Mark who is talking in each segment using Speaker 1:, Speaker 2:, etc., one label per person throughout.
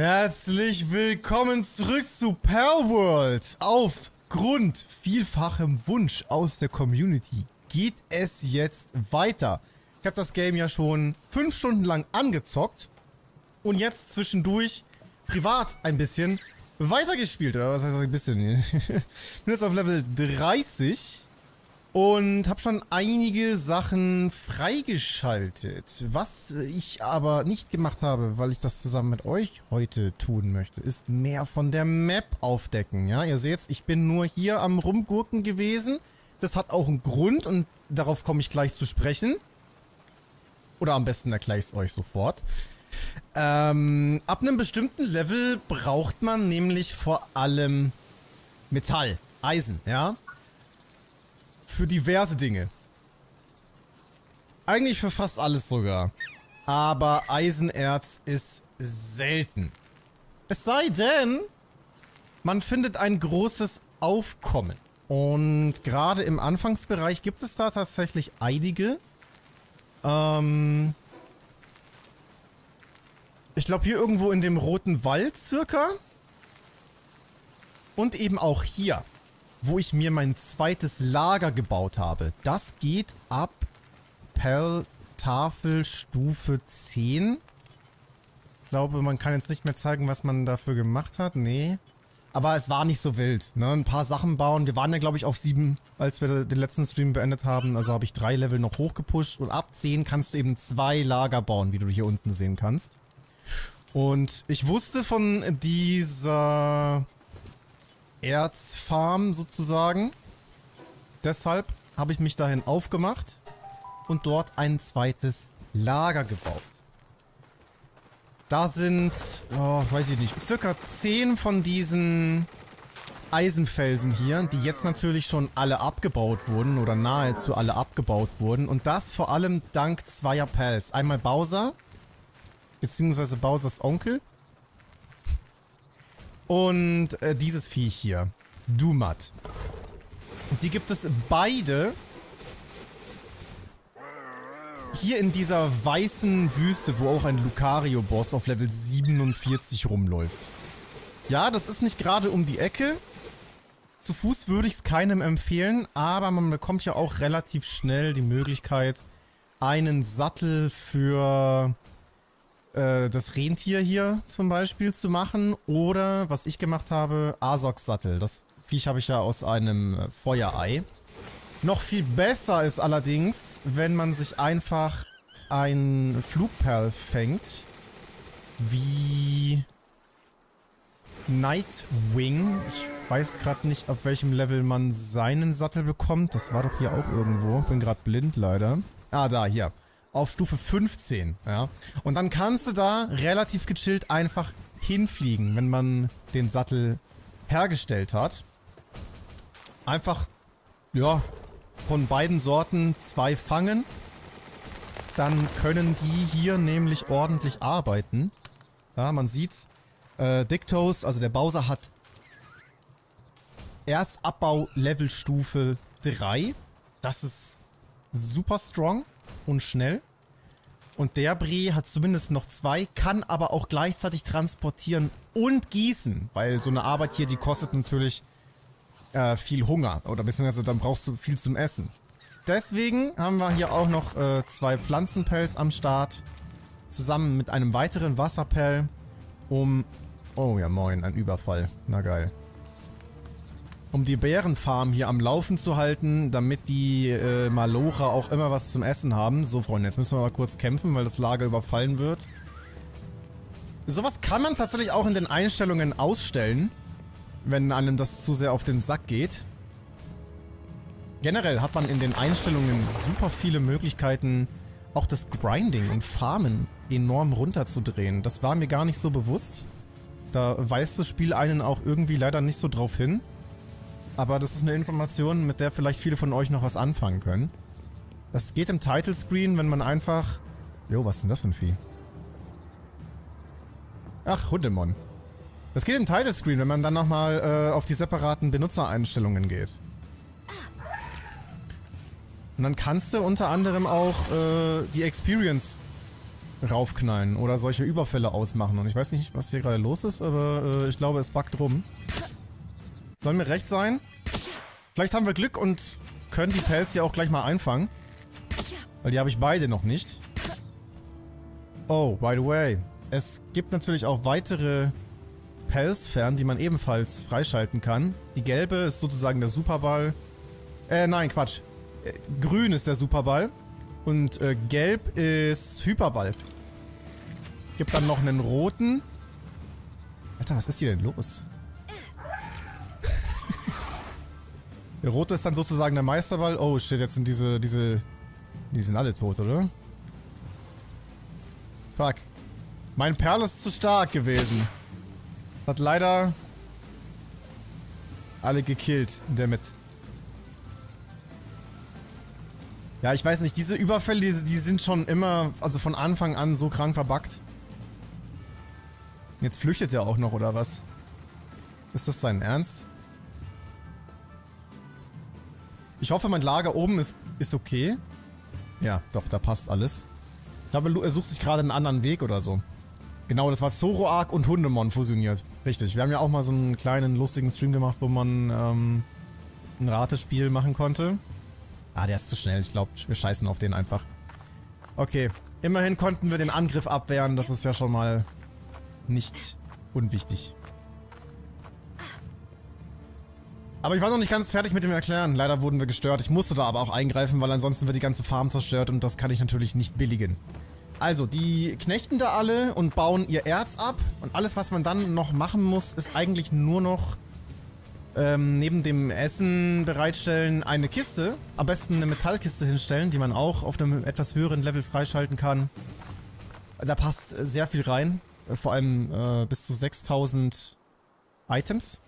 Speaker 1: Herzlich willkommen zurück zu Perlworld. Aufgrund vielfachem Wunsch aus der Community geht es jetzt weiter. Ich habe das Game ja schon fünf Stunden lang angezockt und jetzt zwischendurch privat ein bisschen weitergespielt. Oder was heißt das ein bisschen? Ich bin jetzt auf Level 30 und habe schon einige Sachen freigeschaltet. Was ich aber nicht gemacht habe, weil ich das zusammen mit euch heute tun möchte, ist mehr von der Map aufdecken. Ja, ihr seht, ich bin nur hier am Rumgurken gewesen. Das hat auch einen Grund und darauf komme ich gleich zu sprechen. Oder am besten erkläre ich es euch sofort. Ähm, ab einem bestimmten Level braucht man nämlich vor allem Metall, Eisen, ja für diverse Dinge. Eigentlich für fast alles sogar. Aber Eisenerz ist selten. Es sei denn, man findet ein großes Aufkommen. Und gerade im Anfangsbereich gibt es da tatsächlich einige. Ähm ich glaube hier irgendwo in dem Roten Wald circa. Und eben auch hier wo ich mir mein zweites Lager gebaut habe. Das geht ab Pell Tafel Stufe 10. Ich glaube, man kann jetzt nicht mehr zeigen, was man dafür gemacht hat. Nee. Aber es war nicht so wild. Ne? Ein paar Sachen bauen. Wir waren ja, glaube ich, auf 7, als wir den letzten Stream beendet haben. Also habe ich drei Level noch hochgepusht. Und ab 10 kannst du eben zwei Lager bauen, wie du hier unten sehen kannst. Und ich wusste von dieser Erzfarm sozusagen. Deshalb habe ich mich dahin aufgemacht und dort ein zweites Lager gebaut. Da sind, oh, weiß ich nicht, circa 10 von diesen Eisenfelsen hier, die jetzt natürlich schon alle abgebaut wurden oder nahezu alle abgebaut wurden. Und das vor allem dank zweier Pals. Einmal Bowser, beziehungsweise Bowsers Onkel und äh, dieses Viech hier. Dumat. Die gibt es beide hier in dieser weißen Wüste, wo auch ein Lucario-Boss auf Level 47 rumläuft. Ja, das ist nicht gerade um die Ecke. Zu Fuß würde ich es keinem empfehlen, aber man bekommt ja auch relativ schnell die Möglichkeit, einen Sattel für äh, das Rentier hier zum Beispiel zu machen. Oder, was ich gemacht habe, Asok-Sattel. Das Viech habe ich ja aus einem äh, Feuerei. Noch viel besser ist allerdings, wenn man sich einfach ein Flugperl fängt. Wie... Nightwing. Ich weiß gerade nicht, auf welchem Level man seinen Sattel bekommt. Das war doch hier auch irgendwo. Bin gerade blind, leider. Ah, da, hier auf Stufe 15, ja. Und dann kannst du da relativ gechillt einfach hinfliegen, wenn man den Sattel hergestellt hat. Einfach, ja, von beiden Sorten zwei fangen. Dann können die hier nämlich ordentlich arbeiten. Ja, man sieht's. Äh, Dictos, also der Bowser hat Erzabbau Levelstufe 3. Das ist super strong und schnell. Und der Brie hat zumindest noch zwei, kann aber auch gleichzeitig transportieren und gießen. Weil so eine Arbeit hier, die kostet natürlich äh, viel Hunger. Oder beziehungsweise dann brauchst du viel zum Essen. Deswegen haben wir hier auch noch äh, zwei Pflanzenpells am Start. Zusammen mit einem weiteren Wasserpell, um... Oh ja, moin, ein Überfall. Na geil um die Bärenfarm hier am Laufen zu halten, damit die äh, Malocher auch immer was zum Essen haben. So, Freunde, jetzt müssen wir mal kurz kämpfen, weil das Lager überfallen wird. Sowas kann man tatsächlich auch in den Einstellungen ausstellen, wenn einem das zu sehr auf den Sack geht. Generell hat man in den Einstellungen super viele Möglichkeiten, auch das Grinding und Farmen enorm runterzudrehen. Das war mir gar nicht so bewusst. Da weist das Spiel einen auch irgendwie leider nicht so drauf hin. Aber das ist eine Information, mit der vielleicht viele von euch noch was anfangen können. Das geht im Title Screen, wenn man einfach... Jo, was ist denn das für ein Vieh? Ach, Hundemon. Das geht im Title Screen, wenn man dann nochmal äh, auf die separaten Benutzereinstellungen geht. Und dann kannst du unter anderem auch äh, die Experience raufknallen oder solche Überfälle ausmachen. Und ich weiß nicht, was hier gerade los ist, aber äh, ich glaube, es backt rum. Soll mir recht sein? Vielleicht haben wir Glück und können die Pelz hier auch gleich mal einfangen. Weil die habe ich beide noch nicht. Oh, by the way. Es gibt natürlich auch weitere Pelzfern, die man ebenfalls freischalten kann. Die gelbe ist sozusagen der Superball. Äh, nein, Quatsch. Äh, grün ist der Superball. Und äh, gelb ist Hyperball. Gibt dann noch einen roten. Alter, was ist hier denn los? Der rote ist dann sozusagen der Meisterball. Oh shit, jetzt sind diese, diese... Die sind alle tot, oder? Fuck. Mein Perl ist zu stark gewesen. Hat leider... Alle gekillt, damit. Ja, ich weiß nicht, diese Überfälle, die, die sind schon immer, also von Anfang an so krank verbuggt. Jetzt flüchtet er auch noch, oder was? Ist das sein Ernst? Ich hoffe, mein Lager oben ist, ist okay. Ja, doch, da passt alles. Ich glaube, er sucht sich gerade einen anderen Weg oder so. Genau, das war Zoroark und Hundemon fusioniert. Richtig, wir haben ja auch mal so einen kleinen, lustigen Stream gemacht, wo man ähm, ein Ratespiel machen konnte. Ah, der ist zu schnell. Ich glaube, wir scheißen auf den einfach. Okay, immerhin konnten wir den Angriff abwehren. Das ist ja schon mal nicht unwichtig. Aber ich war noch nicht ganz fertig mit dem Erklären. Leider wurden wir gestört. Ich musste da aber auch eingreifen, weil ansonsten wird die ganze Farm zerstört und das kann ich natürlich nicht billigen. Also, die knechten da alle und bauen ihr Erz ab. Und alles, was man dann noch machen muss, ist eigentlich nur noch ähm, neben dem Essen bereitstellen eine Kiste. Am besten eine Metallkiste hinstellen, die man auch auf einem etwas höheren Level freischalten kann. Da passt sehr viel rein. Vor allem äh, bis zu 6000 Items.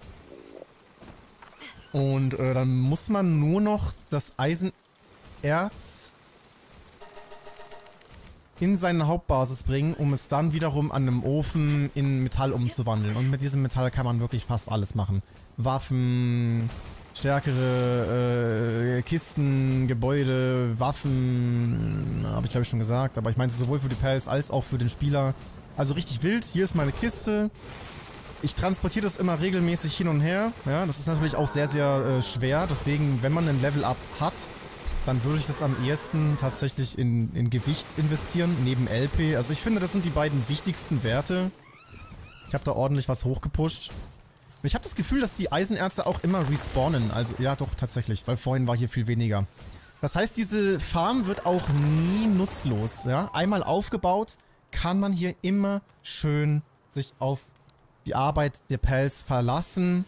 Speaker 1: Und äh, dann muss man nur noch das Eisenerz in seine Hauptbasis bringen, um es dann wiederum an einem Ofen in Metall umzuwandeln. Und mit diesem Metall kann man wirklich fast alles machen. Waffen, stärkere äh, Kisten, Gebäude, Waffen, habe ich glaube ich schon gesagt, aber ich meine sowohl für die Pals als auch für den Spieler. Also richtig wild, hier ist meine Kiste, ich transportiere das immer regelmäßig hin und her. Ja, das ist natürlich auch sehr, sehr äh, schwer. Deswegen, wenn man ein Level-Up hat, dann würde ich das am ehesten tatsächlich in, in Gewicht investieren, neben LP. Also ich finde, das sind die beiden wichtigsten Werte. Ich habe da ordentlich was hochgepusht. Und ich habe das Gefühl, dass die Eisenerze auch immer respawnen. Also, ja doch, tatsächlich. Weil vorhin war hier viel weniger. Das heißt, diese Farm wird auch nie nutzlos. Ja? Einmal aufgebaut, kann man hier immer schön sich auf die Arbeit der Pals verlassen.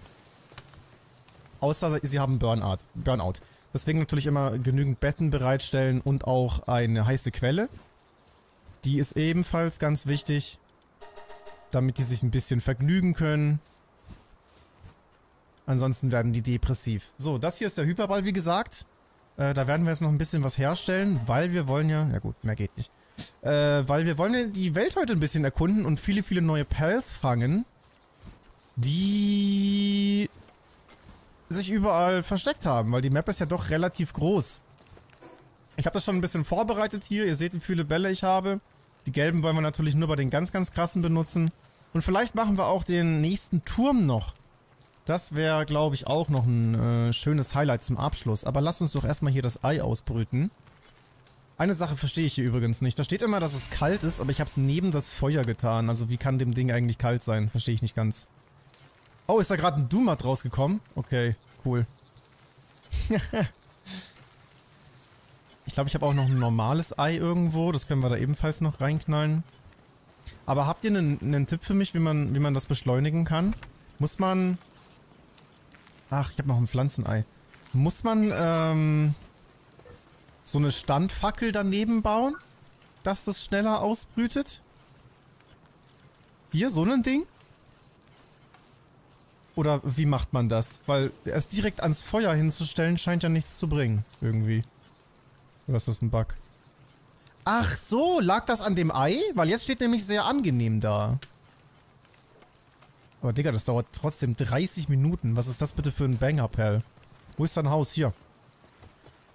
Speaker 1: Außer sie haben Burnout. Burnout. Deswegen natürlich immer genügend Betten bereitstellen und auch eine heiße Quelle. Die ist ebenfalls ganz wichtig, damit die sich ein bisschen vergnügen können. Ansonsten werden die depressiv. So, das hier ist der Hyperball, wie gesagt. Äh, da werden wir jetzt noch ein bisschen was herstellen, weil wir wollen ja... Ja gut, mehr geht nicht. Äh, weil wir wollen ja die Welt heute ein bisschen erkunden und viele, viele neue Pals fangen die sich überall versteckt haben, weil die Map ist ja doch relativ groß. Ich habe das schon ein bisschen vorbereitet hier. Ihr seht, wie viele Bälle ich habe. Die gelben wollen wir natürlich nur bei den ganz, ganz krassen benutzen. Und vielleicht machen wir auch den nächsten Turm noch. Das wäre, glaube ich, auch noch ein äh, schönes Highlight zum Abschluss. Aber lass uns doch erstmal hier das Ei ausbrüten. Eine Sache verstehe ich hier übrigens nicht. Da steht immer, dass es kalt ist, aber ich habe es neben das Feuer getan. Also wie kann dem Ding eigentlich kalt sein? Verstehe ich nicht ganz. Oh, ist da gerade ein Dumat rausgekommen? Okay, cool. ich glaube, ich habe auch noch ein normales Ei irgendwo. Das können wir da ebenfalls noch reinknallen. Aber habt ihr einen, einen Tipp für mich, wie man, wie man das beschleunigen kann? Muss man... Ach, ich habe noch ein Pflanzenei. Muss man ähm, so eine Standfackel daneben bauen, dass das schneller ausbrütet? Hier, so ein Ding? Oder wie macht man das? Weil es direkt ans Feuer hinzustellen scheint ja nichts zu bringen. Irgendwie. Oder ist das ein Bug? Ach so, lag das an dem Ei? Weil jetzt steht nämlich sehr angenehm da. Aber Digga, das dauert trotzdem 30 Minuten. Was ist das bitte für ein Banger, Pal? Wo ist dein Haus? Hier.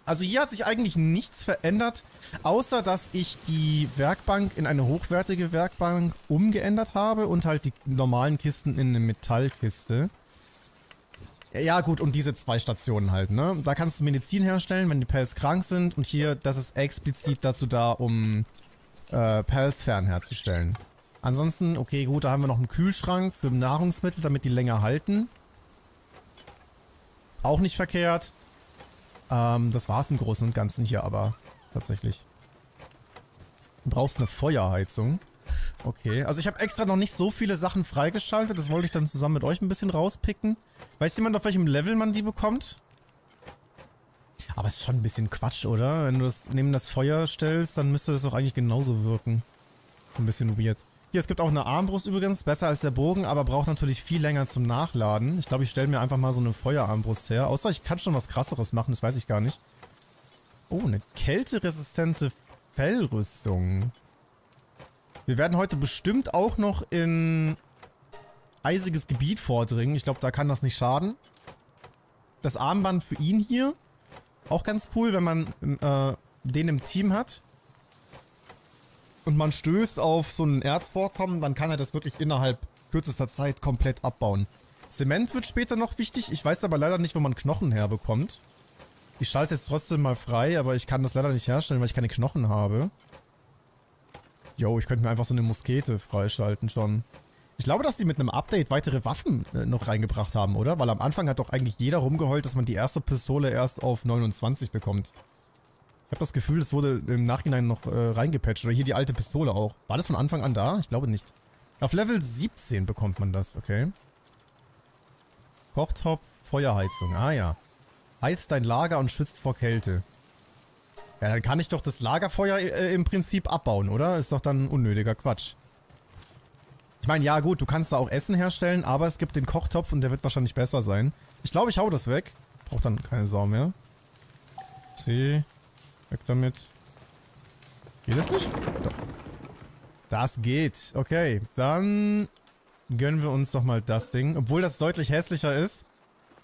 Speaker 1: Also hier hat sich eigentlich nichts verändert, außer dass ich die Werkbank in eine hochwertige Werkbank umgeändert habe und halt die normalen Kisten in eine Metallkiste. Ja gut, und diese zwei Stationen halt, ne? Da kannst du Medizin herstellen, wenn die Pals krank sind und hier, das ist explizit dazu da, um äh, Pals fernherzustellen. Ansonsten, okay gut, da haben wir noch einen Kühlschrank für Nahrungsmittel, damit die länger halten. Auch nicht verkehrt. Ähm, das war's im Großen und Ganzen hier aber. Tatsächlich. Du brauchst eine Feuerheizung. Okay, also ich habe extra noch nicht so viele Sachen freigeschaltet. Das wollte ich dann zusammen mit euch ein bisschen rauspicken. Weiß jemand, auf welchem Level man die bekommt? Aber ist schon ein bisschen Quatsch, oder? Wenn du das neben das Feuer stellst, dann müsste das doch eigentlich genauso wirken. Ein bisschen weird. Hier, es gibt auch eine Armbrust übrigens, besser als der Bogen, aber braucht natürlich viel länger zum Nachladen. Ich glaube, ich stelle mir einfach mal so eine Feuerarmbrust her. Außer ich kann schon was krasseres machen, das weiß ich gar nicht. Oh, eine kälteresistente Fellrüstung. Wir werden heute bestimmt auch noch in eisiges Gebiet vordringen. Ich glaube, da kann das nicht schaden. Das Armband für ihn hier. Auch ganz cool, wenn man äh, den im Team hat und man stößt auf so ein Erzvorkommen, dann kann er das wirklich innerhalb kürzester Zeit komplett abbauen. Zement wird später noch wichtig. Ich weiß aber leider nicht, wo man Knochen herbekommt. Ich schalte jetzt trotzdem mal frei, aber ich kann das leider nicht herstellen, weil ich keine Knochen habe. Yo, ich könnte mir einfach so eine Muskete freischalten schon. Ich glaube, dass die mit einem Update weitere Waffen äh, noch reingebracht haben, oder? Weil am Anfang hat doch eigentlich jeder rumgeheult, dass man die erste Pistole erst auf 29 bekommt. Ich habe das Gefühl, es wurde im Nachhinein noch äh, reingepatcht. Oder hier die alte Pistole auch. War das von Anfang an da? Ich glaube nicht. Auf Level 17 bekommt man das, okay. Kochtopf, Feuerheizung. Ah ja. Heizt dein Lager und schützt vor Kälte. Ja, dann kann ich doch das Lagerfeuer äh, im Prinzip abbauen, oder? Ist doch dann unnötiger Quatsch. Ich meine, ja gut, du kannst da auch Essen herstellen, aber es gibt den Kochtopf und der wird wahrscheinlich besser sein. Ich glaube, ich hau das weg. Braucht dann keine Sau mehr. C. Weg damit. Geht das nicht? Doch. Das geht. Okay, dann gönnen wir uns doch mal das Ding. Obwohl das deutlich hässlicher ist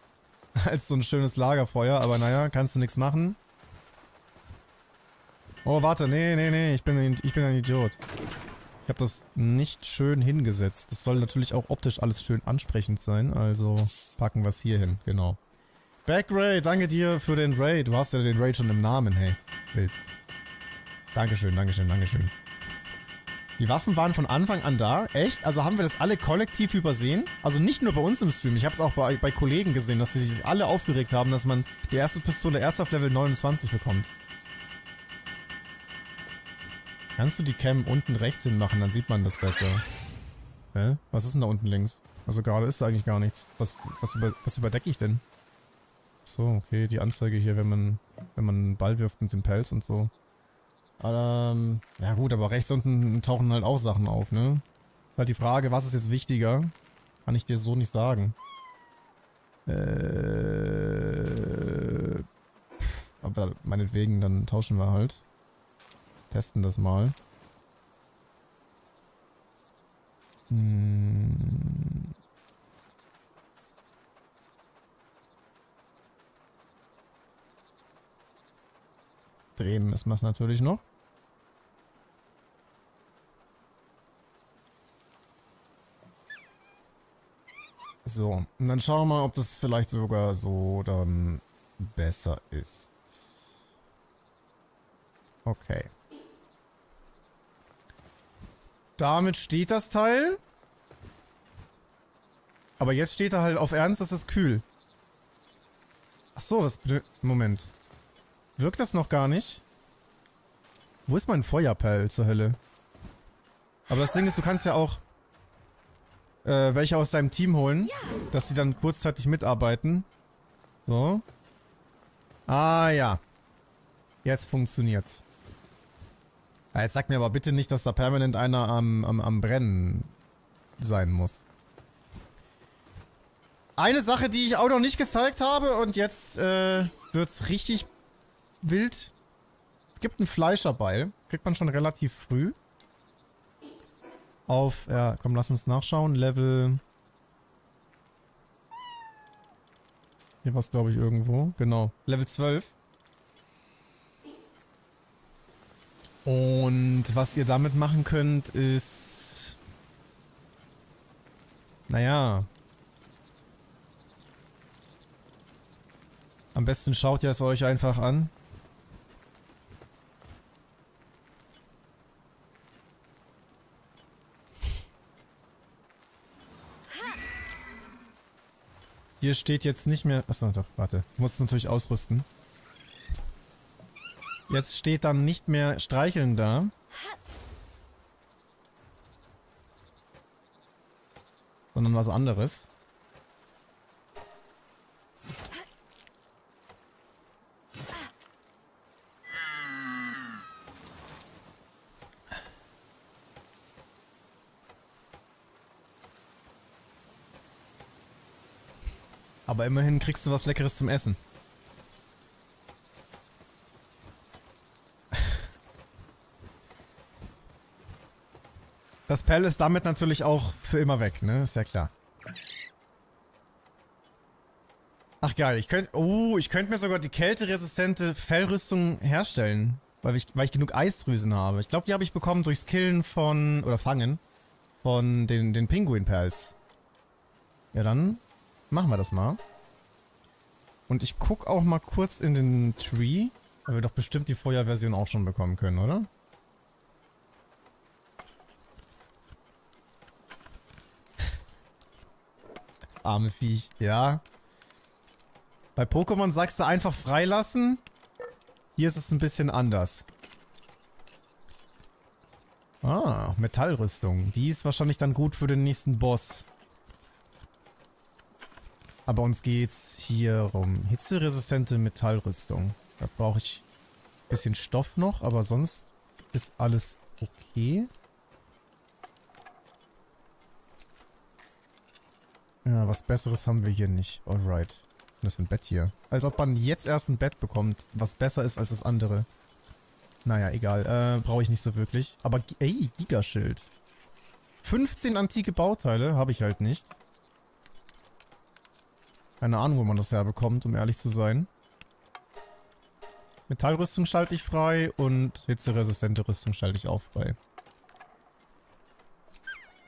Speaker 1: als so ein schönes Lagerfeuer. Aber naja, kannst du nichts machen. Oh, warte. Nee, nee, nee. Ich bin, ich bin ein Idiot. Ich habe das nicht schön hingesetzt. Das soll natürlich auch optisch alles schön ansprechend sein. Also packen wir es hier hin. Genau. Backray, danke dir für den Raid. Du hast ja den Raid schon im Namen, hey. Bild. Dankeschön, Dankeschön, Dankeschön. Die Waffen waren von Anfang an da? Echt? Also haben wir das alle kollektiv übersehen? Also nicht nur bei uns im Stream, ich habe es auch bei, bei Kollegen gesehen, dass die sich alle aufgeregt haben, dass man die erste Pistole erst auf Level 29 bekommt. Kannst du die Cam unten rechts hin machen, dann sieht man das besser. Hä? Was ist denn da unten links? Also gerade ist da eigentlich gar nichts. Was, was, über, was überdecke ich denn? So, okay, die Anzeige hier, wenn man wenn man einen Ball wirft mit dem Pelz und so. Aber, ähm, ja gut, aber rechts unten tauchen halt auch Sachen auf, ne? Halt die Frage, was ist jetzt wichtiger? Kann ich dir so nicht sagen. Äh, pff, aber meinetwegen, dann tauschen wir halt. Testen das mal. Hm. Drehen müssen wir es natürlich noch. So, und dann schauen wir mal, ob das vielleicht sogar so dann besser ist. Okay. Damit steht das Teil. Aber jetzt steht er halt auf Ernst, das ist kühl. Ach so, das Moment. Wirkt das noch gar nicht? Wo ist mein Feuerpell zur Hölle? Aber das Ding ist, du kannst ja auch äh, welche aus deinem Team holen, dass sie dann kurzzeitig mitarbeiten. So. Ah ja. Jetzt funktioniert's. Ja, ah, jetzt sag mir aber bitte nicht, dass da permanent einer am, am, am Brennen sein muss. Eine Sache, die ich auch noch nicht gezeigt habe und jetzt äh, wird's richtig wild. Es gibt einen Fleischerbeil. Kriegt man schon relativ früh. Auf, ja, komm, lass uns nachschauen. Level... Hier war es, glaube ich, irgendwo. Genau. Level 12. Und was ihr damit machen könnt, ist... Naja. Am besten schaut ihr es euch einfach an. Hier steht jetzt nicht mehr... Achso, doch, warte. Muss natürlich ausrüsten. Jetzt steht dann nicht mehr Streicheln da. Sondern was anderes. Aber immerhin kriegst du was Leckeres zum Essen. Das Pell ist damit natürlich auch für immer weg, ne? Ist ja klar. Ach geil, ich könnte... Oh, ich könnte mir sogar die kälteresistente Fellrüstung herstellen. Weil ich, weil ich genug Eisdrüsen habe. Ich glaube, die habe ich bekommen durchs Killen von... Oder Fangen. Von den, den Pinguinperls. Ja, dann machen wir das mal. Und ich guck auch mal kurz in den Tree, weil wir doch bestimmt die Feuerversion auch schon bekommen können, oder? Das arme Viech, ja. Bei Pokémon sagst du einfach freilassen. Hier ist es ein bisschen anders. Ah, Metallrüstung. Die ist wahrscheinlich dann gut für den nächsten Boss. Aber uns geht's hier um hitzeresistente Metallrüstung. Da brauche ich ein bisschen Stoff noch, aber sonst ist alles okay. Ja, was Besseres haben wir hier nicht. Alright. Was ist das für ein Bett hier? Als ob man jetzt erst ein Bett bekommt, was besser ist als das andere. Naja, egal. Äh, brauche ich nicht so wirklich. Aber, ey, Gigaschild. 15 antike Bauteile habe ich halt nicht. Keine Ahnung, wo man das herbekommt, um ehrlich zu sein. Metallrüstung schalte ich frei und hitzeresistente Rüstung schalte ich auch frei.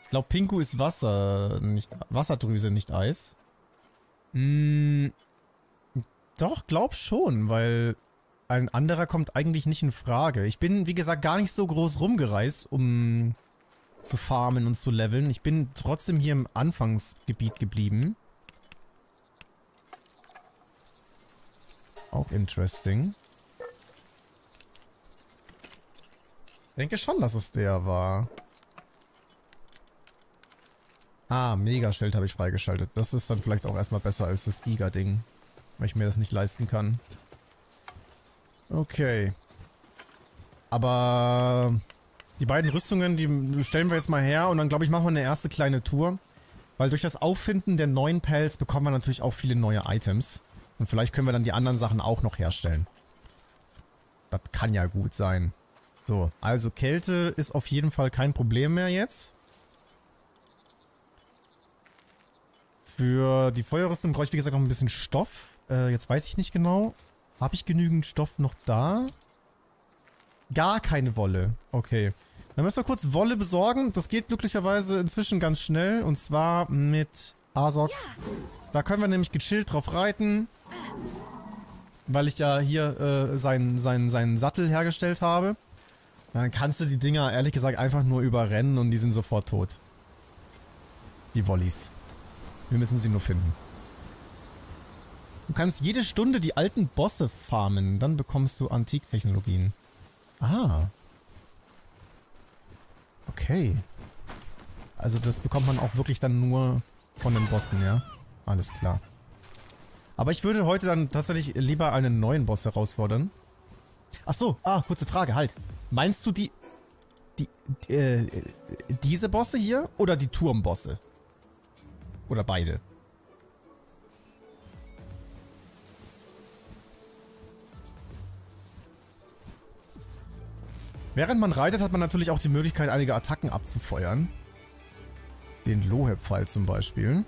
Speaker 1: Ich glaube, Pinku ist Wasser, nicht Wasserdrüse, nicht Eis. Hm, doch, glaub schon, weil ein anderer kommt eigentlich nicht in Frage. Ich bin, wie gesagt, gar nicht so groß rumgereist, um zu farmen und zu leveln. Ich bin trotzdem hier im Anfangsgebiet geblieben. Auch interesting. Ich denke schon, dass es der war. Ah, Megaschild habe ich freigeschaltet. Das ist dann vielleicht auch erstmal besser als das Giga-Ding. Weil ich mir das nicht leisten kann. Okay. Aber die beiden Rüstungen, die stellen wir jetzt mal her. Und dann, glaube ich, machen wir eine erste kleine Tour. Weil durch das Auffinden der neuen Pelz bekommen wir natürlich auch viele neue Items. Und vielleicht können wir dann die anderen Sachen auch noch herstellen. Das kann ja gut sein. So, also Kälte ist auf jeden Fall kein Problem mehr jetzt. Für die Feuerrüstung brauche ich wie gesagt noch ein bisschen Stoff. Äh, jetzt weiß ich nicht genau. Habe ich genügend Stoff noch da? Gar keine Wolle. Okay. Dann müssen wir kurz Wolle besorgen. Das geht glücklicherweise inzwischen ganz schnell. Und zwar mit Asox. Da können wir nämlich gechillt drauf reiten. Weil ich ja hier äh, seinen, seinen, seinen Sattel hergestellt habe. Dann kannst du die Dinger ehrlich gesagt einfach nur überrennen und die sind sofort tot. Die Wollis. Wir müssen sie nur finden. Du kannst jede Stunde die alten Bosse farmen, dann bekommst du Antiktechnologien. Ah. Okay. Also das bekommt man auch wirklich dann nur von den Bossen, ja? Alles klar. Aber ich würde heute dann tatsächlich lieber einen neuen Boss herausfordern. Ach so, ah, kurze Frage, halt. Meinst du die, die, äh, diese Bosse hier oder die Turmbosse? Oder beide? Während man reitet, hat man natürlich auch die Möglichkeit, einige Attacken abzufeuern. Den Lohep-Pfeil zum Beispiel.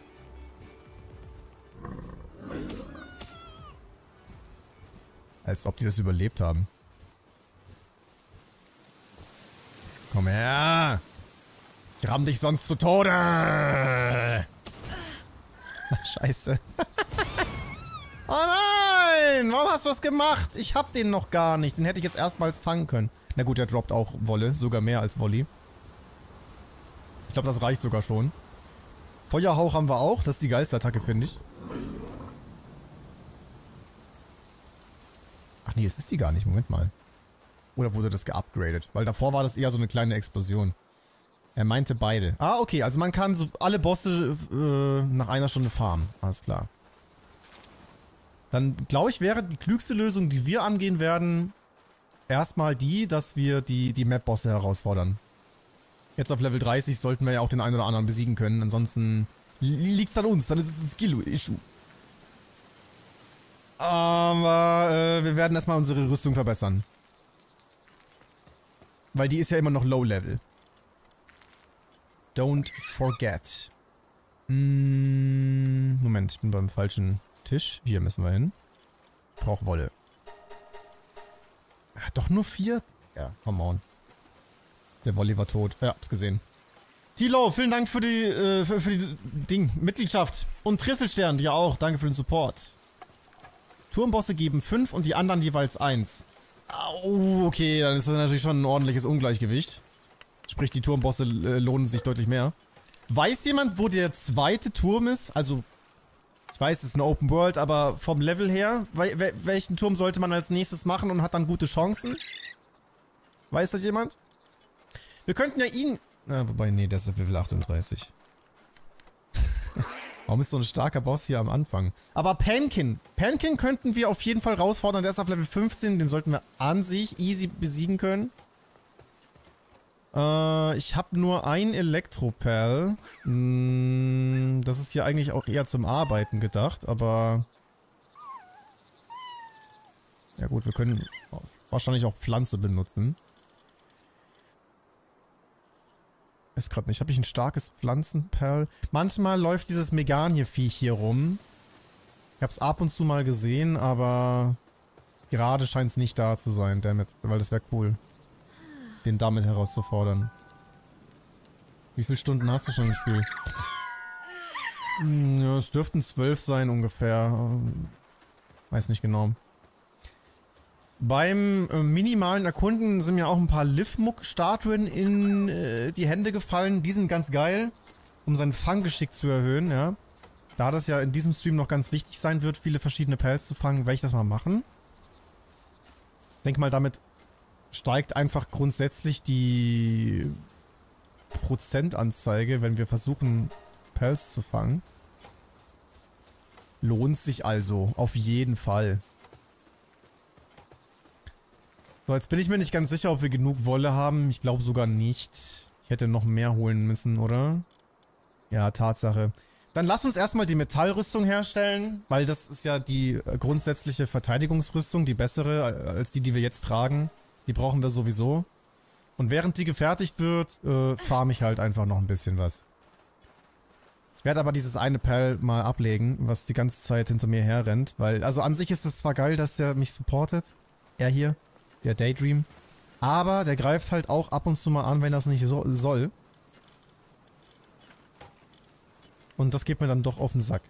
Speaker 1: Als ob die das überlebt haben. Komm her! Gramm dich sonst zu Tode! Ach, scheiße. oh nein! Warum hast du das gemacht? Ich hab den noch gar nicht. Den hätte ich jetzt erstmals fangen können. Na gut, der droppt auch Wolle. Sogar mehr als Wolli. Ich glaube, das reicht sogar schon. Feuerhauch haben wir auch. Das ist die Geisterattacke, finde ich. Ach nee, es ist die gar nicht. Moment mal. Oder wurde das geupgradet? Weil davor war das eher so eine kleine Explosion. Er meinte beide. Ah, okay. Also man kann so alle Bosse äh, nach einer Stunde farmen. Alles klar. Dann glaube ich, wäre die klügste Lösung, die wir angehen werden, erstmal die, dass wir die, die Map-Bosse herausfordern. Jetzt auf Level 30 sollten wir ja auch den einen oder anderen besiegen können. Ansonsten liegt es an uns. Dann ist es ein Skill-Issue. Aber ähm, äh, wir werden erstmal unsere Rüstung verbessern. Weil die ist ja immer noch Low Level. Don't forget. Hm, Moment, ich bin beim falschen Tisch. Hier müssen wir hin. Ich brauche Wolle. Ach, doch nur vier? Ja, come on. Der Wolli war tot. Ja, hab's gesehen. Tilo, vielen Dank für die, äh, für, für die Ding, Mitgliedschaft. Und Trisselstern, dir auch. Danke für den Support. Turmbosse geben 5 und die anderen jeweils 1. Oh, okay, dann ist das natürlich schon ein ordentliches Ungleichgewicht. Sprich, die Turmbosse äh, lohnen sich deutlich mehr. Weiß jemand, wo der zweite Turm ist? Also, ich weiß, es ist eine Open World, aber vom Level her, wel welchen Turm sollte man als nächstes machen und hat dann gute Chancen? Weiß das jemand? Wir könnten ja ihn... Na, wobei, nee, das ist Level 38. Warum ist so ein starker Boss hier am Anfang? Aber Pankin. Pankin könnten wir auf jeden Fall rausfordern. Der ist auf Level 15. Den sollten wir an sich easy besiegen können. Äh, ich habe nur ein Elektropel. Hm, das ist hier eigentlich auch eher zum Arbeiten gedacht, aber... Ja gut, wir können wahrscheinlich auch Pflanze benutzen. Weiß gerade nicht. Habe ich ein starkes Pflanzenperl? Manchmal läuft dieses Meganie-Viech hier rum. Ich habe es ab und zu mal gesehen, aber gerade scheint es nicht da zu sein, damit, weil das wäre cool, den damit herauszufordern. Wie viele Stunden hast du schon im Spiel? Hm, ja, es dürften zwölf sein ungefähr. Weiß nicht genau. Beim äh, minimalen Erkunden sind mir auch ein paar livmuck statuen in äh, die Hände gefallen. Die sind ganz geil, um sein Fanggeschick zu erhöhen, ja. Da das ja in diesem Stream noch ganz wichtig sein wird, viele verschiedene Pells zu fangen, werde ich das mal machen. Ich denke mal, damit steigt einfach grundsätzlich die Prozentanzeige, wenn wir versuchen, Pells zu fangen. Lohnt sich also, auf jeden Fall. So, jetzt bin ich mir nicht ganz sicher, ob wir genug Wolle haben. Ich glaube sogar nicht. Ich hätte noch mehr holen müssen, oder? Ja, Tatsache. Dann lass uns erstmal die Metallrüstung herstellen, weil das ist ja die äh, grundsätzliche Verteidigungsrüstung, die bessere äh, als die, die wir jetzt tragen. Die brauchen wir sowieso. Und während die gefertigt wird, äh, farm ich halt einfach noch ein bisschen was. Ich werde aber dieses eine Perl mal ablegen, was die ganze Zeit hinter mir herrennt, weil, also an sich ist es zwar geil, dass er mich supportet, er hier, der Daydream. Aber der greift halt auch ab und zu mal an, wenn das nicht so soll. Und das geht mir dann doch auf den Sack.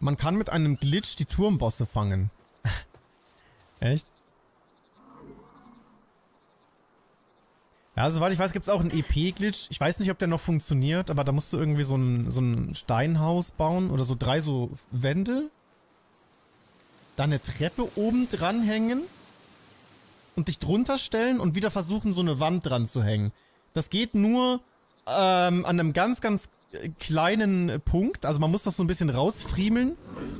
Speaker 1: Man kann mit einem Glitch die Turmbosse fangen. Echt? Ja, soweit ich weiß, gibt es auch einen EP-Glitch. Ich weiß nicht, ob der noch funktioniert, aber da musst du irgendwie so ein, so ein Steinhaus bauen oder so drei so Wände. Da eine Treppe oben dran hängen und dich drunter stellen und wieder versuchen, so eine Wand dran zu hängen. Das geht nur ähm, an einem ganz, ganz kleinen Punkt. Also man muss das so ein bisschen rausfriemeln,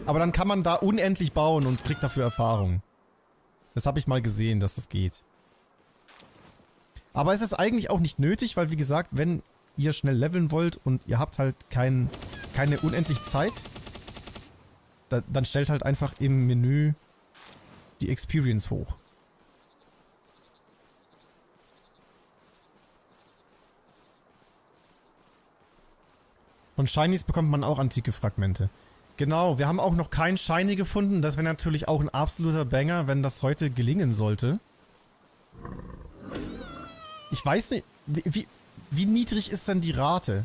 Speaker 1: aber dann kann man da unendlich bauen und kriegt dafür Erfahrung. Das habe ich mal gesehen, dass das geht. Aber es ist eigentlich auch nicht nötig, weil wie gesagt, wenn ihr schnell leveln wollt und ihr habt halt kein, keine unendlich Zeit, da, dann stellt halt einfach im Menü die Experience hoch. Und Shinies bekommt man auch antike Fragmente. Genau, wir haben auch noch kein Shiny gefunden. Das wäre natürlich auch ein absoluter Banger, wenn das heute gelingen sollte. Ich weiß nicht, wie, wie niedrig ist dann die Rate?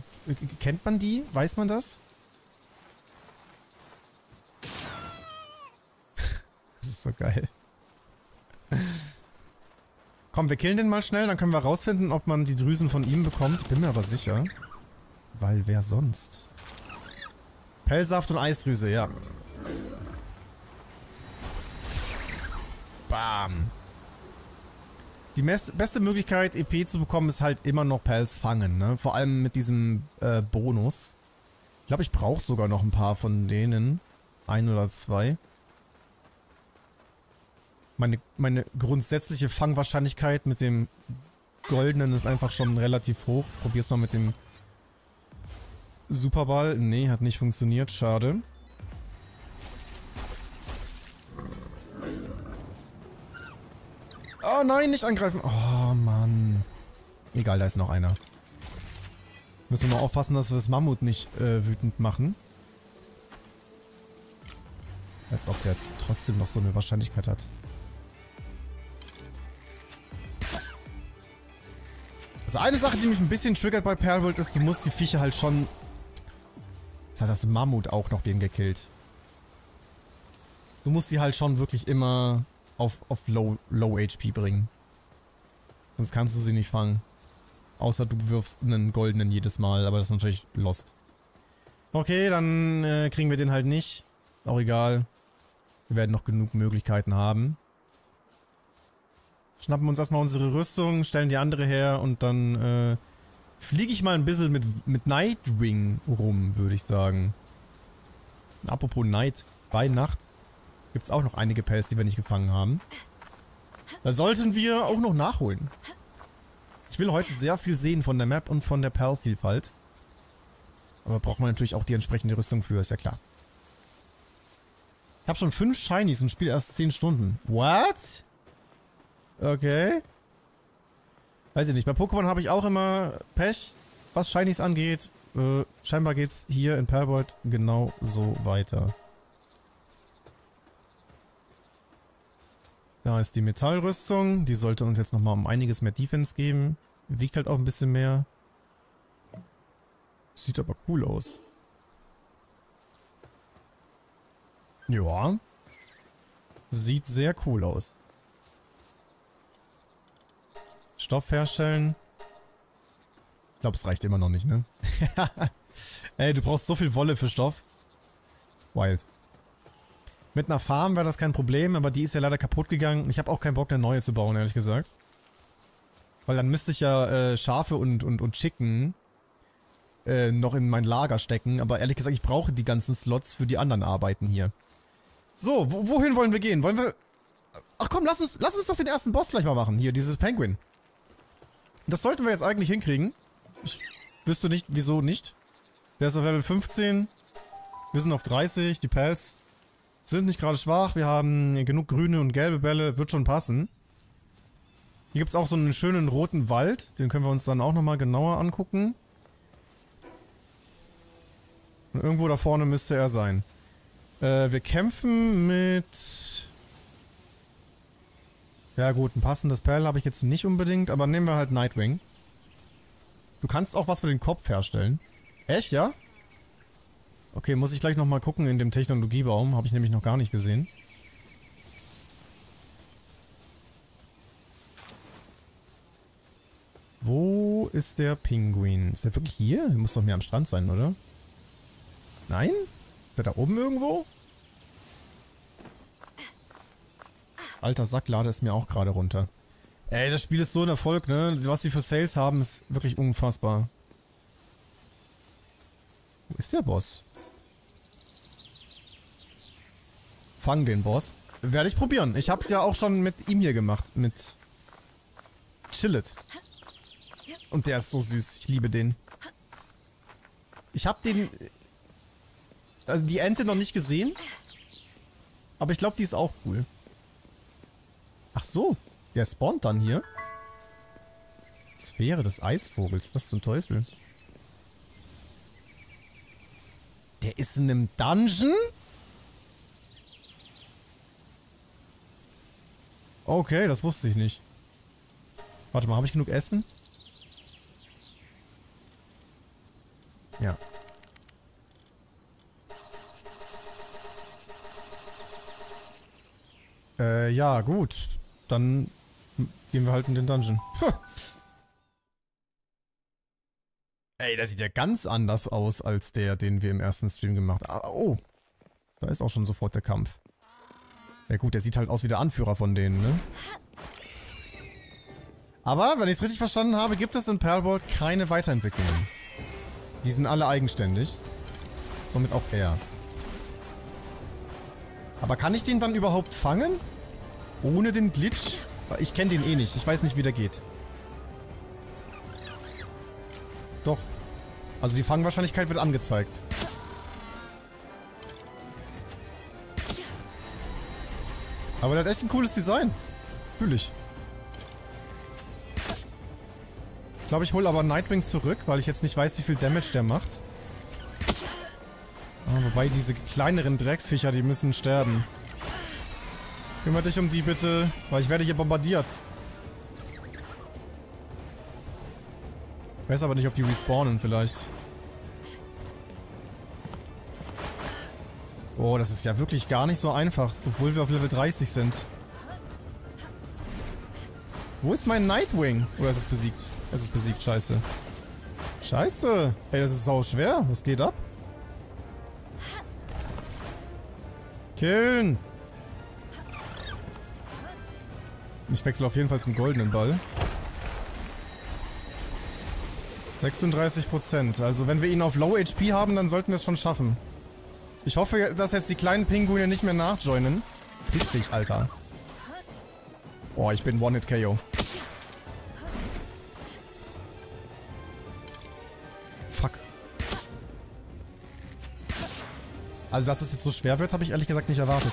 Speaker 1: Kennt man die? Weiß man das? das ist so geil. Komm, wir killen den mal schnell, dann können wir rausfinden, ob man die Drüsen von ihm bekommt. Bin mir aber sicher. Weil wer sonst? Pellsaft und Eisdrüse, ja. Bam. Die beste Möglichkeit, EP zu bekommen, ist halt immer noch Pals fangen, ne? Vor allem mit diesem äh, Bonus. Ich glaube, ich brauche sogar noch ein paar von denen. Ein oder zwei. Meine, meine grundsätzliche Fangwahrscheinlichkeit mit dem Goldenen ist einfach schon relativ hoch. Probier's mal mit dem Superball. Nee, hat nicht funktioniert. Schade. Oh nein, nicht angreifen. Oh Mann. Egal, da ist noch einer. Jetzt müssen wir mal aufpassen, dass wir das Mammut nicht äh, wütend machen. Als ob der trotzdem noch so eine Wahrscheinlichkeit hat. Also eine Sache, die mich ein bisschen triggert bei Perlwold ist, du musst die Viecher halt schon... Jetzt hat das Mammut auch noch den gekillt. Du musst die halt schon wirklich immer auf, auf Low, Low HP bringen. Sonst kannst du sie nicht fangen. Außer du wirfst einen goldenen jedes Mal, aber das ist natürlich lost. Okay, dann äh, kriegen wir den halt nicht. Auch egal. Wir werden noch genug Möglichkeiten haben. Schnappen wir uns erstmal unsere Rüstung, stellen die andere her und dann äh, fliege ich mal ein bisschen mit, mit Nightwing rum, würde ich sagen. Apropos Night, bei Nacht. Gibt es auch noch einige Pelz, die wir nicht gefangen haben. Da sollten wir auch noch nachholen. Ich will heute sehr viel sehen von der Map und von der Perlvielfalt. Aber braucht man natürlich auch die entsprechende Rüstung für, ist ja klar. Ich habe schon fünf Shinies und spiele erst zehn Stunden. What? Okay. Weiß ich nicht. Bei Pokémon habe ich auch immer Pech, was Shinies angeht. Äh, scheinbar es hier in Perlbold genau so weiter. Da ist die Metallrüstung. Die sollte uns jetzt nochmal um einiges mehr Defense geben. Wiegt halt auch ein bisschen mehr. Sieht aber cool aus. Ja. Sieht sehr cool aus. Stoff herstellen. Ich glaube, es reicht immer noch nicht, ne? Ey, du brauchst so viel Wolle für Stoff. Wild. Mit einer Farm wäre das kein Problem, aber die ist ja leider kaputt gegangen. Ich habe auch keinen Bock, eine neue zu bauen, ehrlich gesagt. Weil dann müsste ich ja äh, Schafe und, und, und Chicken äh, noch in mein Lager stecken. Aber ehrlich gesagt, ich brauche die ganzen Slots für die anderen Arbeiten hier. So, wohin wollen wir gehen? Wollen wir... Ach komm, lass uns, lass uns doch den ersten Boss gleich mal machen. Hier, dieses Penguin. Das sollten wir jetzt eigentlich hinkriegen. Ich wüsste nicht, wieso nicht. Der ist auf Level 15. Wir sind auf 30, die Pals. Sind nicht gerade schwach. Wir haben genug grüne und gelbe Bälle. Wird schon passen. Hier gibt es auch so einen schönen roten Wald. Den können wir uns dann auch nochmal genauer angucken. Und irgendwo da vorne müsste er sein. Äh, wir kämpfen mit... Ja gut, ein passendes Perl habe ich jetzt nicht unbedingt, aber nehmen wir halt Nightwing. Du kannst auch was für den Kopf herstellen. Echt, ja? Okay, muss ich gleich nochmal gucken in dem Technologiebaum. Habe ich nämlich noch gar nicht gesehen. Wo ist der Pinguin? Ist der wirklich hier? Der muss doch mehr am Strand sein, oder? Nein? Ist der da oben irgendwo? Alter Sack, lade es mir auch gerade runter. Ey, das Spiel ist so ein Erfolg, ne? Was sie für Sales haben, ist wirklich unfassbar. Wo ist der Boss? Fang den Boss. Werde ich probieren. Ich hab's ja auch schon mit ihm hier gemacht. Mit Chillet. Und der ist so süß. Ich liebe den. Ich hab den... Also die Ente noch nicht gesehen. Aber ich glaube, die ist auch cool. Ach so. Der spawnt dann hier. Sphäre des Eisvogels. Was zum Teufel? Der ist in einem Dungeon? Okay, das wusste ich nicht. Warte mal, habe ich genug Essen? Ja. Äh, ja, gut. Dann gehen wir halt in den Dungeon. Puh. Ey, das sieht ja ganz anders aus als der, den wir im ersten Stream gemacht haben. Ah, oh, da ist auch schon sofort der Kampf ja gut, der sieht halt aus wie der Anführer von denen, ne? Aber, wenn ich es richtig verstanden habe, gibt es in Perlworld keine Weiterentwicklungen. Die sind alle eigenständig. Somit auch er. Aber kann ich den dann überhaupt fangen? Ohne den Glitch? Ich kenne den eh nicht. Ich weiß nicht, wie der geht. Doch. Also die Fangwahrscheinlichkeit wird angezeigt. Aber der hat echt ein cooles Design. Fühle ich. Ich glaube, ich hole aber Nightwing zurück, weil ich jetzt nicht weiß, wie viel Damage der macht. Oh, wobei diese kleineren Drecksviecher, die müssen sterben. Kümmer dich um die bitte, weil ich werde hier bombardiert. Ich weiß aber nicht, ob die respawnen vielleicht. Oh, das ist ja wirklich gar nicht so einfach, obwohl wir auf Level 30 sind. Wo ist mein Nightwing? Oder ist es besiegt? Es ist besiegt, scheiße. Scheiße! Ey, das ist sau schwer. Was geht ab? Killen! Ich wechsle auf jeden Fall zum goldenen Ball. 36%. Also wenn wir ihn auf Low HP haben, dann sollten wir es schon schaffen. Ich hoffe, dass jetzt die kleinen Pinguine nicht mehr nachjoinen. Piss dich, Alter. Boah, ich bin One-Hit-KO. Fuck. Also, dass es jetzt so schwer wird, habe ich ehrlich gesagt nicht erwartet.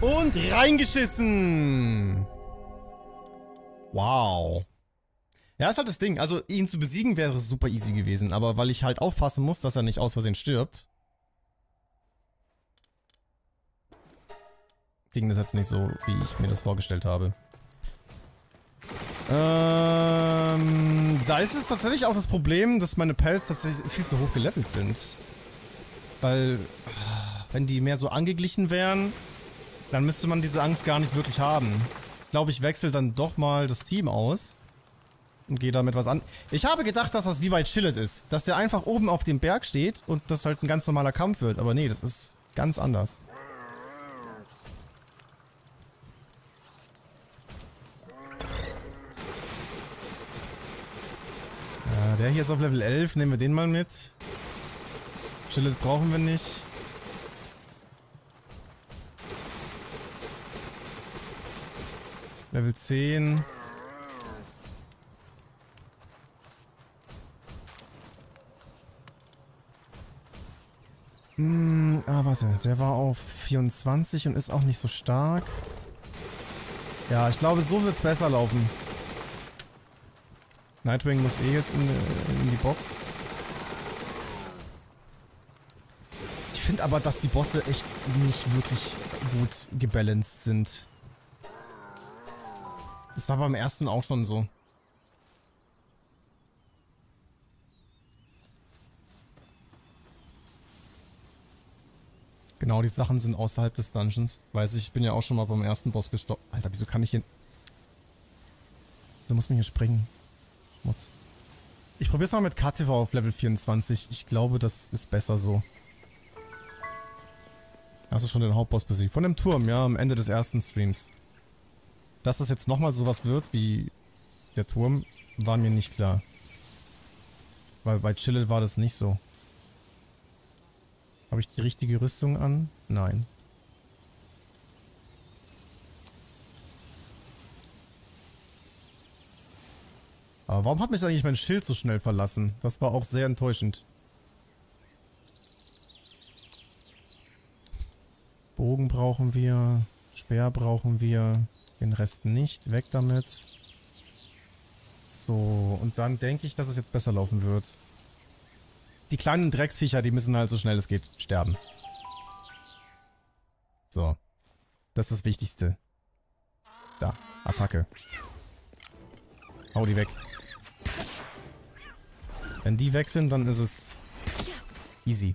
Speaker 1: Und reingeschissen! Wow. Ja, ist halt das Ding. Also, ihn zu besiegen wäre super easy gewesen. Aber weil ich halt aufpassen muss, dass er nicht aus Versehen stirbt. Ging das jetzt nicht so, wie ich mir das vorgestellt habe. Ähm, da ist es tatsächlich auch das Problem, dass meine Pelz tatsächlich viel zu hoch gelevelt sind. Weil, wenn die mehr so angeglichen wären, dann müsste man diese Angst gar nicht wirklich haben. Ich glaube, ich wechsle dann doch mal das Team aus und gehe damit was an. Ich habe gedacht, dass das wie bei Chillet ist. Dass der einfach oben auf dem Berg steht und das halt ein ganz normaler Kampf wird. Aber nee, das ist ganz anders. Ja, der hier ist auf Level 11. Nehmen wir den mal mit. Chillet brauchen wir nicht. Level 10. Hm, ah, warte. Der war auf 24 und ist auch nicht so stark. Ja, ich glaube, so wird es besser laufen. Nightwing muss eh jetzt in, äh, in die Box. Ich finde aber, dass die Bosse echt nicht wirklich gut gebalanced sind. Das war beim ersten auch schon so. Genau, die Sachen sind außerhalb des Dungeons. Weiß ich, ich bin ja auch schon mal beim ersten Boss gestorben. Alter, wieso kann ich hier... Wieso muss man hier springen? Mutz. Ich probier's mal mit KTV auf Level 24. Ich glaube, das ist besser so. Hast du schon den Hauptboss besiegt? Von dem Turm, ja, am Ende des ersten Streams. Dass das jetzt nochmal sowas wird wie der Turm, war mir nicht klar. Weil bei Chillet war das nicht so. Habe ich die richtige Rüstung an? Nein. Aber warum hat mich eigentlich mein Schild so schnell verlassen? Das war auch sehr enttäuschend. Bogen brauchen wir. Speer brauchen wir. Den Rest nicht. Weg damit. So, und dann denke ich, dass es jetzt besser laufen wird die kleinen Drecksviecher, die müssen halt so schnell es geht sterben. So. Das ist das Wichtigste. Da. Attacke. Hau die weg. Wenn die weg sind, dann ist es easy.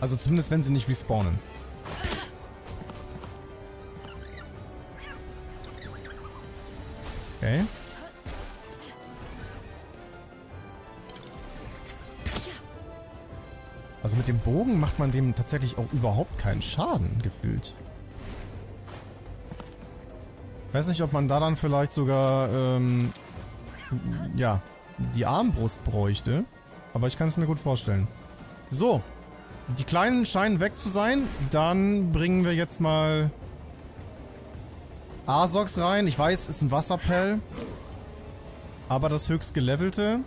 Speaker 1: Also zumindest, wenn sie nicht respawnen. Okay. Also mit dem Bogen macht man dem tatsächlich auch überhaupt keinen Schaden, gefühlt. Weiß nicht, ob man da dann vielleicht sogar, ähm, ja, die Armbrust bräuchte. Aber ich kann es mir gut vorstellen. So. Die Kleinen scheinen weg zu sein. Dann bringen wir jetzt mal Asox rein. Ich weiß, ist ein Wasserpell. Aber das höchst gelevelte.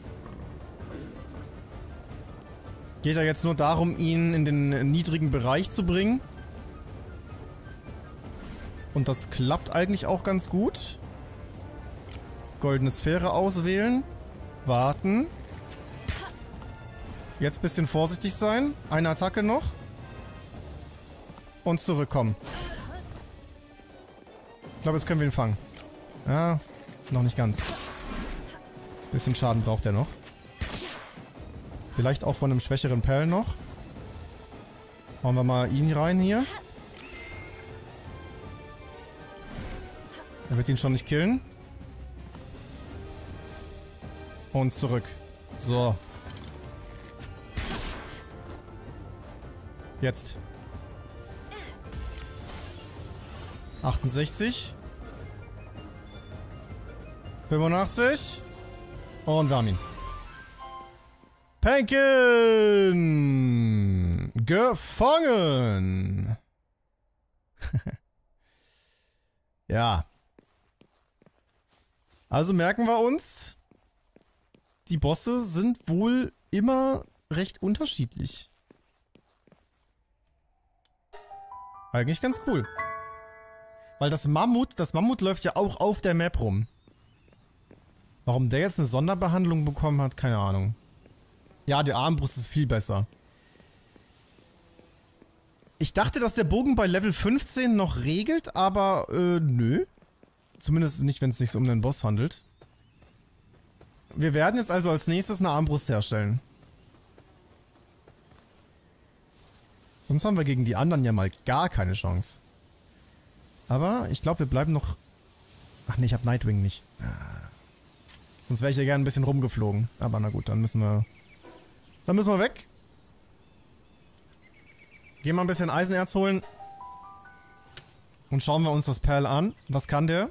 Speaker 1: Geht ja jetzt nur darum, ihn in den niedrigen Bereich zu bringen. Und das klappt eigentlich auch ganz gut. Goldene Sphäre auswählen. Warten. Jetzt bisschen vorsichtig sein. Eine Attacke noch. Und zurückkommen. Ich glaube, jetzt können wir ihn fangen. Ja, noch nicht ganz. Bisschen Schaden braucht er noch. Vielleicht auch von einem schwächeren Perl noch. Hauen wir mal ihn rein hier. Er wird ihn schon nicht killen. Und zurück. So. Jetzt. Jetzt. 68. 85. Und wir haben ihn. Pankin! Gefangen! ja. Also merken wir uns, die Bosse sind wohl immer recht unterschiedlich. Eigentlich ganz cool. Weil das Mammut, das Mammut läuft ja auch auf der Map rum. Warum der jetzt eine Sonderbehandlung bekommen hat, keine Ahnung. Ja, die Armbrust ist viel besser. Ich dachte, dass der Bogen bei Level 15 noch regelt, aber äh, nö. Zumindest nicht, wenn es sich um den Boss handelt. Wir werden jetzt also als nächstes eine Armbrust herstellen. Sonst haben wir gegen die anderen ja mal gar keine Chance. Aber ich glaube, wir bleiben noch... Ach nee, ich habe Nightwing nicht. Ah. Sonst wäre ich ja gerne ein bisschen rumgeflogen. Aber na gut, dann müssen wir... Dann müssen wir weg. Gehen wir ein bisschen Eisenerz holen. Und schauen wir uns das Perl an. Was kann der?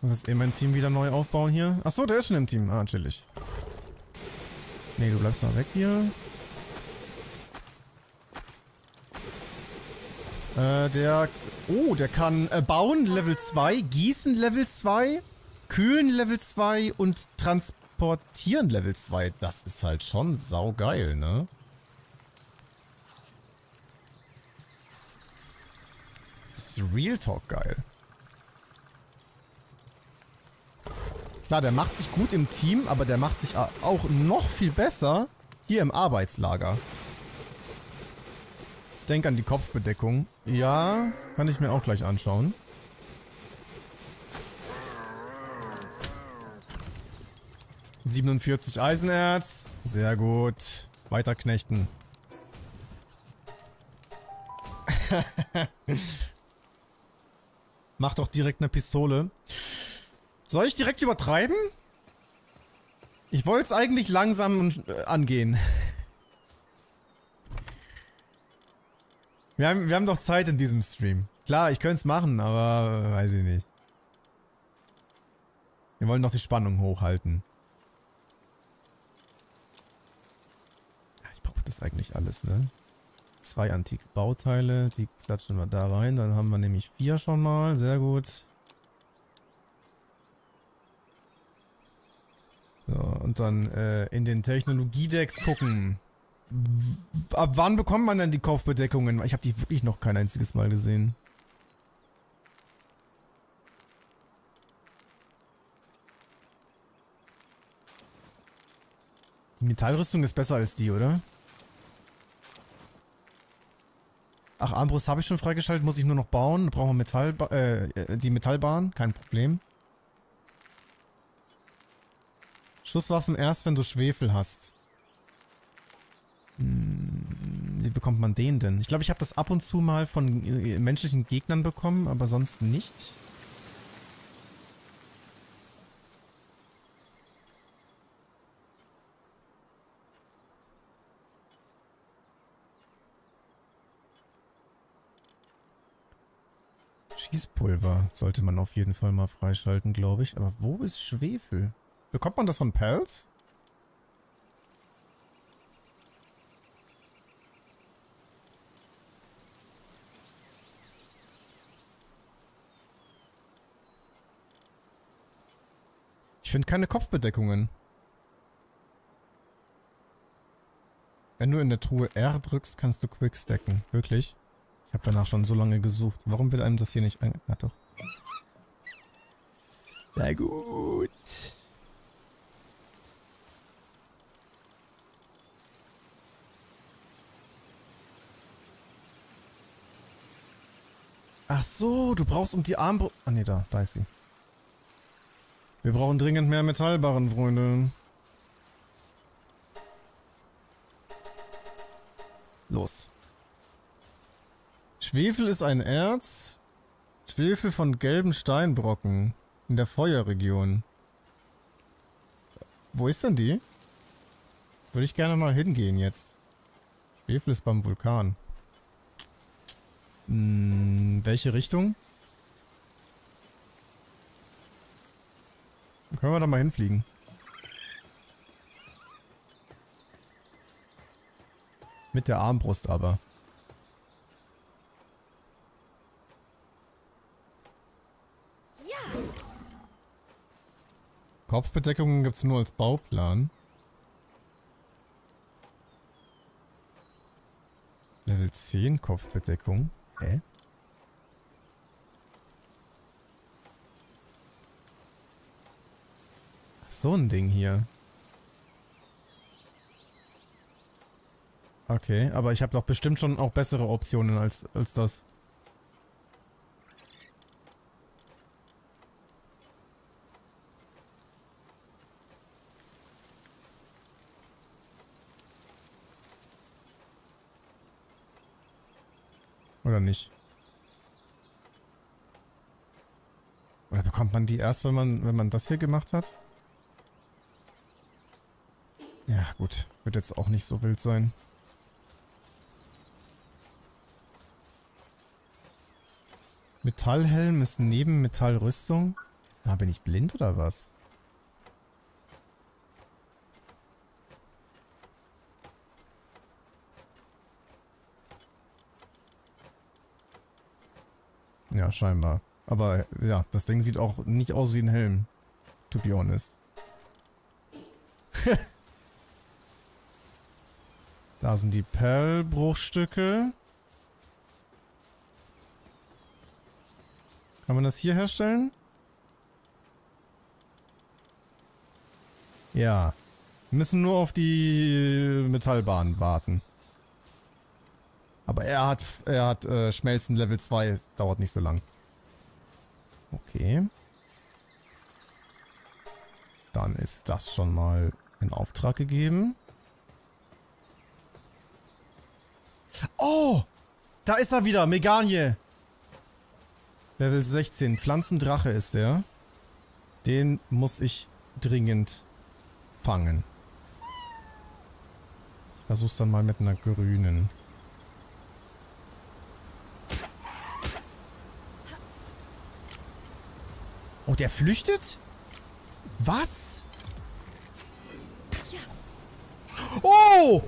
Speaker 1: Muss jetzt eben mein Team wieder neu aufbauen hier. Achso, der ist schon im Team. Ah, chillig. Nee, du bleibst mal weg hier. Äh, der... Oh, der kann äh, bauen Level 2, gießen Level 2, kühlen Level 2 und transportieren Level 2. Das ist halt schon saugeil, ne? Das ist Real Talk geil. Klar, der macht sich gut im Team, aber der macht sich auch noch viel besser hier im Arbeitslager. Denk an die Kopfbedeckung. Ja, kann ich mir auch gleich anschauen. ...47 Eisenerz. Sehr gut. Weiter knechten. Mach doch direkt eine Pistole. Soll ich direkt übertreiben? Ich wollte es eigentlich langsam äh, angehen. Wir haben, wir haben doch Zeit in diesem Stream. Klar, ich könnte es machen, aber äh, weiß ich nicht. Wir wollen doch die Spannung hochhalten. Ich brauche das eigentlich alles, ne? Zwei antike Bauteile, die klatschen wir da rein. Dann haben wir nämlich vier schon mal. Sehr gut. So, und dann äh, in den Technologiedecks gucken. Ab wann bekommt man denn die Kopfbedeckungen? Ich habe die wirklich noch kein einziges Mal gesehen. Die Metallrüstung ist besser als die, oder? Ach, Armbrust habe ich schon freigeschaltet, muss ich nur noch bauen. Brauchen wir Metall, äh, äh die Metallbahn, kein Problem. Schusswaffen erst, wenn du Schwefel hast. Hm, wie bekommt man den denn? Ich glaube, ich habe das ab und zu mal von äh, menschlichen Gegnern bekommen, aber sonst nicht. Schießpulver sollte man auf jeden Fall mal freischalten, glaube ich. Aber wo ist Schwefel? Bekommt man das von Pals? finde keine Kopfbedeckungen. Wenn du in der Truhe R drückst, kannst du Quickstacken. Wirklich? Ich habe danach schon so lange gesucht. Warum will einem das hier nicht an... Na doch. Na
Speaker 2: gut.
Speaker 1: Ach so, du brauchst um die Armbrust... Ah ne, da, da ist sie. Wir brauchen dringend mehr Metallbarren, Freunde. Los. Schwefel ist ein Erz. Schwefel von gelben Steinbrocken. In der Feuerregion. Wo ist denn die? Würde ich gerne mal hingehen jetzt. Schwefel ist beim Vulkan. Hm, welche Richtung? können wir da mal hinfliegen. Mit der Armbrust aber. Ja. Kopfbedeckungen gibt es nur als Bauplan. Level 10 Kopfbedeckung. Hä? So ein Ding hier. Okay, aber ich habe doch bestimmt schon auch bessere Optionen als, als das. Oder nicht? Oder bekommt man die erst, wenn man, wenn man das hier gemacht hat? Ja, gut. Wird jetzt auch nicht so wild sein. Metallhelm ist neben Metallrüstung. Na, bin ich blind oder was? Ja, scheinbar. Aber ja, das Ding sieht auch nicht aus wie ein Helm. To be honest. Da sind die Perlbruchstücke. Kann man das hier herstellen? Ja. Wir müssen nur auf die Metallbahn warten. Aber er hat, er hat äh, Schmelzen Level 2. Es dauert nicht so lang. Okay. Dann ist das schon mal in Auftrag gegeben. Oh! Da ist er wieder, Meganie. Level 16, Pflanzendrache ist er. Den muss ich dringend fangen. Ich versuch's dann mal mit einer grünen. Oh, der flüchtet? Was? Oh!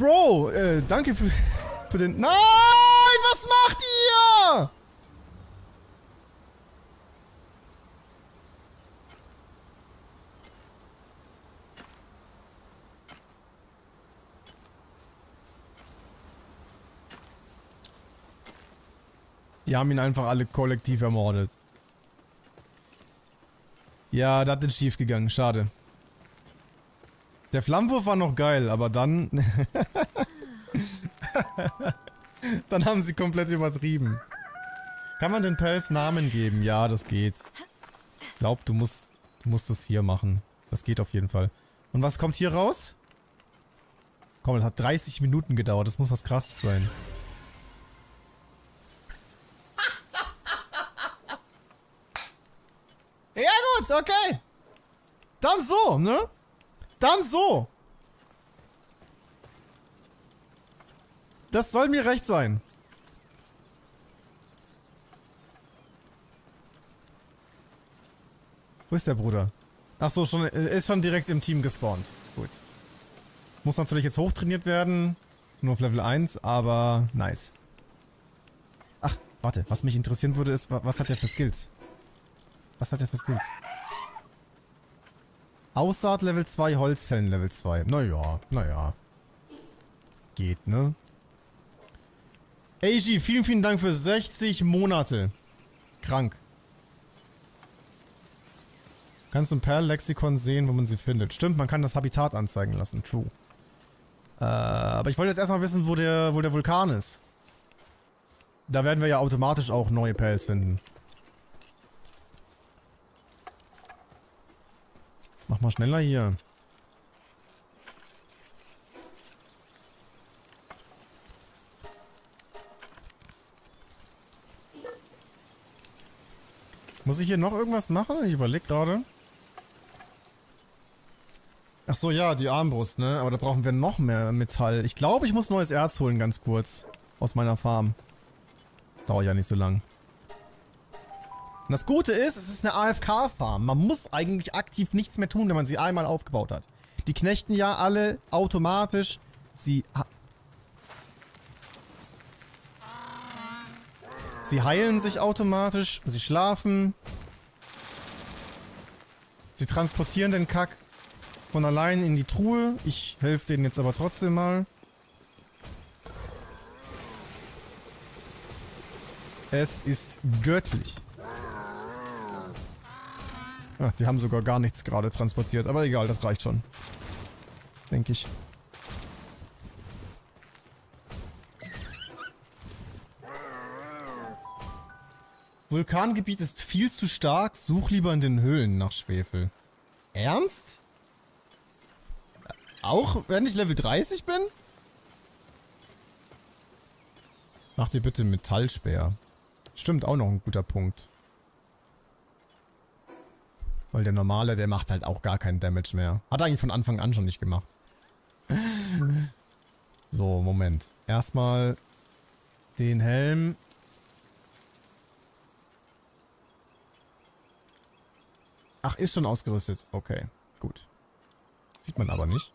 Speaker 1: Bro, äh, danke für, für den... Nein, was
Speaker 3: macht
Speaker 2: ihr?
Speaker 1: Die haben ihn einfach alle kollektiv ermordet. Ja, das ist schief gegangen. Schade. Der Flammenwurf war noch geil, aber dann... dann haben sie komplett übertrieben. Kann man den Pelz Namen geben? Ja, das geht. Ich glaub, du musst, du musst es hier machen. Das geht auf jeden Fall. Und was kommt hier raus? Komm, das hat 30 Minuten gedauert. Das muss was krasses sein. Ja gut, okay. Dann so, ne? Dann so. Das soll mir recht sein. Wo ist der Bruder? Achso, so, schon, äh, ist schon direkt im Team gespawnt. Gut. Muss natürlich jetzt hochtrainiert werden. Nur auf Level 1, aber nice. Ach, warte. Was mich interessieren würde, ist, was hat der für Skills? Was hat der für Skills? Aussaat Level 2, Holzfällen Level 2. Naja, naja. Geht, ne? AG, vielen, vielen Dank für 60 Monate. Krank. Kannst du im Perl-Lexikon sehen, wo man sie findet. Stimmt, man kann das Habitat anzeigen lassen. True. Äh, aber ich wollte jetzt erstmal wissen, wo der, wo der Vulkan ist. Da werden wir ja automatisch auch neue Perls finden. Mach mal schneller hier. Muss ich hier noch irgendwas machen? Ich überlege gerade. Ach so, ja, die Armbrust, ne? Aber da brauchen wir noch mehr Metall. Ich glaube, ich muss neues Erz holen, ganz kurz. Aus meiner Farm. Dauert ja nicht so lang. Und das Gute ist, es ist eine AFK-Farm. Man muss eigentlich aktiv nichts mehr tun, wenn man sie einmal aufgebaut hat. Die knechten ja alle automatisch. Sie... Sie heilen sich automatisch, sie schlafen. Sie transportieren den Kack von allein in die Truhe. Ich helfe denen jetzt aber trotzdem mal. Es ist göttlich. Ja, die haben sogar gar nichts gerade transportiert. Aber egal, das reicht schon. Denke ich. Vulkangebiet ist viel zu stark, such lieber in den Höhlen nach Schwefel. Ernst? Auch wenn ich Level 30 bin? Mach dir bitte Metallspeer. Stimmt, auch noch ein guter Punkt. Weil der normale, der macht halt auch gar keinen Damage mehr. Hat eigentlich von Anfang an schon nicht gemacht. so, Moment. Erstmal den Helm. Ach, ist schon ausgerüstet. Okay, gut. Sieht man aber nicht.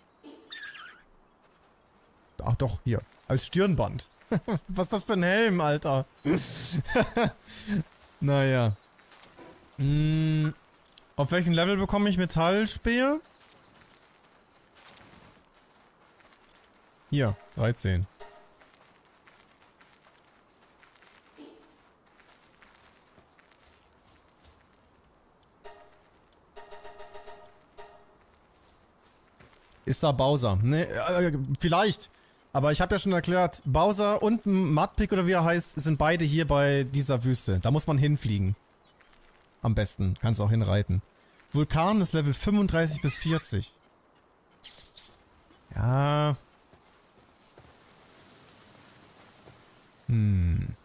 Speaker 1: Ach doch, hier. Als Stirnband. Was ist das für ein Helm, Alter? naja. Mm. Auf welchem Level bekomme ich Metallspeer? Hier, 13. Ist da Bowser? Ne, äh, vielleicht. Aber ich habe ja schon erklärt, Bowser und Mudpick oder wie er heißt, sind beide hier bei dieser Wüste. Da muss man hinfliegen. Am besten. Kannst auch hinreiten. Vulkan ist Level 35 bis 40. Ja.
Speaker 2: Hm.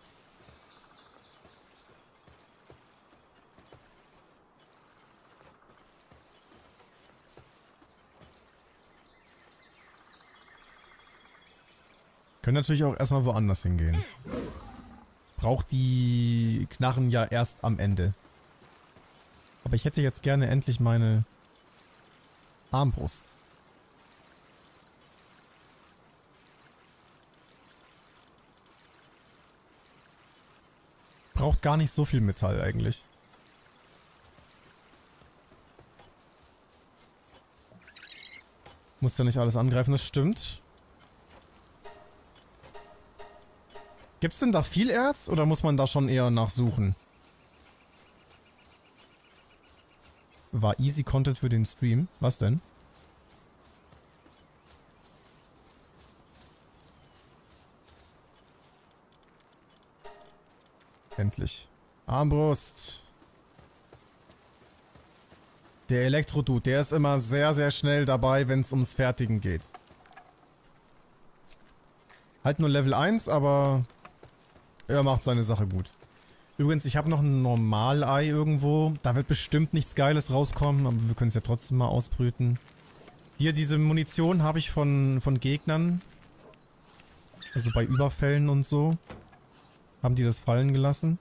Speaker 1: Können natürlich auch erstmal woanders hingehen. Braucht die Knarren ja erst am Ende. Aber ich hätte jetzt gerne endlich meine Armbrust. Braucht gar nicht so viel Metall eigentlich. Muss ja nicht alles angreifen, das stimmt. Gibt's denn da viel Erz oder muss man da schon eher nachsuchen? War easy Content für den Stream. Was denn? Endlich. Armbrust. Der Elektro-Dude, der ist immer sehr, sehr schnell dabei, wenn es ums Fertigen geht. Halt nur Level 1, aber er macht seine Sache gut. Übrigens, ich habe noch ein Normalei irgendwo. Da wird bestimmt nichts Geiles rauskommen, aber wir können es ja trotzdem mal ausbrüten. Hier, diese Munition habe ich von, von Gegnern. Also bei Überfällen und so. Haben die das fallen gelassen.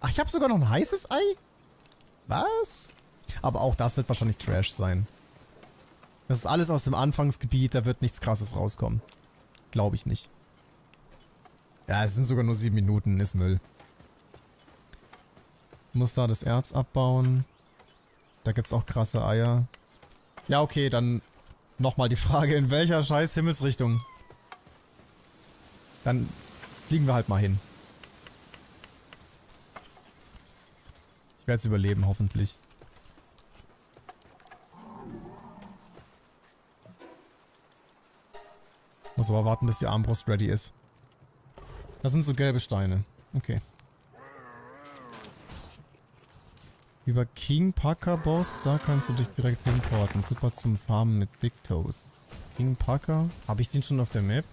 Speaker 1: Ach, ich habe sogar noch ein heißes Ei? Was? Aber auch das wird wahrscheinlich Trash sein. Das ist alles aus dem Anfangsgebiet, da wird nichts krasses rauskommen. Glaube ich nicht. Ja, es sind sogar nur sieben Minuten, ist Müll. Muss da das Erz abbauen. Da gibt's auch krasse Eier. Ja, okay, dann nochmal die Frage, in welcher scheiß Himmelsrichtung? Dann fliegen wir halt mal hin. Ich werde es überleben, hoffentlich. Muss aber warten, bis die Armbrust ready ist. Das sind so gelbe Steine. Okay. Über King Parker Boss, da kannst du dich direkt hinporten. Super zum Farmen mit Dicktoes. King Parker, habe ich den schon auf der Map?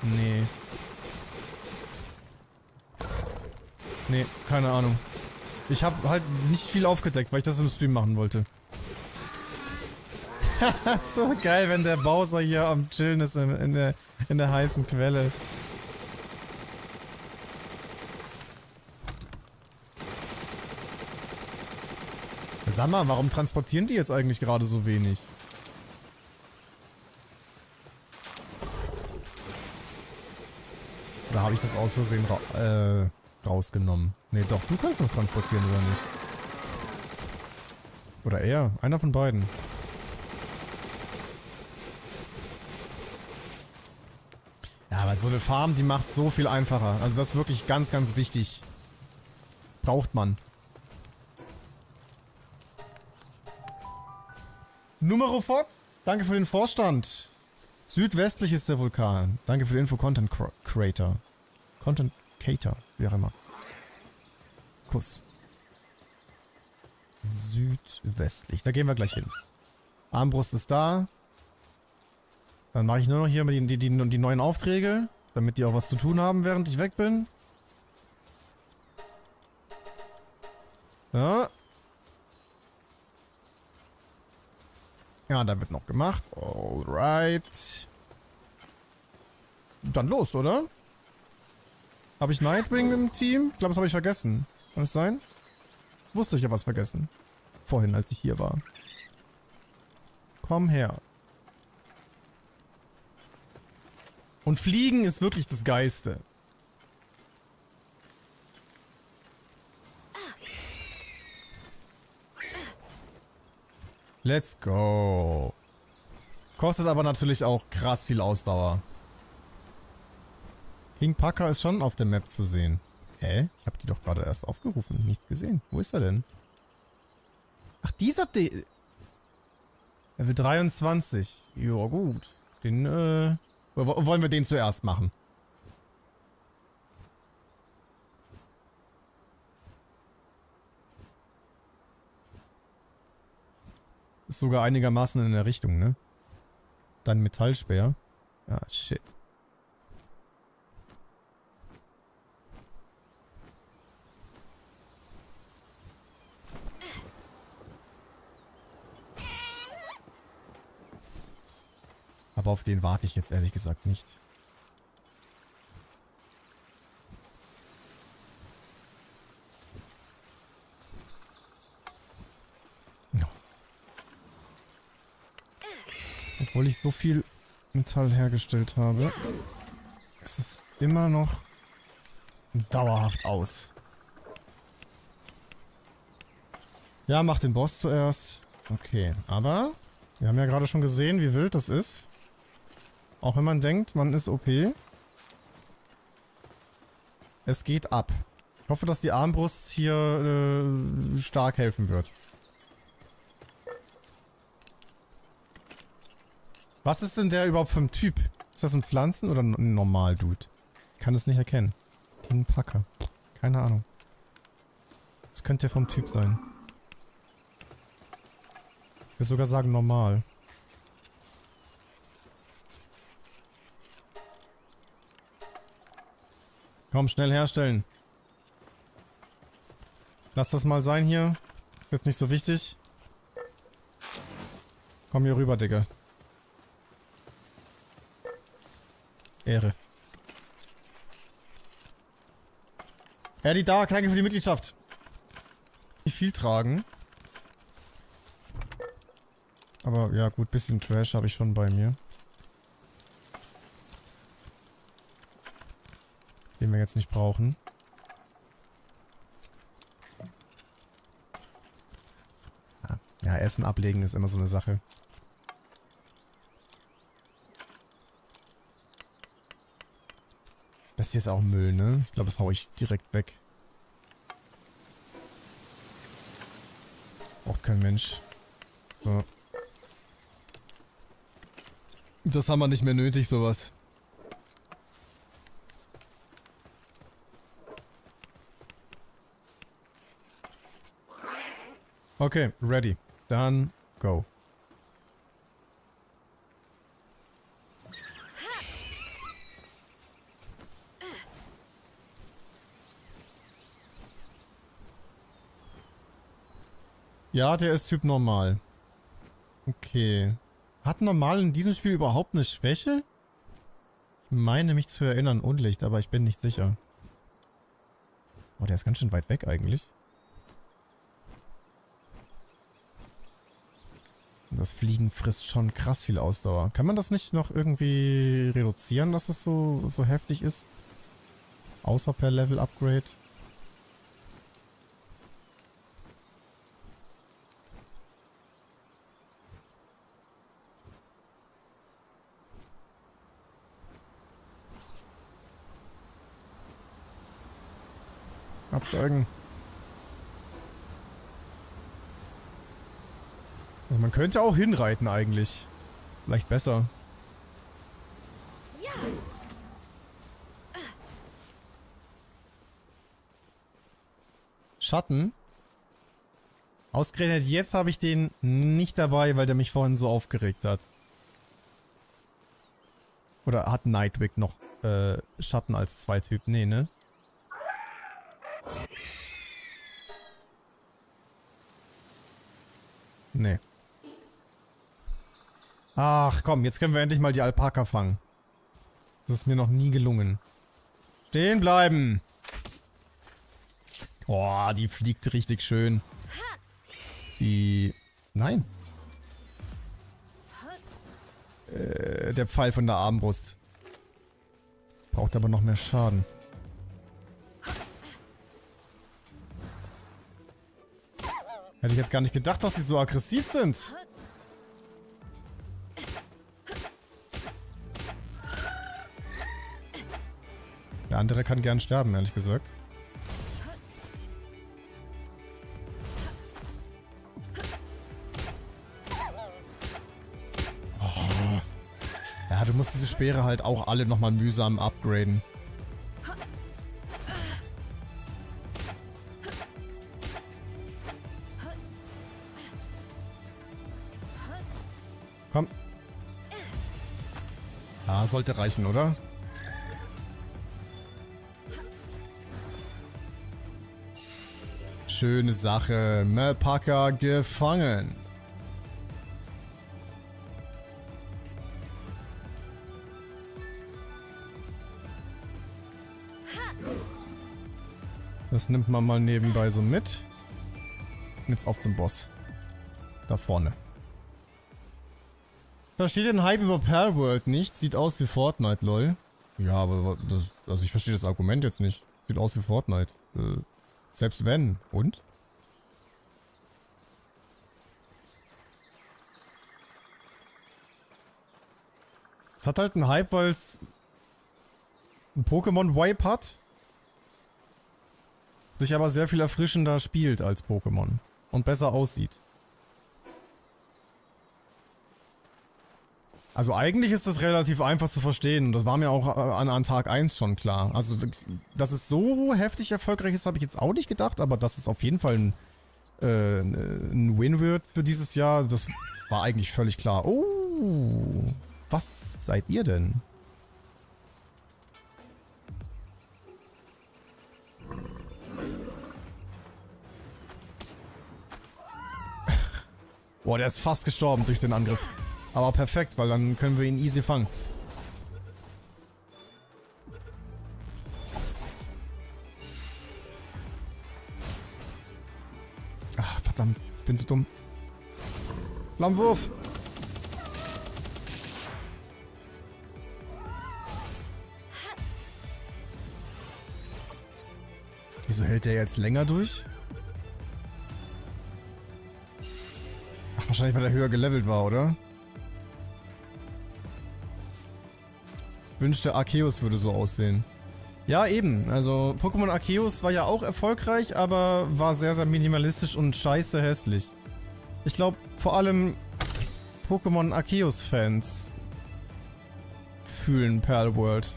Speaker 1: Nee. Nee, keine Ahnung. Ich habe halt nicht viel aufgedeckt, weil ich das im Stream machen wollte. so geil, wenn der Bowser hier am Chillen ist in, in, der, in der heißen Quelle. Sag mal, warum transportieren die jetzt eigentlich gerade so wenig? Oder habe ich das aus Versehen ra äh, rausgenommen? Ne, doch, du kannst noch transportieren, oder nicht? Oder er, einer von beiden. Ja, aber so eine Farm, die macht so viel einfacher. Also das ist wirklich ganz, ganz wichtig. Braucht man. Numero Fox, danke für den Vorstand. Südwestlich ist der Vulkan. Danke für die Info, Content Creator. Content Cater, wie auch immer. Kuss. Südwestlich. Da gehen wir gleich hin. Armbrust ist da. Dann mache ich nur noch hier die, die, die, die neuen Aufträge, damit die auch was zu tun haben, während ich weg bin. Ja. Ja, da wird noch gemacht. Alright. Dann los, oder? Habe ich Nightwing im Team? Ich glaube, das habe ich vergessen. Kann es sein? Wusste ich ja was vergessen. Vorhin, als ich hier war. Komm her. Und Fliegen ist wirklich das Geilste. Let's go. Kostet aber natürlich auch krass viel Ausdauer. King Packer ist schon auf der Map zu sehen. Hä? Ich hab die doch gerade erst aufgerufen. Nichts gesehen. Wo ist er denn? Ach, dieser D... Level 23. Ja, gut. Den, äh... Wollen wir den zuerst machen? sogar einigermaßen in der Richtung, ne? Dein Metallspeer. Ah, shit. Aber auf den warte ich jetzt ehrlich gesagt nicht. Obwohl ich so viel Metall hergestellt habe, ist es immer noch dauerhaft aus. Ja, mach den Boss zuerst. Okay, aber wir haben ja gerade schon gesehen, wie wild das ist. Auch wenn man denkt, man ist OP. Es geht ab. Ich hoffe, dass die Armbrust hier äh, stark helfen wird. Was ist denn der überhaupt für ein Typ? Ist das ein Pflanzen- oder ein Normal-Dude? Kann es nicht erkennen. King Packer. Keine Ahnung. Das könnte ja vom Typ sein. Ich würde sogar sagen normal. Komm, schnell herstellen. Lass das mal sein hier. Ist jetzt nicht so wichtig. Komm hier rüber, Digga. Ehre. Ja, die Dark, danke für die Mitgliedschaft. Nicht viel tragen. Aber ja gut, bisschen Trash habe ich schon bei mir. Den wir jetzt nicht brauchen. Ja, Essen ablegen ist immer so eine Sache. Das hier ist auch Müll, ne? Ich glaube, das haue ich direkt weg. Braucht kein Mensch. So. Das haben wir nicht mehr nötig, sowas. Okay, ready. Dann go. Ja, der ist Typ normal. Okay. Hat normal in diesem Spiel überhaupt eine Schwäche? Ich meine mich zu erinnern, Unlicht, aber ich bin nicht sicher. Oh, der ist ganz schön weit weg eigentlich. Das Fliegen frisst schon krass viel Ausdauer. Kann man das nicht noch irgendwie reduzieren, dass es so, so heftig ist? Außer per Level-Upgrade? Absteigen. Also man könnte auch hinreiten eigentlich. Vielleicht besser. Schatten. Ausgerechnet jetzt habe ich den nicht dabei, weil der mich vorhin so aufgeregt hat. Oder hat Nightwick noch äh, Schatten als Zweityp? Nee, ne? Nee. Ach komm, jetzt können wir endlich mal die Alpaka fangen. Das ist mir noch nie gelungen. Stehen bleiben! Boah, die fliegt richtig schön. Die... Nein. Äh, der Pfeil von der Armbrust. Braucht aber noch mehr Schaden. Hätte ich jetzt gar nicht gedacht, dass sie so aggressiv sind. Der andere kann gern sterben, ehrlich gesagt. Oh. Ja, du musst diese Speere halt auch alle nochmal mühsam upgraden. sollte reichen, oder? Schöne Sache. Mapaka gefangen. Das nimmt man mal nebenbei so mit. Jetzt auf zum Boss. Da vorne. Versteht den Hype über Pearl World nicht? Sieht aus wie Fortnite, lol. Ja, aber das, also ich verstehe das Argument jetzt nicht. Sieht aus wie Fortnite. Äh, selbst wenn. Und? Es hat halt einen Hype, weil es ein Pokémon-Wipe hat. Sich aber sehr viel erfrischender spielt als Pokémon. Und besser aussieht. Also eigentlich ist das relativ einfach zu verstehen. Das war mir auch äh, an, an Tag 1 schon klar. Also, dass es so heftig erfolgreich ist, habe ich jetzt auch nicht gedacht, aber dass es auf jeden Fall ein, äh, ein Win wird für dieses Jahr, das war eigentlich völlig klar. Oh, was seid ihr denn? Boah, der ist fast gestorben durch den Angriff. Aber perfekt, weil dann können wir ihn easy fangen. Ach, verdammt. Bin so dumm. Lammwurf! Wieso hält der jetzt länger durch? Ach, wahrscheinlich, weil er höher gelevelt war, oder? wünschte, Arceus würde so aussehen. Ja, eben. Also Pokémon Arceus war ja auch erfolgreich, aber war sehr, sehr minimalistisch und scheiße hässlich. Ich glaube, vor allem Pokémon Arceus-Fans fühlen Pearl World.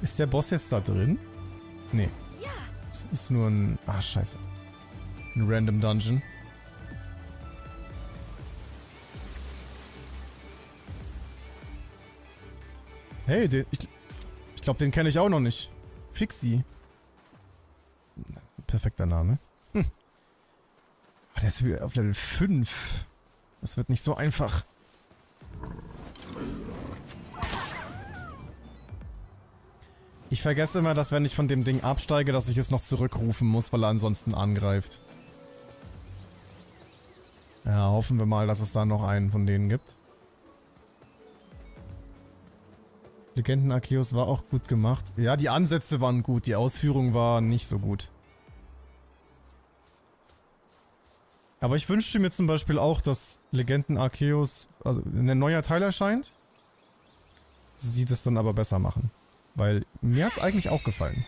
Speaker 1: Ist der Boss jetzt da drin? Nee. Es ist nur ein... Ah, scheiße. Ein random Dungeon. Hey, den, ich, ich glaube, den kenne ich auch noch nicht. Fixi. perfekter Name. Hm. Ah, der ist auf Level 5. Das wird nicht so einfach. Ich vergesse immer, dass wenn ich von dem Ding absteige, dass ich es noch zurückrufen muss, weil er ansonsten angreift. Ja, hoffen wir mal, dass es da noch einen von denen gibt. Legenden Arceus war auch gut gemacht. Ja, die Ansätze waren gut, die Ausführung war nicht so gut. Aber ich wünschte mir zum Beispiel auch, dass Legenden Arceus, also ein neuer Teil erscheint, sie das dann aber besser machen. Weil mir hat es eigentlich auch gefallen.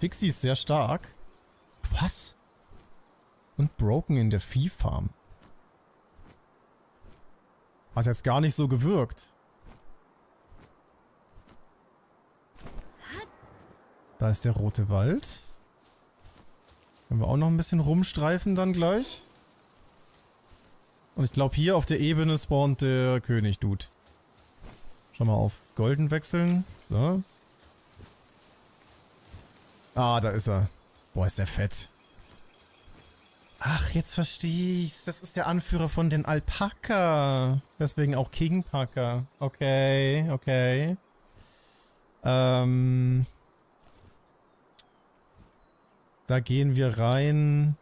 Speaker 1: Pixie ist sehr stark. Was? Und Broken in der Viehfarm. Hat jetzt gar nicht so gewirkt. Da ist der rote Wald. Können wir auch noch ein bisschen rumstreifen dann gleich. Und ich glaube hier auf der Ebene spawnt der König, Dude. Schau mal auf golden wechseln. So. Ah, da ist er. Boah, ist der fett. Ach, jetzt verstehe ich's. Das ist der Anführer von den Alpaka. Deswegen auch King Paka. Okay, okay. Ähm... Da gehen wir rein.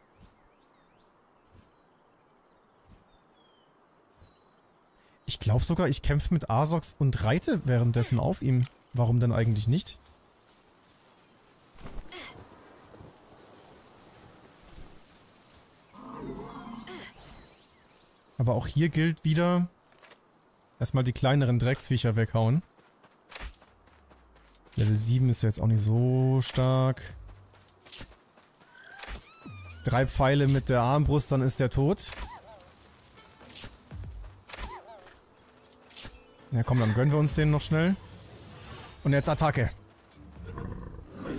Speaker 1: Ich glaube sogar, ich kämpfe mit Asox und reite währenddessen auf ihm. Warum denn eigentlich nicht? Aber auch hier gilt wieder, erstmal die kleineren Drecksviecher weghauen. Level 7 ist jetzt auch nicht so stark. Drei Pfeile mit der Armbrust, dann ist der tot. Na komm, dann gönnen wir uns den noch schnell. Und jetzt Attacke.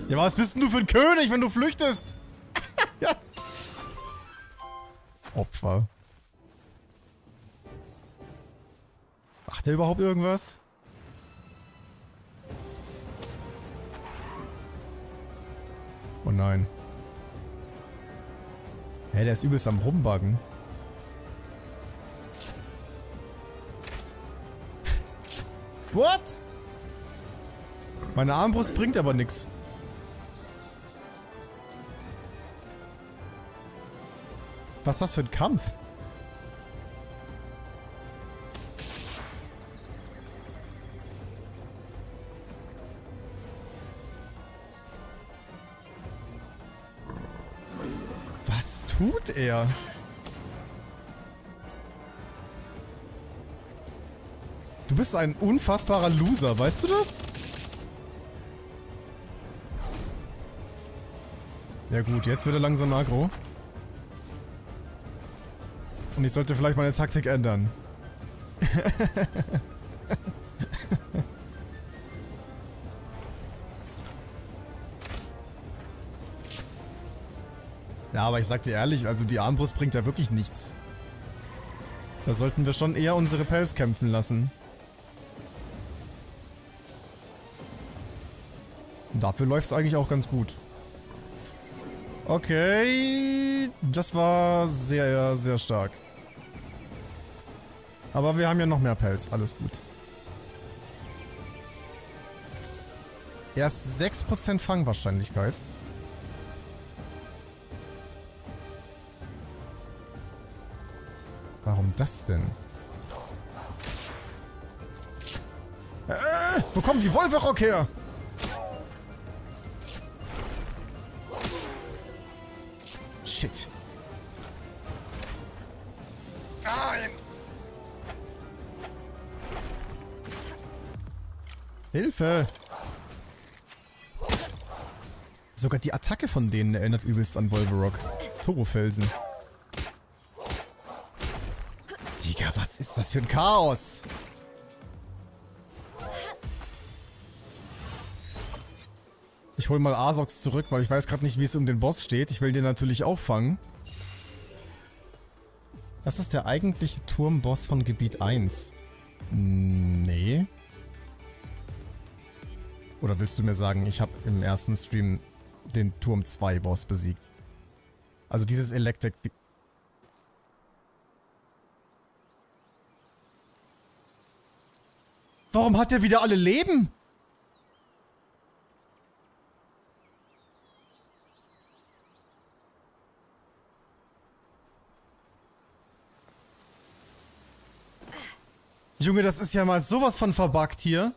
Speaker 1: Ja, was bist denn du für ein König, wenn du flüchtest? ja. Opfer. Macht der überhaupt irgendwas? Oh nein. Hä, hey, der ist übelst am Rumbaggen. What? Meine Armbrust bringt aber nichts. Was ist das für ein Kampf? tut er? Du bist ein unfassbarer Loser, weißt du das? Ja gut, jetzt wird er langsam aggro. Und ich sollte vielleicht meine Taktik ändern. Ja, aber ich sag dir ehrlich, also die Armbrust bringt ja wirklich nichts. Da sollten wir schon eher unsere Pelz kämpfen lassen. Und dafür es eigentlich auch ganz gut. Okay, das war sehr, sehr stark. Aber wir haben ja noch mehr Pelz, alles gut. Erst 6% Fangwahrscheinlichkeit. kommt das denn? Äh, wo kommen die Wolferrock her? Shit. Nein! Hilfe! Sogar die Attacke von denen erinnert übelst an Wolverock. Torofelsen. Was ist das für ein Chaos? Ich hole mal Asox zurück, weil ich weiß gerade nicht, wie es um den Boss steht. Ich will den natürlich auffangen. Das ist der eigentliche Turmboss von Gebiet 1. Nee. Oder willst du mir sagen, ich habe im ersten Stream den Turm 2 Boss besiegt? Also dieses Electric Warum hat der wieder alle Leben? Junge, das ist ja mal sowas von verbuggt hier.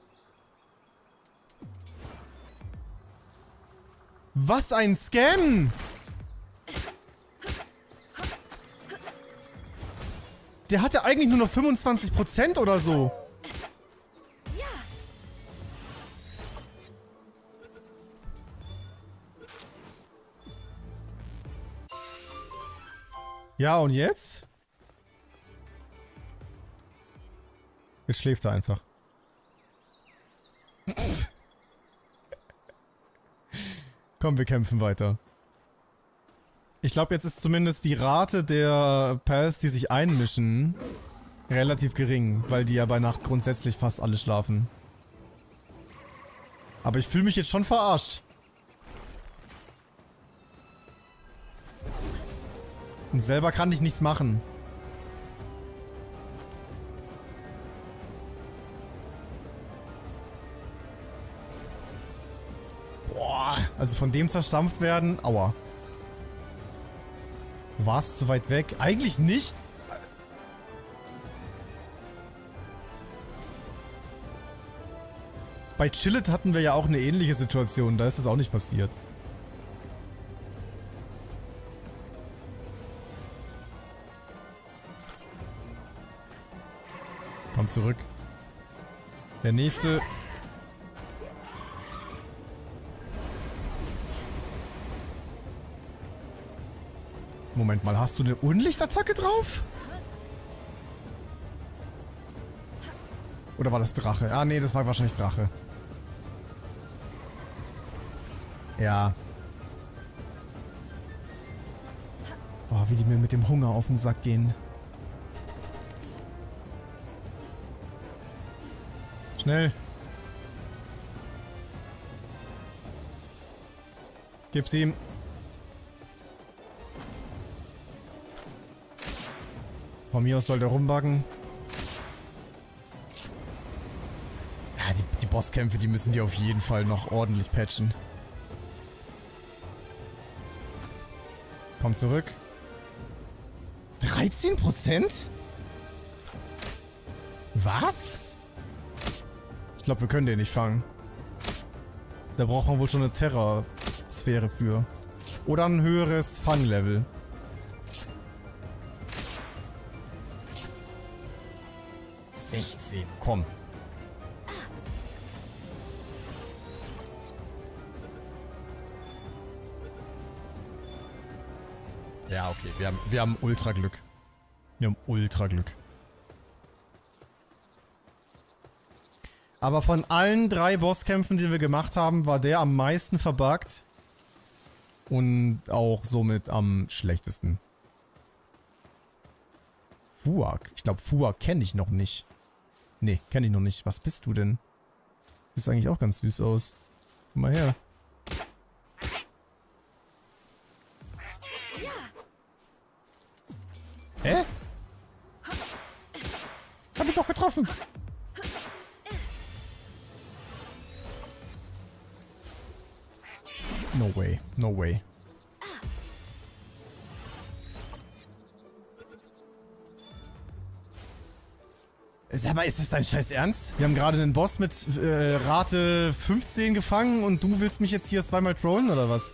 Speaker 1: Was ein Scam! Der hatte eigentlich nur noch 25% oder so. Ja, und jetzt? Jetzt schläft er einfach. Komm, wir kämpfen weiter. Ich glaube, jetzt ist zumindest die Rate der Pals, die sich einmischen, relativ gering, weil die ja bei Nacht grundsätzlich fast alle schlafen. Aber ich fühle mich jetzt schon verarscht. Und selber kann ich nichts machen. Boah, also von dem zerstampft werden, aua. War es zu weit weg? Eigentlich nicht. Bei Chillet hatten wir ja auch eine ähnliche Situation, da ist es auch nicht passiert. und zurück. Der nächste... Moment mal, hast du eine Unlichtattacke drauf? Oder war das Drache? Ah, nee, das war wahrscheinlich Drache. Ja. Boah, wie die mir mit dem Hunger auf den Sack gehen. Schnell. Gib's ihm. Von mir aus soll der rumbacken. Ja, die, die Bosskämpfe, die müssen die auf jeden Fall noch ordentlich patchen. Komm zurück. 13 Prozent? Was? Ich glaube, wir können den nicht fangen. Da braucht man wohl schon eine Terra-Sphäre für. Oder ein höheres Fanglevel. Sechzehn, komm. Ja, okay, wir haben, wir haben Ultra-Glück. Wir haben Ultra-Glück. Aber von allen drei Bosskämpfen, die wir gemacht haben, war der am meisten verbuggt. Und auch somit am schlechtesten. Fuak. Ich glaube, Fuak kenne ich noch nicht. Nee, kenne ich noch nicht. Was bist du denn? Sieht eigentlich auch ganz süß aus. Komm mal her. Hä? Hab ich doch getroffen. way. No way. Sag mal, ist das dein scheiß Ernst? Wir haben gerade einen Boss mit äh, Rate 15 gefangen und du willst mich jetzt hier zweimal trollen oder was?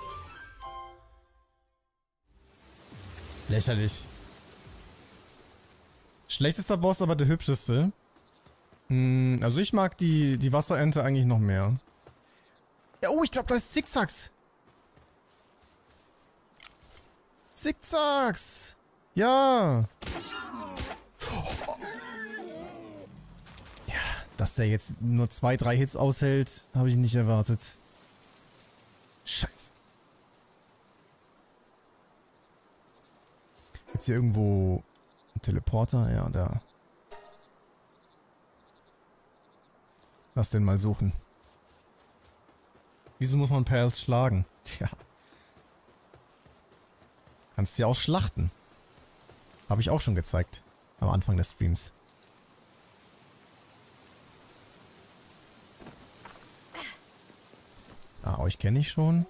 Speaker 1: Lächerlich. Schlechtester Boss, aber der hübscheste. Hm, also ich mag die, die Wasserente eigentlich noch mehr. Ja, oh, ich glaube, da ist Zickzacks. Zickzacks! Ja! Ja, dass der jetzt nur zwei, drei Hits aushält, habe ich nicht erwartet. Scheiße. Gibt's hier irgendwo einen Teleporter? Ja, da. Lass den mal suchen. Wieso muss man Perls schlagen? Tja. Kannst sie auch schlachten. Habe ich auch schon gezeigt. Am Anfang des Streams. Ah, euch kenne ich schon.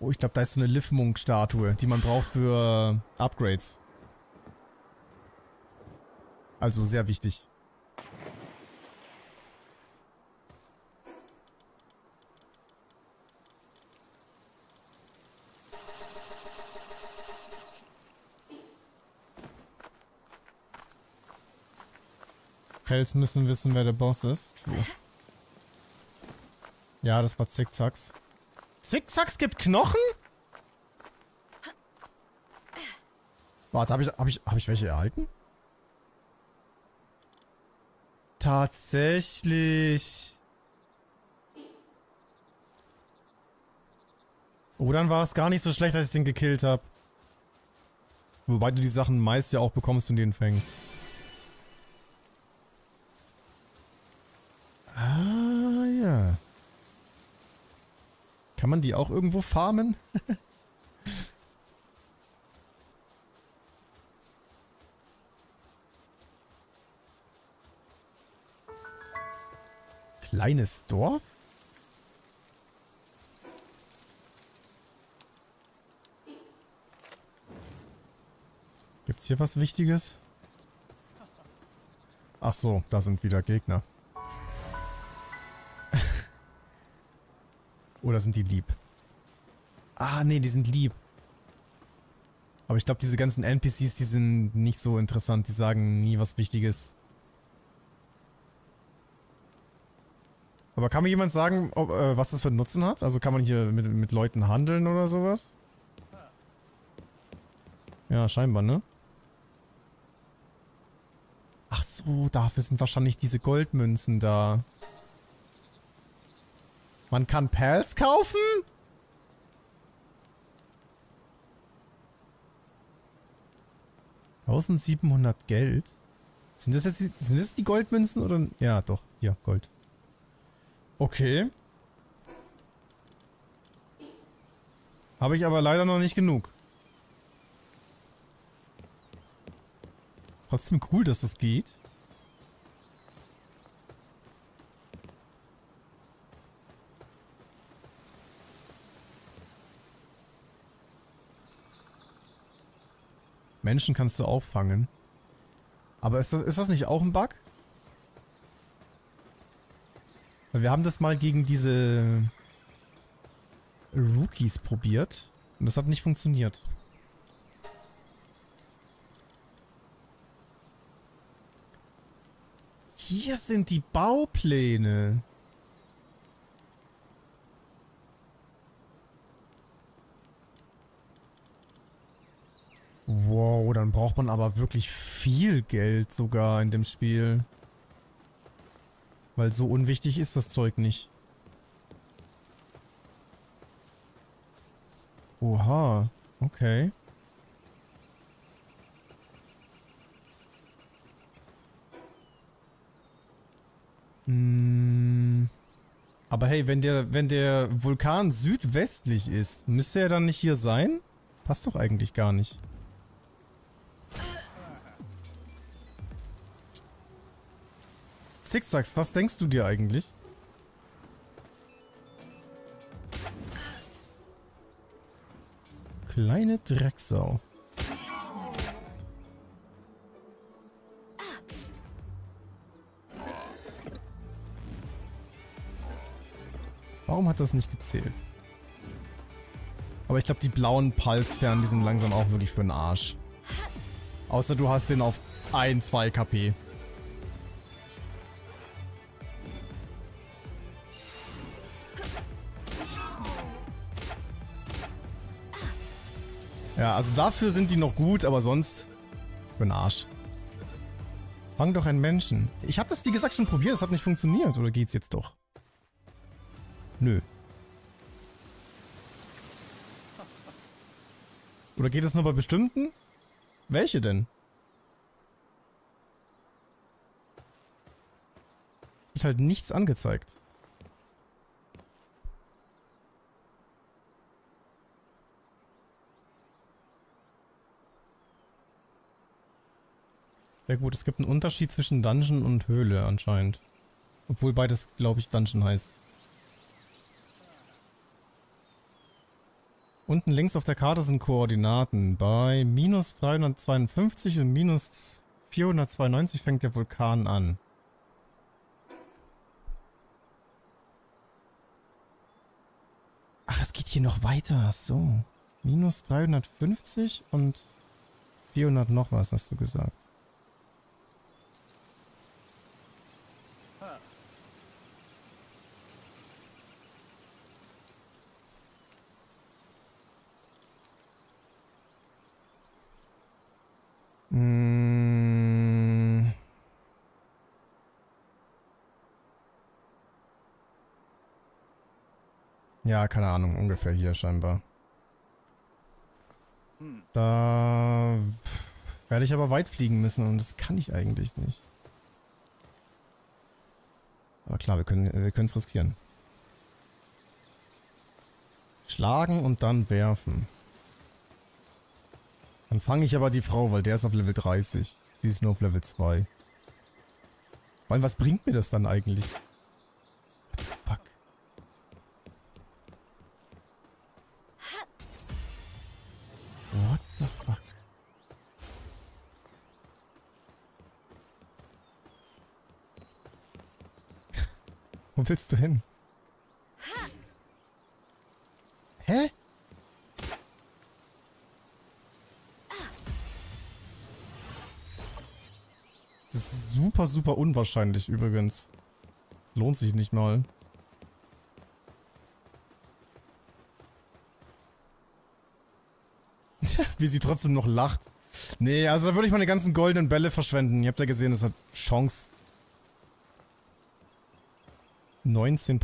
Speaker 1: Oh, ich glaube, da ist so eine Livmunk-Statue, die man braucht für Upgrades. Also sehr wichtig. Hells müssen wissen, wer der Boss ist. True. Ja, das war Zickzacks. Zickzacks gibt Knochen? Warte, habe ich, hab ich, hab ich welche erhalten? Tatsächlich. Oh, dann war es gar nicht so schlecht, dass ich den gekillt habe. Wobei du die Sachen meist ja auch bekommst und den fängst. man die auch irgendwo farmen? Kleines Dorf? Gibt's hier was Wichtiges? Ach so, da sind wieder Gegner. Oder sind die lieb? Ah, nee, die sind lieb. Aber ich glaube, diese ganzen NPCs, die sind nicht so interessant. Die sagen nie was Wichtiges. Aber kann mir jemand sagen, ob, äh, was das für einen Nutzen hat? Also kann man hier mit, mit Leuten handeln oder sowas? Ja, scheinbar, ne? Ach so, dafür sind wahrscheinlich diese Goldmünzen da. Man kann Pals kaufen? Tausendsiebenhundert Geld? Sind das jetzt die, sind das die Goldmünzen oder... Ja, doch. Hier, Gold. Okay. Habe ich aber leider noch nicht genug. Trotzdem cool, dass das geht. Menschen kannst du auffangen. Aber ist das, ist das nicht auch ein Bug? Wir haben das mal gegen diese Rookies probiert. Und das hat nicht funktioniert. Hier sind die Baupläne. Wow, dann braucht man aber wirklich viel Geld sogar in dem Spiel. Weil so unwichtig ist das Zeug nicht. Oha, okay. Hm. Aber hey, wenn der, wenn der Vulkan südwestlich ist, müsste er dann nicht hier sein? Passt doch eigentlich gar nicht. Zickzacks, was denkst du dir eigentlich? Kleine Drecksau. Warum hat das nicht gezählt? Aber ich glaube, die blauen Pulsfern, die sind langsam auch wirklich für den Arsch. Außer du hast den auf 1, 2 KP. Ja, also dafür sind die noch gut, aber sonst... Bin Arsch. Fang doch einen Menschen. Ich habe das, wie gesagt, schon probiert. Das hat nicht funktioniert. Oder geht's jetzt doch? Nö. Oder geht es nur bei bestimmten? Welche denn? Wird halt nichts angezeigt. Ja gut, es gibt einen Unterschied zwischen Dungeon und Höhle anscheinend. Obwohl beides, glaube ich, Dungeon heißt. Unten links auf der Karte sind Koordinaten. Bei minus 352 und minus 492 fängt der Vulkan an. Ach, es geht hier noch weiter. So. Minus 350 und 400 noch was, hast du gesagt. Ja, keine Ahnung, ungefähr hier scheinbar. Hm. Da werde ich aber weit fliegen müssen und das kann ich eigentlich nicht. Aber klar, wir können wir es riskieren. Schlagen und dann werfen. Dann fange ich aber die Frau, weil der ist auf Level 30. Sie ist nur auf Level 2. Weil was bringt mir das dann eigentlich? willst du hin? Hä? Das ist super, super unwahrscheinlich übrigens. Das lohnt sich nicht mal. Wie sie trotzdem noch lacht. Nee, also da würde ich meine ganzen goldenen Bälle verschwenden. Ihr habt ja gesehen, es hat Chance 19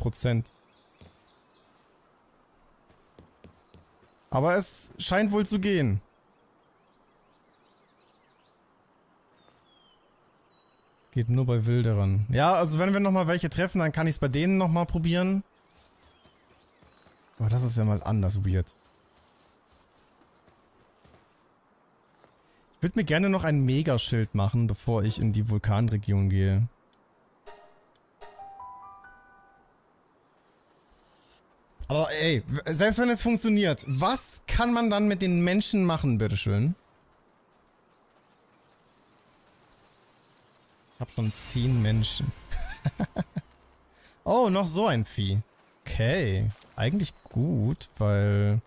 Speaker 1: Aber es scheint wohl zu gehen. Es geht nur bei Wilderern. Ja, also wenn wir nochmal welche treffen, dann kann ich es bei denen nochmal probieren. Aber das ist ja mal anders weird. Ich würde mir gerne noch ein Megaschild machen, bevor ich in die Vulkanregion gehe. Aber ey, selbst wenn es funktioniert, was kann man dann mit den Menschen machen, bitteschön? Ich hab schon zehn Menschen. oh, noch so ein Vieh. Okay. Eigentlich gut, weil...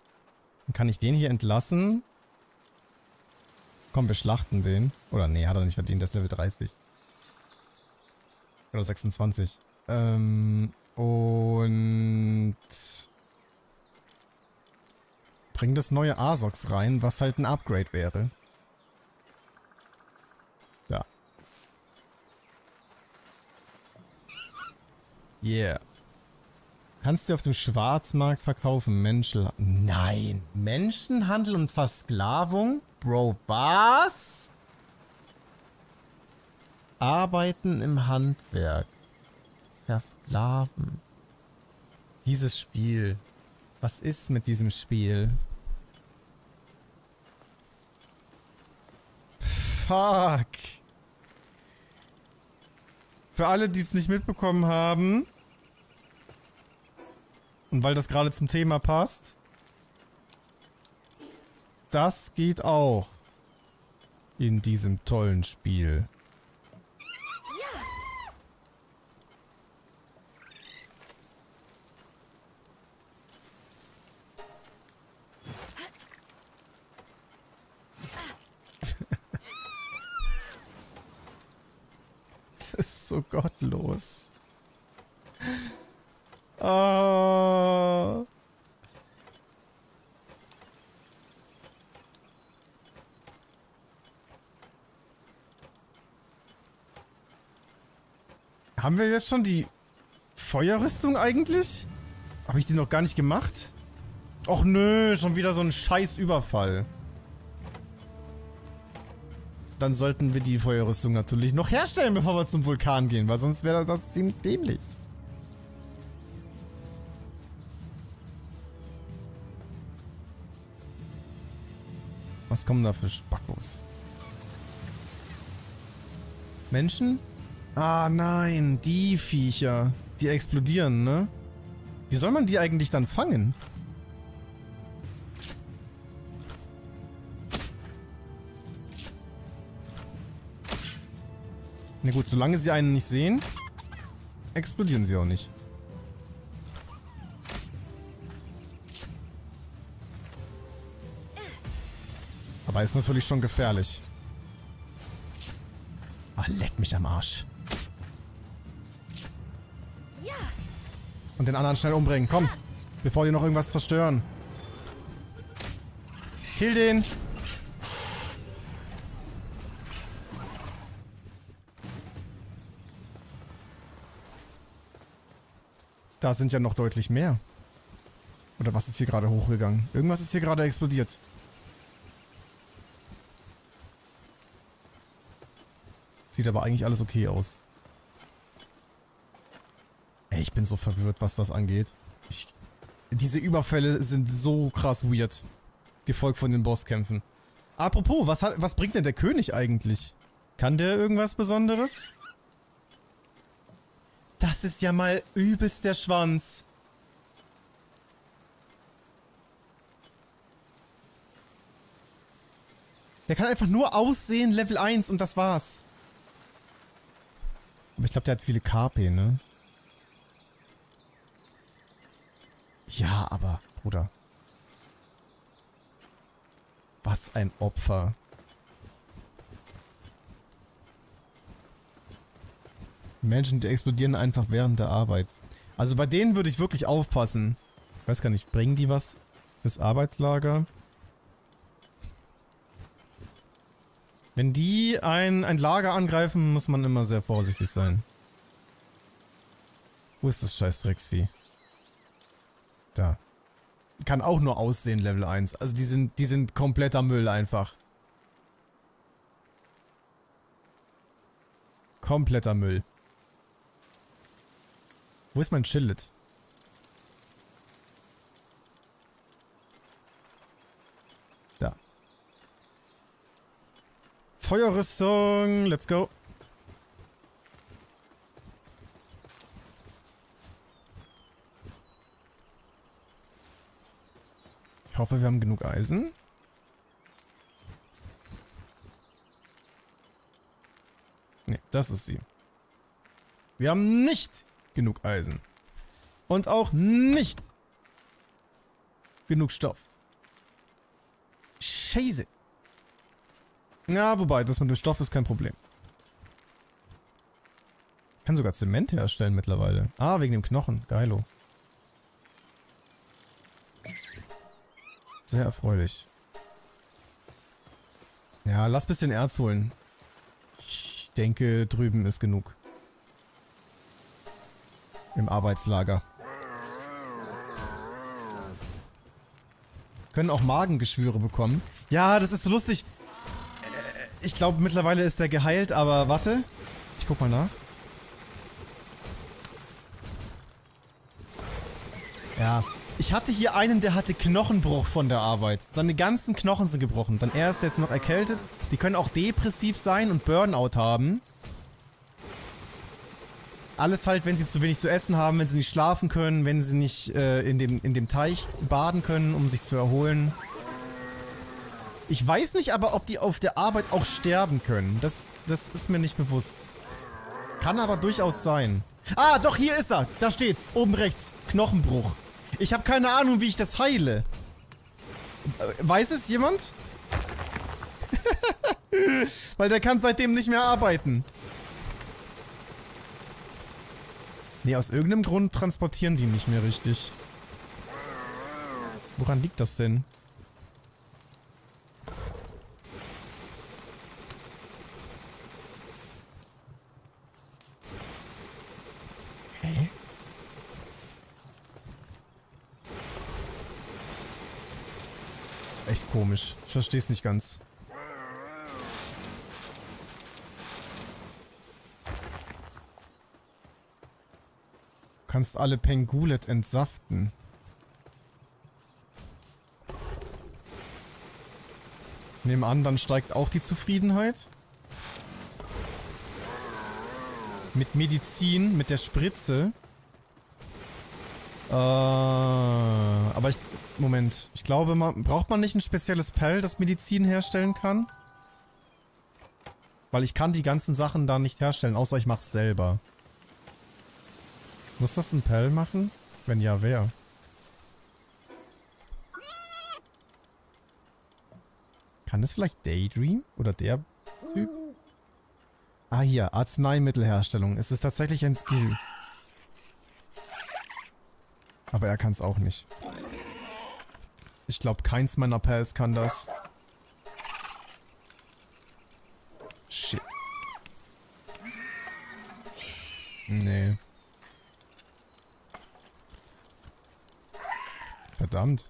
Speaker 1: Dann kann ich den hier entlassen. Komm, wir schlachten den. Oder nee, hat er nicht verdient. Der ist Level 30. Oder 26. Ähm... Und bring das neue ASOX rein, was halt ein Upgrade wäre. Da. Yeah. Kannst du auf dem Schwarzmarkt verkaufen, Menschen... Nein! Menschenhandel und Versklavung? Bro, was? Arbeiten im Handwerk. Versklaven. Dieses Spiel. Was ist mit diesem Spiel? Fuck. Für alle, die es nicht mitbekommen haben. Und weil das gerade zum Thema passt. Das geht auch. In diesem tollen Spiel. Das ist so gottlos. Oh. Haben wir jetzt schon die Feuerrüstung eigentlich? Habe ich die noch gar nicht gemacht? Och nö, schon wieder so ein scheiß Überfall dann sollten wir die Feuerrüstung natürlich noch herstellen, bevor wir zum Vulkan gehen, weil sonst wäre das ziemlich dämlich. Was kommen da für Spackos? Menschen? Ah nein, die Viecher. Die explodieren, ne? Wie soll man die eigentlich dann fangen? Na gut, solange sie einen nicht sehen, explodieren sie auch nicht. Aber ist natürlich schon gefährlich. Ah, leck mich am Arsch. Und den anderen schnell umbringen, komm. Bevor die noch irgendwas zerstören. Kill den. Da sind ja noch deutlich mehr. Oder was ist hier gerade hochgegangen? Irgendwas ist hier gerade explodiert. Sieht aber eigentlich alles okay aus. Ey, ich bin so verwirrt, was das angeht. Ich, diese Überfälle sind so krass weird. Gefolgt von den Bosskämpfen. Apropos, was, hat, was bringt denn der König eigentlich? Kann der irgendwas Besonderes? Das ist ja mal übelst der Schwanz. Der kann einfach nur aussehen, Level 1 und das war's. Aber ich glaube, der hat viele KP, ne? Ja, aber, Bruder. Was ein Opfer. Menschen, die explodieren einfach während der Arbeit. Also bei denen würde ich wirklich aufpassen. Ich weiß gar nicht, bringen die was fürs Arbeitslager? Wenn die ein, ein Lager angreifen, muss man immer sehr vorsichtig sein. Wo ist das scheiß Drecksvieh? Da. Kann auch nur aussehen, Level 1. Also die sind, die sind kompletter Müll einfach. Kompletter Müll. Wo ist mein Schillet? Da. Feuerrüstung. Let's go. Ich hoffe, wir haben genug Eisen. Ne, das ist sie. Wir haben nicht genug Eisen. Und auch nicht genug Stoff. Scheiße. Ja, wobei, das mit dem Stoff ist kein Problem. Ich kann sogar Zement herstellen mittlerweile. Ah, wegen dem Knochen. Geilo. Sehr erfreulich. Ja, lass ein bisschen Erz holen. Ich denke, drüben ist genug. Im Arbeitslager. Können auch Magengeschwüre bekommen. Ja, das ist so lustig. Äh, ich glaube, mittlerweile ist er geheilt, aber warte. Ich guck mal nach. Ja. Ich hatte hier einen, der hatte Knochenbruch von der Arbeit. Seine ganzen Knochen sind gebrochen. Dann er ist jetzt noch erkältet. Die können auch depressiv sein und Burnout haben. Alles halt, wenn sie zu wenig zu essen haben, wenn sie nicht schlafen können, wenn sie nicht äh, in, dem, in dem Teich baden können, um sich zu erholen. Ich weiß nicht aber, ob die auf der Arbeit auch sterben können. Das, das ist mir nicht bewusst. Kann aber durchaus sein. Ah, doch, hier ist er. Da steht's. Oben rechts. Knochenbruch. Ich habe keine Ahnung, wie ich das heile. Äh, weiß es jemand? Weil der kann seitdem nicht mehr arbeiten. Nee, aus irgendeinem Grund transportieren die nicht mehr richtig. Woran liegt das denn? Hä? Das ist echt komisch. Ich verstehe es nicht ganz. Kannst alle Pengulet entsaften. Nehmen an, dann steigt auch die Zufriedenheit. Mit Medizin, mit der Spritze. Äh, aber ich... Moment. Ich glaube, man, braucht man nicht ein spezielles Pell, das Medizin herstellen kann? Weil ich kann die ganzen Sachen da nicht herstellen, außer ich mach's selber. Muss das ein Pell machen? Wenn ja, wer? Kann das vielleicht Daydream? Oder der Typ? Ah, hier. Arzneimittelherstellung. Es ist tatsächlich ein Skill. Aber er kann es auch nicht. Ich glaube, keins meiner Pals kann das. Shit. Nee. Verdammt.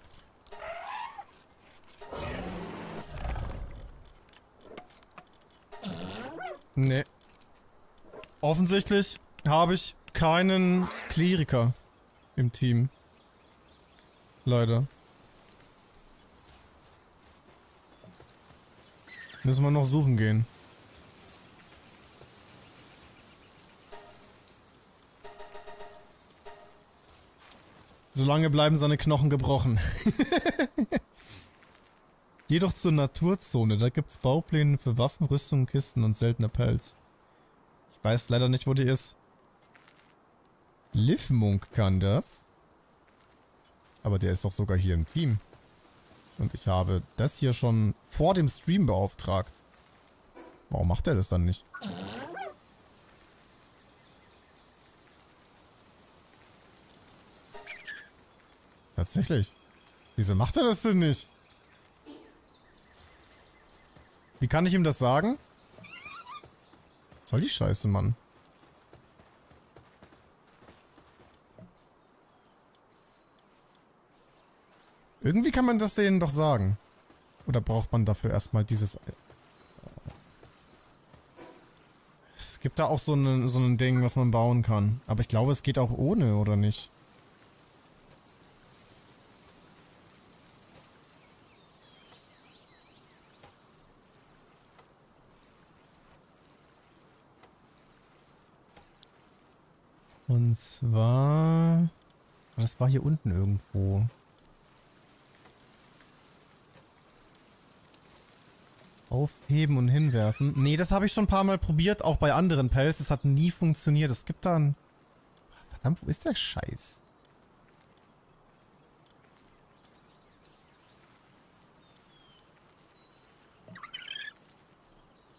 Speaker 1: Nee. Offensichtlich habe ich keinen Kleriker im Team. Leider. Müssen wir noch suchen gehen. Solange bleiben seine Knochen gebrochen. Geh doch zur Naturzone. Da gibt's Baupläne für Waffen, Rüstung, Kisten und seltener Pelz. Ich weiß leider nicht, wo die ist. Livmunk kann das. Aber der ist doch sogar hier im Team. Und ich habe das hier schon vor dem Stream beauftragt. Warum macht er das dann nicht? Tatsächlich. Wieso macht er das denn nicht? Wie kann ich ihm das sagen? Was soll die Scheiße, Mann? Irgendwie kann man das denen doch sagen. Oder braucht man dafür erstmal dieses... Äh, es gibt da auch so, ne, so ein Ding, was man bauen kann. Aber ich glaube, es geht auch ohne, oder nicht? Und zwar... Das war hier unten irgendwo. Aufheben und hinwerfen. Nee, das habe ich schon ein paar Mal probiert, auch bei anderen Pelz. Das hat nie funktioniert. Es gibt da ein... Verdammt, wo ist der Scheiß?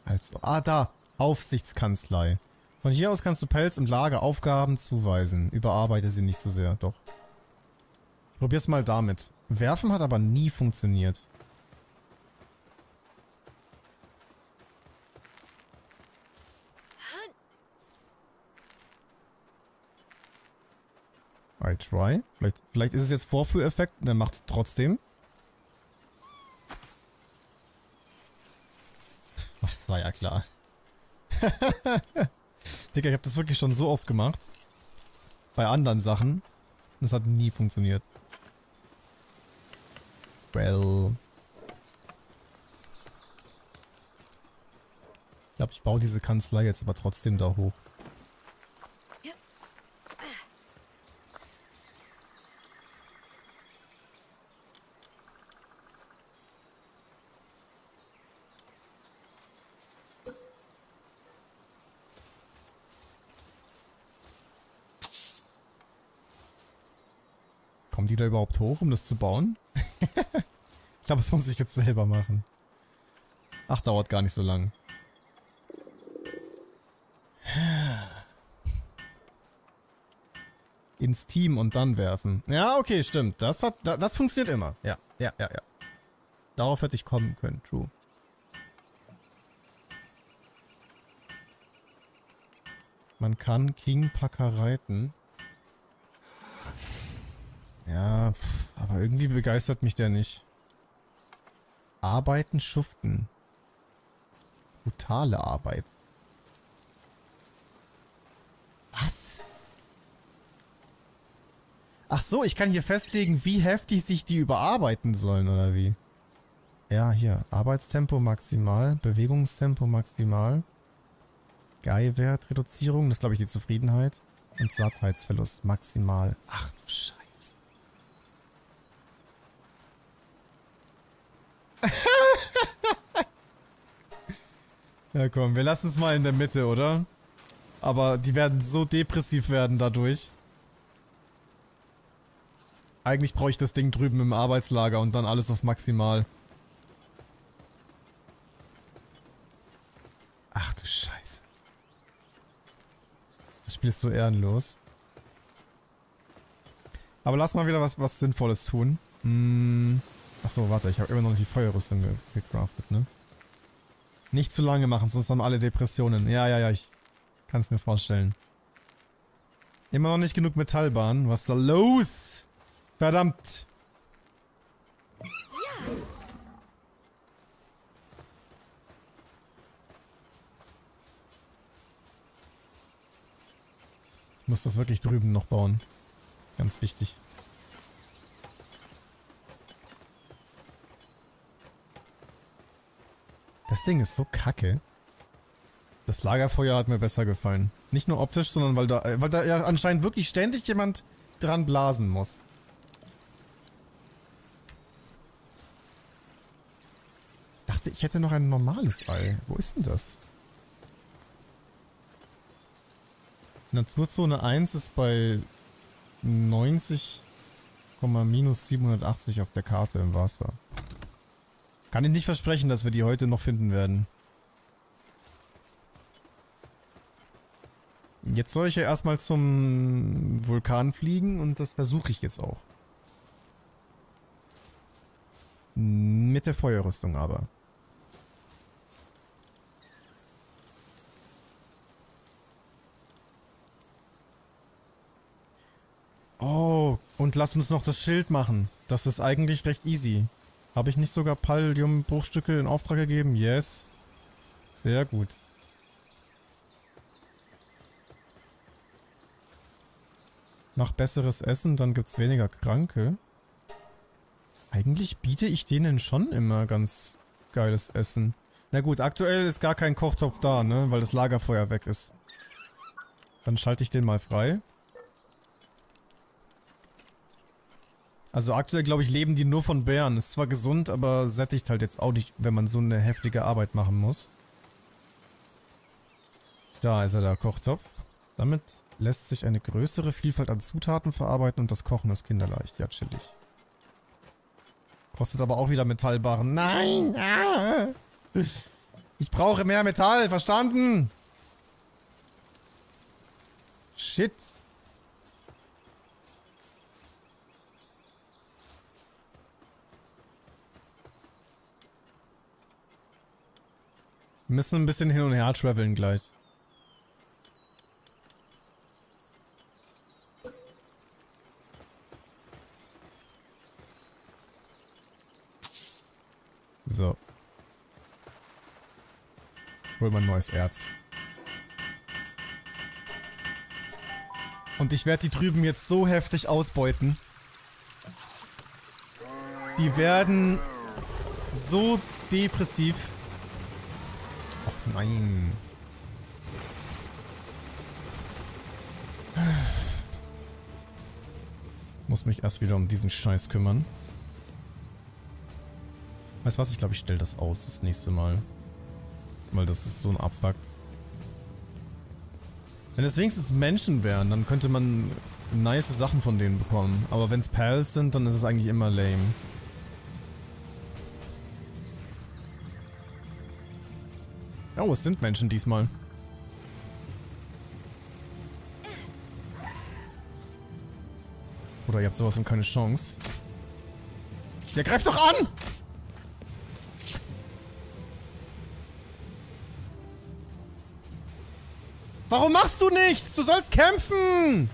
Speaker 1: Also, ah, da. Aufsichtskanzlei. Von hier aus kannst du Pelz im Lager Aufgaben zuweisen. Überarbeite sie nicht so sehr, doch. Probier's mal damit. Werfen hat aber nie funktioniert. I try. Vielleicht, vielleicht ist es jetzt Vorführeffekt und dann macht's trotzdem. Das war ja klar. Digga, ich habe das wirklich schon so oft gemacht. Bei anderen Sachen. Das hat nie funktioniert. Well. Ich glaube, ich baue diese Kanzlei jetzt aber trotzdem da hoch. da überhaupt hoch, um das zu bauen? ich glaube, das muss ich jetzt selber machen. Ach, dauert gar nicht so lang. Ins Team und dann werfen. Ja, okay, stimmt. Das hat, das funktioniert immer. Ja, ja, ja, ja. Darauf hätte ich kommen können, true. Man kann King Packer reiten. Ja, aber irgendwie begeistert mich der nicht. Arbeiten, schuften. Brutale Arbeit. Was? Ach so, ich kann hier festlegen, wie heftig sich die überarbeiten sollen, oder wie? Ja, hier. Arbeitstempo maximal, Bewegungstempo maximal. Geiwertreduzierung, das glaube ich die Zufriedenheit. Und Sattheitsverlust maximal. Ach du Scheiße. ja komm, wir lassen es mal in der Mitte, oder? Aber die werden so depressiv werden dadurch. Eigentlich brauche ich das Ding drüben im Arbeitslager und dann alles auf maximal. Ach du Scheiße. Das Spiel ist so ehrenlos. Aber lass mal wieder was, was Sinnvolles tun. Hm. Achso, warte, ich habe immer noch nicht die Feuerrüstung ge gecraftet, ne? Nicht zu lange machen, sonst haben alle Depressionen. Ja, ja, ja, ich kann es mir vorstellen. Immer noch nicht genug Metallbahn. Was ist da los? Verdammt! Ich muss das wirklich drüben noch bauen. Ganz wichtig. Das Ding ist so kacke. Das Lagerfeuer hat mir besser gefallen. Nicht nur optisch, sondern weil da, äh, weil da ja anscheinend wirklich ständig jemand dran blasen muss. Dachte, ich hätte noch ein normales Ei. Wo ist denn das? Naturzone 1 ist bei 90, minus 780 auf der Karte im Wasser. Kann ich nicht versprechen, dass wir die heute noch finden werden. Jetzt soll ich ja erstmal zum Vulkan fliegen und das versuche ich jetzt auch. Mit der Feuerrüstung aber. Oh, und lass uns noch das Schild machen. Das ist eigentlich recht easy. Habe ich nicht sogar Palladium-Bruchstücke in Auftrag gegeben? Yes. Sehr gut. Mach besseres Essen, dann gibt es weniger Kranke. Eigentlich biete ich denen schon immer ganz geiles Essen. Na gut, aktuell ist gar kein Kochtopf da, ne? Weil das Lagerfeuer weg ist. Dann schalte ich den mal frei. Also aktuell, glaube ich, leben die nur von Bären. Ist zwar gesund, aber sättigt halt jetzt auch nicht, wenn man so eine heftige Arbeit machen muss. Da ist er, der Kochtopf. Damit lässt sich eine größere Vielfalt an Zutaten verarbeiten und das Kochen ist kinderleicht. Ja, chillig. Kostet aber auch wieder Metallbarren. Nein! Ah. Ich brauche mehr Metall, verstanden? Shit. Wir müssen ein bisschen hin und her traveln gleich. So. Hol mal ein neues Erz. Und ich werde die drüben jetzt so heftig ausbeuten. Die werden so depressiv. Nein. Muss mich erst wieder um diesen Scheiß kümmern. Weißt was? Ich glaube, ich stelle das aus das nächste Mal. Weil das ist so ein Abfuck. Wenn es wenigstens Menschen wären, dann könnte man nice Sachen von denen bekommen. Aber wenn es Pals sind, dann ist es eigentlich immer lame. Oh, es sind Menschen diesmal. Oder ihr habt sowas von keine Chance. Ja, greift doch an! Warum machst du nichts? Du sollst kämpfen!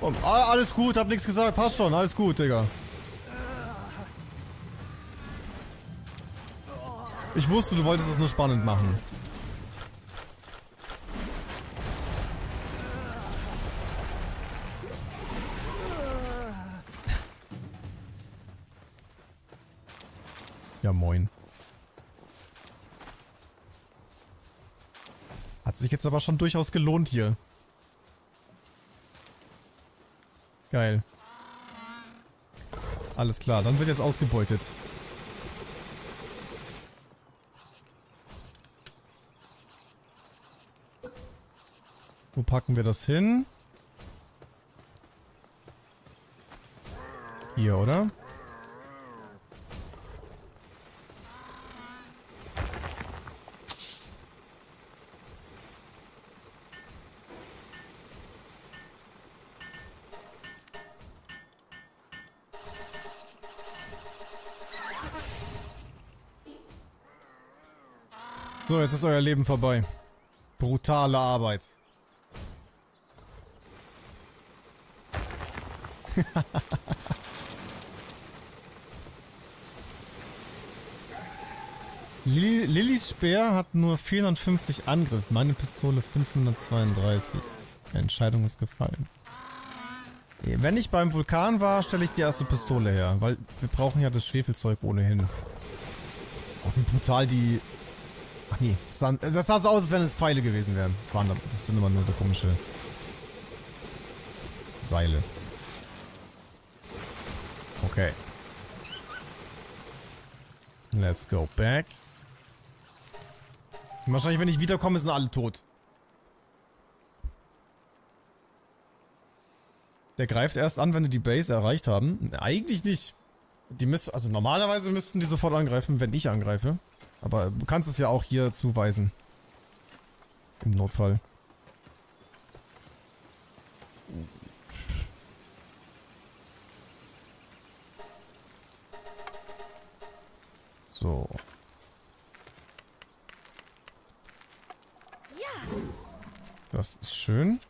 Speaker 1: Und, ah, alles gut, hab nichts gesagt. Passt schon, alles gut, Digga. Ich wusste, du wolltest es nur spannend machen. Ja, moin. Hat sich jetzt aber schon durchaus gelohnt hier. Geil. Alles klar, dann wird jetzt ausgebeutet. Wo packen wir das hin? Hier, oder? So, jetzt ist euer Leben vorbei. Brutale Arbeit. Lillys Speer hat nur 450 Angriff, meine Pistole 532. Die Entscheidung ist gefallen. Äh, wenn ich beim Vulkan war, stelle ich die erste Pistole her, weil wir brauchen ja das Schwefelzeug ohnehin. Oh, wie brutal die... Ach nee, das sah, äh, das sah so aus, als wenn es Pfeile gewesen wären. Das, waren, das sind immer nur so komische... Seile. Okay. Let's go back. Wahrscheinlich, wenn ich wiederkomme, sind alle tot. Der greift erst an, wenn die die Base erreicht haben. Eigentlich nicht. Die müssen, also normalerweise müssten die sofort angreifen, wenn ich angreife. Aber du kannst es ja auch hier zuweisen. Im Notfall. So. Das ist schön.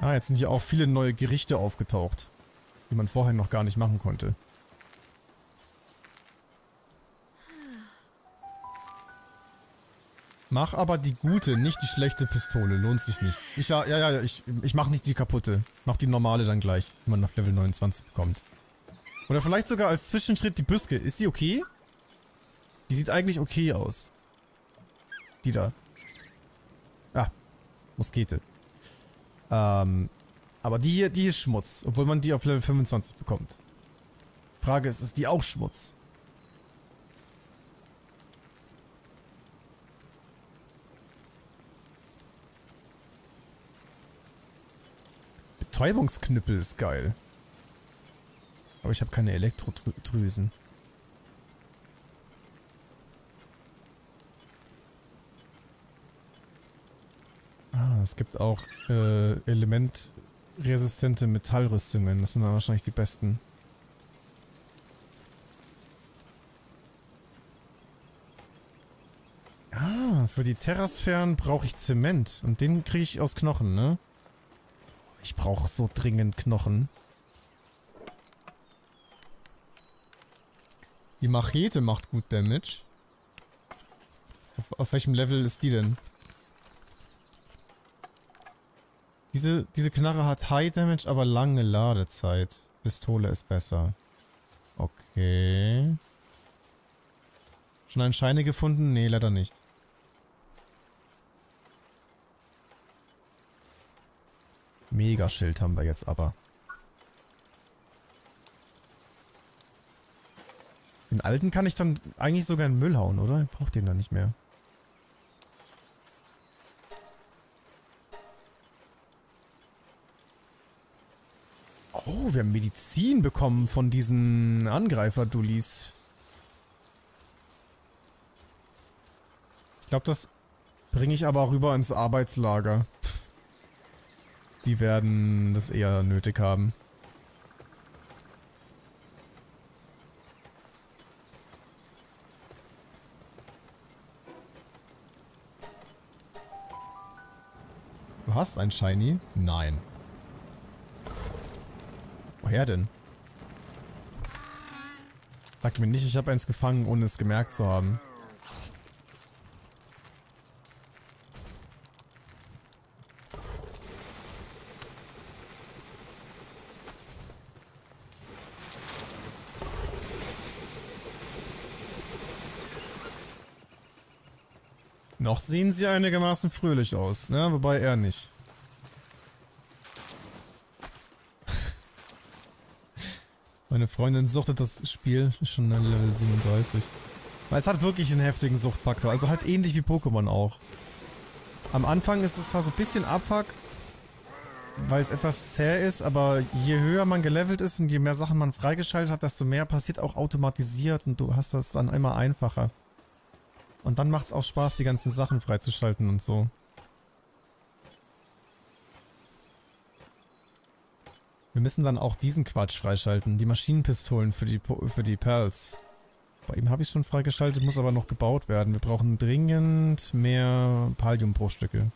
Speaker 1: Ah, jetzt sind hier auch viele neue Gerichte aufgetaucht, die man vorher noch gar nicht machen konnte. Mach aber die gute, nicht die schlechte Pistole. Lohnt sich nicht. Ich, ja, ja, ja, ich, ich mach nicht die kaputte. Mach die normale dann gleich, wenn man auf Level 29 bekommt. Oder vielleicht sogar als Zwischenschritt die Büske. Ist die okay? Die sieht eigentlich okay aus. Die da. Ah. Muskete. Ähm. Aber die hier, die ist Schmutz. Obwohl man die auf Level 25 bekommt. Frage ist, ist die auch Schmutz? Betäubungsknüppel ist geil. Aber ich habe keine Elektrodrüsen. Ah, es gibt auch äh, elementresistente Metallrüstungen. Das sind dann wahrscheinlich die besten. Ah, für die Terrasphären brauche ich Zement. Und den kriege ich aus Knochen, ne? Ich brauche so dringend Knochen. Die Machete macht gut Damage. Auf, auf, welchem Level ist die denn? Diese, diese Knarre hat High Damage, aber lange Ladezeit. Pistole ist besser. Okay. Schon einen Scheine gefunden? Nee, leider nicht. Megaschild haben wir jetzt aber. Den alten kann ich dann eigentlich sogar in den Müll hauen, oder? Ich brauche den dann nicht mehr. Oh, wir haben Medizin bekommen von diesen Angreifer-Dullis. Ich glaube, das bringe ich aber rüber ins Arbeitslager. Die werden das eher nötig haben. Du hast ein Shiny? Nein. Woher denn? Sag mir nicht, ich habe eins gefangen, ohne es gemerkt zu haben. Noch sehen sie einigermaßen fröhlich aus, ne? Wobei er nicht. Meine Freundin suchtet das Spiel schon an Level 37. Weil es hat wirklich einen heftigen Suchtfaktor. Also halt ähnlich wie Pokémon auch. Am Anfang ist es zwar so ein bisschen Abfuck, weil es etwas zäh ist, aber je höher man gelevelt ist und je mehr Sachen man freigeschaltet hat, desto mehr passiert auch automatisiert und du hast das dann immer einfacher. Und dann macht es auch Spaß, die ganzen Sachen freizuschalten und so. Wir müssen dann auch diesen Quatsch freischalten. Die Maschinenpistolen für die, für die Perls. Bei ihm habe ich schon freigeschaltet, muss aber noch gebaut werden. Wir brauchen dringend mehr Palium pro Stücke.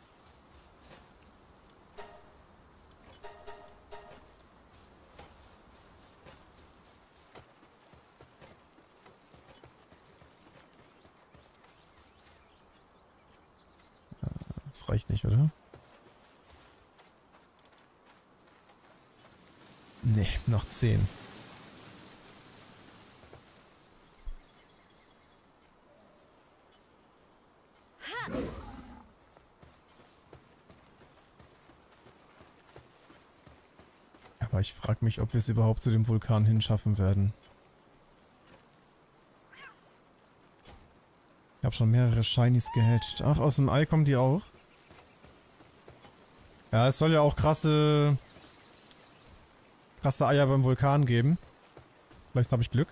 Speaker 1: oder? Nee, noch 10. Aber ich frage mich, ob wir es überhaupt zu dem Vulkan hinschaffen werden. Ich habe schon mehrere Shinies gehatcht. Ach, aus dem Ei kommen die auch? Ja, es soll ja auch krasse... krasse Eier beim Vulkan geben. Vielleicht habe ich Glück.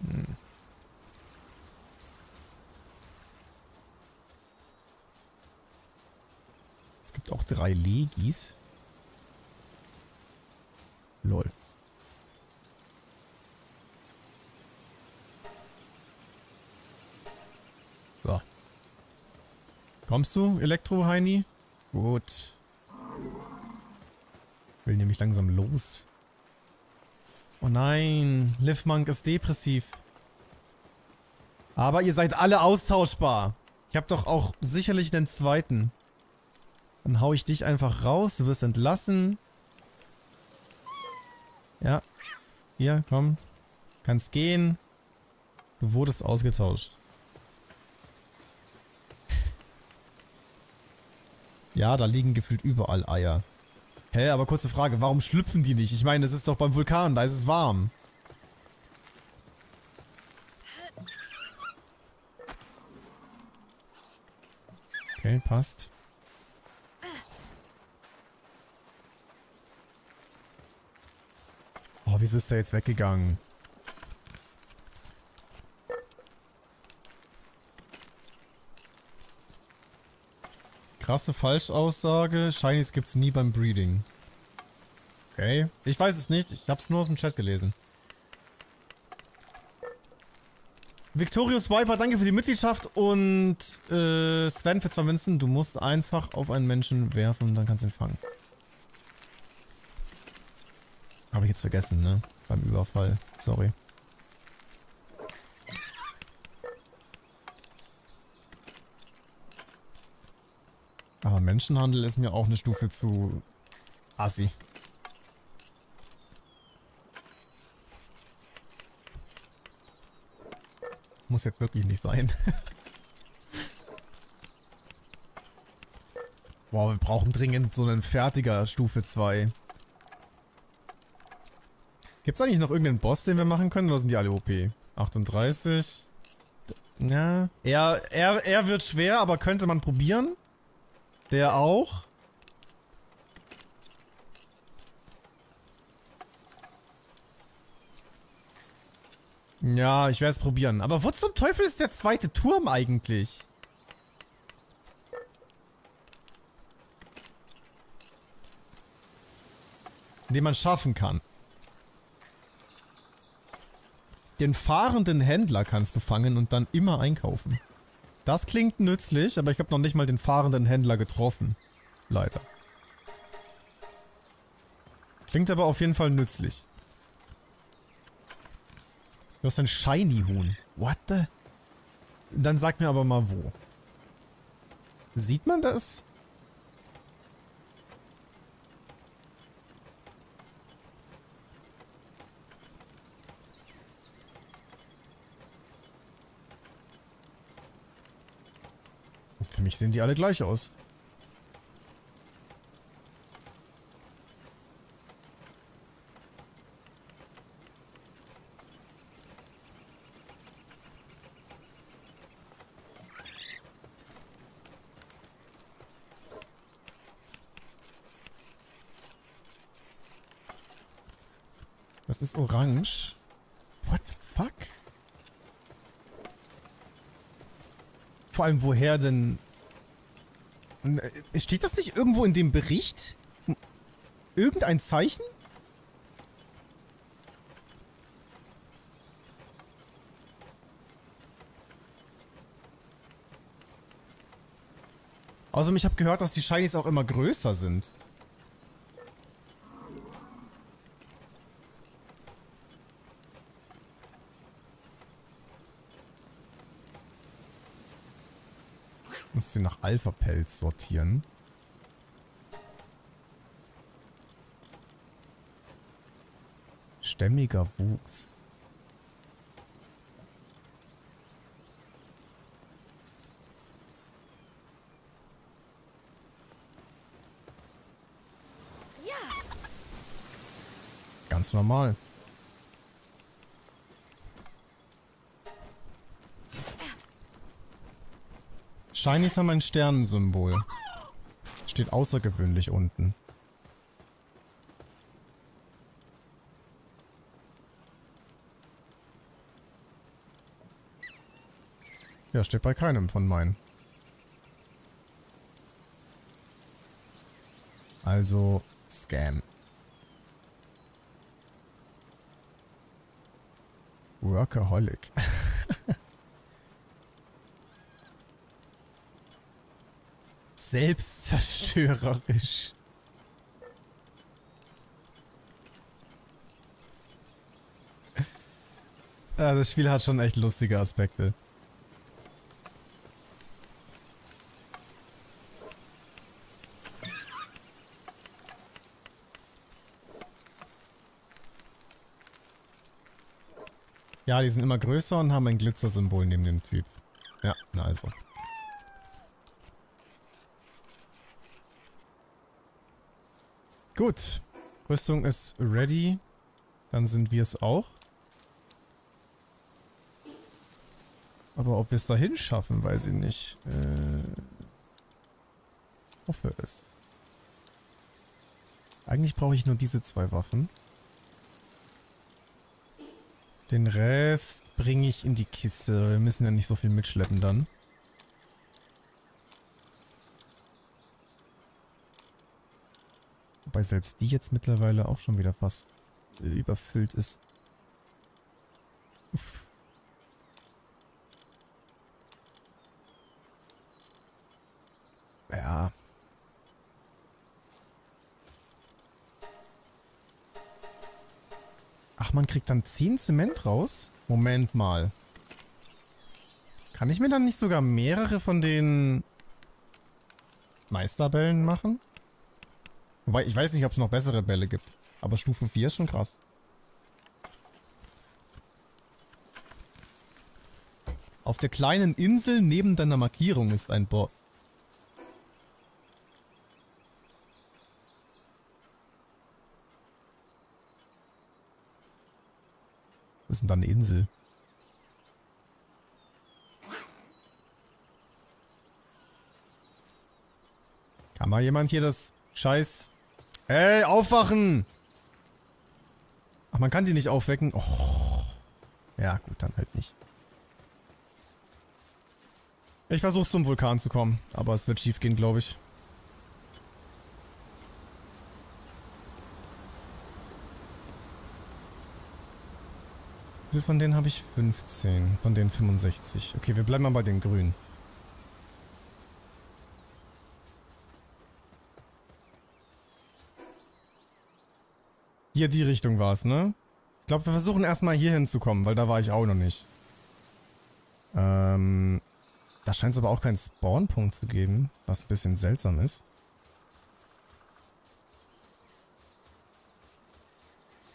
Speaker 1: Hm. Es gibt auch drei Legis. Lol. Kommst du, Elektro-Heini? Gut. Will nämlich langsam los. Oh nein, Liv ist depressiv. Aber ihr seid alle austauschbar. Ich hab doch auch sicherlich den zweiten. Dann hau ich dich einfach raus, du wirst entlassen. Ja. Hier, komm. Kannst gehen. Du wurdest ausgetauscht. Ja, da liegen gefühlt überall Eier. Hä, aber kurze Frage, warum schlüpfen die nicht? Ich meine, das ist doch beim Vulkan, da ist es warm. Okay, passt. Oh, wieso ist der jetzt weggegangen? krasse Falschaussage. Shinies gibt es nie beim Breeding. Okay. Ich weiß es nicht. Ich habe es nur aus dem Chat gelesen. Victorious Viper, danke für die Mitgliedschaft und äh, Sven für zwei Münzen. Du musst einfach auf einen Menschen werfen und dann kannst du ihn fangen. Habe ich jetzt vergessen, ne? Beim Überfall. Sorry. Aber Menschenhandel ist mir auch eine Stufe zu assi. Muss jetzt wirklich nicht sein. Boah, wir brauchen dringend so einen Fertiger Stufe 2. Gibt es eigentlich noch irgendeinen Boss, den wir machen können, oder sind die alle OP? 38. Ja. Er, er, er wird schwer, aber könnte man probieren. Der auch. Ja, ich werde es probieren. Aber wo zum Teufel ist der zweite Turm eigentlich? Den man schaffen kann. Den fahrenden Händler kannst du fangen und dann immer einkaufen. Das klingt nützlich, aber ich habe noch nicht mal den fahrenden Händler getroffen. Leider. Klingt aber auf jeden Fall nützlich. Du hast ein Shiny Huhn. What the? Dann sag mir aber mal wo. Sieht man das? mich sehen die alle gleich aus. Das ist orange. What the fuck? Vor allem, woher denn äh, steht das nicht irgendwo in dem Bericht? Irgendein Zeichen? Außerdem, also, ich habe gehört, dass die Shinies auch immer größer sind. bisschen nach Alpha-Pelz sortieren. Stämmiger Wuchs. Ganz normal. Shinies haben ein Sternensymbol. Steht außergewöhnlich unten. Ja, steht bei keinem von meinen. Also, Scam. Workaholic. selbstzerstörerisch. ja, das Spiel hat schon echt lustige Aspekte. Ja, die sind immer größer und haben ein Glitzersymbol neben dem Typ. Ja, na also. Gut. Rüstung ist ready. Dann sind wir es auch. Aber ob wir es dahin schaffen, weiß ich nicht. Äh, hoffe es. Eigentlich brauche ich nur diese zwei Waffen. Den Rest bringe ich in die Kiste. Wir müssen ja nicht so viel mitschleppen dann. Wobei selbst die jetzt mittlerweile auch schon wieder fast äh, überfüllt ist. Uff. Ja. Ach, man kriegt dann 10 Zement raus? Moment mal. Kann ich mir dann nicht sogar mehrere von den Meisterbällen machen? Wobei, ich weiß nicht, ob es noch bessere Bälle gibt. Aber Stufe 4 ist schon krass. Auf der kleinen Insel neben deiner Markierung ist ein Boss. Wo ist denn da eine Insel? Kann mal jemand hier das scheiß Ey, aufwachen! Ach, man kann die nicht aufwecken. Oh. Ja, gut, dann halt nicht. Ich versuche zum Vulkan zu kommen, aber es wird schief gehen, glaube ich. Wie viel von denen habe ich? 15. Von denen 65. Okay, wir bleiben mal bei den Grünen. Hier die Richtung war es, ne? Ich glaube, wir versuchen erstmal hier hinzukommen, weil da war ich auch noch nicht. Ähm, da scheint es aber auch keinen Spawnpunkt zu geben, was ein bisschen seltsam ist.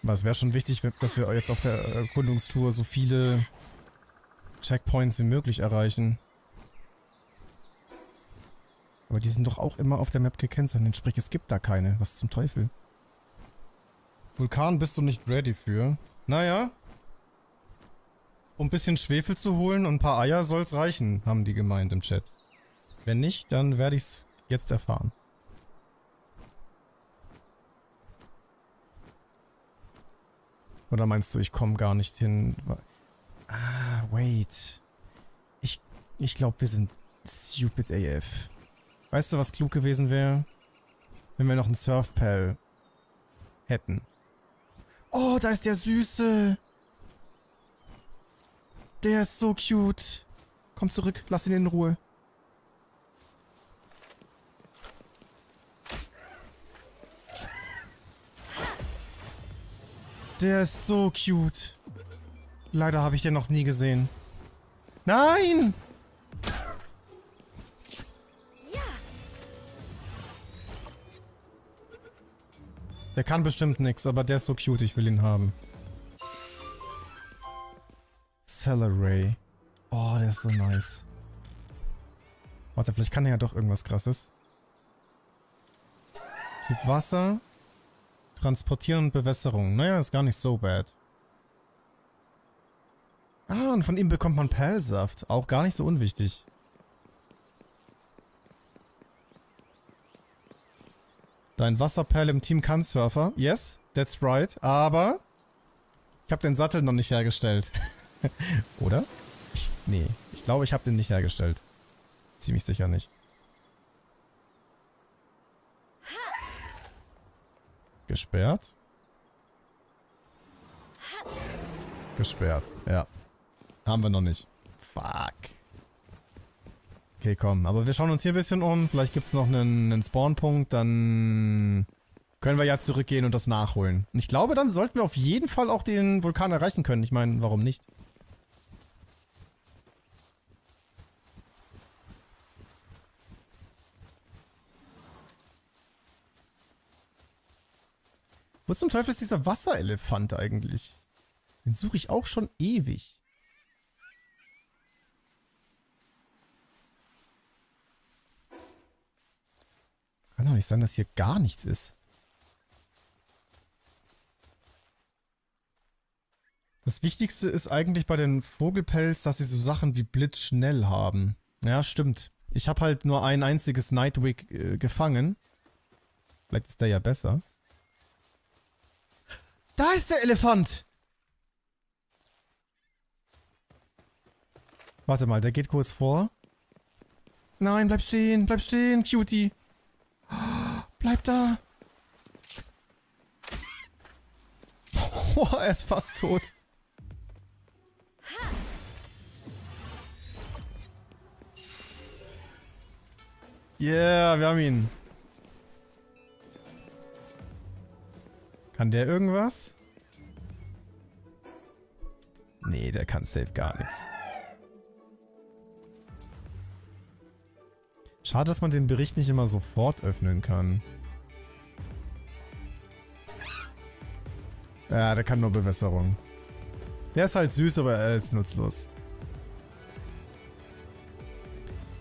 Speaker 1: Aber es wäre schon wichtig, dass wir jetzt auf der Erkundungstour so viele Checkpoints wie möglich erreichen. Aber die sind doch auch immer auf der Map gekennzeichnet, sprich es gibt da keine. Was zum Teufel? Vulkan bist du nicht ready für. Naja. Um ein bisschen Schwefel zu holen und ein paar Eier soll's reichen, haben die gemeint im Chat. Wenn nicht, dann werde ich's jetzt erfahren. Oder meinst du, ich komme gar nicht hin? Ah, wait. Ich, ich glaube, wir sind stupid AF. Weißt du, was klug gewesen wäre? Wenn wir noch einen Surfpal hätten. Oh, da ist der Süße. Der ist so cute. Komm zurück, lass ihn in Ruhe. Der ist so cute. Leider habe ich den noch nie gesehen. Nein! Nein! Der kann bestimmt nichts, aber der ist so cute, ich will ihn haben. Celery. Oh, der ist so nice. Warte, vielleicht kann er ja doch irgendwas krasses. Typ Wasser. Transportieren und Bewässerung. Naja, ist gar nicht so bad. Ah, und von ihm bekommt man Perlsaft. Auch gar nicht so unwichtig. Dein Wasserperl im Team kann Surfer. Yes, that's right. Aber ich habe den Sattel noch nicht hergestellt. Oder? Ich, nee, ich glaube, ich habe den nicht hergestellt. Ziemlich sicher nicht. Gesperrt. Gesperrt, ja. Haben wir noch nicht. Fuck. Okay, komm. Aber wir schauen uns hier ein bisschen um. Vielleicht gibt es noch einen, einen Spawnpunkt. Dann können wir ja zurückgehen und das nachholen. Und ich glaube, dann sollten wir auf jeden Fall auch den Vulkan erreichen können. Ich meine, warum nicht? Wo zum Teufel ist dieser Wasserelefant eigentlich? Den suche ich auch schon ewig. Kann doch nicht sein, dass hier gar nichts ist. Das Wichtigste ist eigentlich bei den Vogelpelz, dass sie so Sachen wie blitzschnell haben. Ja, stimmt. Ich habe halt nur ein einziges Nightwig äh, gefangen. Vielleicht ist der ja besser. Da ist der Elefant! Warte mal, der geht kurz vor. Nein, bleib stehen, bleib stehen, Cutie. Bleib da! Oh, er ist fast tot. Yeah, wir haben ihn. Kann der irgendwas? Nee, der kann safe gar nichts. Schade, dass man den Bericht nicht immer sofort öffnen kann. Ja, der kann nur Bewässerung. Der ist halt süß, aber er ist nutzlos.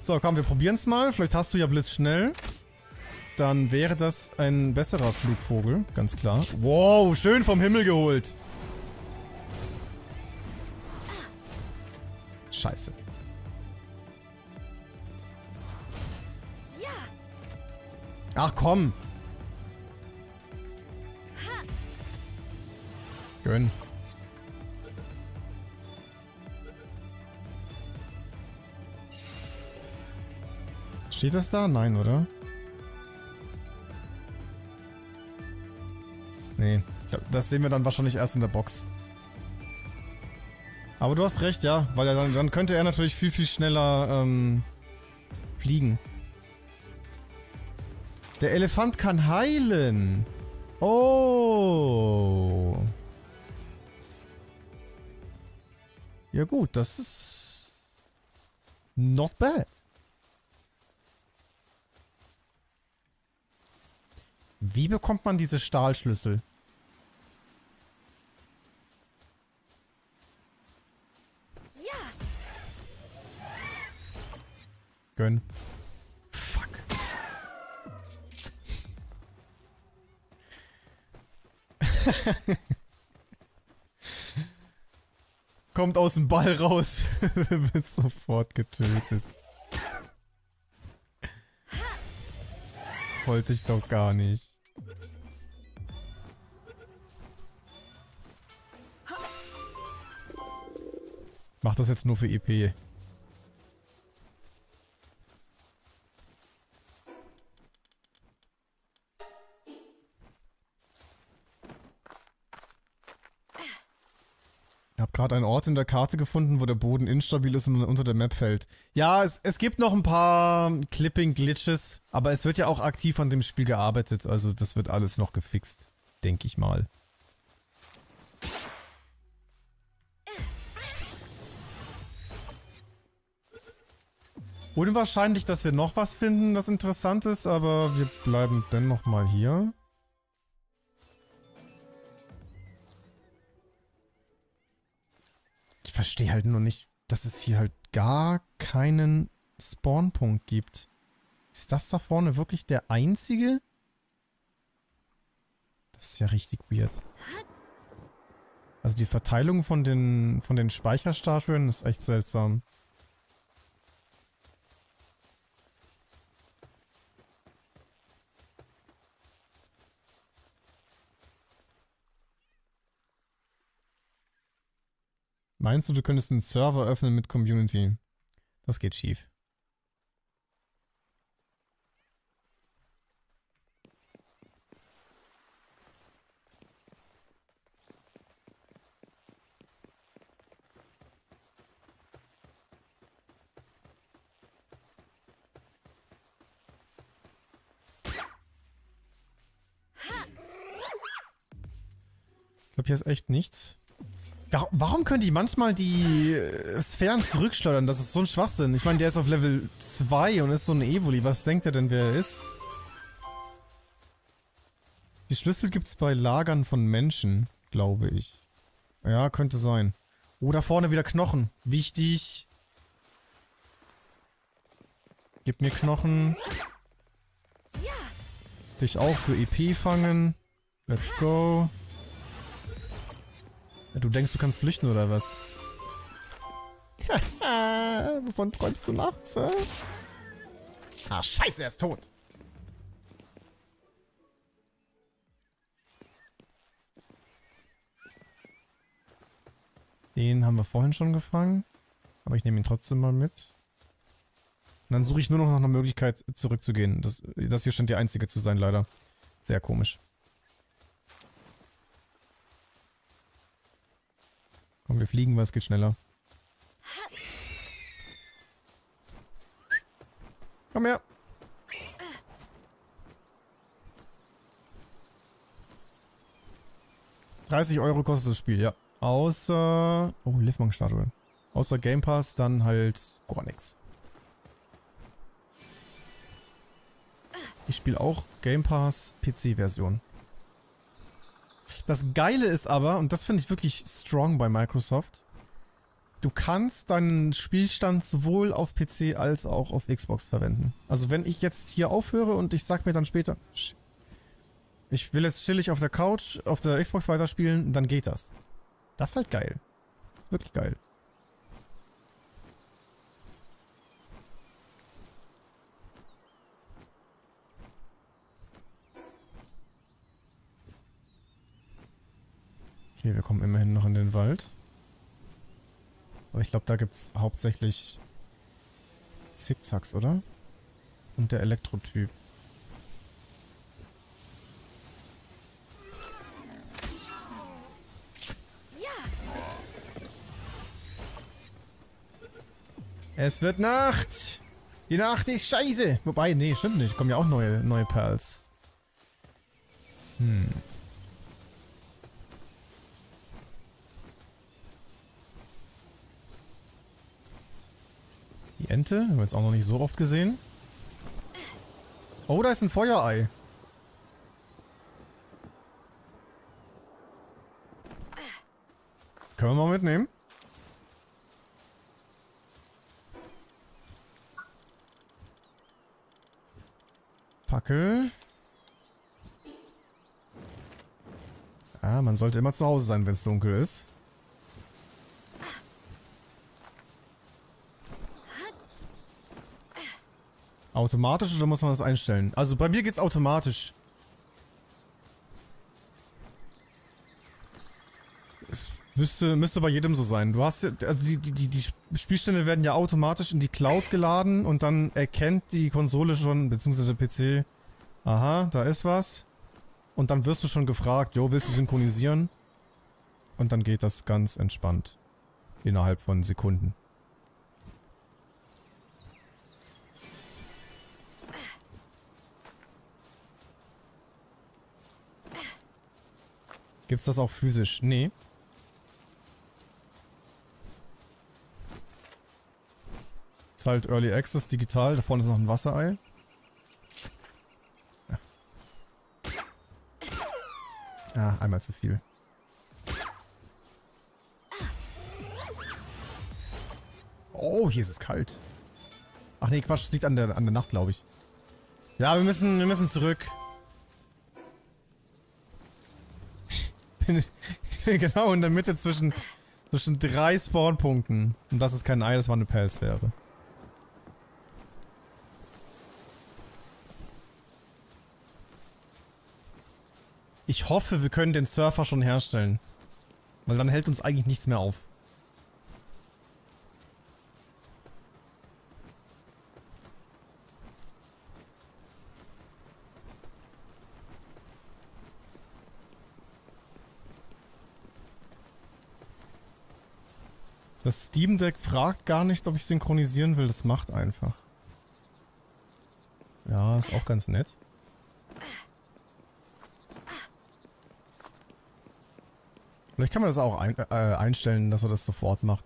Speaker 1: So, komm, wir probieren es mal. Vielleicht hast du ja blitzschnell. Dann wäre das ein besserer Flugvogel, ganz klar. Wow, schön vom Himmel geholt. Scheiße. Ach komm. Gönn. Steht das da? Nein, oder? Nee. Das sehen wir dann wahrscheinlich erst in der Box. Aber du hast recht, ja. Weil dann, dann könnte er natürlich viel, viel schneller ähm, fliegen. Der Elefant kann heilen. Oh. Ja gut, das ist... Not bad. Wie bekommt man diese Stahlschlüssel? Gönn. Kommt aus dem Ball raus. Wird sofort getötet. Wollte ich doch gar nicht. Mach das jetzt nur für EP. habe gerade einen Ort in der Karte gefunden, wo der Boden instabil ist und man unter der Map fällt. Ja, es, es gibt noch ein paar Clipping-Glitches, aber es wird ja auch aktiv an dem Spiel gearbeitet. Also das wird alles noch gefixt, denke ich mal. Unwahrscheinlich, dass wir noch was finden, das interessant ist, aber wir bleiben dennoch mal hier. verstehe halt nur nicht, dass es hier halt gar keinen Spawnpunkt gibt. Ist das da vorne wirklich der einzige? Das ist ja richtig weird. Also die Verteilung von den, von den Speicherstatuen ist echt seltsam. Meinst du, du könntest einen Server öffnen mit Community? Das geht schief. Ich glaube, hier ist echt nichts. Warum können die manchmal die äh, Sphären zurückschleudern? Das ist so ein Schwachsinn. Ich meine, der ist auf Level 2 und ist so ein Evoli. Was denkt er denn, wer er ist? Die Schlüssel gibt es bei Lagern von Menschen, glaube ich. Ja, könnte sein. Oh, da vorne wieder Knochen. Wichtig. Gib mir Knochen. Dich auch für EP fangen. Let's go. Du denkst, du kannst flüchten oder was? Wovon träumst du nachts? Hä? Ah, scheiße, er ist tot. Den haben wir vorhin schon gefangen. Aber ich nehme ihn trotzdem mal mit. Und dann suche ich nur noch nach einer Möglichkeit, zurückzugehen. Das, das hier scheint die einzige zu sein, leider. Sehr komisch. Komm, wir fliegen, weil es geht schneller. Komm her. ...30 Euro kostet das Spiel, ja. Außer... Oh, Livmong-Statue. Außer Game Pass, dann halt gar nichts. Ich spiele auch Game Pass PC-Version. Das Geile ist aber, und das finde ich wirklich strong bei Microsoft, du kannst deinen Spielstand sowohl auf PC als auch auf Xbox verwenden. Also wenn ich jetzt hier aufhöre und ich sag mir dann später, ich will jetzt chillig auf der Couch, auf der Xbox weiterspielen, dann geht das. Das ist halt geil. Das ist wirklich geil. Okay, wir kommen immerhin noch in den Wald. Aber ich glaube, da gibt es hauptsächlich Zickzacks, oder? Und der Elektrotyp. Es wird Nacht! Die Nacht ist scheiße! Wobei, nee, stimmt nicht. Kommen ja auch neue, neue Perls. Hm. Die Ente haben wir jetzt auch noch nicht so oft gesehen. Oh, da ist ein Feuerei. Können wir mal mitnehmen? Fackel. Ah, man sollte immer zu Hause sein, wenn es dunkel ist. Automatisch oder muss man das einstellen? Also bei mir geht's automatisch. Es müsste, müsste bei jedem so sein. Du hast also die, die, die Spielstände werden ja automatisch in die Cloud geladen und dann erkennt die Konsole schon, beziehungsweise der PC, aha, da ist was. Und dann wirst du schon gefragt, jo, willst du synchronisieren? Und dann geht das ganz entspannt. Innerhalb von Sekunden. Gibt's das auch physisch? Nee. Ist halt Early Access, digital. Da vorne ist noch ein Wasserei. Ah, einmal zu viel. Oh, hier ist es kalt. Ach nee, Quatsch, es liegt an der, an der Nacht, glaube ich. Ja, wir müssen, wir müssen zurück. ich bin, genau in der Mitte zwischen, zwischen drei Spawnpunkten. Und das ist kein Ei, das war eine Pelz wäre. Ich hoffe, wir können den Surfer schon herstellen. Weil dann hält uns eigentlich nichts mehr auf. Das Steam Deck fragt gar nicht, ob ich synchronisieren will. Das macht einfach. Ja, ist auch ganz nett. Vielleicht kann man das auch ein, äh, einstellen, dass er das sofort macht.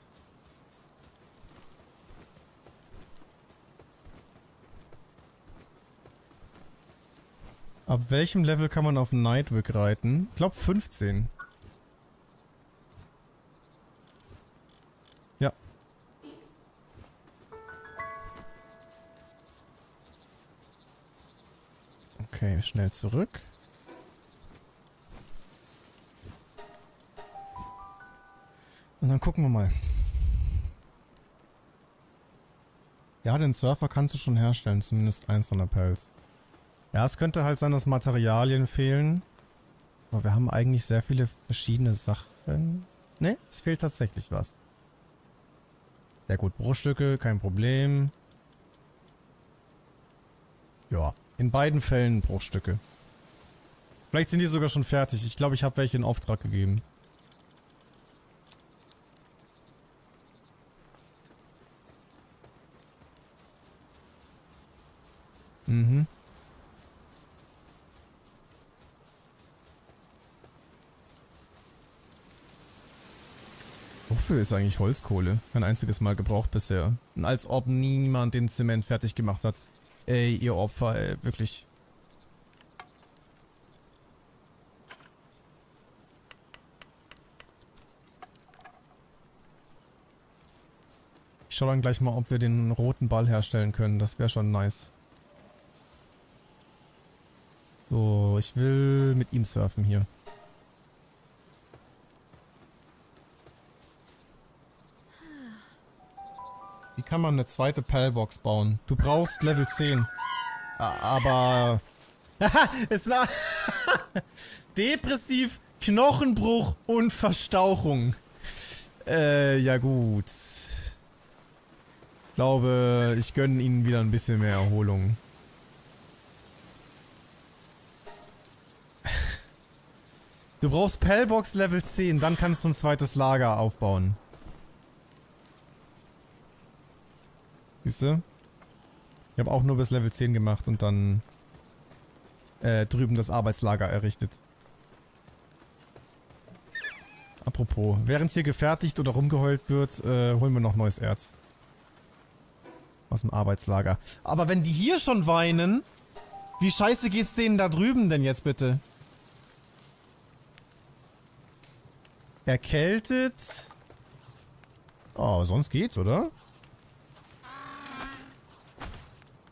Speaker 1: Ab welchem Level kann man auf Nightwick reiten? Ich glaube 15. Okay, schnell zurück. Und dann gucken wir mal. Ja, den Surfer kannst du schon herstellen, zumindest eins von der Pelz. Ja, es könnte halt sein, dass Materialien fehlen. Aber wir haben eigentlich sehr viele verschiedene Sachen. Ne, es fehlt tatsächlich was. Sehr gut, Bruchstücke, kein Problem. Ja. In beiden Fällen Bruchstücke. Vielleicht sind die sogar schon fertig. Ich glaube, ich habe welche in Auftrag gegeben. Mhm. Wofür ist eigentlich Holzkohle? Kein einziges Mal gebraucht bisher. Als ob niemand den Zement fertig gemacht hat. Ey, äh, ihr Opfer, ey, äh, wirklich. Ich schau dann gleich mal, ob wir den roten Ball herstellen können. Das wäre schon nice. So, ich will mit ihm surfen hier. kann man eine zweite Pellbox bauen. Du brauchst Level 10. Aber... es war... Depressiv, Knochenbruch und Verstauchung. Äh, ja gut. Ich glaube, ich gönne ihnen wieder ein bisschen mehr Erholung. Du brauchst Pellbox Level 10, dann kannst du ein zweites Lager aufbauen. Siehst du? Ich habe auch nur bis Level 10 gemacht und dann äh, drüben das Arbeitslager errichtet. Apropos, während hier gefertigt oder rumgeheult wird, äh, holen wir noch neues Erz. Aus dem Arbeitslager. Aber wenn die hier schon weinen, wie scheiße geht's denen da drüben denn jetzt bitte? Erkältet. Oh, sonst geht's, oder?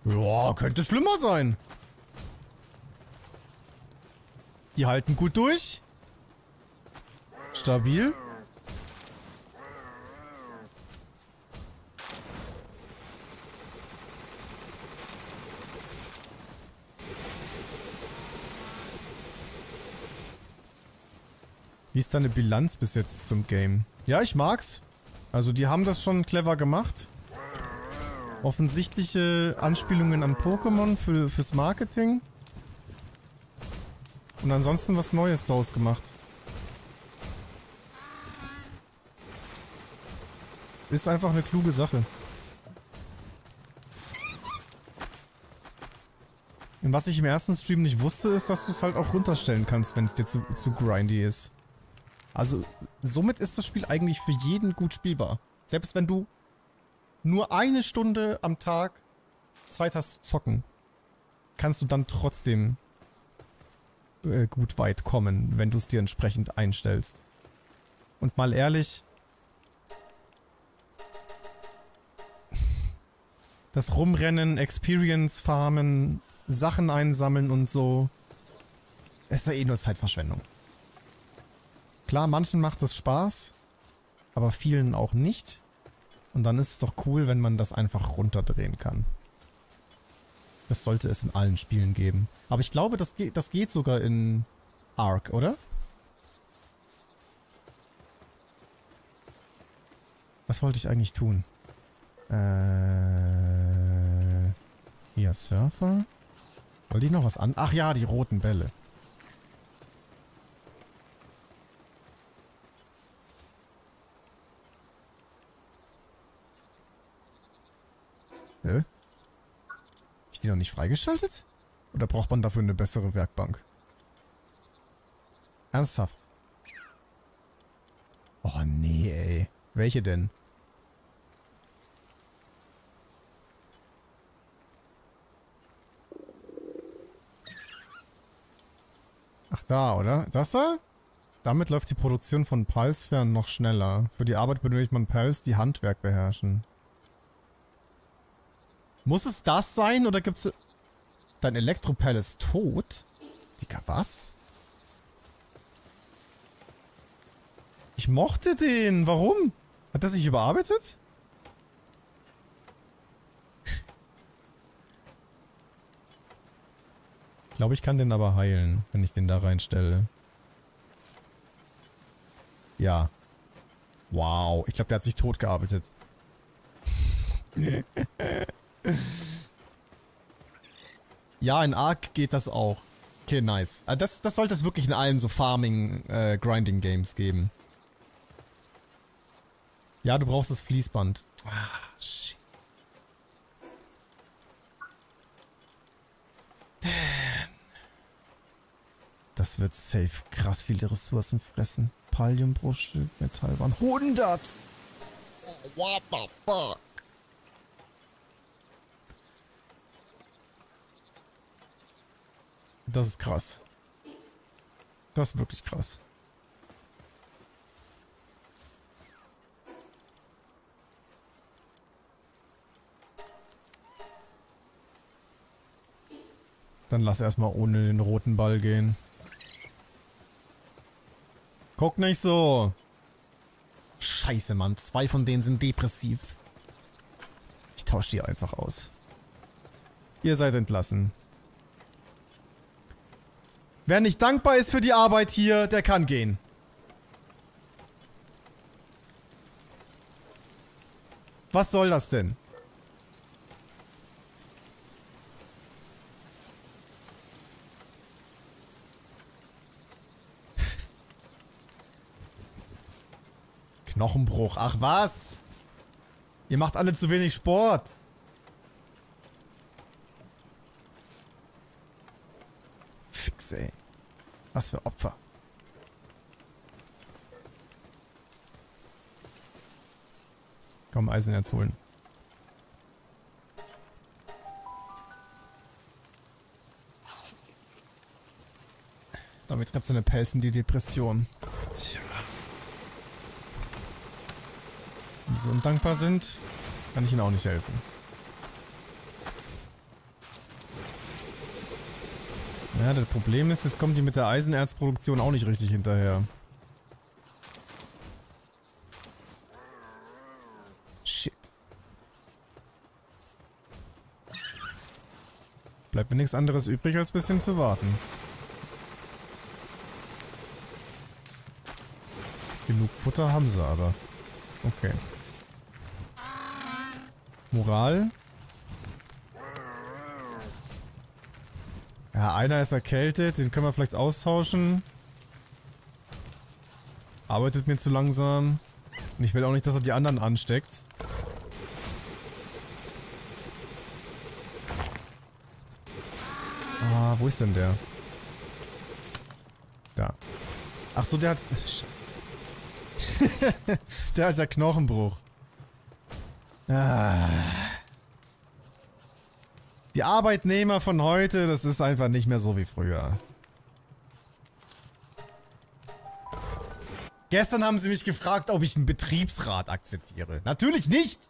Speaker 1: Ja, könnte schlimmer sein. Die halten gut durch. Stabil. Wie ist deine Bilanz bis jetzt zum Game? Ja, ich mag's. Also die haben das schon clever gemacht. Offensichtliche Anspielungen an Pokémon für, fürs Marketing. Und ansonsten was Neues draus gemacht. Ist einfach eine kluge Sache. Und was ich im ersten Stream nicht wusste, ist, dass du es halt auch runterstellen kannst, wenn es dir zu, zu grindy ist. Also, somit ist das Spiel eigentlich für jeden gut spielbar. Selbst wenn du nur eine Stunde am Tag Zeit hast zu zocken, kannst du dann trotzdem äh, gut weit kommen, wenn du es dir entsprechend einstellst. Und mal ehrlich, das Rumrennen, Experience farmen, Sachen einsammeln und so, ist ja eh nur Zeitverschwendung. Klar, manchen macht es Spaß, aber vielen auch nicht. Und dann ist es doch cool, wenn man das einfach runterdrehen kann. Das sollte es in allen Spielen geben. Aber ich glaube, das, ge das geht sogar in Ark, oder? Was wollte ich eigentlich tun? Äh... Hier, Surfer. Wollte ich noch was an... Ach ja, die roten Bälle. Nö. Hab ich die noch nicht freigeschaltet? Oder braucht man dafür eine bessere Werkbank? Ernsthaft? Oh nee, ey. Welche denn? Ach da, oder? Das da? Damit läuft die Produktion von Palsfern noch schneller. Für die Arbeit benötigt man Pals, die Handwerk beherrschen. Muss es das sein oder gibt's... Dein Elektropell ist tot? Digga, was? Ich mochte den. Warum? Hat das sich überarbeitet? ich glaube, ich kann den aber heilen, wenn ich den da reinstelle. Ja. Wow. Ich glaube, der hat sich tot gearbeitet. ja, in Ark geht das auch. Okay, nice. Ah, das, das sollte es wirklich in allen so Farming-Grinding-Games äh, geben. Ja, du brauchst das Fließband. Ah, shit. Das wird safe krass viele Ressourcen fressen. Pallium pro Stück, 100! What the fuck? Das ist krass. Das ist wirklich krass. Dann lass erstmal ohne den roten Ball gehen. Guck nicht so! Scheiße, Mann. Zwei von denen sind depressiv. Ich tausche die einfach aus. Ihr seid entlassen. Wer nicht dankbar ist für die Arbeit hier, der kann gehen. Was soll das denn? Knochenbruch, ach was? Ihr macht alle zu wenig Sport. Scheiße, ey. Was für Opfer. Komm, Eisenerz holen. Damit treibt seine Pelzen die Depression. Tja. Wenn sie undankbar sind, kann ich ihnen auch nicht helfen. Ja, das Problem ist, jetzt kommen die mit der Eisenerzproduktion auch nicht richtig hinterher. Shit. Bleibt mir nichts anderes übrig, als ein bisschen zu warten. Genug Futter haben sie aber. Okay. Moral? Ja, einer ist erkältet, den können wir vielleicht austauschen. Arbeitet mir zu langsam. Und ich will auch nicht, dass er die anderen ansteckt. Ah, wo ist denn der? Da. Ach so, der hat... der hat ja Knochenbruch. Ah. Die Arbeitnehmer von heute, das ist einfach nicht mehr so wie früher. Gestern haben sie mich gefragt, ob ich einen Betriebsrat akzeptiere. Natürlich nicht!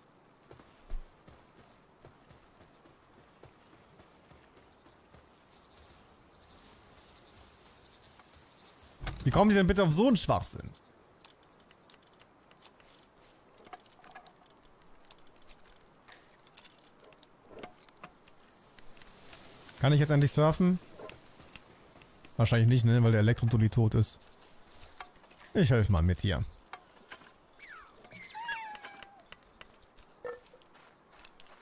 Speaker 1: Wie kommen die denn bitte auf so einen Schwachsinn? Kann ich jetzt endlich surfen? Wahrscheinlich nicht, ne? Weil der Elektrodulli tot ist. Ich helfe mal mit hier.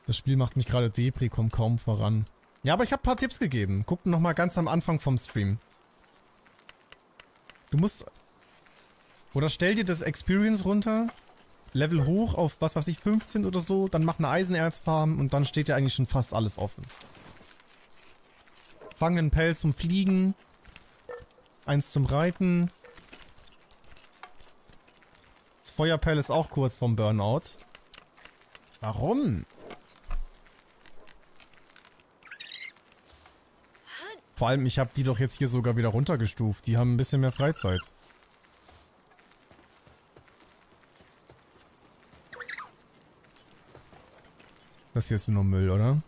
Speaker 1: Das Spiel macht mich gerade Depri, komm kaum voran. Ja, aber ich habe ein paar Tipps gegeben. Guckt nochmal ganz am Anfang vom Stream. Du musst... Oder stell dir das Experience runter, Level hoch auf, was weiß ich, 15 oder so, dann mach eine Eisenerzfarm und dann steht dir eigentlich schon fast alles offen. Wangenpell zum Fliegen. Eins zum Reiten. Das Feuerpell ist auch kurz vom Burnout. Warum? Vor allem, ich habe die doch jetzt hier sogar wieder runtergestuft. Die haben ein bisschen mehr Freizeit. Das hier ist nur Müll, oder?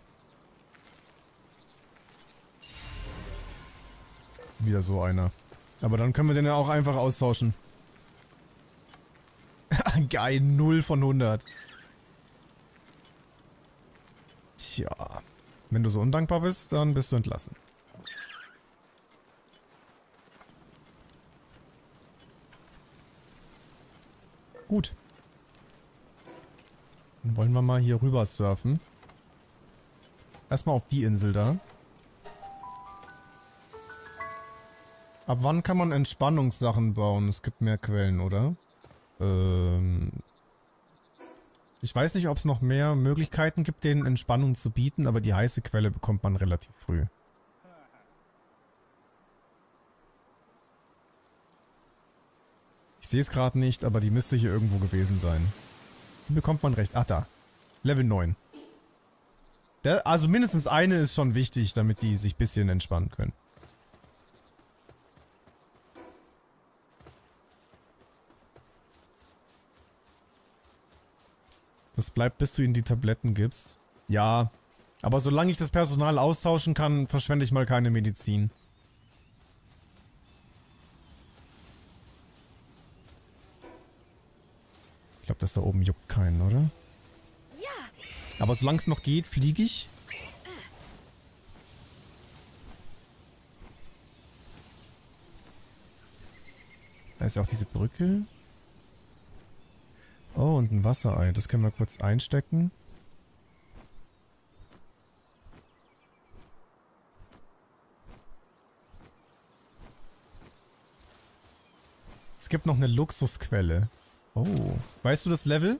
Speaker 1: Wieder so einer. Aber dann können wir den ja auch einfach austauschen. Geil, 0 von 100. Tja. Wenn du so undankbar bist, dann bist du entlassen. Gut. Dann wollen wir mal hier rüber surfen. Erstmal auf die Insel da. Ab wann kann man Entspannungssachen bauen? Es gibt mehr Quellen, oder? Ähm ich weiß nicht, ob es noch mehr Möglichkeiten gibt, denen Entspannung zu bieten, aber die heiße Quelle bekommt man relativ früh. Ich sehe es gerade nicht, aber die müsste hier irgendwo gewesen sein. Die bekommt man recht. Ach da. Level 9. Der, also mindestens eine ist schon wichtig, damit die sich ein bisschen entspannen können. Das bleibt, bis du ihnen die Tabletten gibst. Ja, aber solange ich das Personal austauschen kann, verschwende ich mal keine Medizin. Ich glaube, das da oben juckt keinen, oder? Aber solange es noch geht, fliege ich. Da ist ja auch diese Brücke. Oh, und ein Wasserei. Das können wir kurz einstecken. Es gibt noch eine Luxusquelle. Oh. Weißt du das Level?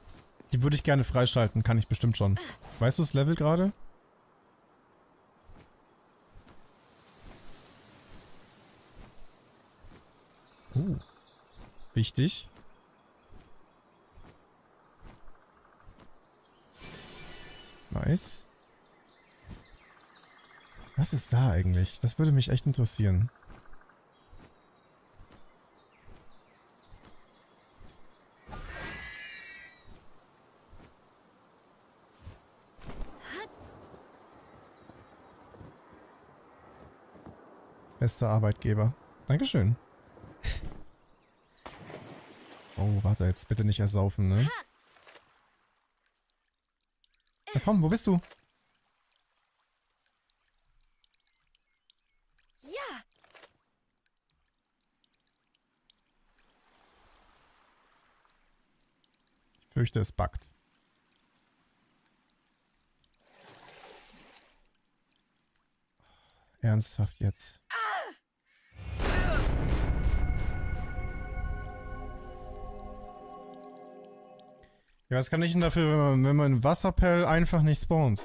Speaker 1: Die würde ich gerne freischalten. Kann ich bestimmt schon. Weißt du das Level gerade? Oh. Wichtig. Wichtig. Nice. Was ist da eigentlich? Das würde mich echt interessieren. Bester Arbeitgeber. Dankeschön. Oh, warte, jetzt bitte nicht ersaufen, ne? Na komm, wo bist du? Ja. Ich fürchte, es backt. Ernsthaft jetzt. Ja, was kann ich denn dafür, wenn man, wenn man Wasserpell einfach nicht spawnt?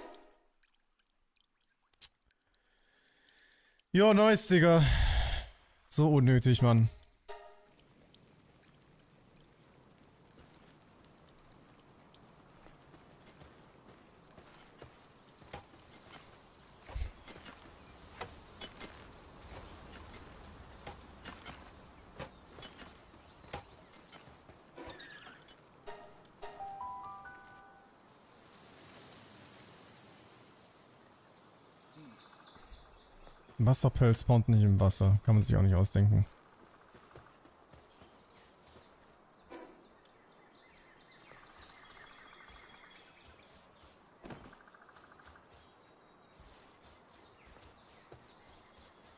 Speaker 1: Jo, nice, Digga. So unnötig, Mann. Wasserpelz spawnt nicht im Wasser. Kann man sich auch nicht ausdenken.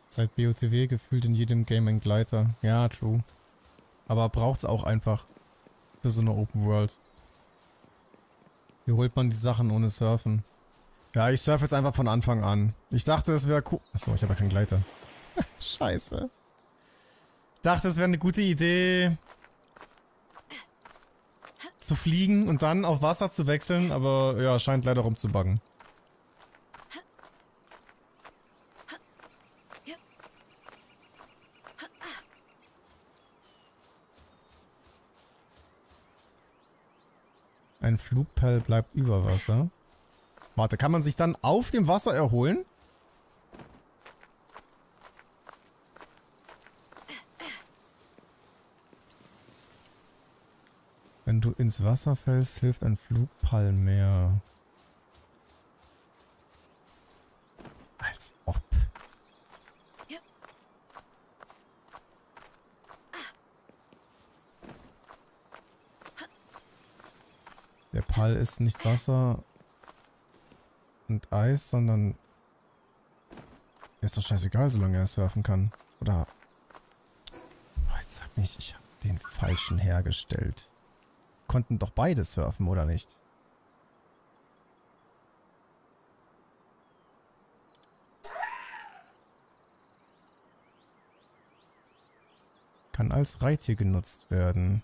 Speaker 1: Seit BOTW gefühlt in jedem Game ein Gleiter. Ja, true. Aber braucht's auch einfach für so eine Open World. Wie holt man die Sachen ohne Surfen? Ja, ich surfe jetzt einfach von Anfang an. Ich dachte, es wäre cool. Achso, ich habe ja keinen Gleiter. Scheiße. Dachte, es wäre eine gute Idee, zu fliegen und dann auf Wasser zu wechseln, aber ja, scheint leider rumzubuggen. Ein Flugperl bleibt über Wasser. Warte, kann man sich dann auf dem Wasser erholen? Wenn du ins Wasser fällst, hilft ein Flugpalmeer. Als ob. Der Pall ist nicht Wasser und Eis, sondern... Mir Ist doch scheißegal, solange er es werfen kann. Oder... Boah, jetzt sag nicht, ich habe den falschen hergestellt. Konnten doch beide surfen, oder nicht? Kann als Reittier genutzt werden.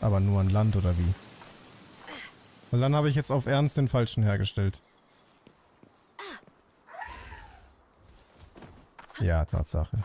Speaker 1: Aber nur an Land, oder wie? Weil dann habe ich jetzt auf Ernst den Falschen hergestellt. Ja, Tatsache.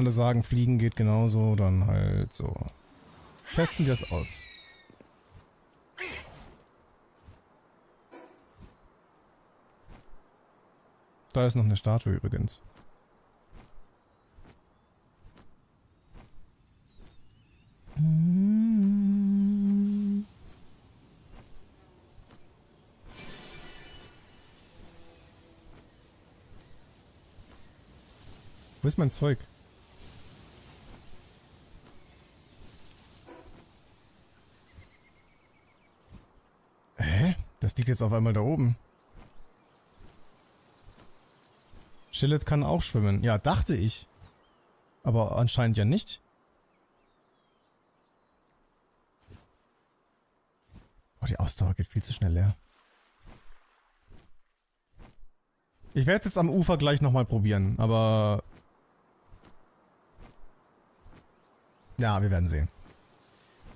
Speaker 1: alle sagen, Fliegen geht genauso, dann halt so. Testen wir es aus. Da ist noch eine Statue übrigens. Wo ist mein Zeug? jetzt auf einmal da oben? Schillet kann auch schwimmen. Ja, dachte ich. Aber anscheinend ja nicht. Oh, die Ausdauer geht viel zu schnell leer. Ich werde es jetzt am Ufer gleich nochmal probieren, aber... Ja, wir werden sehen.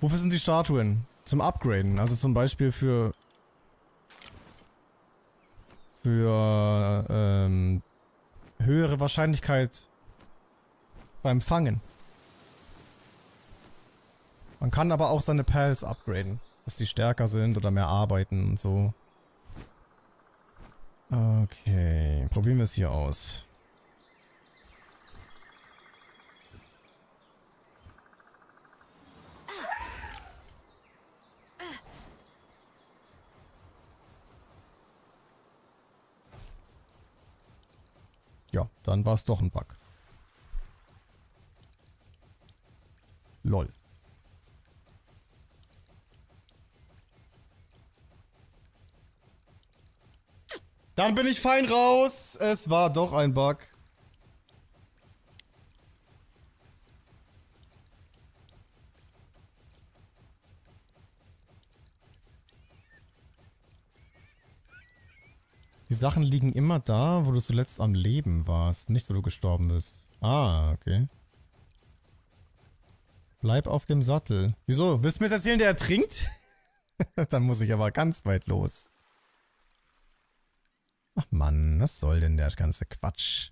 Speaker 1: Wofür sind die Statuen? Zum Upgraden, also zum Beispiel für für ähm, höhere Wahrscheinlichkeit beim Fangen. Man kann aber auch seine Pals upgraden, dass sie stärker sind oder mehr arbeiten und so. Okay, probieren wir es hier aus. Dann war es doch ein Bug. Lol. Dann bin ich fein raus. Es war doch ein Bug. Die Sachen liegen immer da, wo du zuletzt am Leben warst, nicht wo du gestorben bist. Ah, okay. Bleib auf dem Sattel. Wieso? Willst du mir jetzt erzählen, der ertrinkt? Dann muss ich aber ganz weit los. Ach Mann, was soll denn der ganze Quatsch?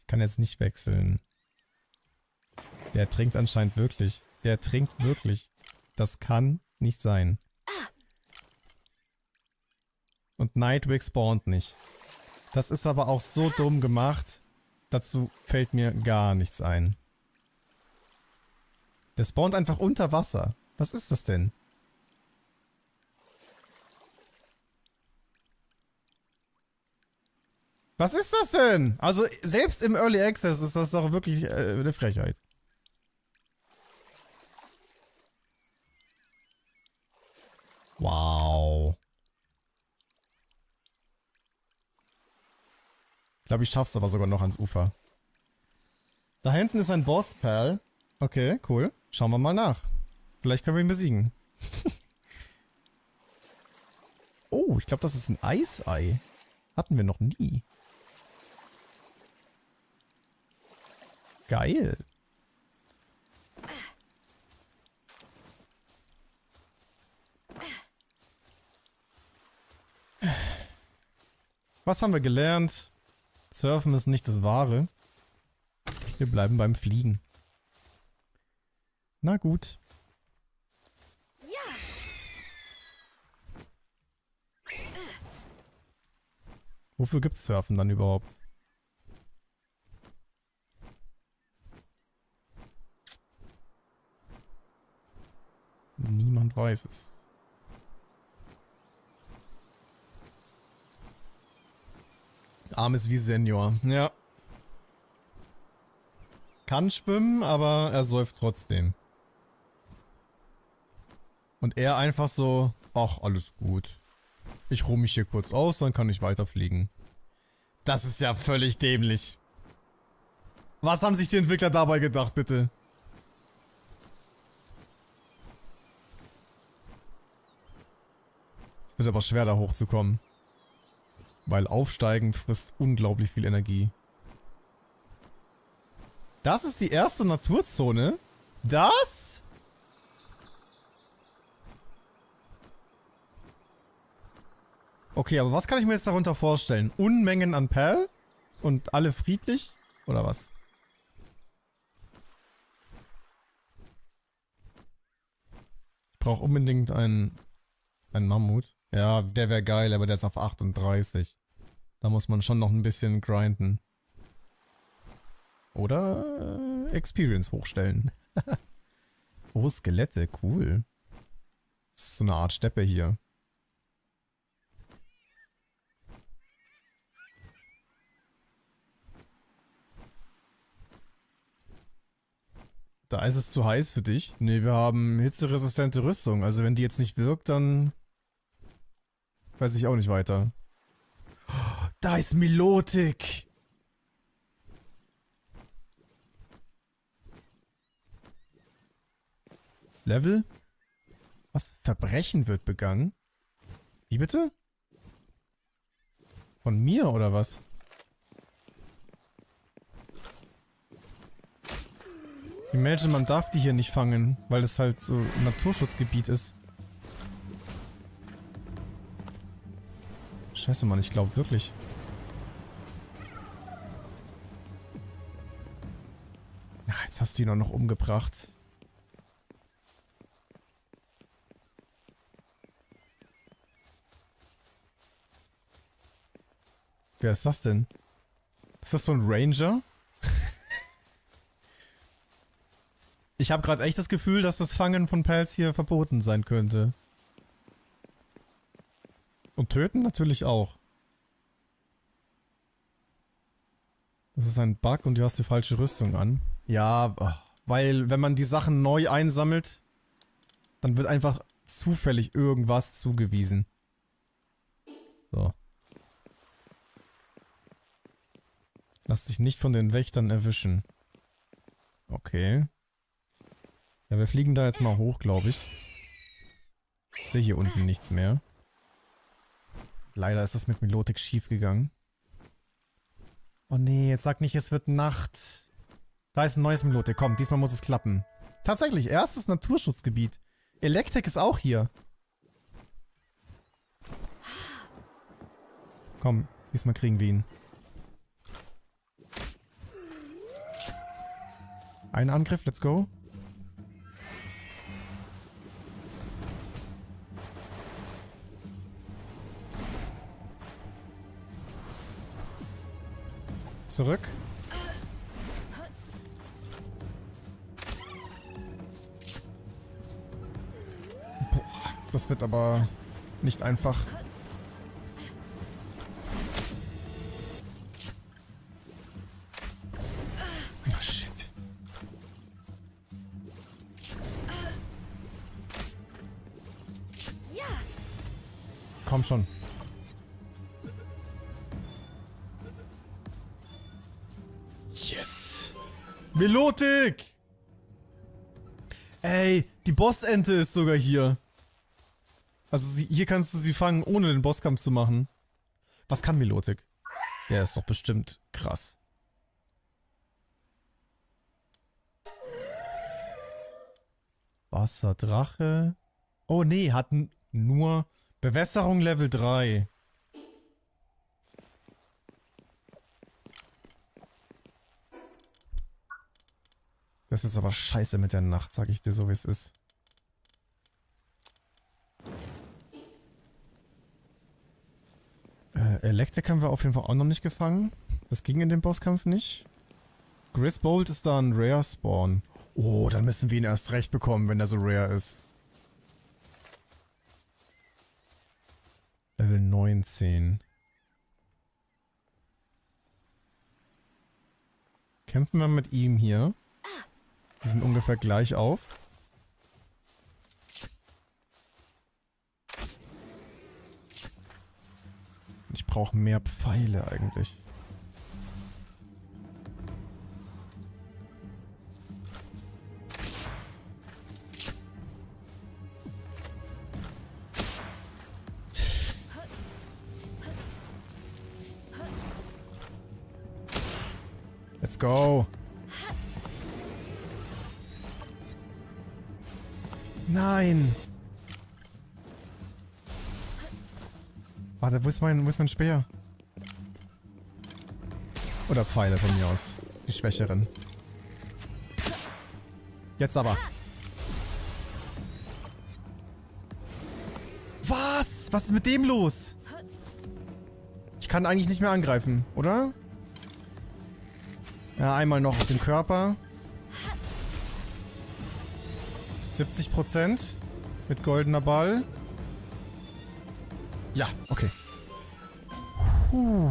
Speaker 1: Ich kann jetzt nicht wechseln. Der trinkt anscheinend wirklich. Der trinkt wirklich. Das kann nicht sein. Ah, und Nightwig spawnt nicht. Das ist aber auch so dumm gemacht. Dazu fällt mir gar nichts ein. Der spawnt einfach unter Wasser. Was ist das denn? Was ist das denn? Also selbst im Early Access ist das doch wirklich äh, eine Frechheit. glaube, ich schaff's aber sogar noch ans Ufer. Da hinten ist ein Boss, Pal. Okay, cool. Schauen wir mal nach. Vielleicht können wir ihn besiegen. oh, ich glaube, das ist ein Eisei. Hatten wir noch nie. Geil. Was haben wir gelernt? Surfen ist nicht das Wahre. Wir bleiben beim Fliegen. Na gut. Wofür gibt's Surfen dann überhaupt? Niemand weiß es. Armes wie Senior. Ja. Kann schwimmen, aber er säuft trotzdem. Und er einfach so, ach, alles gut. Ich ruhe mich hier kurz aus, dann kann ich weiterfliegen. Das ist ja völlig dämlich. Was haben sich die Entwickler dabei gedacht, bitte? Es wird aber schwer, da hochzukommen. Weil Aufsteigen frisst unglaublich viel Energie. Das ist die erste Naturzone? Das? Okay, aber was kann ich mir jetzt darunter vorstellen? Unmengen an Perl? Und alle friedlich? Oder was? Ich brauche unbedingt einen, einen Mammut. Ja, der wäre geil, aber der ist auf 38. Da muss man schon noch ein bisschen grinden. Oder äh, Experience hochstellen. oh, Skelette, cool. Das ist so eine Art Steppe hier. Da ist es zu heiß für dich. Nee, wir haben hitzeresistente Rüstung. Also wenn die jetzt nicht wirkt, dann... Weiß ich auch nicht weiter. Oh. Da ist Melotik. Level? Was? Verbrechen wird begangen? Wie bitte? Von mir oder was? Imagine, man darf die hier nicht fangen, weil es halt so ein Naturschutzgebiet ist. Scheiße, Mann, ich glaube wirklich. hast du ihn auch noch umgebracht. Wer ist das denn? Ist das so ein Ranger? ich habe gerade echt das Gefühl, dass das Fangen von Pals hier verboten sein könnte. Und töten natürlich auch. Das ist ein Bug und du hast die falsche Rüstung an. Ja, oh, weil wenn man die Sachen neu einsammelt, dann wird einfach zufällig irgendwas zugewiesen. So. Lass dich nicht von den Wächtern erwischen. Okay. Ja, wir fliegen da jetzt mal hoch, glaube ich. Ich sehe hier unten nichts mehr. Leider ist das mit Melotik schief gegangen. Oh nee, jetzt sag nicht, es wird Nacht. Da ist ein neues Melote. Komm, diesmal muss es klappen. Tatsächlich, erstes Naturschutzgebiet. Electek ist auch hier. Komm, diesmal kriegen wir ihn. Ein Angriff, let's go. Zurück. Das wird aber nicht einfach. Ah, Komm schon. Yes. Melotik! Ey, die Bossente ist sogar hier. Also sie, hier kannst du sie fangen, ohne den Bosskampf zu machen. Was kann Melotik? Der ist doch bestimmt krass. Wasserdrache. Oh nee, hat nur Bewässerung Level 3. Das ist aber scheiße mit der Nacht, sag ich dir so, wie es ist. Electric haben wir auf jeden Fall auch noch nicht gefangen. Das ging in dem Bosskampf nicht. Grisbold ist da ein Rare Spawn. Oh, dann müssen wir ihn erst recht bekommen, wenn er so rare ist. Level 19. Kämpfen wir mit ihm hier. Die sind ungefähr gleich auf. brauche mehr Pfeile eigentlich. Let's go. Nein. Warte, wo ist mein, wo ist mein Speer? Oder Pfeile von mir aus. Die Schwächeren. Jetzt aber. Was? Was ist mit dem los? Ich kann eigentlich nicht mehr angreifen, oder? Ja, einmal noch auf den Körper. 70% mit goldener Ball. Ja, okay. Puh.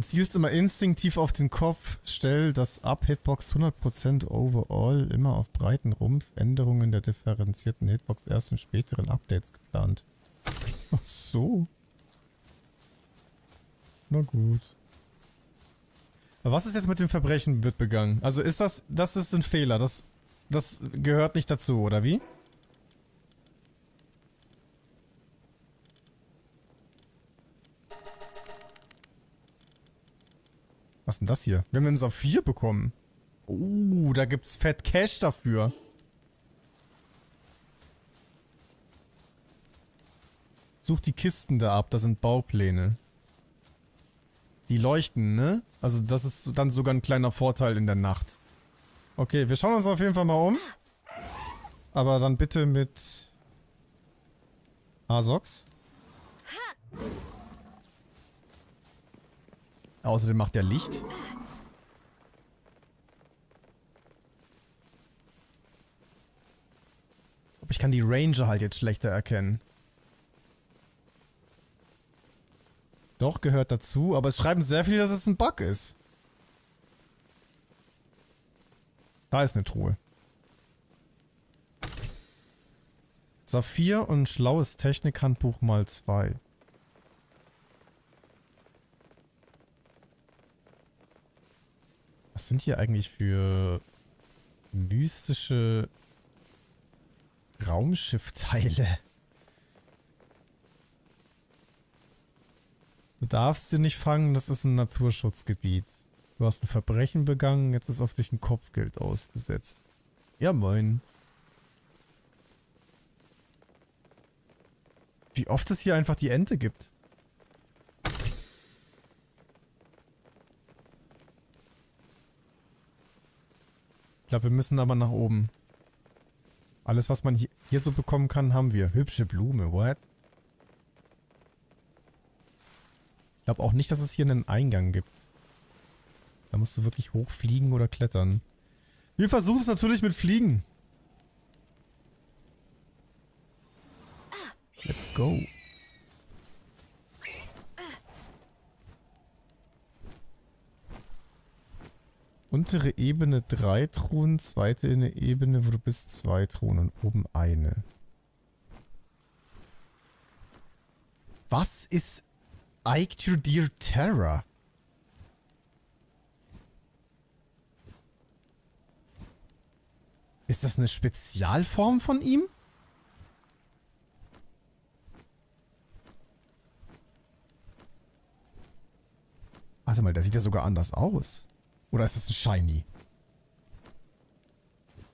Speaker 1: Zielst immer instinktiv auf den Kopf, stell das Up Hitbox 100% overall immer auf breiten Rumpf, Änderungen der differenzierten Hitbox erst in späteren Updates geplant. Ach so. Na gut. Aber was ist jetzt mit dem Verbrechen wird begangen? Also ist das, das ist ein Fehler, das, das gehört nicht dazu, oder wie? Was ist denn das hier? Wir haben einen Saphir bekommen. Oh, da gibt's fett Cash dafür. Such die Kisten da ab, da sind Baupläne. Die leuchten, ne? Also das ist dann sogar ein kleiner Vorteil in der Nacht. Okay, wir schauen uns auf jeden Fall mal um. Aber dann bitte mit... Asox. Außerdem macht der Licht. Aber ich kann die Ranger halt jetzt schlechter erkennen. Doch, gehört dazu, aber es schreiben sehr viele, dass es ein Bug ist. Da ist eine Truhe. Saphir und Schlaues Technikhandbuch mal zwei. Was sind hier eigentlich für mystische Raumschiffteile? Du darfst sie nicht fangen, das ist ein Naturschutzgebiet. Du hast ein Verbrechen begangen, jetzt ist auf dich ein Kopfgeld ausgesetzt. Ja, moin. Wie oft es hier einfach die Ente gibt. Ich glaube, wir müssen aber nach oben. Alles, was man hier, so bekommen kann, haben wir. Hübsche Blume, what? Ich glaube auch nicht, dass es hier einen Eingang gibt. Da musst du wirklich hochfliegen oder klettern. Wir versuchen es natürlich mit Fliegen. Let's go. Untere Ebene drei Truhen, zweite Ebene, wo du bist, zwei Truhen und oben eine. Was ist Ike to Dear Terror? Ist das eine Spezialform von ihm? Warte mal, der sieht ja sogar anders aus. Oder ist das ein Shiny?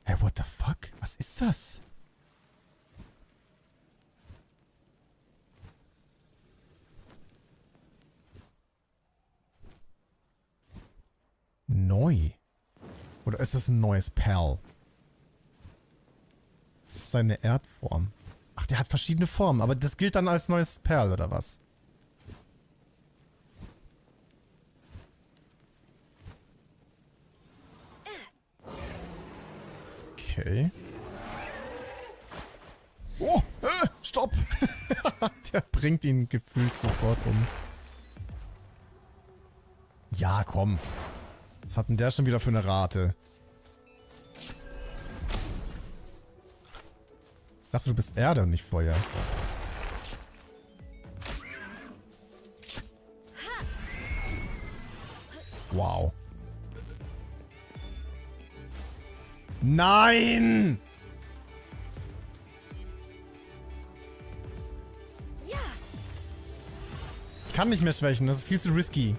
Speaker 1: Hä, hey, what the fuck? Was ist das? Neu. Oder ist das ein neues Perl? Das ist seine Erdform. Ach, der hat verschiedene Formen, aber das gilt dann als neues Perl, oder was? Okay. Oh, äh, stopp! Der bringt ihn gefühlt sofort um. Ja, komm. Was hat denn der schon wieder für eine Rate? Ich dachte, du bist Erde und nicht Feuer. Wow. Nein! Ich kann nicht mehr schwächen, das ist viel zu risky.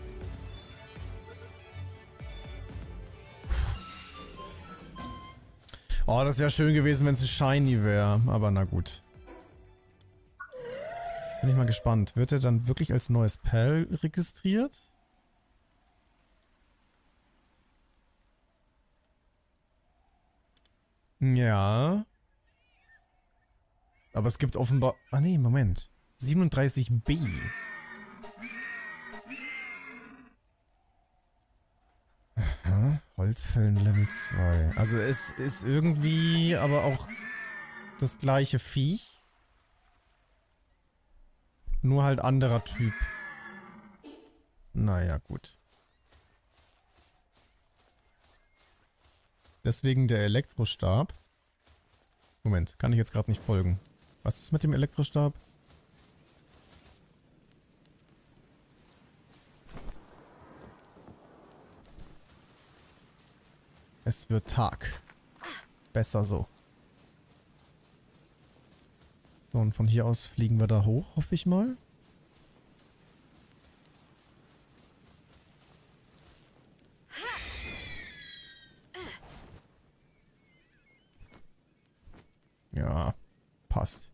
Speaker 1: Oh, das wäre schön gewesen, wenn es ein Shiny wäre. Aber na gut. Bin ich mal gespannt. Wird er dann wirklich als neues Pell registriert? Ja. Aber es gibt offenbar... Ah nee, Moment. 37b. Holzfällen Level 2. Also es ist irgendwie aber auch das gleiche Vieh. Nur halt anderer Typ. Naja, gut. Deswegen der Elektrostab. Moment, kann ich jetzt gerade nicht folgen. Was ist mit dem Elektrostab? Es wird Tag. Besser so. So, und von hier aus fliegen wir da hoch, hoffe ich mal. Ja, passt.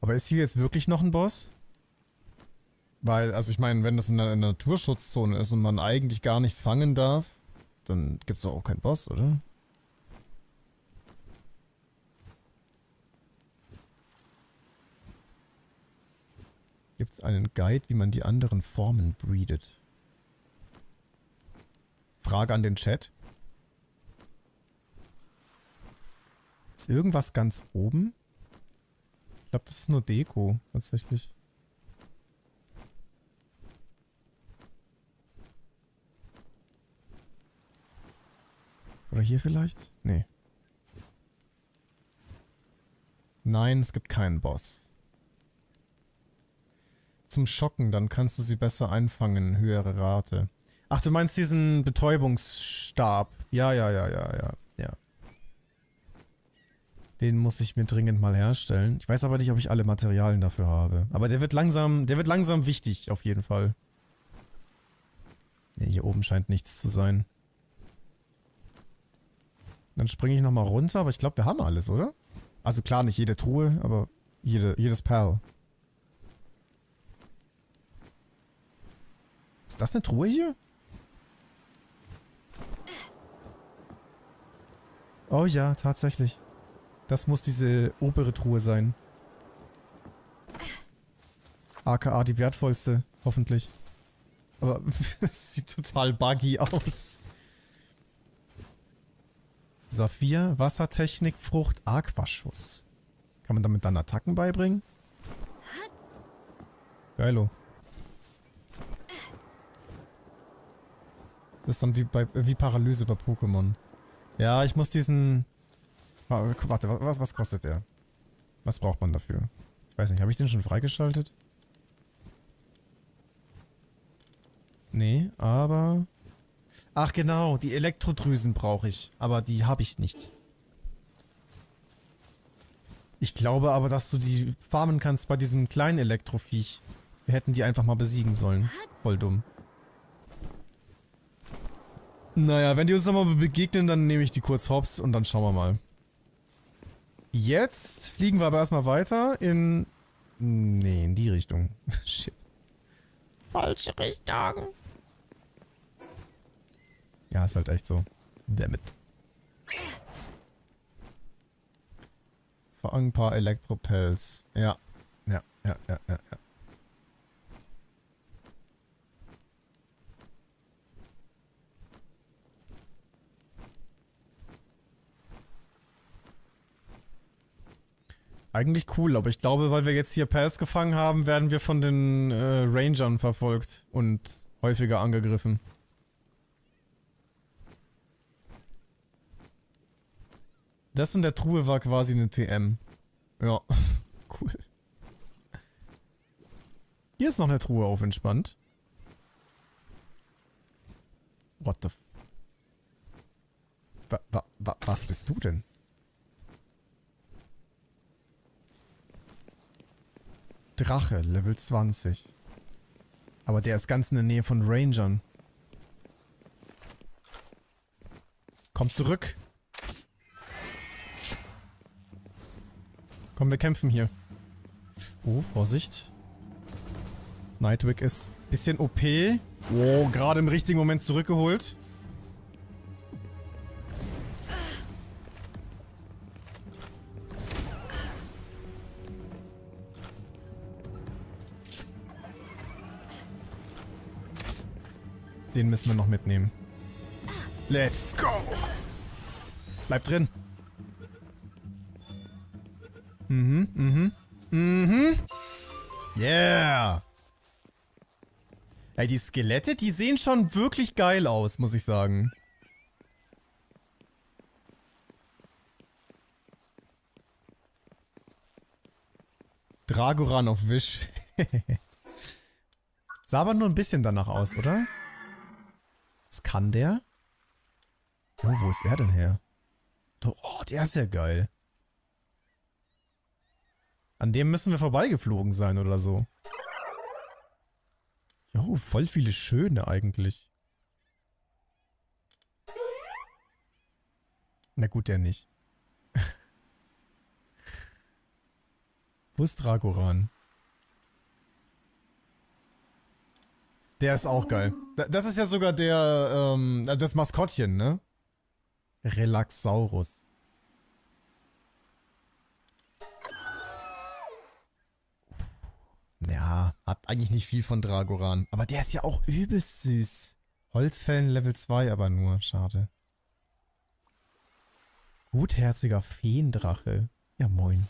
Speaker 1: Aber ist hier jetzt wirklich noch ein Boss? Weil, also ich meine, wenn das in einer Naturschutzzone ist und man eigentlich gar nichts fangen darf, dann gibt es doch auch keinen Boss, oder? Gibt es einen Guide, wie man die anderen Formen breedet? Frage an den Chat. Gibt es irgendwas ganz oben? Ich glaube, das ist nur Deko, tatsächlich. Oder hier vielleicht? Nee. Nein, es gibt keinen Boss. Zum Schocken, dann kannst du sie besser einfangen, höhere Rate. Ach, du meinst diesen Betäubungsstab. Ja, ja, ja, ja, ja. Den muss ich mir dringend mal herstellen. Ich weiß aber nicht, ob ich alle Materialien dafür habe. Aber der wird langsam, der wird langsam wichtig, auf jeden Fall. Nee, hier oben scheint nichts zu sein. Dann springe ich nochmal runter, aber ich glaube, wir haben alles, oder? Also klar, nicht jede Truhe, aber jede, jedes Perl. Ist das eine Truhe hier? Oh ja, tatsächlich. Das muss diese obere Truhe sein. AKA die wertvollste, hoffentlich. Aber es sieht total buggy aus. Saphir, Wassertechnik, Frucht, Aquaschuss. Kann man damit dann Attacken beibringen? Geilo. Das ist dann wie, bei, wie Paralyse bei Pokémon. Ja, ich muss diesen Warte, was, was kostet der? Was braucht man dafür? Ich weiß nicht, habe ich den schon freigeschaltet? Nee, aber... Ach genau, die Elektrodrüsen brauche ich, aber die habe ich nicht. Ich glaube aber, dass du die farmen kannst bei diesem kleinen Elektroviech. Wir hätten die einfach mal besiegen sollen. Voll dumm. Naja, wenn die uns nochmal begegnen, dann nehme ich die kurz hops und dann schauen wir mal. Jetzt fliegen wir aber erstmal weiter in... Nee, in die Richtung. Shit. Falsche Richtung. Ja, ist halt echt so. Dammit. Vor ein paar Elektropels. Ja. Ja, ja, ja, ja, ja. Eigentlich cool, aber ich glaube, weil wir jetzt hier Pass gefangen haben, werden wir von den äh, Rangern verfolgt und häufiger angegriffen. Das in der Truhe war quasi eine TM. Ja, cool. Hier ist noch eine Truhe aufentspannt. What the f wa wa wa Was bist du denn? Drache, Level 20. Aber der ist ganz in der Nähe von Rangern. Komm zurück! Komm, wir kämpfen hier. Oh, Vorsicht. Nightwick ist ein bisschen OP. Oh, gerade im richtigen Moment zurückgeholt. Den müssen wir noch mitnehmen.
Speaker 3: Let's go!
Speaker 1: Bleib drin. Mhm, mhm. Mhm.
Speaker 2: Yeah!
Speaker 1: Ey, die Skelette, die sehen schon wirklich geil aus, muss ich sagen. Dragoran auf Wisch. Sah aber nur ein bisschen danach aus, oder? Was kann der? Oh, wo ist er denn her? Oh, der ist ja geil. An dem müssen wir vorbeigeflogen sein oder so. Jo, voll viele schöne eigentlich. Na gut, der nicht. Wo ist Dragoran? Der ist auch geil. Das ist ja sogar der, ähm, also das Maskottchen, ne? Relaxaurus. Ja, hat eigentlich nicht viel von Dragoran. Aber der ist ja auch übelst süß. Holzfällen Level 2 aber nur, schade. Gutherziger Feendrache. Ja moin.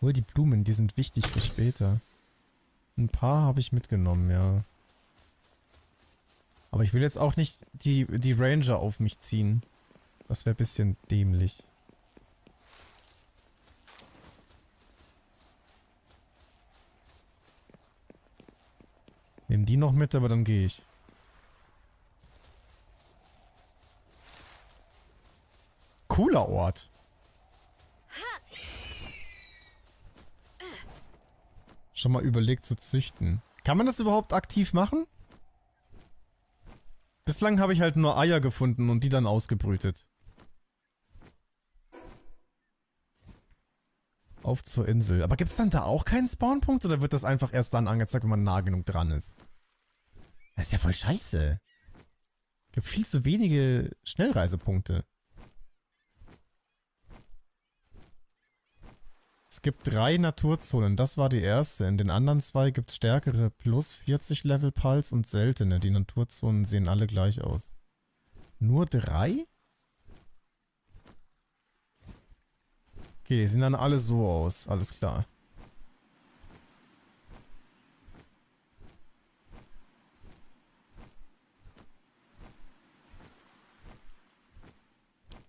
Speaker 1: Hol die Blumen, die sind wichtig für später. Ein paar habe ich mitgenommen, ja. Aber ich will jetzt auch nicht die, die Ranger auf mich ziehen. Das wäre ein bisschen dämlich. Nehmen die noch mit, aber dann gehe ich. Cooler Ort. schon mal überlegt zu züchten. Kann man das überhaupt aktiv machen? Bislang habe ich halt nur Eier gefunden und die dann ausgebrütet. Auf zur Insel. Aber gibt es dann da auch keinen Spawnpunkt oder wird das einfach erst dann angezeigt, wenn man nah genug dran ist? Das ist ja voll scheiße. Gibt viel zu wenige Schnellreisepunkte. Es gibt drei Naturzonen. Das war die erste. In den anderen zwei gibt es stärkere plus 40 Level Pals und seltene. Die Naturzonen sehen alle gleich aus. Nur drei? Okay, die sehen dann alle so aus. Alles klar.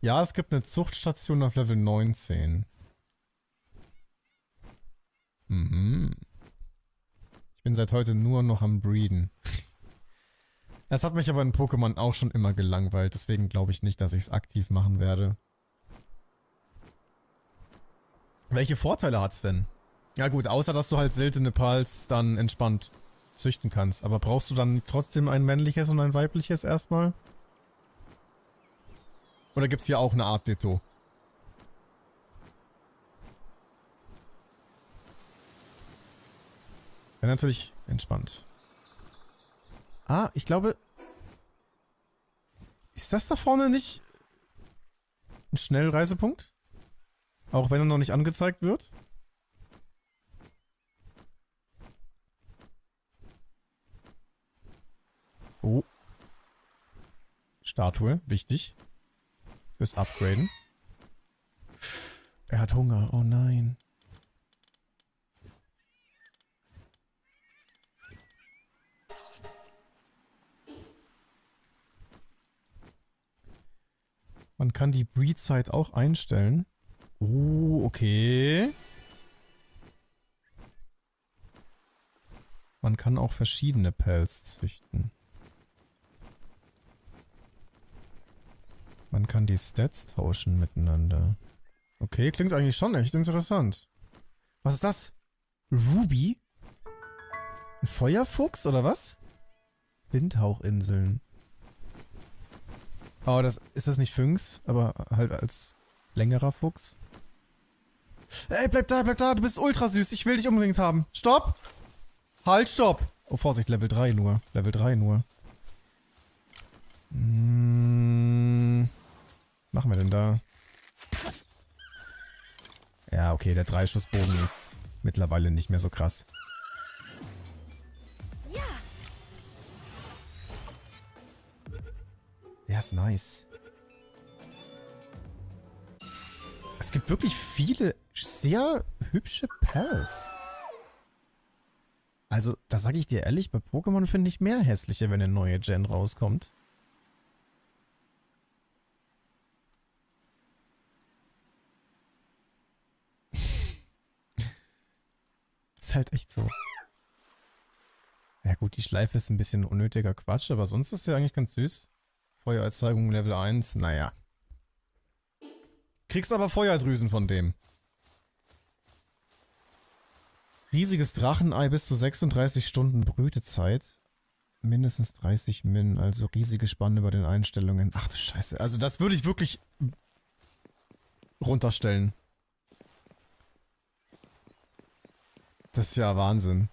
Speaker 1: Ja, es gibt eine Zuchtstation auf Level 19. Mhm. Ich bin seit heute nur noch am Breeden. Das hat mich aber in Pokémon auch schon immer gelangweilt, deswegen glaube ich nicht, dass ich es aktiv machen werde. Welche Vorteile hat es denn? Ja gut, außer dass du halt seltene Pals dann entspannt züchten kannst. Aber brauchst du dann trotzdem ein männliches und ein weibliches erstmal? Oder gibt es hier auch eine Art Ditto? Wäre natürlich entspannt. Ah, ich glaube... Ist das da vorne nicht ein Schnellreisepunkt? Auch wenn er noch nicht angezeigt wird? Oh. Statue, wichtig. Fürs Upgraden. Er hat Hunger, oh nein. Man kann die Breed-Zeit auch einstellen. Oh, okay. Man kann auch verschiedene Pells züchten. Man kann die Stats tauschen miteinander. Okay, klingt eigentlich schon echt interessant. Was ist das? Ruby? Ein Feuerfuchs oder was? Windhauchinseln. Oh, das ist das nicht Fünks, aber halt als längerer Fuchs. Ey, bleib da, bleib da, du bist ultra süß, ich will dich unbedingt haben. Stopp! Halt, stopp! Oh, Vorsicht, Level 3 nur. Level 3 nur. Hm, was machen wir denn da? Ja, okay, der Dreischussbogen ist mittlerweile nicht mehr so krass. Der ist nice. Es gibt wirklich viele sehr hübsche Pals. Also, da sage ich dir ehrlich, bei Pokémon finde ich mehr hässliche, wenn eine neue Gen rauskommt. ist halt echt so. Ja gut, die Schleife ist ein bisschen unnötiger Quatsch, aber sonst ist sie eigentlich ganz süß. Feuererzeugung Level 1, naja. Kriegst aber Feuerdrüsen von dem. Riesiges Drachenei bis zu 36 Stunden Brütezeit. Mindestens 30 Min, also riesige Spanne bei den Einstellungen. Ach du Scheiße, also das würde ich wirklich runterstellen. Das ist ja Wahnsinn.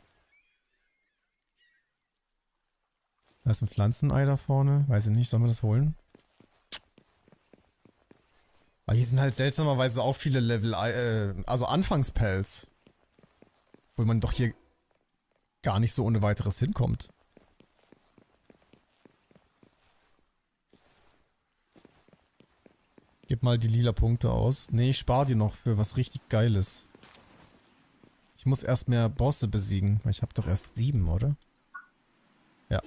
Speaker 1: Da ist ein Pflanzenei da vorne. Weiß ich nicht, sollen wir das holen? Weil hier sind halt seltsamerweise auch viele Level, äh, also Anfangspells. Obwohl man doch hier gar nicht so ohne weiteres hinkommt. Gib mal die lila Punkte aus. Ne, ich spare die noch für was richtig Geiles. Ich muss erst mehr Bosse besiegen. Ich habe doch erst sieben, oder? Ja.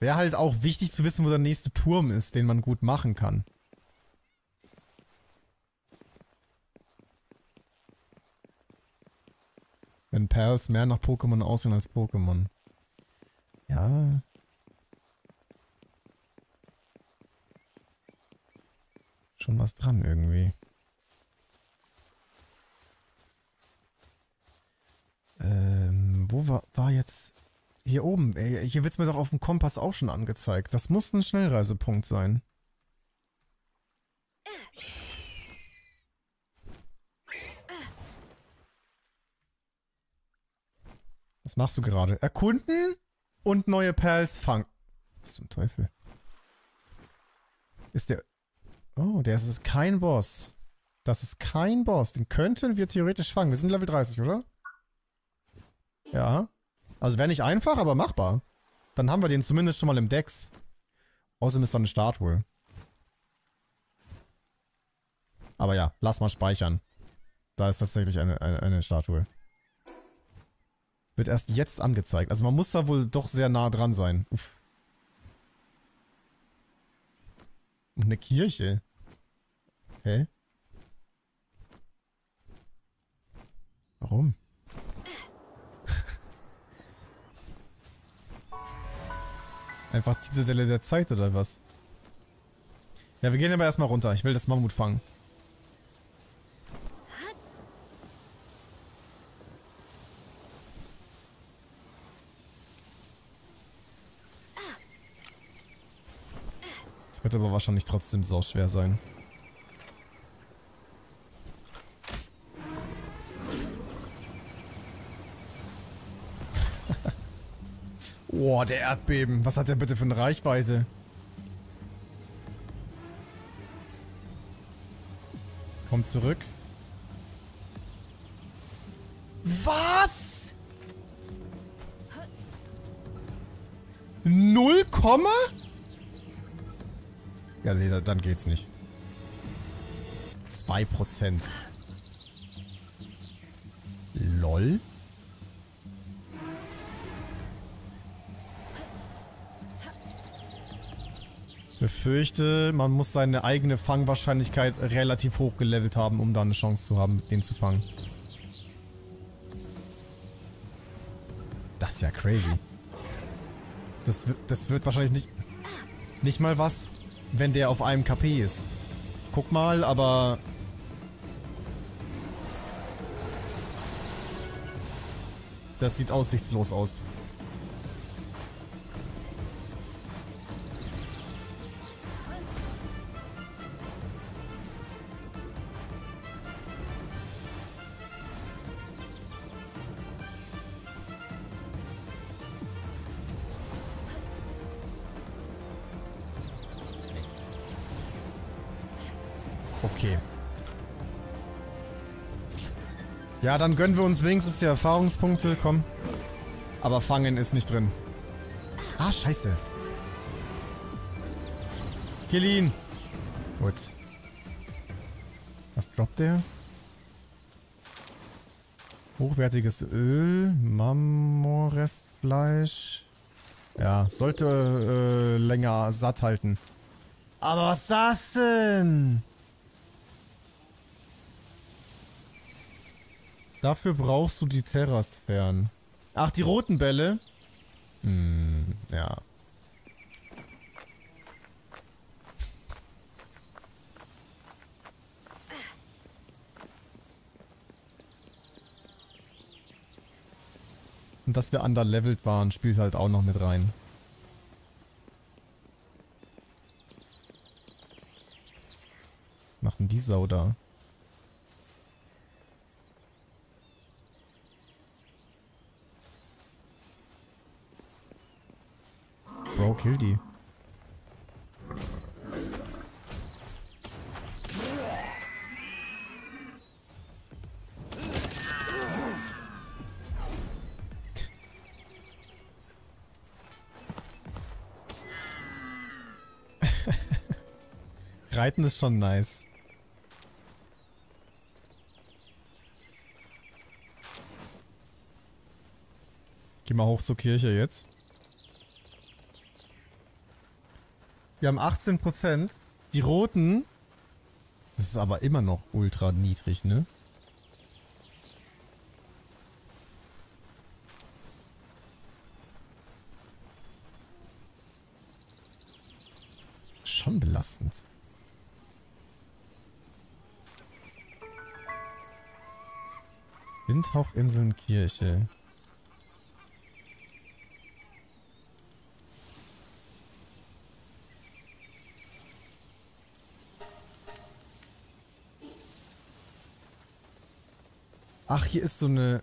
Speaker 1: Wäre halt auch wichtig zu wissen, wo der nächste Turm ist, den man gut machen kann. Wenn Perls mehr nach Pokémon aussehen als Pokémon. Ja. Schon was dran irgendwie. Ähm, wo war, war jetzt... Hier oben, ey, hier es mir doch auf dem Kompass auch schon angezeigt. Das muss ein Schnellreisepunkt sein. Was machst du gerade? Erkunden und neue Perls fangen. Was zum Teufel? Ist der... Oh, der ist kein Boss. Das ist kein Boss. Den könnten wir theoretisch fangen. Wir sind Level 30, oder? Ja. Ja. Also wäre nicht einfach, aber machbar. Dann haben wir den zumindest schon mal im Dex. Außerdem ist da eine Statue. Aber ja, lass mal speichern. Da ist tatsächlich eine, eine, eine Statue. Wird erst jetzt angezeigt. Also man muss da wohl doch sehr nah dran sein. Uff. eine Kirche. Hä? Warum? Einfach Zitadelle der Zeit oder was? Ja, wir gehen aber erstmal runter. Ich will das Mammut fangen. Das wird aber wahrscheinlich trotzdem sauschwer sein. Boah, der Erdbeben. Was hat der bitte für eine Reichweite? Komm zurück.
Speaker 2: Was?
Speaker 1: Null Komma? Ja, nee, dann geht's nicht. Zwei Prozent. LOL? befürchte, man muss seine eigene Fangwahrscheinlichkeit relativ hoch gelevelt haben, um da eine Chance zu haben, den zu fangen. Das ist ja crazy. Das, das wird wahrscheinlich nicht... Nicht mal was, wenn der auf einem KP ist. Guck mal, aber... Das sieht aussichtslos aus. Ja, dann gönnen wir uns wenigstens die Erfahrungspunkte, komm. Aber Fangen ist nicht drin. Ah, scheiße. Kill ihn. Gut. Was droppt der? Hochwertiges Öl, Marmorrestfleisch. Ja, sollte äh, länger satt halten. Aber was ist das denn? Dafür brauchst du die Terrasphären. Ach, die roten Bälle? Hm, ja. Und dass wir underlevelt waren, spielt halt auch noch mit rein. Machen die Sau da? kill die. Reiten ist schon nice. Geh mal hoch zur Kirche jetzt. Wir haben 18 Prozent. Die Roten. Das ist aber immer noch ultra niedrig, ne? Schon belastend. Windhauchinseln Kirche. Ach, hier ist so eine...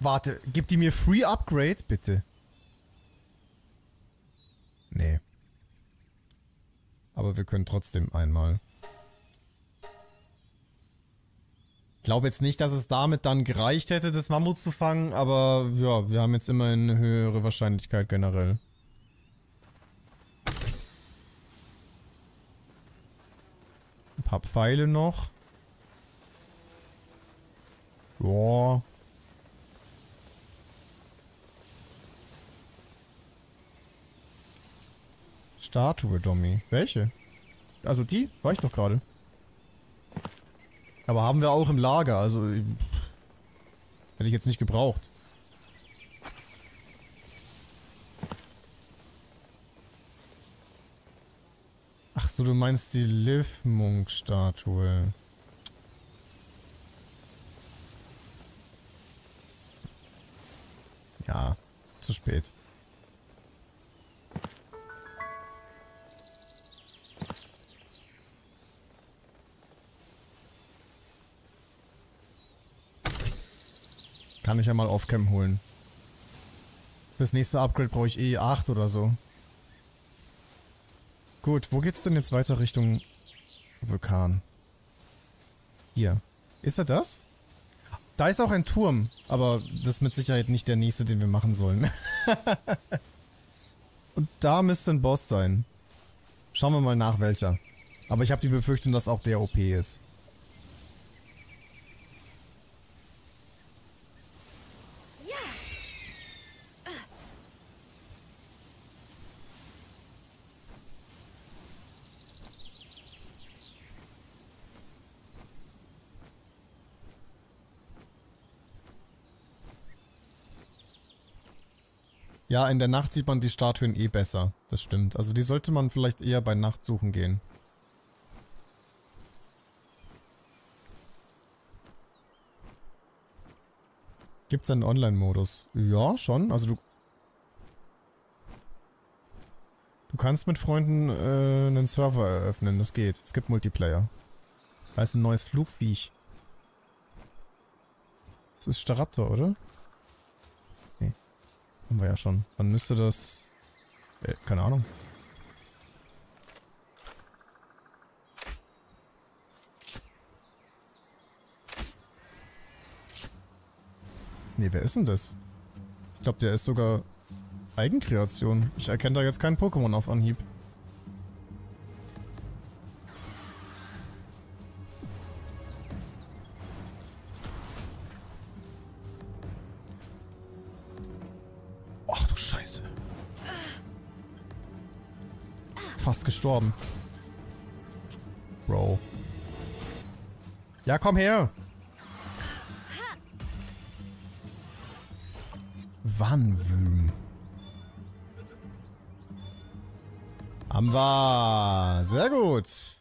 Speaker 1: Warte, gibt die mir Free Upgrade, bitte? Nee. Aber wir können trotzdem einmal. Ich glaube jetzt nicht, dass es damit dann gereicht hätte, das Mammut zu fangen, aber ja, wir haben jetzt immerhin eine höhere Wahrscheinlichkeit generell. Ein paar Pfeile noch. Boah. Statue, Dommy. Welche? Also die? War ich doch gerade. Aber haben wir auch im Lager, also... Pff, hätte ich jetzt nicht gebraucht. Ach so, du meinst die Liv-Munk-Statue. Ja, zu spät. Kann ich ja mal Offcam holen. Das nächste Upgrade brauche ich eh 8 oder so. Gut, wo geht's denn jetzt weiter Richtung Vulkan? Hier. Ist er das? Da ist auch ein Turm, aber das ist mit Sicherheit nicht der nächste, den wir machen sollen. Und da müsste ein Boss sein. Schauen wir mal nach welcher. Aber ich habe die Befürchtung, dass auch der OP ist. Ja, in der Nacht sieht man die Statuen eh besser. Das stimmt. Also die sollte man vielleicht eher bei Nacht suchen gehen. Gibt's einen Online-Modus? Ja, schon. Also du... Du kannst mit Freunden äh, einen Server eröffnen. Das geht. Es gibt Multiplayer. Da ist ein neues Flugviech. Das ist Staraptor, oder? Haben wir ja schon. Dann müsste das... Äh, keine Ahnung. Nee, wer ist denn das? Ich glaube, der ist sogar Eigenkreation. Ich erkenne da jetzt keinen Pokémon auf Anhieb. gestorben. Bro. Ja, komm her. Haben wir. Sehr gut.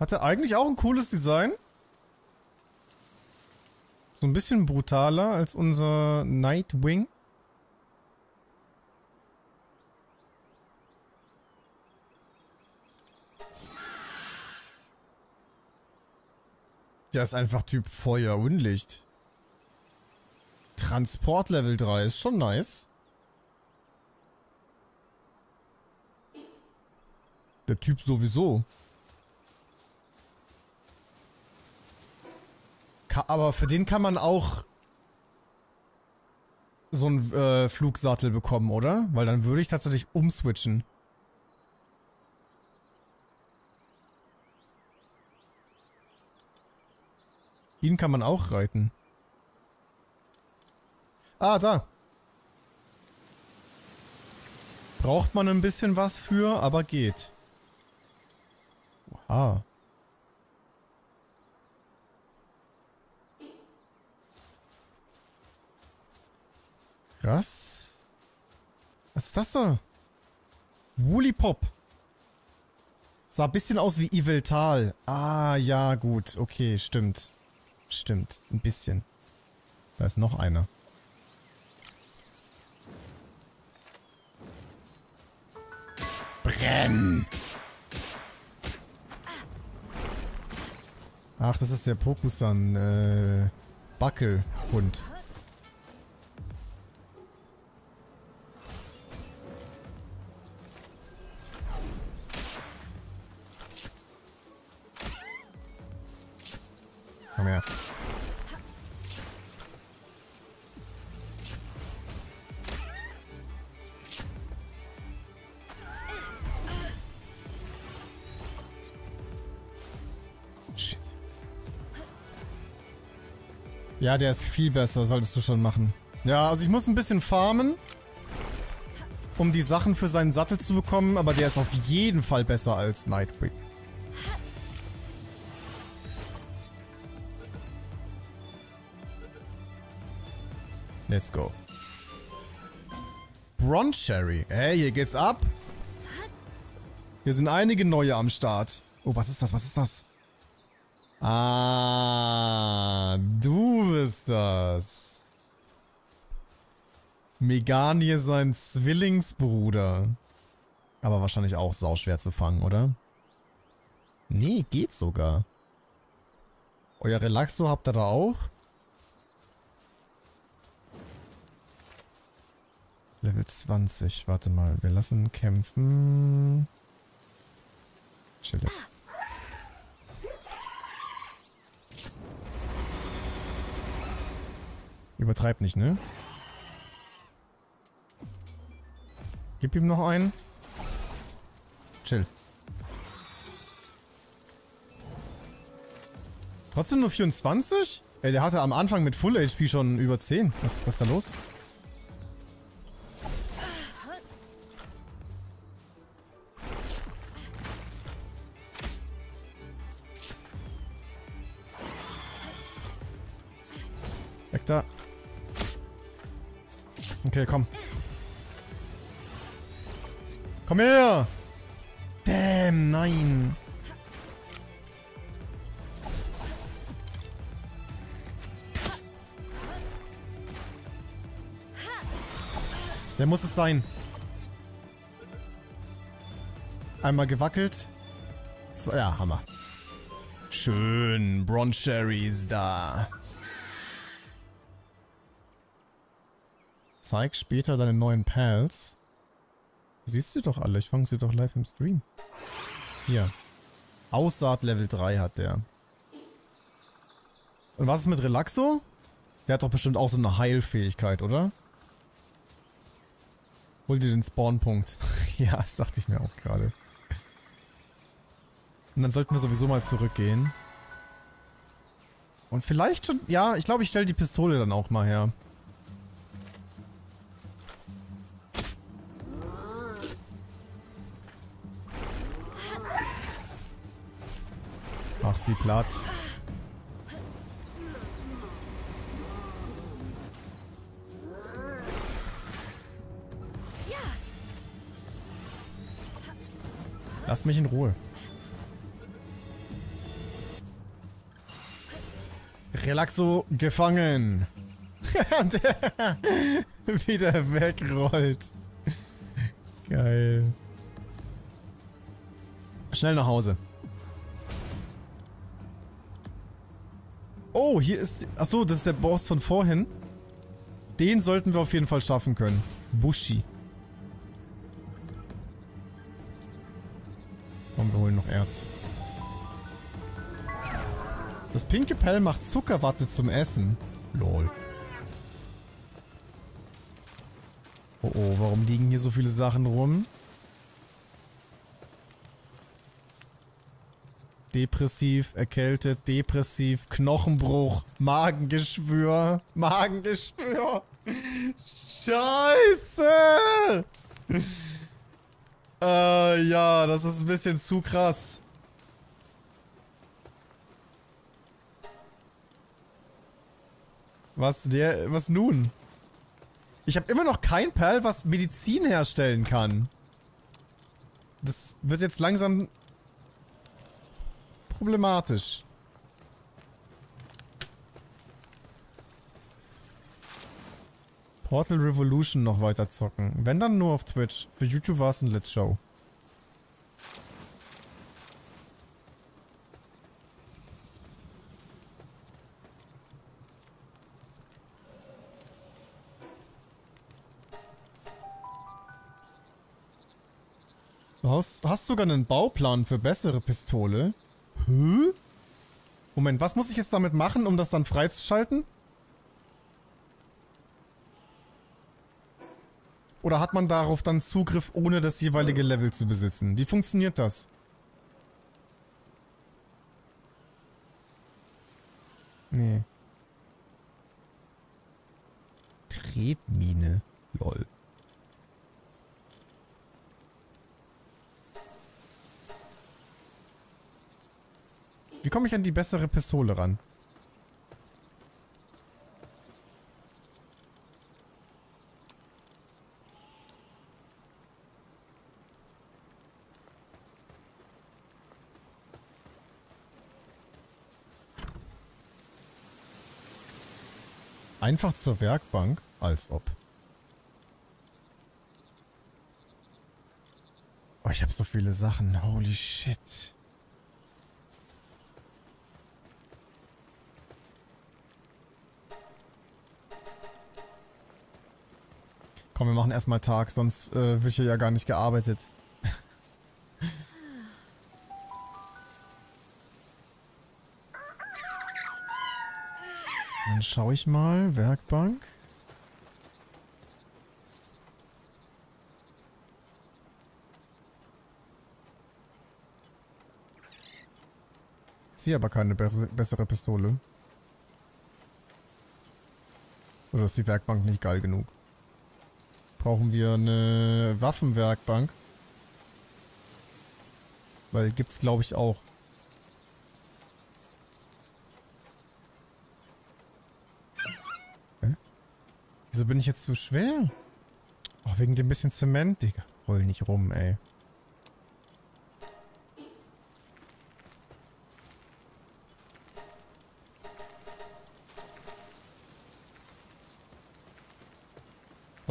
Speaker 1: Hatte eigentlich auch ein cooles Design. So ein bisschen brutaler als unser Nightwing. Der ist einfach Typ Feuer, Unlicht. Transport Level 3 ist schon nice. Der Typ sowieso. Ka aber für den kann man auch so einen äh, Flugsattel bekommen, oder? Weil dann würde ich tatsächlich umswitchen. Ihn kann man auch reiten. Ah, da. Braucht man ein bisschen was für, aber geht. Oha. Krass. Was ist das da? Woolly Pop. Sah ein bisschen aus wie Evil Tal. Ah, ja, gut. Okay, stimmt. Stimmt, ein bisschen. Da ist noch einer.
Speaker 2: Brenn!
Speaker 1: Ach, das ist der Pokusan, äh, Backelhund. Komm her. Ja, der ist viel besser, solltest du schon machen. Ja, also ich muss ein bisschen farmen, um die Sachen für seinen Sattel zu bekommen, aber der ist auf jeden Fall besser als Nightwing. Let's go. Broncherry. Hey, hier geht's ab. Hier sind einige neue am Start. Oh, was ist das? Was ist das? Ah, du bist das. Megani sein Zwillingsbruder. Aber wahrscheinlich auch sauschwer zu fangen, oder? Nee, geht sogar. Euer Relaxo habt ihr da auch? Level 20, warte mal, wir lassen kämpfen. Chille. Übertreib nicht, ne? Gib ihm noch einen. Chill. Trotzdem nur 24? Ey, der hatte am Anfang mit Full HP schon über 10. Was, was ist da los? Okay, komm. Komm her! Damn, nein! Der muss es sein. Einmal gewackelt. So, ja, Hammer. Schön, Broncherry ist da. zeig später deine neuen Pals. Du siehst sie doch alle, ich fange sie doch live im Stream. Hier. Aussaat Level 3 hat der. Und was ist mit Relaxo? Der hat doch bestimmt auch so eine Heilfähigkeit, oder? Hol dir den Spawnpunkt. ja, das dachte ich mir auch gerade. Und dann sollten wir sowieso mal zurückgehen. Und vielleicht schon... Ja, ich glaube, ich stelle die Pistole dann auch mal her. Mach sie platt. Lass mich in Ruhe. Relaxo gefangen. wieder wegrollt. Geil. Schnell nach Hause. Oh, hier ist... Achso, das ist der Boss von vorhin. Den sollten wir auf jeden Fall schaffen können. Bushi. Komm, wir holen noch Erz. Das pinke Pell macht Zuckerwatte zum Essen. Lol. Oh oh, warum liegen hier so viele Sachen rum? Depressiv, erkältet, depressiv, Knochenbruch, Magengeschwür, Magengeschwür. Scheiße! äh, ja, das ist ein bisschen zu krass. Was der, was nun? Ich habe immer noch kein Perl, was Medizin herstellen kann. Das wird jetzt langsam problematisch. Portal Revolution noch weiter zocken. Wenn dann nur auf Twitch. Für YouTube war es ein Let's Show. Du hast, hast sogar einen Bauplan für bessere Pistole. Hä? Moment, was muss ich jetzt damit machen, um das dann freizuschalten? Oder hat man darauf dann Zugriff, ohne das jeweilige Level zu besitzen? Wie funktioniert das? Nee. Tretmine. Lol. Wie komme ich an die bessere Pistole ran? Einfach zur Werkbank, als ob. Oh, ich habe so viele Sachen.
Speaker 3: Holy shit.
Speaker 1: Komm, wir machen erstmal Tag, sonst äh, wird hier ja gar nicht gearbeitet. Dann schaue ich mal, Werkbank. Sie aber keine be bessere Pistole. Oder ist die Werkbank nicht geil genug? Brauchen wir eine Waffenwerkbank? Weil gibt's glaube ich auch. Hä? Wieso bin ich jetzt zu schwer? Ach, wegen dem bisschen Zement, Digga. Roll nicht rum, ey.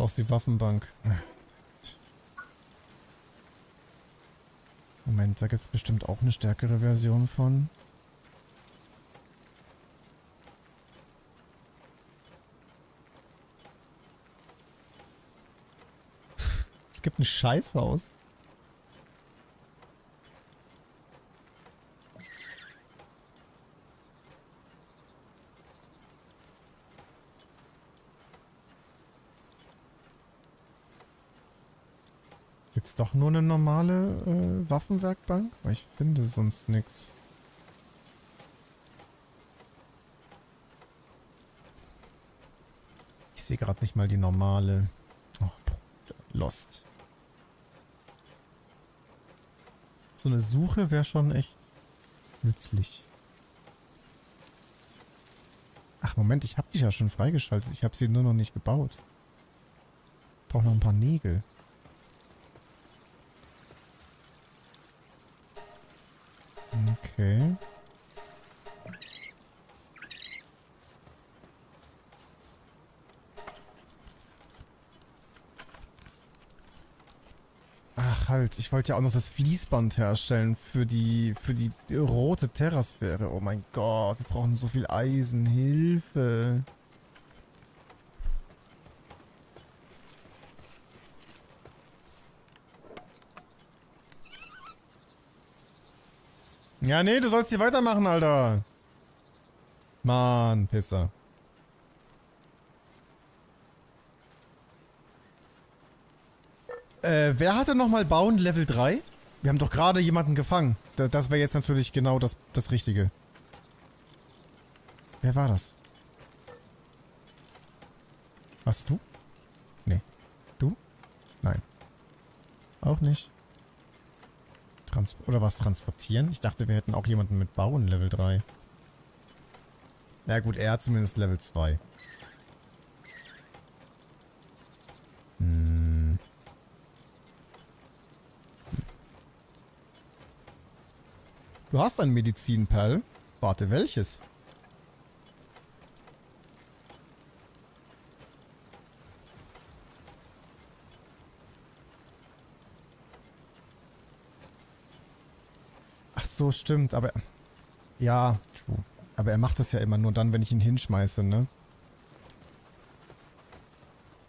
Speaker 1: brauchst die Waffenbank. Moment, da gibt es bestimmt auch eine stärkere Version von. es gibt ein Scheißhaus. jetzt doch nur eine normale äh, Waffenwerkbank? Weil ich finde sonst nichts. Ich sehe gerade nicht mal die normale. Oh, Lost. So eine Suche wäre schon echt nützlich. Ach Moment, ich habe die ja schon freigeschaltet. Ich habe sie nur noch nicht gebaut. Ich Brauche noch ein paar Nägel. Okay. Ach halt, ich wollte ja auch noch das Fließband herstellen für die für die rote Terrasphäre. Oh mein Gott, wir brauchen so viel Eisen, Hilfe. Ja, nee, du sollst hier weitermachen, Alter. Mann, Pisser. Äh, wer hatte nochmal Bauen Level 3? Wir haben doch gerade jemanden gefangen. Das, das wäre jetzt natürlich genau das, das Richtige. Wer war das? Was, du? Nee. Du? Nein. Auch nicht. Trans oder was transportieren? Ich dachte, wir hätten auch jemanden mit Bauen Level 3. Na ja, gut, er hat zumindest Level 2. Hm. Du hast ein Medizin, Medizinperl. Warte, welches? so, stimmt, aber... Ja, aber er macht das ja immer nur dann, wenn ich ihn hinschmeiße, ne?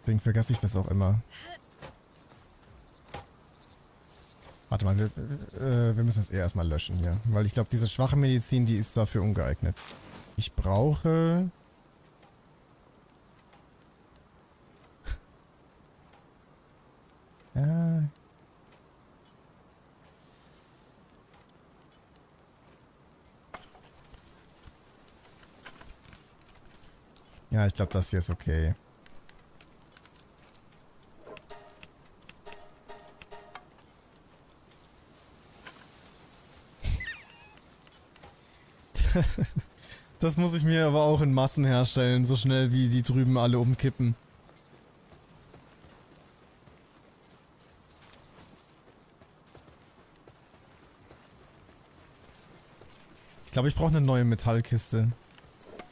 Speaker 1: Deswegen vergesse ich das auch immer. Warte mal, wir, äh, wir müssen es eher erstmal löschen hier. Weil ich glaube, diese schwache Medizin, die ist dafür ungeeignet. Ich brauche...
Speaker 2: ja...
Speaker 1: Ja, ich glaube, das hier ist okay. das muss ich mir aber auch in Massen herstellen, so schnell wie die drüben alle umkippen. Ich glaube, ich brauche eine neue Metallkiste.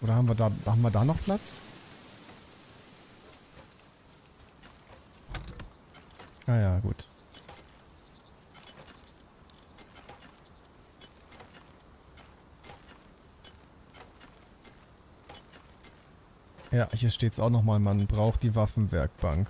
Speaker 1: Oder haben wir da, haben wir da noch Platz? Ah ja, gut. Ja, hier steht es auch nochmal, man braucht die Waffenwerkbank.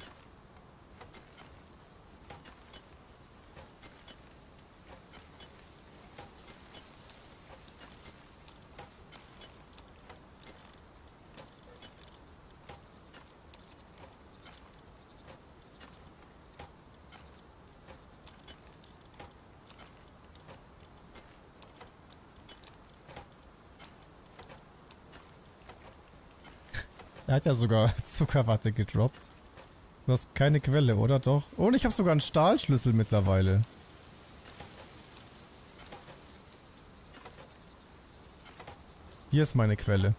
Speaker 1: Er hat ja sogar Zuckerwatte gedroppt. Du hast keine Quelle, oder doch? Und ich habe sogar einen Stahlschlüssel mittlerweile. Hier ist meine Quelle.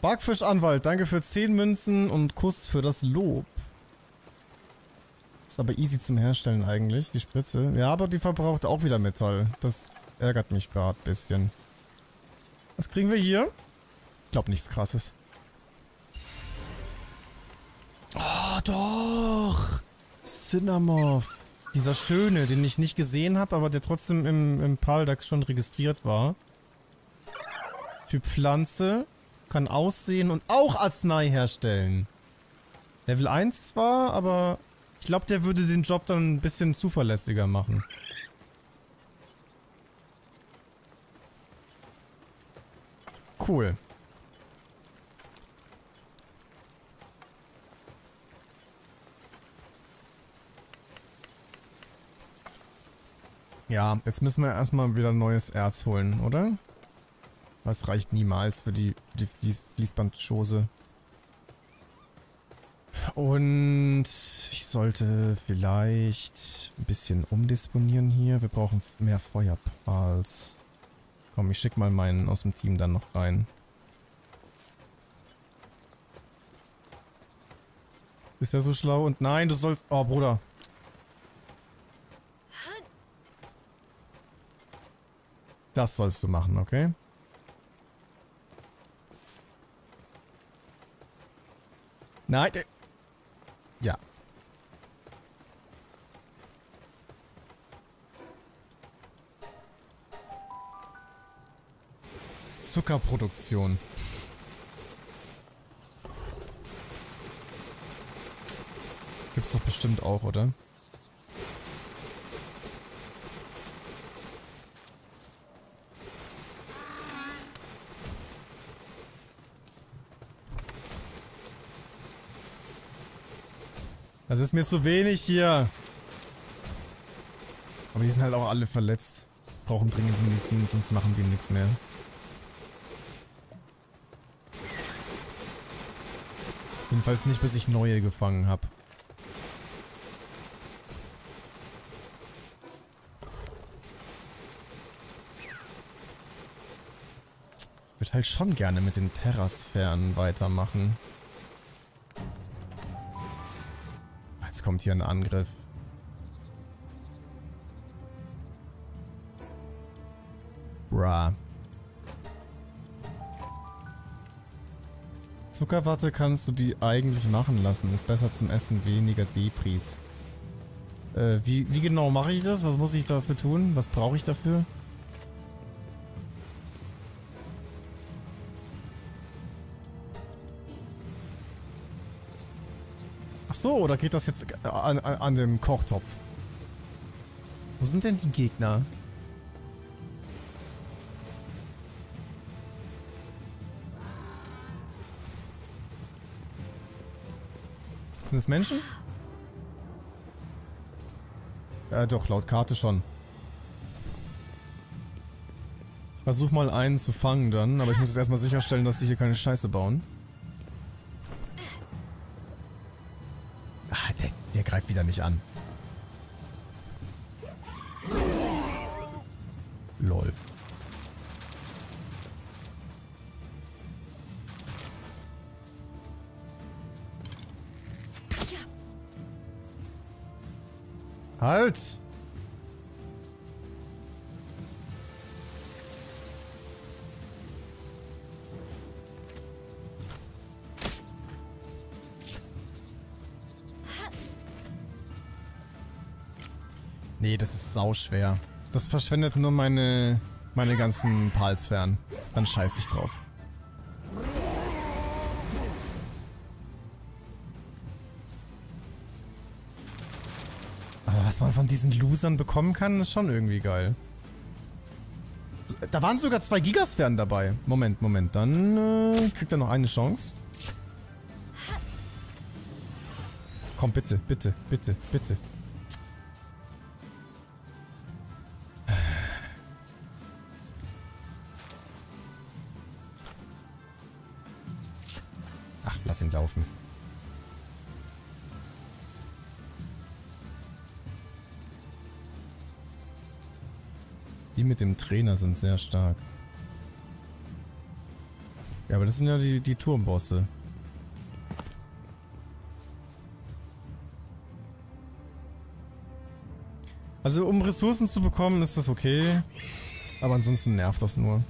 Speaker 1: Backfischanwalt, danke für 10 Münzen und Kuss für das Lob. Ist aber easy zum Herstellen eigentlich, die Spritze. Ja, aber die verbraucht auch wieder Metall. Das Ärgert mich gerade ein bisschen. Was kriegen wir hier? Ich glaube nichts krasses. Oh, doch! Cinnamorph. Dieser schöne, den ich nicht gesehen habe, aber der trotzdem im, im Paldax schon registriert war. Typ Pflanze. Kann aussehen und auch Arznei herstellen. Level 1 zwar, aber ich glaube, der würde den Job dann ein bisschen zuverlässiger machen. cool. Ja, jetzt müssen wir erstmal wieder neues Erz holen, oder? Das reicht niemals für die, die Fließ Fließbandschose. Und ich sollte vielleicht ein bisschen umdisponieren hier. Wir brauchen mehr Feuerpals. Komm, ich schick mal meinen aus dem Team dann noch rein. Ist ja so schlau und nein, du sollst... Oh, Bruder. Das sollst du machen, okay? Nein, Zuckerproduktion. Gibt's doch bestimmt auch, oder? Das ist mir zu wenig hier. Aber die sind halt auch alle verletzt. Brauchen dringend Medizin, sonst machen die nichts mehr. Jedenfalls nicht, bis ich neue gefangen habe. Ich würde halt schon gerne mit den Terrasphären weitermachen. Jetzt kommt hier ein Angriff. Zuckerwatte kannst du die eigentlich machen lassen. Ist besser zum Essen, weniger Depris. Äh, wie, wie genau mache ich das? Was muss ich dafür tun? Was brauche ich dafür? Ach so, oder geht das jetzt an, an, an dem Kochtopf? Wo sind denn die Gegner? Sind das Menschen? Äh, doch, laut Karte schon. Versuch mal einen zu fangen dann, aber ich muss jetzt erstmal sicherstellen, dass die hier keine Scheiße bauen. Ah, der, der greift wieder nicht an. sauschwer. Das verschwendet nur meine, meine ganzen Palsfern. Dann scheiß ich drauf. Aber was man von diesen Losern bekommen kann, ist schon irgendwie geil. Da waren sogar zwei Gigasphären dabei. Moment, Moment. Dann äh, kriegt er noch eine Chance. Komm, bitte, bitte, bitte, bitte. lass ihn laufen. Die mit dem Trainer sind sehr stark. Ja, aber das sind ja die, die Turmbosse. Also um Ressourcen zu bekommen, ist das okay. Aber ansonsten nervt das nur.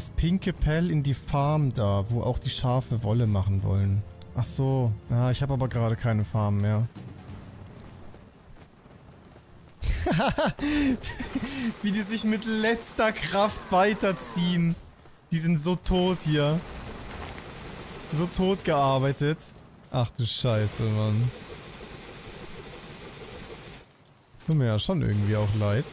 Speaker 1: Das pinke Pell in die Farm da, wo auch die Schafe Wolle machen wollen. Ach so. Ah, ich habe aber gerade keine Farm mehr. Wie die sich mit letzter Kraft weiterziehen. Die sind so tot hier. So tot gearbeitet. Ach du Scheiße, Mann. Tut mir ja schon irgendwie auch leid.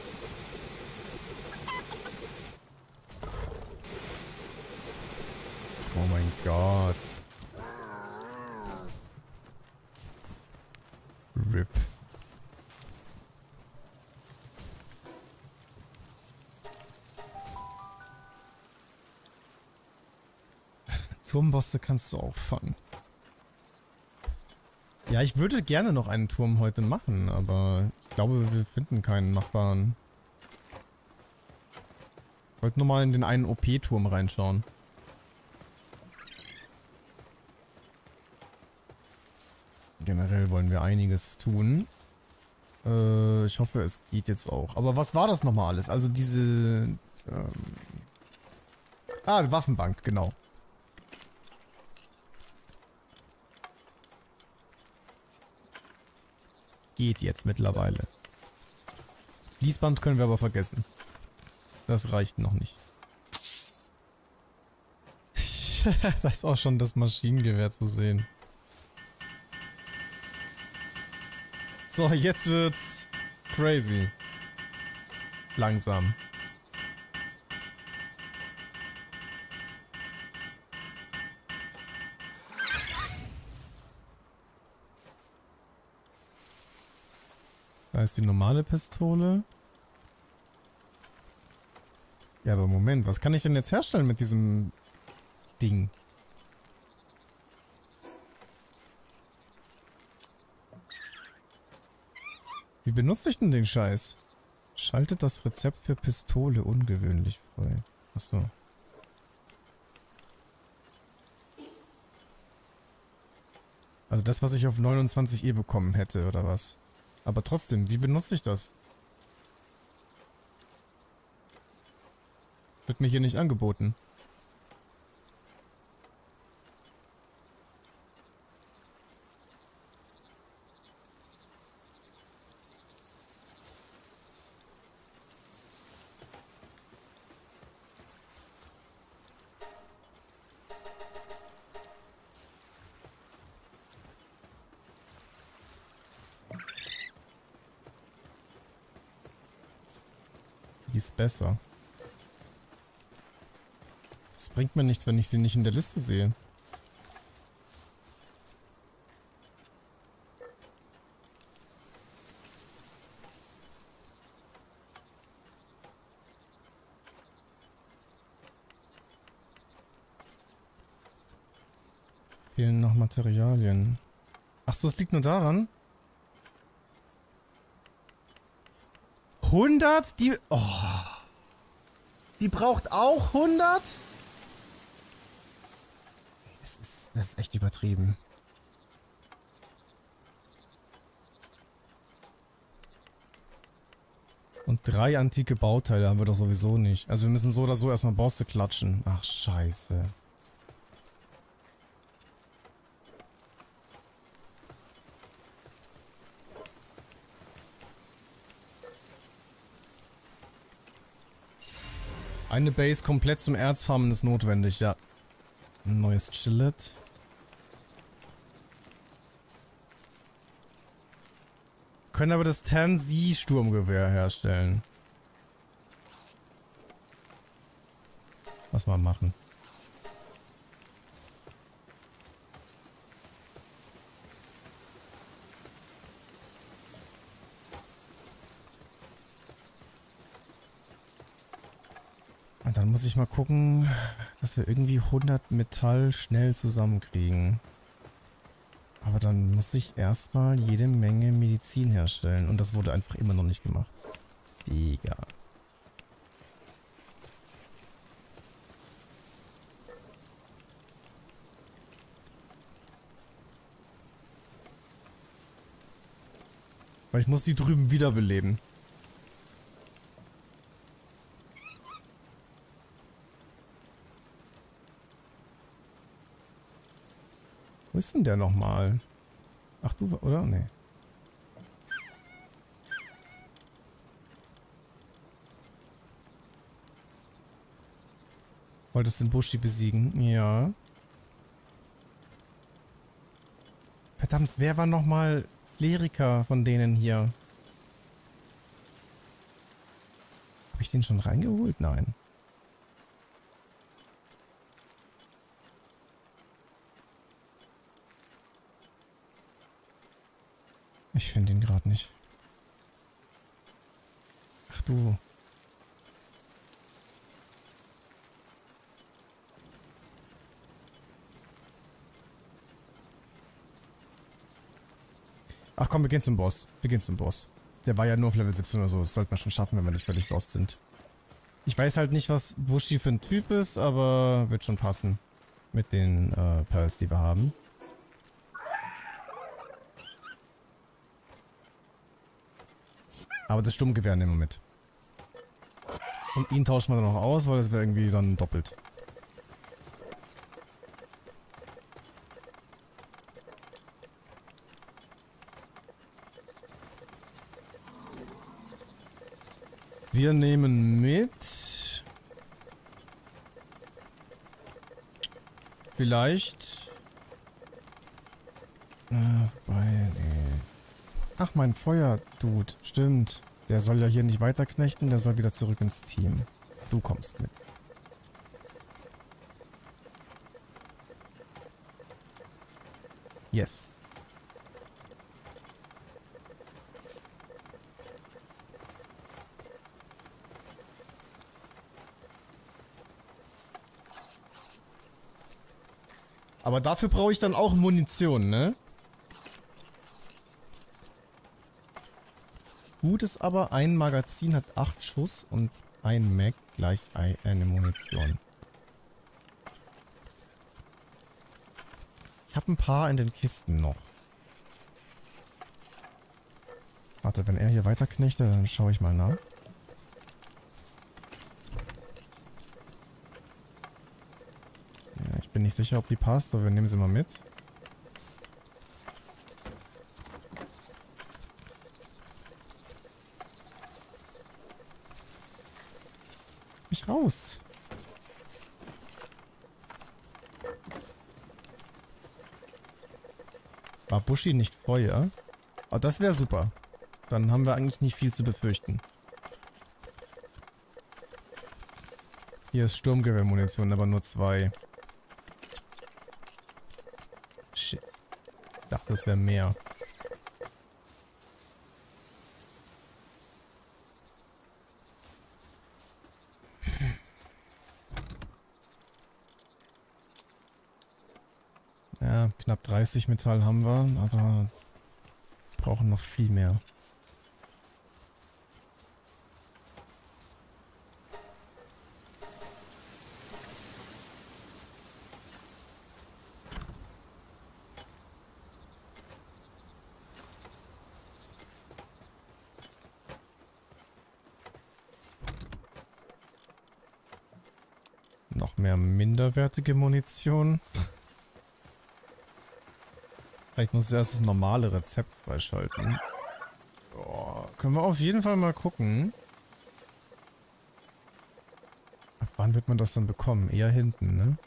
Speaker 1: Bosse kannst du auch fangen. Ja, ich würde gerne noch einen Turm heute machen, aber ich glaube, wir finden keinen machbaren. Ich wollte nur mal in den einen OP-Turm reinschauen. Generell wollen wir einiges tun. Äh, ich hoffe, es geht jetzt auch. Aber was war das nochmal alles? Also diese... Ähm ah, Waffenbank, genau. geht jetzt mittlerweile. Fließband können wir aber vergessen. Das reicht noch nicht. da ist auch schon das Maschinengewehr zu sehen. So, jetzt wird's crazy. Langsam. heißt die normale Pistole. Ja, aber Moment, was kann ich denn jetzt herstellen mit diesem Ding? Wie benutze ich denn den Scheiß? Schaltet das Rezept für Pistole ungewöhnlich frei. Achso. Also das, was ich auf 29e bekommen hätte, oder was? Aber trotzdem, wie benutze ich das? Wird mir hier nicht angeboten. besser. Das bringt mir nichts, wenn ich sie nicht in der Liste sehe. Fehlen noch Materialien. Achso, es liegt nur daran. 100? Die... Oh, die braucht auch 100? Das ist, das ist echt übertrieben. Und drei antike Bauteile haben wir doch sowieso nicht. Also wir müssen so oder so erstmal Bosse klatschen. Ach, scheiße. Eine Base komplett zum Erzfarmen ist notwendig, ja. Ein neues Chillet. Können aber das tansi sturmgewehr herstellen. Was mal machen. muss ich mal gucken, dass wir irgendwie 100 Metall schnell zusammenkriegen. Aber dann muss ich erstmal jede Menge Medizin herstellen. Und das wurde einfach immer noch nicht gemacht. Digga. Weil ich muss die drüben wiederbeleben. Wo ist denn der nochmal? Ach du, oder? Nee. Wolltest den Bushi besiegen? Ja. Verdammt, wer war nochmal Kleriker von denen hier? Habe ich den schon reingeholt? Nein.
Speaker 2: Ich finde ihn gerade nicht. Ach du.
Speaker 1: Ach komm, wir gehen zum Boss. Wir gehen zum Boss. Der war ja nur auf Level 17 oder so. Das sollte man schon schaffen, wenn wir nicht völlig lost sind. Ich weiß halt nicht, was Bushi für ein Typ ist, aber wird schon passen. Mit den äh, Pearls, die wir haben. Aber das Stummgewehr nehmen wir mit. Und ihn tauschen wir dann auch aus, weil das wäre irgendwie dann doppelt. Wir nehmen mit... Vielleicht... Äh, bei Ach, mein Feuer-Dude. Stimmt. Der soll ja hier nicht weiterknechten, der soll wieder zurück ins Team. Du kommst mit. Yes. Aber dafür brauche ich dann auch Munition, ne? Gut ist aber, ein Magazin hat 8 Schuss und ein Mag gleich eine Munition. Ich habe ein paar in den Kisten noch. Warte, wenn er hier weiterknechtet, dann schaue ich mal nach. Ja, ich bin nicht sicher, ob die passt, aber wir nehmen sie mal mit. raus. War Bushi nicht Feuer? Oh, ah, das wäre super. Dann haben wir eigentlich nicht viel zu befürchten. Hier ist Sturmgewehrmunition, aber nur zwei. Shit. Ich dachte, es wäre mehr. 30 Metall haben wir, aber brauchen noch viel mehr. Noch mehr minderwertige Munition. Vielleicht muss ich erst das normale Rezept freischalten. Oh, können wir auf jeden Fall mal gucken. Ab wann wird man das dann bekommen? Eher hinten, ne?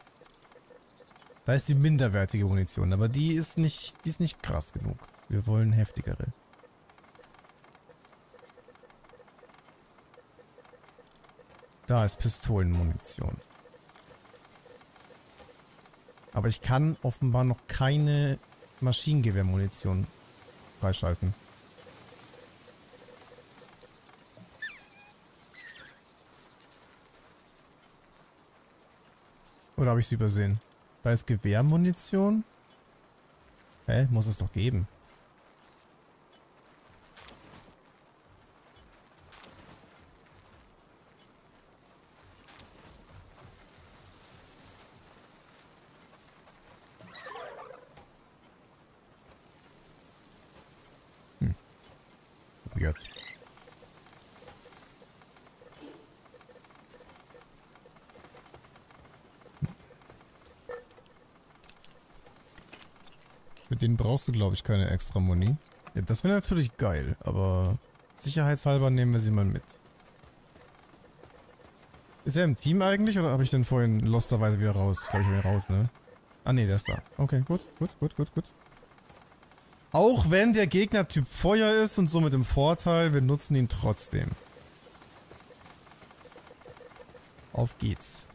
Speaker 1: Da ist die minderwertige Munition, aber die ist nicht, die ist nicht krass genug. Wir wollen heftigere. Da ist Pistolenmunition. Aber ich kann offenbar noch keine Maschinengewehrmunition freischalten. Oder habe ich sie übersehen? Da ist Gewehrmunition. Hä? Muss es doch geben. denen brauchst du, glaube ich, keine extra Muni. Ja, das wäre natürlich geil, aber sicherheitshalber nehmen wir sie mal mit. Ist er im Team eigentlich oder habe ich den vorhin losterweise wieder raus? Ich glaube, ich bin raus, ne? Ah, ne, der ist da. Okay, gut, gut, gut, gut, gut. Auch wenn der Gegner Typ Feuer ist und somit im Vorteil, wir nutzen ihn trotzdem. Auf geht's.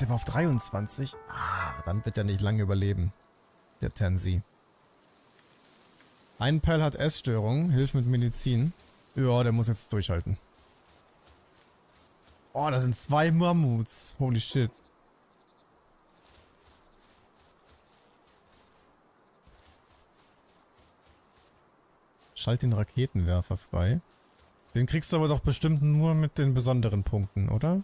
Speaker 1: der war auf 23? Ah, dann wird er nicht lange überleben. Der Tensi. Ein Pell hat Essstörung, hilft mit Medizin. Ja, der muss jetzt durchhalten. Oh, da sind zwei Mammuts. Holy shit. Schalt den Raketenwerfer frei. Den kriegst du aber doch bestimmt nur mit den besonderen Punkten, oder?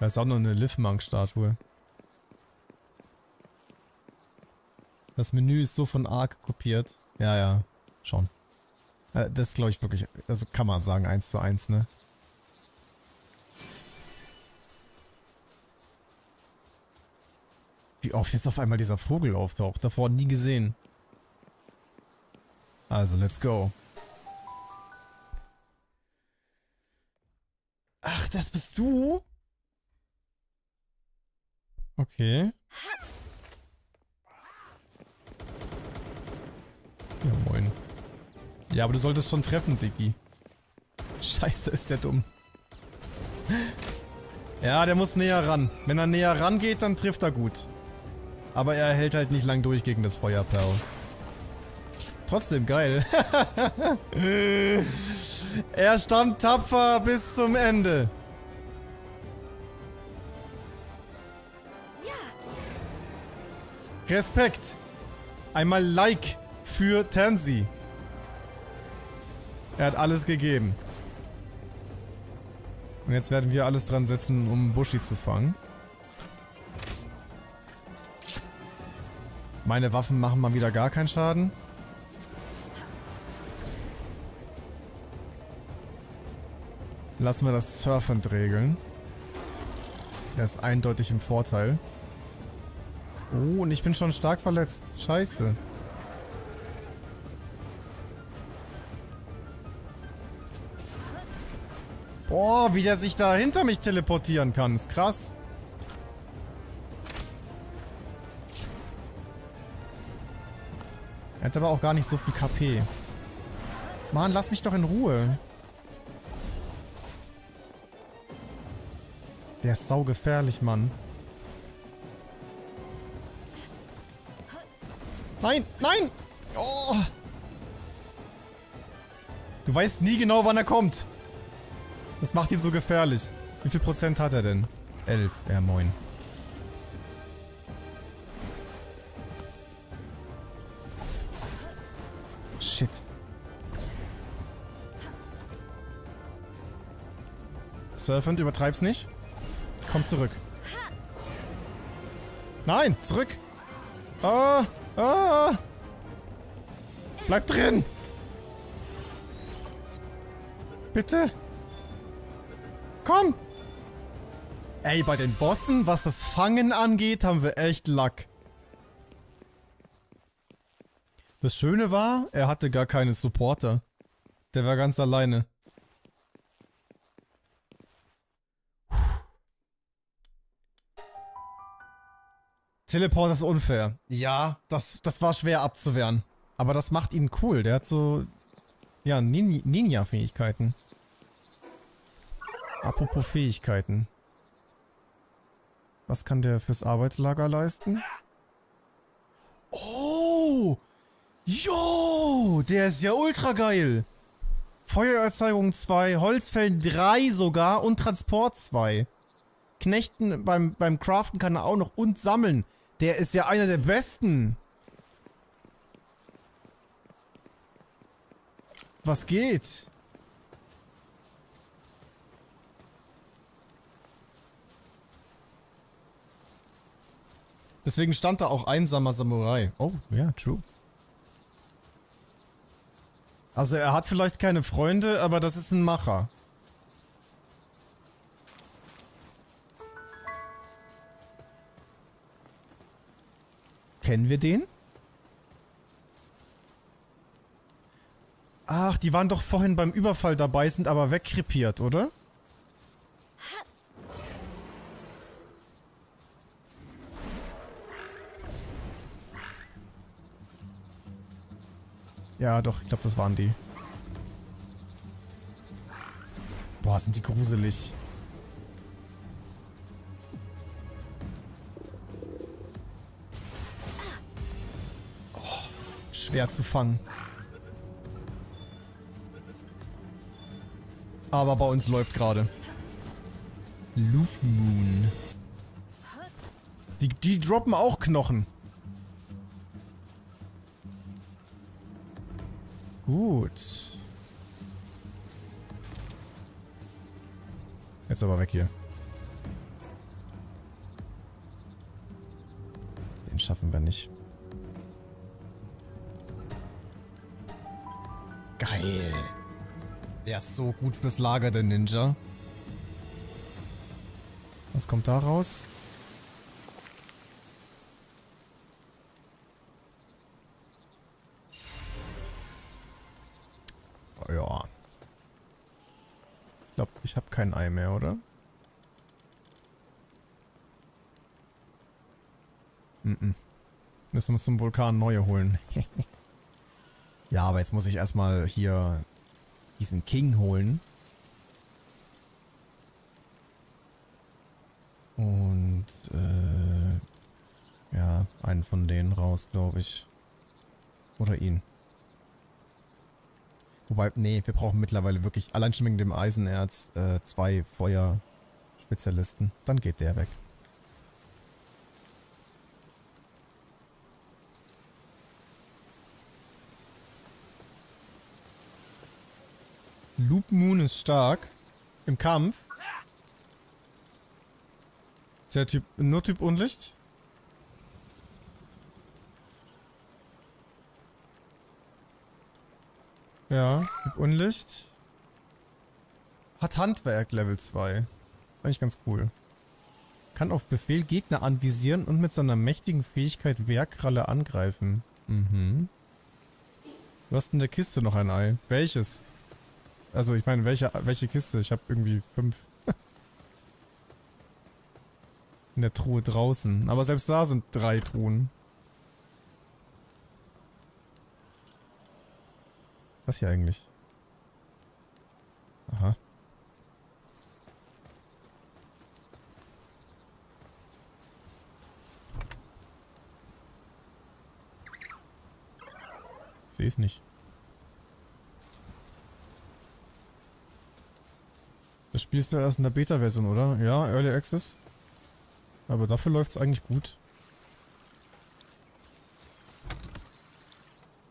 Speaker 1: Da ist auch noch eine Livmonk-Statue. Das Menü ist so von Ark kopiert. Ja, ja, schon. Äh, das glaube ich wirklich, also kann man sagen, eins zu eins, ne? Wie oft jetzt auf einmal dieser Vogel auftaucht. Davor nie gesehen. Also, let's go.
Speaker 2: Ach, das bist du? Okay.
Speaker 1: Ja, moin. Ja, aber du solltest schon treffen, Dicky. Scheiße, ist der dumm. ja, der muss näher ran. Wenn er näher rangeht, dann trifft er gut. Aber er hält halt nicht lang durch gegen das Feuerperl. Trotzdem geil. er stand tapfer bis zum Ende. Respekt. Einmal Like für Tansy. Er hat alles gegeben. Und jetzt werden wir alles dran setzen, um Bushi zu fangen. Meine Waffen machen mal wieder gar keinen Schaden. Lassen wir das Surfend regeln. Er ist eindeutig im Vorteil. Oh, und ich bin schon stark verletzt. Scheiße. Boah, wie der sich da hinter mich teleportieren kann. Ist krass. Er hat aber auch gar nicht so viel KP. Mann, lass mich doch in Ruhe. Der ist saugefährlich, Mann. Nein, nein! Oh. Du weißt nie genau, wann er kommt. Das macht ihn so gefährlich. Wie viel Prozent hat er denn? Elf. Ja, moin. Shit. Surfend, übertreib's nicht. Komm zurück. Nein, zurück. Oh. Ah! Bleib drin! Bitte! Komm! Ey, bei den Bossen, was das Fangen angeht, haben wir echt Luck. Das Schöne war, er hatte gar keine Supporter. Der war ganz alleine. Teleport ist unfair. Ja, das, das war schwer abzuwehren. Aber das macht ihn cool. Der hat so... Ja, Ninja-Fähigkeiten. Apropos Fähigkeiten. Was kann der fürs Arbeitslager leisten?
Speaker 2: Oh!
Speaker 1: Yo! Der ist ja ultra geil! Feuererzeugung 2, Holzfällen 3 sogar und Transport 2. Knechten beim, beim Craften kann er auch noch und sammeln. Der ist ja einer der Besten. Was geht? Deswegen stand da auch einsamer Samurai. Oh, ja, yeah, true. Also er hat vielleicht keine Freunde, aber das ist ein Macher. Kennen wir den? Ach, die waren doch vorhin beim Überfall dabei, sind aber wegkrepiert, oder? Ja, doch, ich glaube, das waren die. Boah, sind die gruselig. schwer zu fangen. Aber bei uns läuft gerade.
Speaker 2: Loot Moon.
Speaker 1: Die, die droppen auch Knochen. Gut. Jetzt aber weg hier. Den schaffen wir nicht.
Speaker 2: Geil. Der
Speaker 1: ist so gut fürs Lager, der Ninja. Was kommt da raus? Oh, Ja. Ich glaube, ich habe kein Ei mehr, oder? Mhm. -mm. Müssen wir zum Vulkan neue holen. Ja, aber jetzt muss ich erstmal hier diesen King holen. Und, äh, ja, einen von denen raus, glaube ich. Oder ihn. Wobei, nee, wir brauchen mittlerweile wirklich, allein schon wegen dem Eisenerz, äh, zwei Feuerspezialisten. Dann geht der weg. Loop Moon ist stark. Im Kampf. Ist der Typ nur Typ Unlicht? Ja, Typ Unlicht. Hat Handwerk Level 2. Ist eigentlich ganz cool. Kann auf Befehl Gegner anvisieren und mit seiner mächtigen Fähigkeit Wehrkralle angreifen. Mhm. Du hast in der Kiste noch ein Ei. Welches? Also ich meine, welche, welche Kiste? Ich habe irgendwie fünf. In der Truhe draußen. Aber selbst da sind drei Truhen. Was ist das hier eigentlich? Aha. Sehe es nicht. Das spielst du erst in der Beta-Version, oder? Ja, Early Access. Aber dafür läuft es eigentlich gut.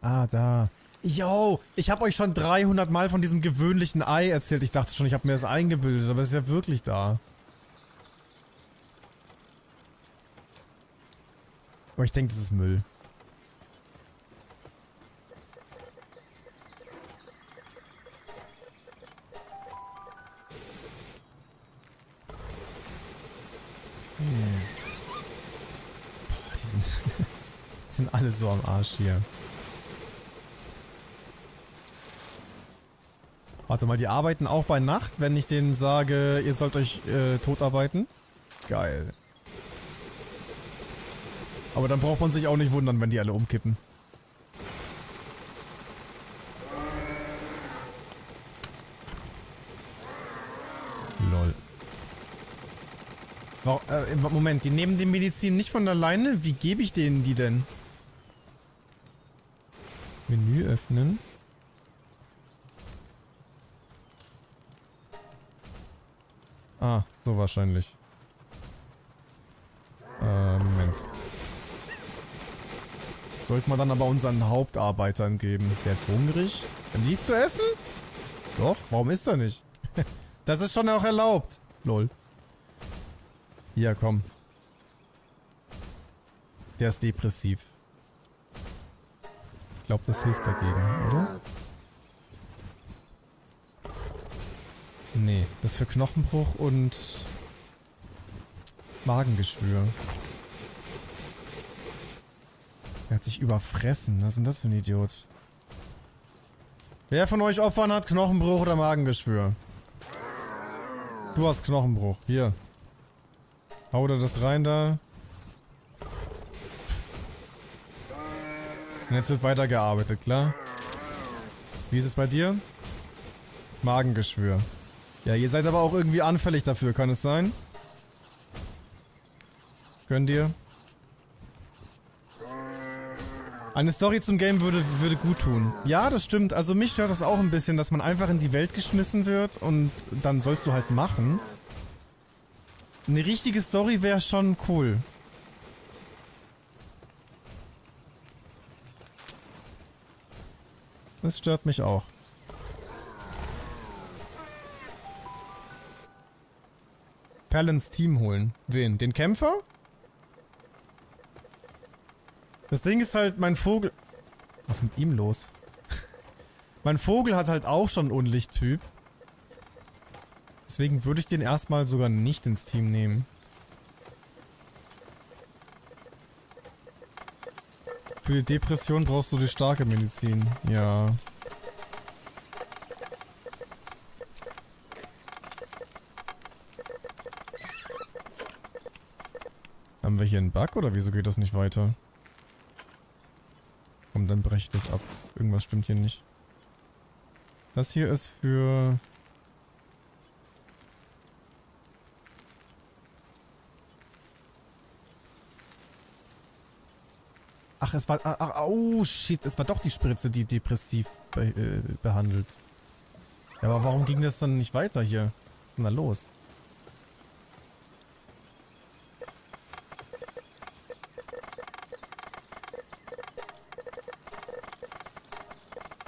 Speaker 1: Ah, da. Yo, ich habe euch schon 300 Mal von diesem gewöhnlichen Ei erzählt. Ich dachte schon, ich habe mir das eingebildet, aber es ist ja wirklich da. Aber ich denke, das ist Müll. so am Arsch hier. Warte mal, die arbeiten auch bei Nacht, wenn ich denen sage, ihr sollt euch äh, totarbeiten? Geil. Aber dann braucht man sich auch nicht wundern, wenn die alle umkippen.
Speaker 2: Lol. Warum, äh,
Speaker 1: Moment, die nehmen die Medizin nicht von alleine? Wie gebe ich denen die denn? öffnen. Ah, so wahrscheinlich. Äh, Moment. Sollte man dann aber unseren Hauptarbeitern geben. Der ist hungrig? Haben die zu essen? Doch, warum ist er nicht? Das ist schon auch erlaubt. Lol. Ja, komm. Der ist depressiv glaube, das hilft dagegen, oder? Nee, das für Knochenbruch und Magengeschwür. Er hat sich überfressen. Was ist denn das für ein Idiot? Wer von euch Opfern hat Knochenbruch oder Magengeschwür? Du hast Knochenbruch. Hier. Hau dir das rein da. Und jetzt wird weitergearbeitet, klar? Wie ist es bei dir? Magengeschwür. Ja, ihr seid aber auch irgendwie anfällig dafür, kann es sein? Könnt ihr? Eine Story zum Game würde, würde gut tun. Ja, das stimmt. Also mich stört das auch ein bisschen, dass man einfach in die Welt geschmissen wird und dann sollst du halt machen. Eine richtige Story wäre schon cool. Das stört mich auch. Perl Team holen. Wen? Den Kämpfer? Das Ding ist halt, mein Vogel... Was ist mit ihm los? mein Vogel hat halt auch schon einen Unlichttyp. Deswegen würde ich den erstmal sogar nicht ins Team nehmen. Für die Depression brauchst du die starke Medizin. Ja. Haben wir hier einen Bug oder wieso geht das nicht weiter? Komm, dann breche ich das ab. Irgendwas stimmt hier nicht. Das hier ist für Ach, es war... Ach, oh, shit. Es war doch die Spritze, die depressiv be äh, behandelt. Ja, aber warum ging das dann nicht weiter hier? Na los.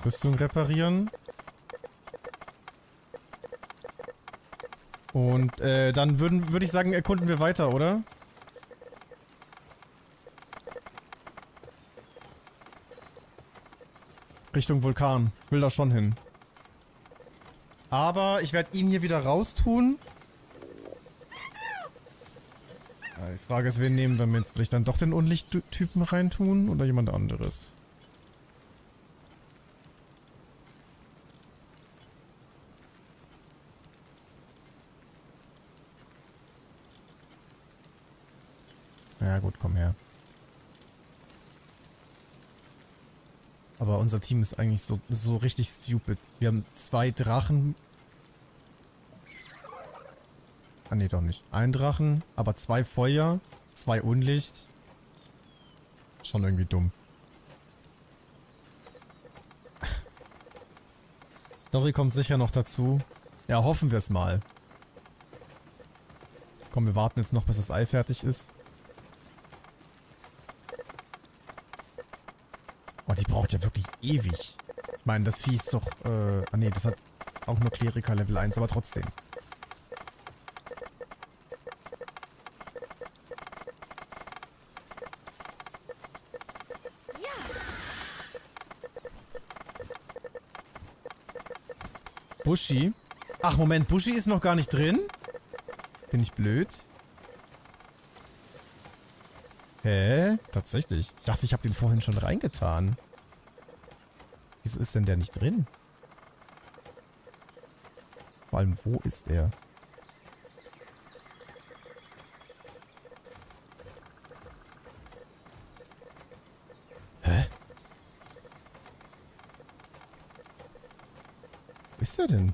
Speaker 1: Rüstung reparieren. Und äh, dann würden, würde ich sagen, erkunden wir weiter, oder? Ja. Richtung Vulkan. Will da schon hin. Aber ich werde ihn hier wieder raustun. Die Frage ist, wen nehmen wir mit? Soll ich dann doch den Unlichttypen reintun oder jemand anderes? Aber unser Team ist eigentlich so, so richtig stupid. Wir haben zwei Drachen. Ah ne, doch nicht. Ein Drachen, aber zwei Feuer, zwei Unlicht. Schon irgendwie dumm. Story kommt sicher noch dazu. Ja, hoffen wir es mal. Komm, wir warten jetzt noch, bis das Ei fertig ist. die braucht ja wirklich ewig. Ich meine, das Vieh ist doch... Äh, ah ne, das hat auch nur Kleriker Level 1, aber trotzdem. Bushi. Ach, Moment, Bushi ist noch gar nicht drin? Bin ich blöd? Hä? Tatsächlich. Ich dachte, ich habe den vorhin schon reingetan. Wieso ist denn der nicht drin? Vor allem, wo ist er? Hä? Wo ist er denn?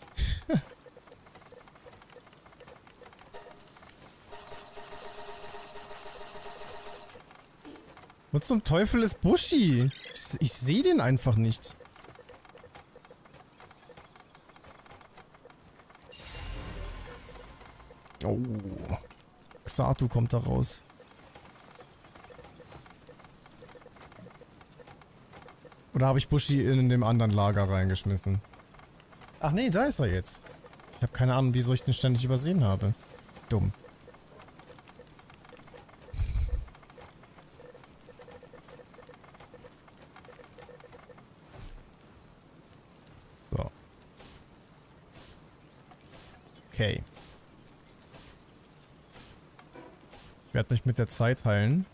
Speaker 1: zum Teufel ist Bushi? Ich sehe den einfach nicht. Oh. Xatu kommt da raus. Oder habe ich Bushi in dem anderen Lager reingeschmissen? Ach nee, da ist er jetzt. Ich habe keine Ahnung, wieso ich den ständig übersehen habe. Dumm. mit der Zeit heilen.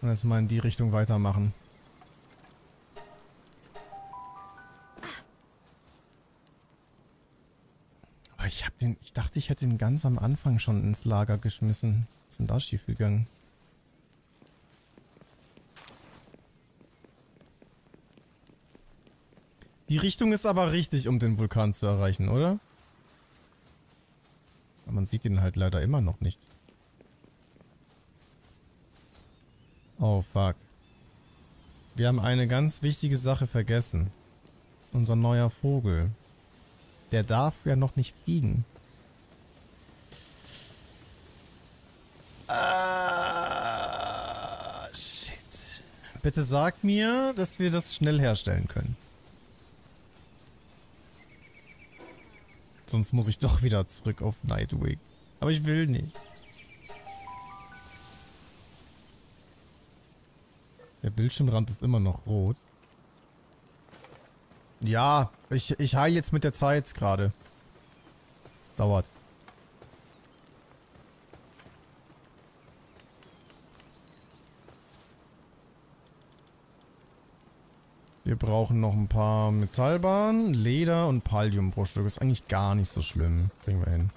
Speaker 1: Und jetzt mal in die Richtung weitermachen. Aber ich hab den. Ich dachte, ich hätte ihn ganz am Anfang schon ins Lager geschmissen. Was ist denn da schief gegangen? Die Richtung ist aber richtig, um den Vulkan zu erreichen, oder? man sieht ihn halt leider immer noch nicht. Oh, fuck. Wir haben eine ganz wichtige Sache vergessen. Unser neuer Vogel. Der darf ja noch nicht fliegen. Ah, shit. Bitte sag mir, dass wir das schnell herstellen können. Sonst muss ich doch wieder zurück auf Nightwing. Aber ich will nicht. Der Bildschirmrand ist immer noch rot. Ja, ich, ich heile jetzt mit der Zeit gerade. Dauert. Wir brauchen noch ein paar Metallbahnen, Leder und Pallium pro Stück. Ist eigentlich gar nicht so schlimm. Kriegen wir hin.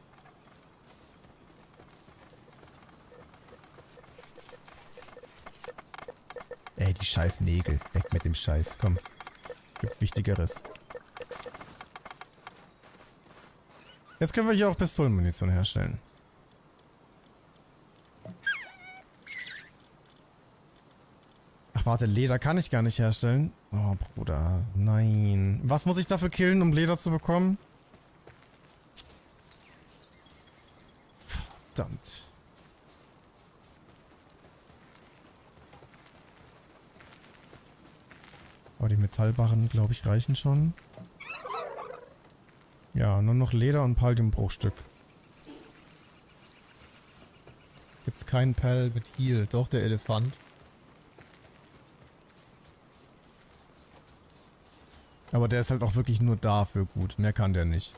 Speaker 1: Ey, die scheiß Nägel. Weg mit dem Scheiß. Komm. Gibt Wichtigeres. Jetzt können wir hier auch Pistolenmunition herstellen. Ach warte, Leder kann ich gar nicht herstellen. Oh, Bruder, nein. Was muss ich dafür killen, um Leder zu bekommen? Verdammt. Aber oh, die Metallbarren, glaube ich, reichen schon. Ja, nur noch Leder und Paldiumbruchstück. Gibt's keinen Pal mit Heal? Doch, der Elefant. Aber der ist halt auch wirklich nur dafür gut. Mehr kann der nicht.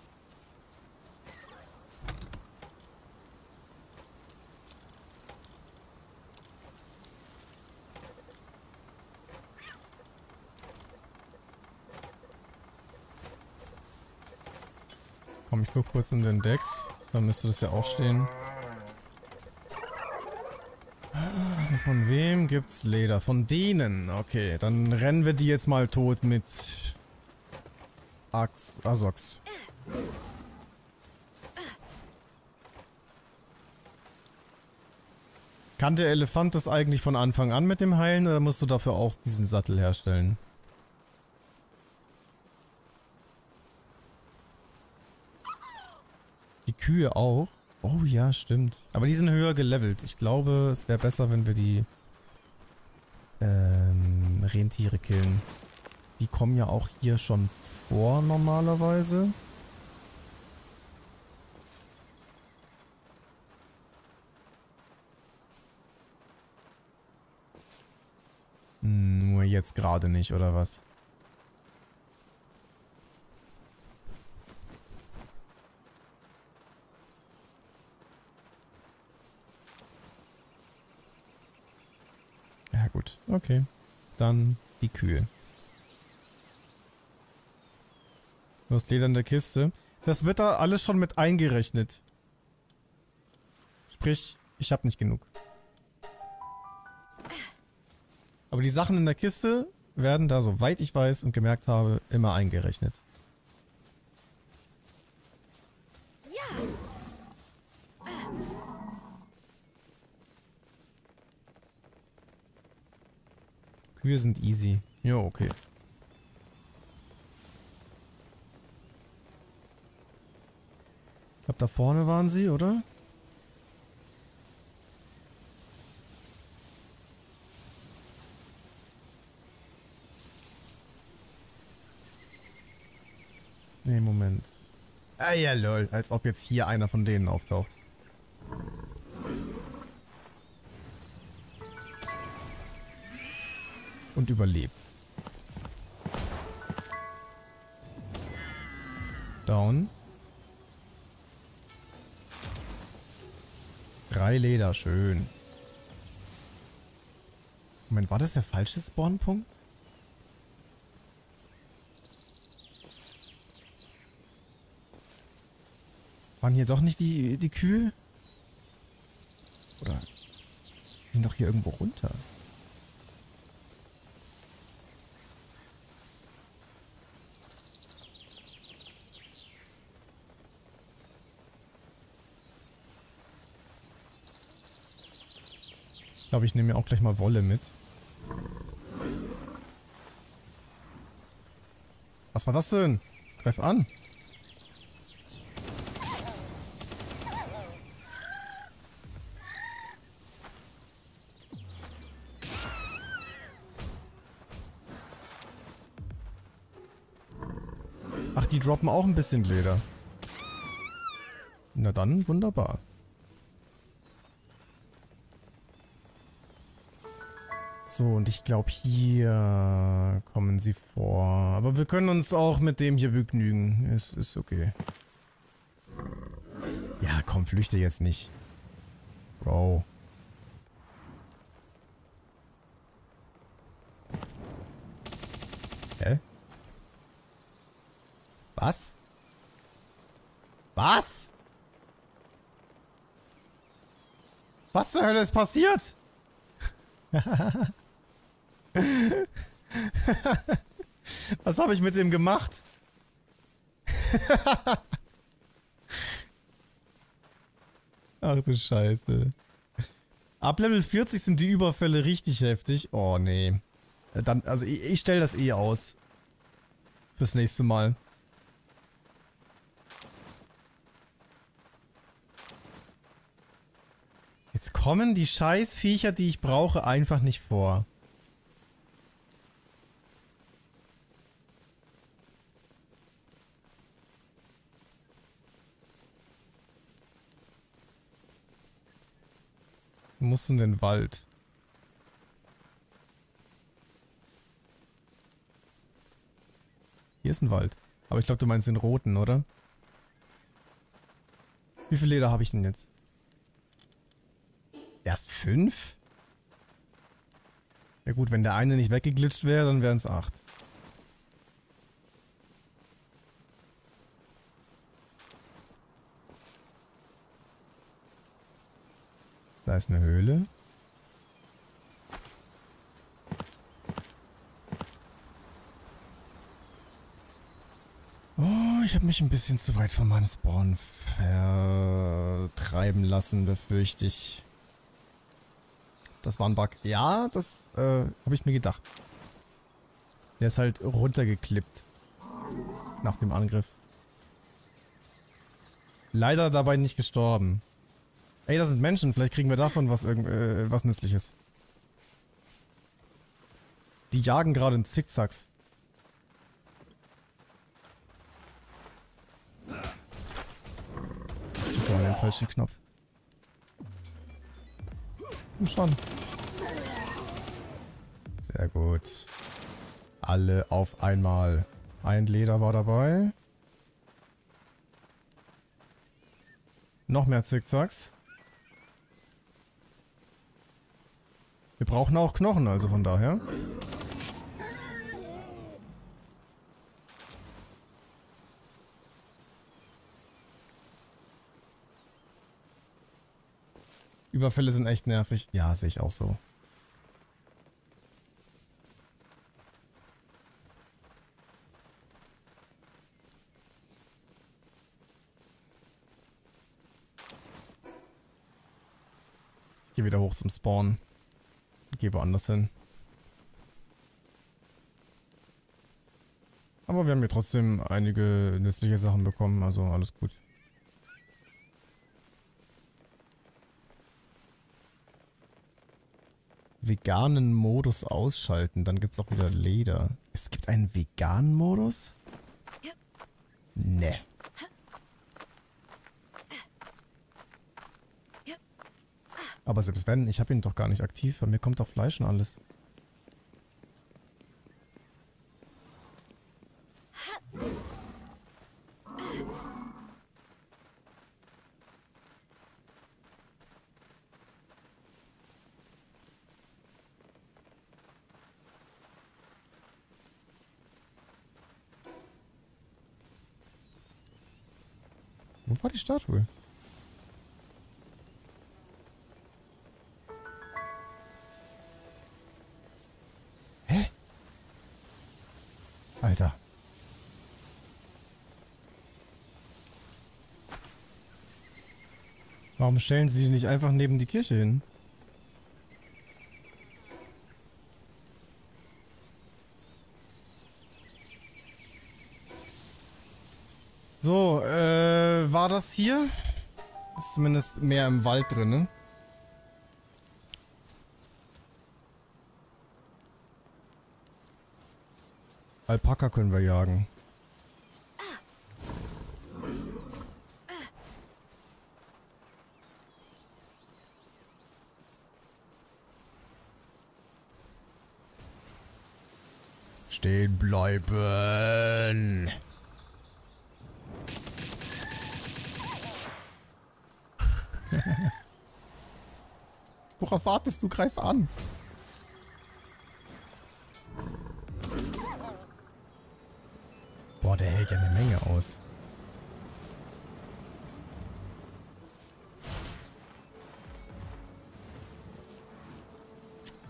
Speaker 1: Komm, ich guck kurz in den Decks. Da müsste das ja auch stehen. Von wem gibt's Leder? Von denen. Okay, dann rennen wir die jetzt mal tot mit Ax Asox. Kann der Elefant das eigentlich von Anfang an mit dem Heilen oder musst du dafür auch diesen Sattel herstellen? Die Kühe auch? Oh ja, stimmt. Aber die sind höher gelevelt. Ich glaube, es wäre besser, wenn wir die ähm, Rentiere killen. Die kommen ja auch hier schon vor normalerweise. Hm, nur jetzt gerade nicht, oder was? Ja gut, okay. Dann die Kühe. Das Leder in der Kiste. Das wird da alles schon mit eingerechnet. Sprich, ich habe nicht genug. Aber die Sachen in der Kiste werden da, soweit ich weiß und gemerkt habe, immer eingerechnet. Kühe sind easy. Ja, okay. Ich glaube, da vorne waren sie, oder? Nee, Moment. Ah ja, lol. Als ob jetzt hier einer von denen auftaucht. Und überlebt. Down. Drei Leder, schön. Moment, war das der falsche Spawnpunkt? Waren hier doch nicht die, die Kühe? Oder gehen doch hier irgendwo runter? glaube, ich nehme mir auch gleich mal Wolle mit. Was war das denn? Greif an. Ach, die droppen auch ein bisschen Leder. Na dann, wunderbar. So, und ich glaube, hier kommen sie vor. Aber wir können uns auch mit dem hier begnügen. Es ist okay. Ja, komm, flüchte jetzt nicht. Bro. Hä? Was? Was? Was zur Hölle ist passiert? Was habe ich mit dem gemacht? Ach du Scheiße. Ab Level 40 sind die Überfälle richtig heftig. Oh nee. Äh, dann, also ich, ich stelle das eh aus. Fürs nächste Mal. Jetzt kommen die Scheißviecher, die ich brauche, einfach nicht vor. muss in den Wald. Hier ist ein Wald. Aber ich glaube, du meinst den roten, oder? Wie viel Leder habe ich denn jetzt? Erst fünf? Ja gut, wenn der eine nicht weggeglitscht wäre, dann wären es acht. Da ist eine Höhle. Oh, ich habe mich ein bisschen zu weit von meinem Spawn vertreiben lassen, befürchte ich. Das war ein Bug. Ja, das äh, habe ich mir gedacht. Der ist halt runtergeklippt. Nach dem Angriff. Leider dabei nicht gestorben. Hey, das sind Menschen. Vielleicht kriegen wir davon was, irgend, äh, was Nützliches. Die jagen gerade in Zickzacks. Ich drücke mal den falschen Knopf. Komm schon. Sehr gut. Alle auf einmal. Ein Leder war dabei. Noch mehr Zickzacks. Wir brauchen auch Knochen, also von daher. Überfälle sind echt nervig. Ja, sehe ich auch so. Ich gehe wieder hoch zum Spawn gehe woanders hin. Aber wir haben hier trotzdem einige nützliche Sachen bekommen, also alles gut. Veganen Modus ausschalten, dann gibt es auch wieder Leder. Es gibt einen veganen Modus? Ne. Aber selbst wenn, ich habe ihn doch gar nicht aktiv. Bei mir kommt doch Fleisch und alles. Wo war die Statue? Warum stellen sie die nicht einfach neben die Kirche hin? So, äh, war das hier? Ist zumindest mehr im Wald drin, ne? Alpaka können wir jagen. stehen bleiben. Worauf wartest du? Greif an. Boah, der hält ja eine Menge aus.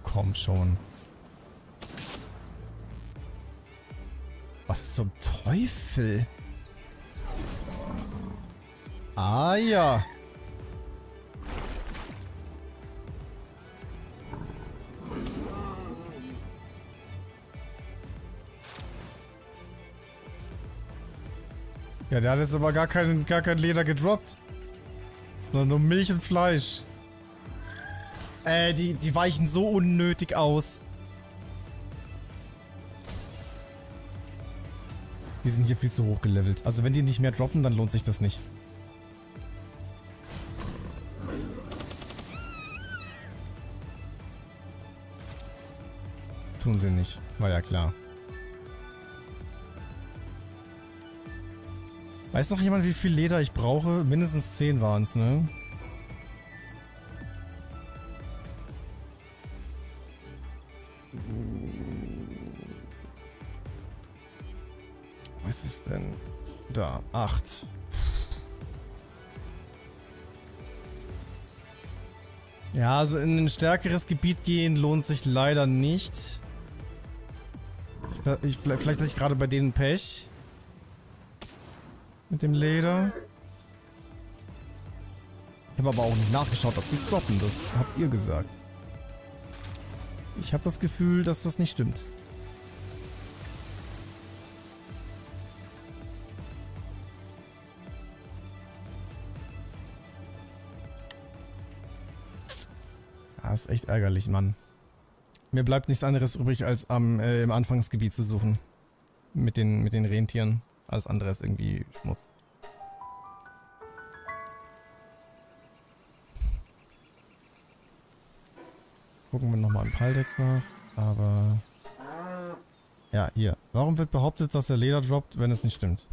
Speaker 1: Komm schon. Was zum Teufel? Ah ja. Ja, der hat jetzt aber gar kein, gar kein Leder gedroppt. Sondern nur Milch und Fleisch. Äh, die, die weichen so unnötig aus. Die sind hier viel zu hoch gelevelt. Also wenn die nicht mehr droppen, dann lohnt sich das nicht. Tun sie nicht. War ja klar. Weiß noch jemand, wie viel Leder ich brauche? Mindestens 10 waren es, ne? Also in ein stärkeres Gebiet gehen lohnt sich leider nicht. Ich, vielleicht hatte ich gerade bei denen Pech. Mit dem Leder. Ich habe aber auch nicht nachgeschaut, ob die es droppen. Das habt ihr gesagt. Ich habe das Gefühl, dass das nicht stimmt. Das ah, ist echt ärgerlich, Mann. Mir bleibt nichts anderes übrig, als am, äh, im Anfangsgebiet zu suchen. Mit den, mit den Rentieren. Alles andere ist irgendwie Schmutz. Gucken wir nochmal im Paldex nach. Aber... Ja, hier. Warum wird behauptet, dass er Leder droppt, wenn es nicht stimmt?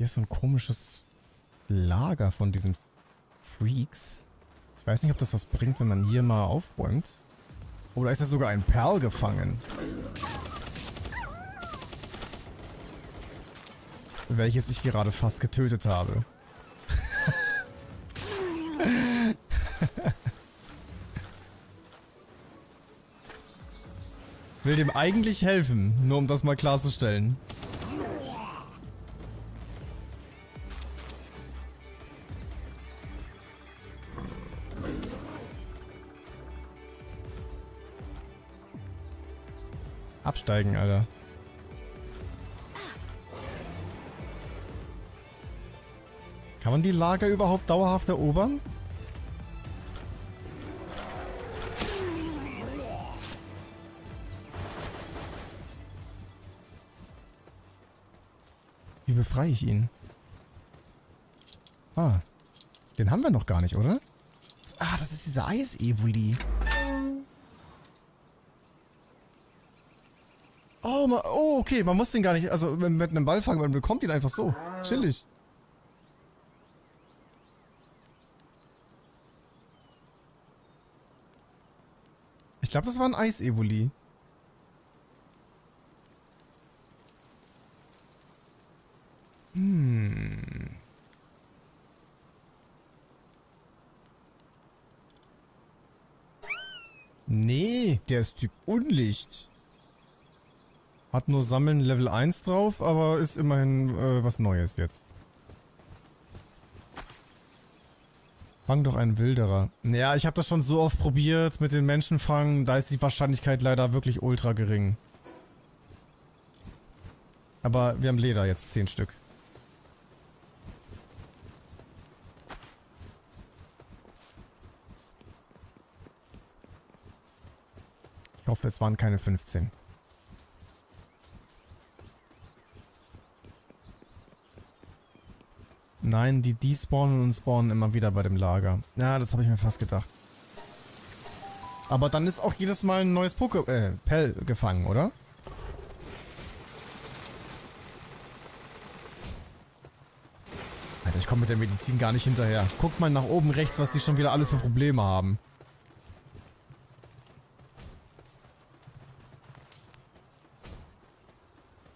Speaker 1: Hier ist so ein komisches Lager von diesen Freaks. Ich weiß nicht, ob das was bringt, wenn man hier mal aufräumt. Oder ist da sogar ein Perl gefangen? Welches ich gerade fast getötet habe. Will dem eigentlich helfen, nur um das mal klarzustellen. steigen, Alter. Kann man die Lager überhaupt dauerhaft erobern? Wie befreie ich ihn? Ah, den haben wir noch gar nicht, oder? Ah, das ist dieser Eis-Evoli. Oh, man, oh, okay, man muss den gar nicht, also mit einem Ball fangen, man bekommt ihn einfach so. Chillig. Ich glaube, das war ein Eis-Evoli.
Speaker 2: Hm.
Speaker 1: Nee, der ist Typ Unlicht. Hat nur Sammeln Level 1 drauf, aber ist immerhin äh, was Neues jetzt. Fang doch einen Wilderer. Ja, ich habe das schon so oft probiert mit den Menschen fangen. Da ist die Wahrscheinlichkeit leider wirklich ultra gering. Aber wir haben Leder jetzt, 10 Stück. Ich hoffe, es waren keine 15. Nein, die despawnen und spawnen immer wieder bei dem Lager. Ja, das habe ich mir fast gedacht. Aber dann ist auch jedes Mal ein neues Poké... äh, Pell gefangen, oder? Alter, ich komme mit der Medizin gar nicht hinterher. Guck mal nach oben rechts, was die schon wieder alle für Probleme haben.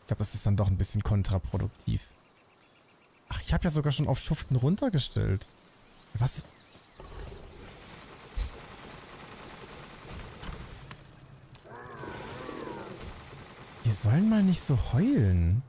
Speaker 1: Ich glaube, das ist dann doch ein bisschen kontraproduktiv. Ich habe ja sogar schon auf Schuften runtergestellt. Was? Die sollen mal nicht so heulen.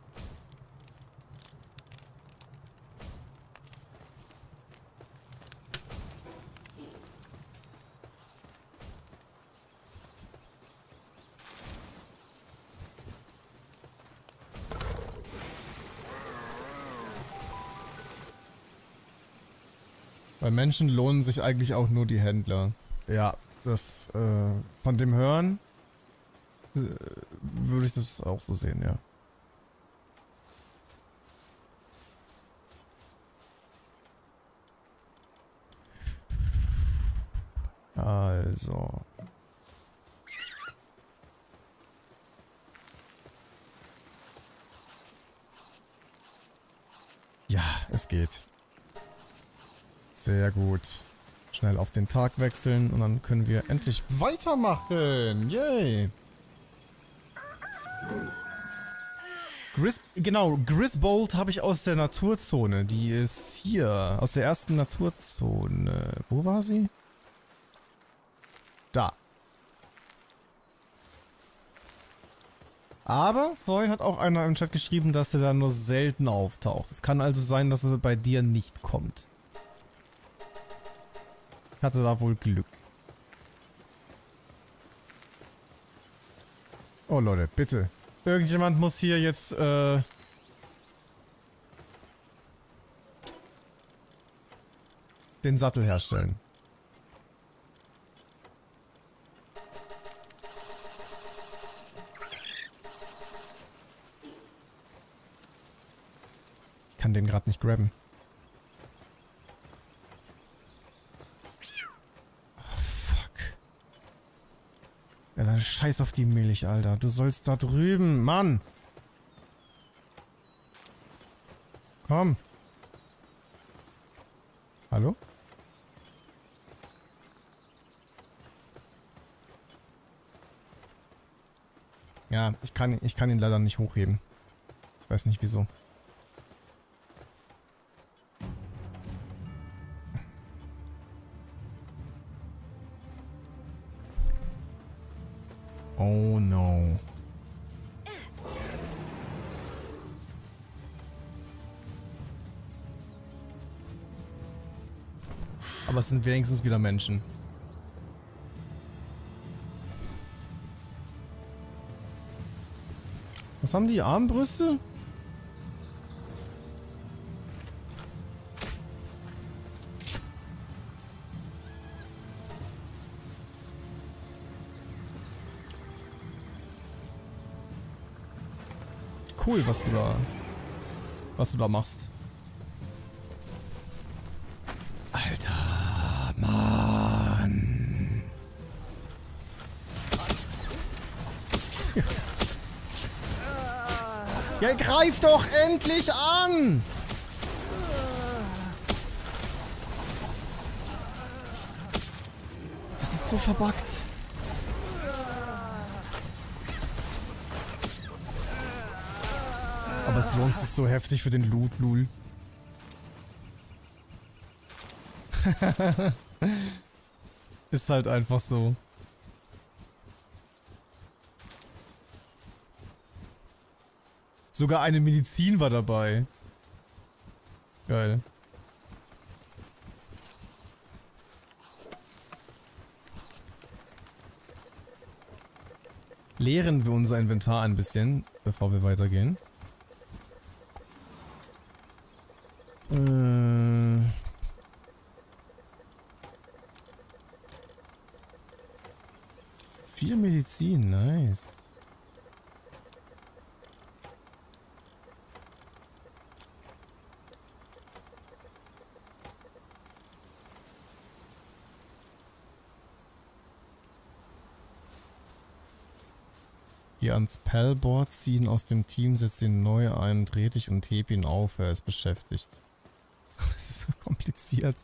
Speaker 1: Bei Menschen lohnen sich eigentlich auch nur die Händler. Ja, das, äh, von dem Hören äh, würde ich das auch so sehen, ja. Also. Ja, es geht. Sehr gut. Schnell auf den Tag wechseln und dann können wir endlich weitermachen. Yay! Gris, genau, Grisbold habe ich aus der Naturzone. Die ist hier, aus der ersten Naturzone. Wo war sie? Da. Aber vorhin hat auch einer im Chat geschrieben, dass er da nur selten auftaucht. Es kann also sein, dass er bei dir nicht kommt hatte da wohl Glück. Oh Leute, bitte. Irgendjemand muss hier jetzt, äh... den Sattel herstellen. Ich kann den gerade nicht grabben. scheiß auf die Milch, Alter. Du sollst da drüben. Mann! Komm! Hallo? Ja, ich kann, ich kann ihn leider nicht hochheben. Ich weiß nicht wieso. das sind wenigstens wieder Menschen. Was haben die? Armbrüste? Cool, was du da... Was du da machst. greif doch endlich an! Das ist so verbuggt. Aber es lohnt sich so heftig für den Loot, Lul. ist halt einfach so. Sogar eine Medizin war dabei. Geil. Leeren wir unser Inventar ein bisschen, bevor wir weitergehen. an Spellboard, ziehen aus dem Team, setze ihn neu ein, dreh dich und heb ihn auf, er ist beschäftigt. Das ist so kompliziert.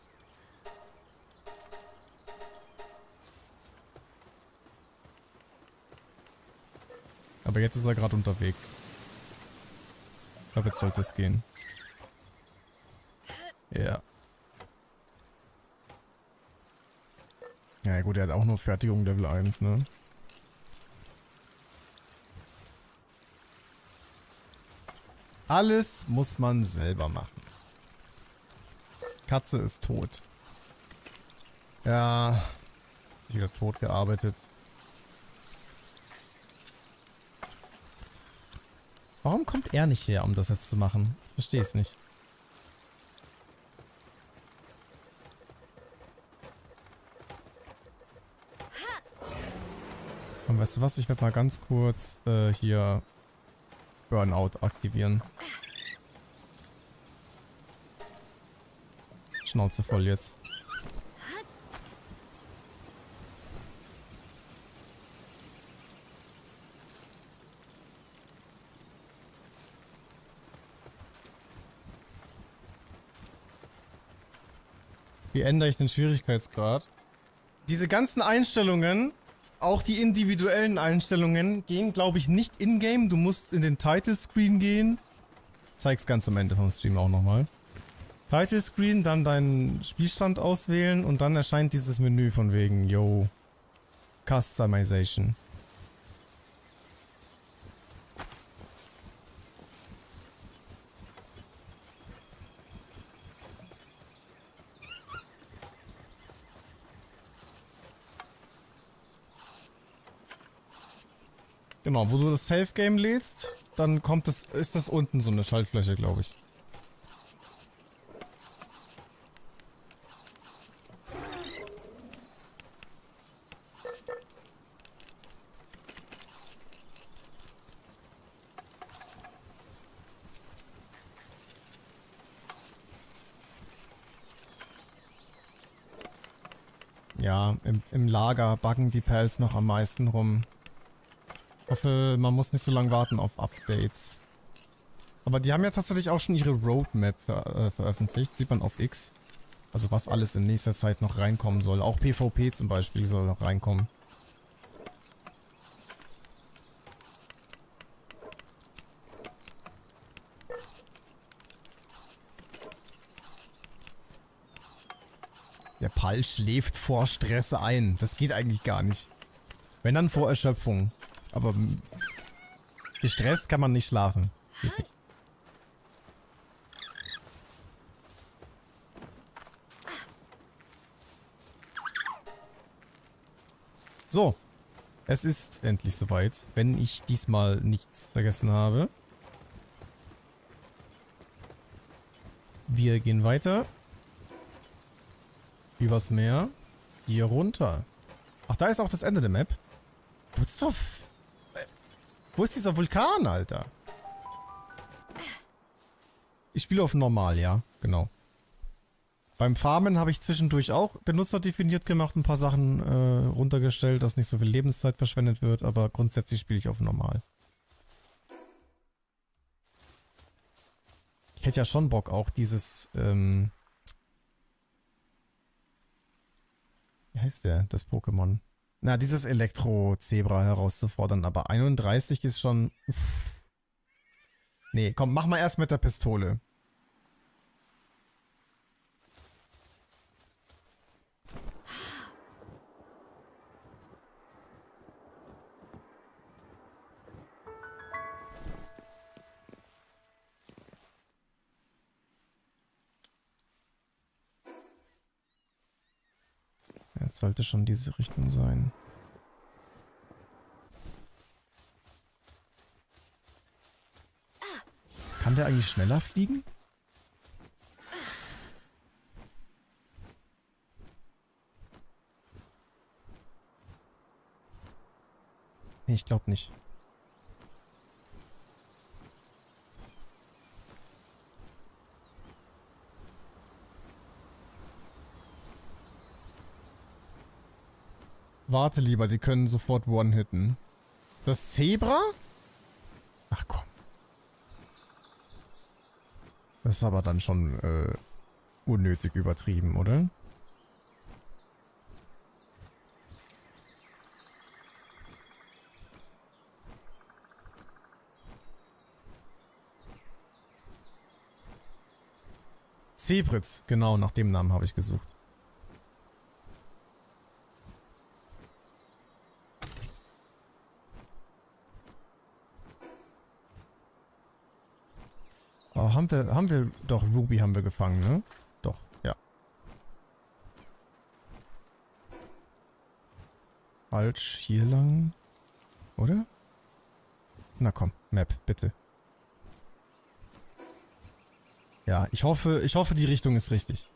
Speaker 1: Aber jetzt ist er gerade unterwegs. Ich glaube, jetzt sollte es gehen. Ja. Ja gut, er hat auch nur Fertigung Level 1, ne? Alles muss man selber machen. Katze ist tot. Ja, wieder tot gearbeitet. Warum kommt er nicht her, um das jetzt zu machen? Verstehe es nicht. Und weißt du was, ich werde mal ganz kurz äh, hier Burnout aktivieren. Schnauze voll jetzt. Wie ändere ich den Schwierigkeitsgrad? Diese ganzen Einstellungen auch die individuellen Einstellungen gehen, glaube ich, nicht in-game. Du musst in den Title-Screen gehen. Zeig's ganz am Ende vom Stream auch nochmal. Title-Screen, dann deinen Spielstand auswählen und dann erscheint dieses Menü von wegen, yo, Customization. Genau, wo du das Safe Game lädst, dann kommt das, ist das unten so eine Schaltfläche, glaube ich. Ja, im, im Lager backen die Pals noch am meisten rum hoffe, man muss nicht so lange warten auf Updates. Aber die haben ja tatsächlich auch schon ihre Roadmap ver äh, veröffentlicht. Sieht man auf X. Also was alles in nächster Zeit noch reinkommen soll. Auch PvP zum Beispiel soll noch reinkommen. Der Pall schläft vor Stress ein. Das geht eigentlich gar nicht. Wenn dann vor Erschöpfung. Aber gestresst kann man nicht schlafen.
Speaker 3: Wirklich. So.
Speaker 1: Es ist endlich soweit, wenn ich diesmal nichts vergessen habe. Wir gehen weiter. Übers Meer. Hier runter. Ach, da ist auch das Ende der Map. What the up? Wo ist dieser Vulkan, Alter? Ich spiele auf normal, ja. Genau. Beim Farmen habe ich zwischendurch auch benutzerdefiniert gemacht, ein paar Sachen äh, runtergestellt, dass nicht so viel Lebenszeit verschwendet wird, aber grundsätzlich spiele ich auf normal. Ich hätte ja schon Bock, auch dieses, ähm... Wie heißt der, das Pokémon? Na, dieses Elektro-Zebra herauszufordern, aber 31 ist schon. Uff. Nee, komm, mach mal erst mit der Pistole. Das sollte schon diese Richtung sein. Kann der eigentlich schneller fliegen? Nee, ich glaube nicht. Warte lieber, die können sofort one-hitten. Das Zebra? Ach komm. Das ist aber dann schon äh, unnötig übertrieben, oder? Zebritz, genau, nach dem Namen habe ich gesucht. haben wir, haben wir, doch, Ruby haben wir gefangen, ne? Doch, ja. Falsch, hier lang. Oder? Na komm, Map, bitte. Ja, ich hoffe, ich hoffe, die Richtung ist richtig.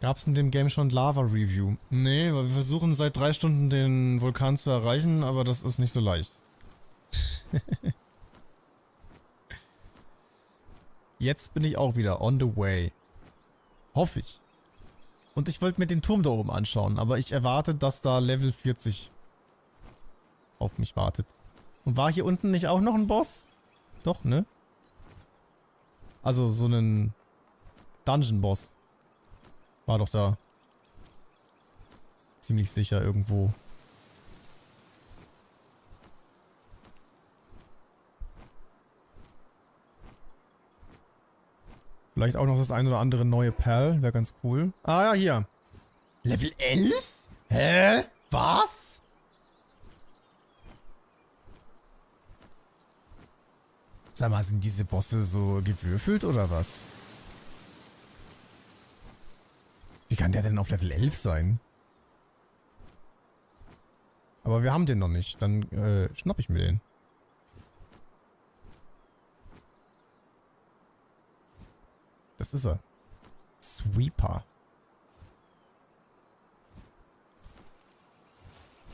Speaker 1: Gab's in dem Game schon Lava Review? Nee, weil wir versuchen seit drei Stunden den Vulkan zu erreichen, aber das ist nicht so leicht. Jetzt bin ich auch wieder on the way. Hoffe ich. Und ich wollte mir den Turm da oben anschauen, aber ich erwarte, dass da Level 40 auf mich wartet. Und war hier unten nicht auch noch ein Boss? Doch, ne? Also so einen Dungeon-Boss. War doch da. Ziemlich sicher irgendwo. Vielleicht auch noch das ein oder andere neue Perl. Wäre ganz cool. Ah ja, hier. Level 11? Hä? Was? Sag mal, sind diese Bosse so gewürfelt oder was? Wie kann der denn auf Level 11 sein? Aber wir haben den noch nicht. Dann äh, schnapp ich mir den. Das ist er. Sweeper.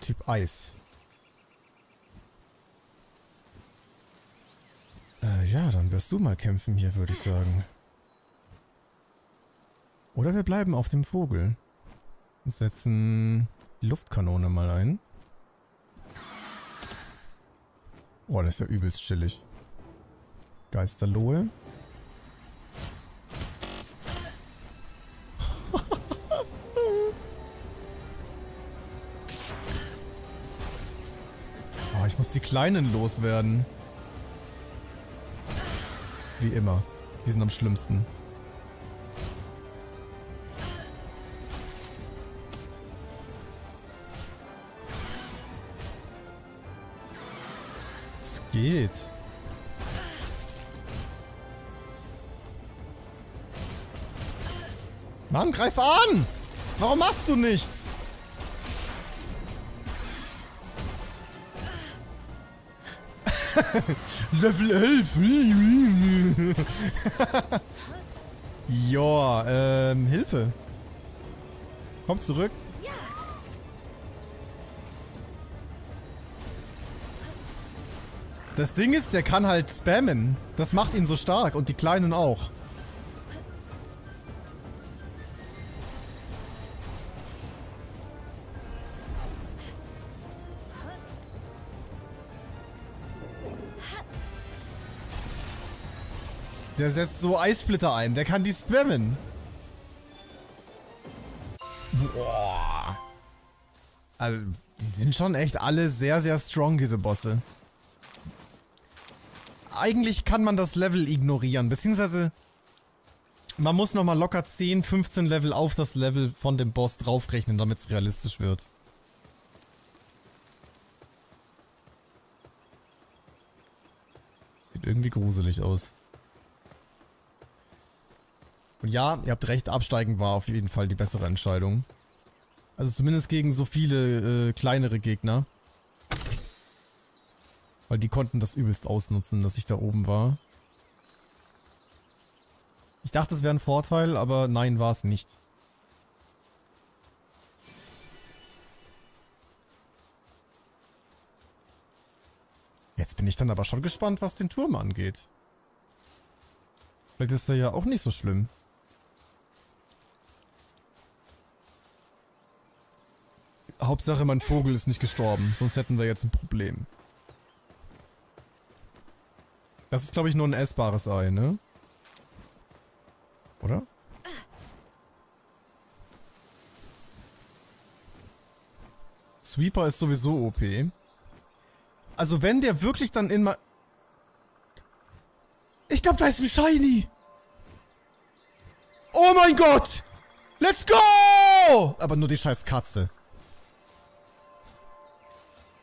Speaker 1: Typ Eis. Äh, ja, dann wirst du mal kämpfen hier, würde ich sagen. Oder wir bleiben auf dem Vogel. Setzen die Luftkanone mal ein. Boah, das ist ja übelst chillig. Geisterlohe. oh, ich muss die Kleinen loswerden. Wie immer. Die sind am schlimmsten. geht? Mann, greif an! Warum machst du nichts? Level 11. ja, ähm, Hilfe. Komm zurück. Das Ding ist, der kann halt spammen. Das macht ihn so stark und die Kleinen auch. Der setzt so Eissplitter ein. Der kann die spammen.
Speaker 2: Boah.
Speaker 1: Also, die sind schon echt alle sehr, sehr strong, diese Bosse eigentlich kann man das Level ignorieren, beziehungsweise man muss nochmal locker 10, 15 Level auf das Level von dem Boss draufrechnen, damit es realistisch wird. Sieht irgendwie gruselig aus. Und ja, ihr habt recht, absteigen war auf jeden Fall die bessere Entscheidung. Also zumindest gegen so viele äh, kleinere Gegner. Weil die konnten das übelst ausnutzen, dass ich da oben war. Ich dachte, es wäre ein Vorteil, aber nein, war es nicht. Jetzt bin ich dann aber schon gespannt, was den Turm angeht. Vielleicht ist er ja auch nicht so schlimm. Hauptsache, mein Vogel ist nicht gestorben, sonst hätten wir jetzt ein Problem. Das ist, glaube ich, nur ein essbares Ei, ne? Oder? Sweeper ist sowieso OP. Also wenn der wirklich dann in mal... Ich glaube, da ist ein Shiny. Oh mein Gott! Let's go! Aber nur die scheiß Katze.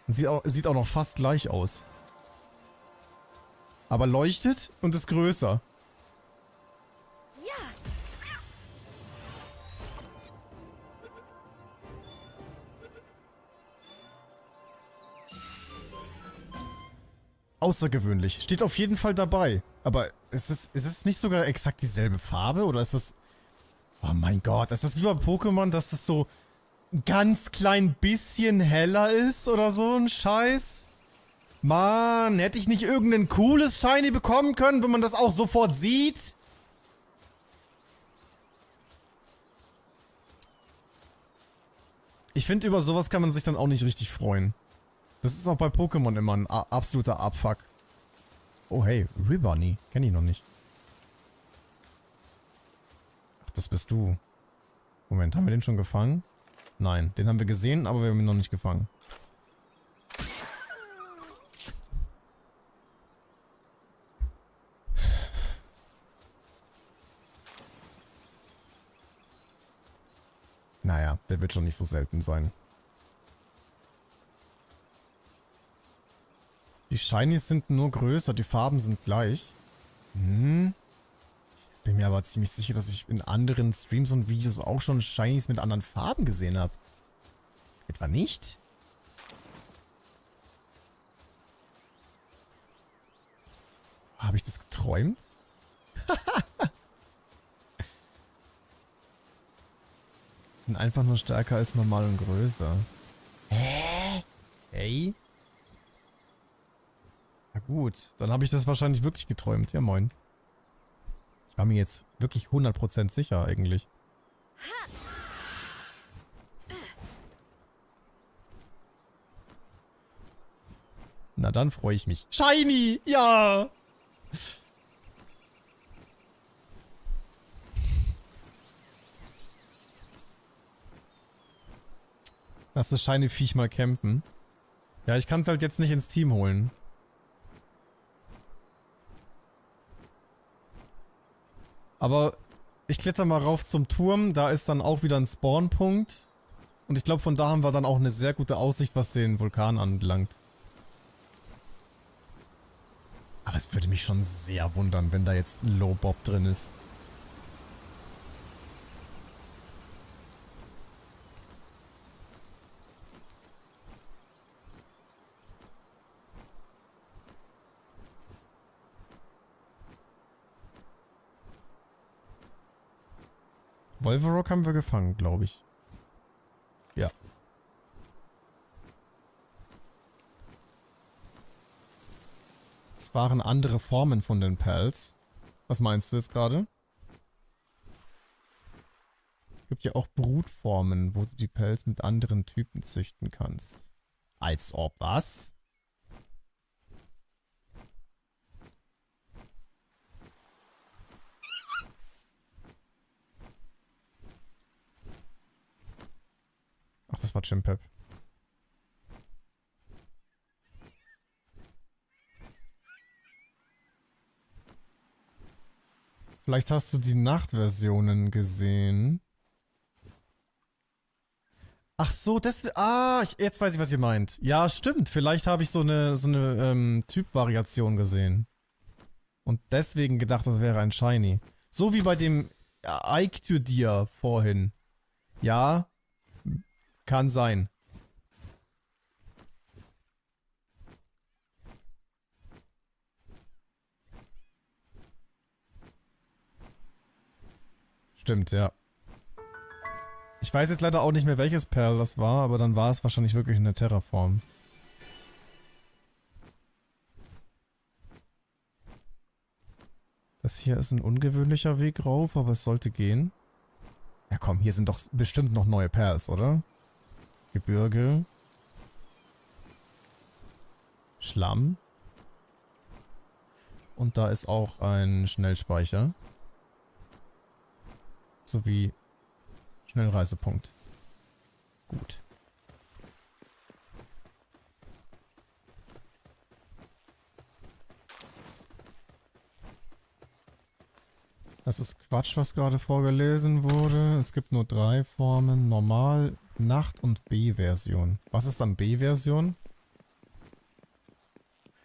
Speaker 1: Sieht auch, sieht auch noch fast gleich aus aber leuchtet und ist größer. außergewöhnlich. Steht auf jeden Fall dabei. Aber ist es, ist es nicht sogar exakt dieselbe Farbe? Oder ist das... Oh mein Gott, ist das wie bei Pokémon, dass das so ein ganz klein bisschen heller ist oder so ein Scheiß? Mann, hätte ich nicht irgendein cooles Shiny bekommen können, wenn man das auch sofort sieht? Ich finde, über sowas kann man sich dann auch nicht richtig freuen. Das ist auch bei Pokémon immer ein absoluter Abfuck. Oh hey, Ribani. Kenn ich noch nicht. Ach, das bist du. Moment, haben wir den schon gefangen? Nein, den haben wir gesehen, aber wir haben ihn noch nicht gefangen. Naja, der wird schon nicht so selten sein. Die Shinies sind nur größer, die Farben sind gleich. Hm. Bin mir aber ziemlich sicher, dass ich in anderen Streams und Videos auch schon Shinies mit anderen Farben gesehen habe. Etwa nicht? Habe ich das geträumt? Hahaha. Bin einfach nur stärker als normal und größer. Hä? Ey? Na gut, dann habe ich das wahrscheinlich wirklich geträumt. Ja, moin. Ich war mir jetzt wirklich 100% sicher eigentlich. Na dann freue ich mich. Shiny! Ja! Lass das shiny Viech mal campen. Ja, ich kann es halt jetzt nicht ins Team holen. Aber ich kletter mal rauf zum Turm. Da ist dann auch wieder ein Spawnpunkt. Und ich glaube, von da haben wir dann auch eine sehr gute Aussicht, was den Vulkan anbelangt. Aber es würde mich schon sehr wundern, wenn da jetzt ein Low-Bob drin ist. Wolverock haben wir gefangen, glaube ich. Ja. Es waren andere Formen von den Pals. Was meinst du jetzt gerade? Es gibt ja auch Brutformen, wo du die Pels mit anderen Typen züchten kannst. Als ob was? das war Chimpep. Vielleicht hast du die Nachtversionen gesehen. Ach so, das... Ah, ich, jetzt weiß ich, was ihr meint. Ja, stimmt. Vielleicht habe ich so eine, so eine ähm, Typvariation gesehen. Und deswegen gedacht, das wäre ein Shiny. So wie bei dem äh, Aiktudir vorhin. Ja, kann sein. Stimmt, ja. Ich weiß jetzt leider auch nicht mehr, welches Perl das war, aber dann war es wahrscheinlich wirklich eine Terraform. Das hier ist ein ungewöhnlicher Weg rauf, aber es sollte gehen. Ja komm, hier sind doch bestimmt noch neue Perls, oder? Ja. Gebirge. Schlamm. Und da ist auch ein Schnellspeicher. Sowie Schnellreisepunkt. Gut. Das ist Quatsch, was gerade vorgelesen wurde. Es gibt nur drei Formen. Normal, Nacht- und B-Version. Was ist dann B-Version?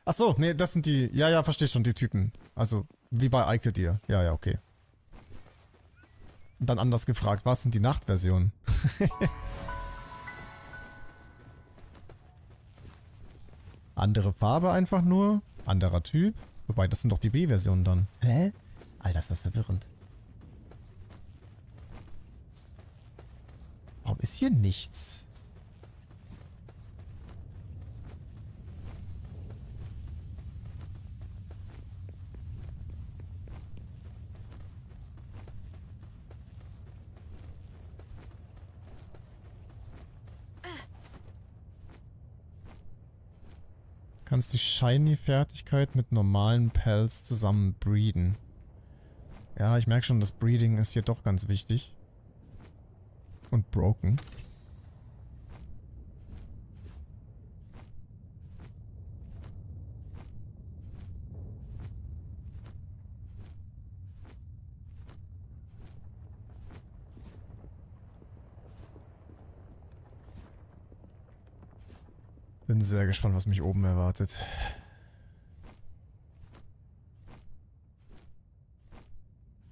Speaker 1: Achso, nee, das sind die... Ja, ja, verstehe schon, die Typen. Also, wie bei Eike dir. Ja, ja, okay. Dann anders gefragt, was sind die Nachtversionen? Andere Farbe einfach nur, anderer Typ. Wobei, das sind doch die B-Versionen dann. Hä? Alter, ist das verwirrend. Warum ist hier nichts? kannst die Shiny-Fertigkeit mit normalen Pals zusammen breeden. Ja, ich merke schon, das Breeding ist hier doch ganz wichtig und broken. Bin sehr gespannt, was mich oben erwartet.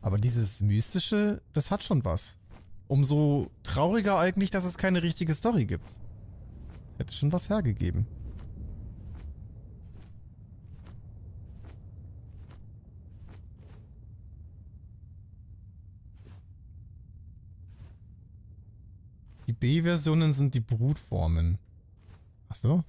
Speaker 1: Aber dieses Mystische, das hat schon was. Umso trauriger eigentlich, dass es keine richtige Story gibt. Hätte schon was hergegeben. Die B-Versionen sind die Brutformen. Ach so.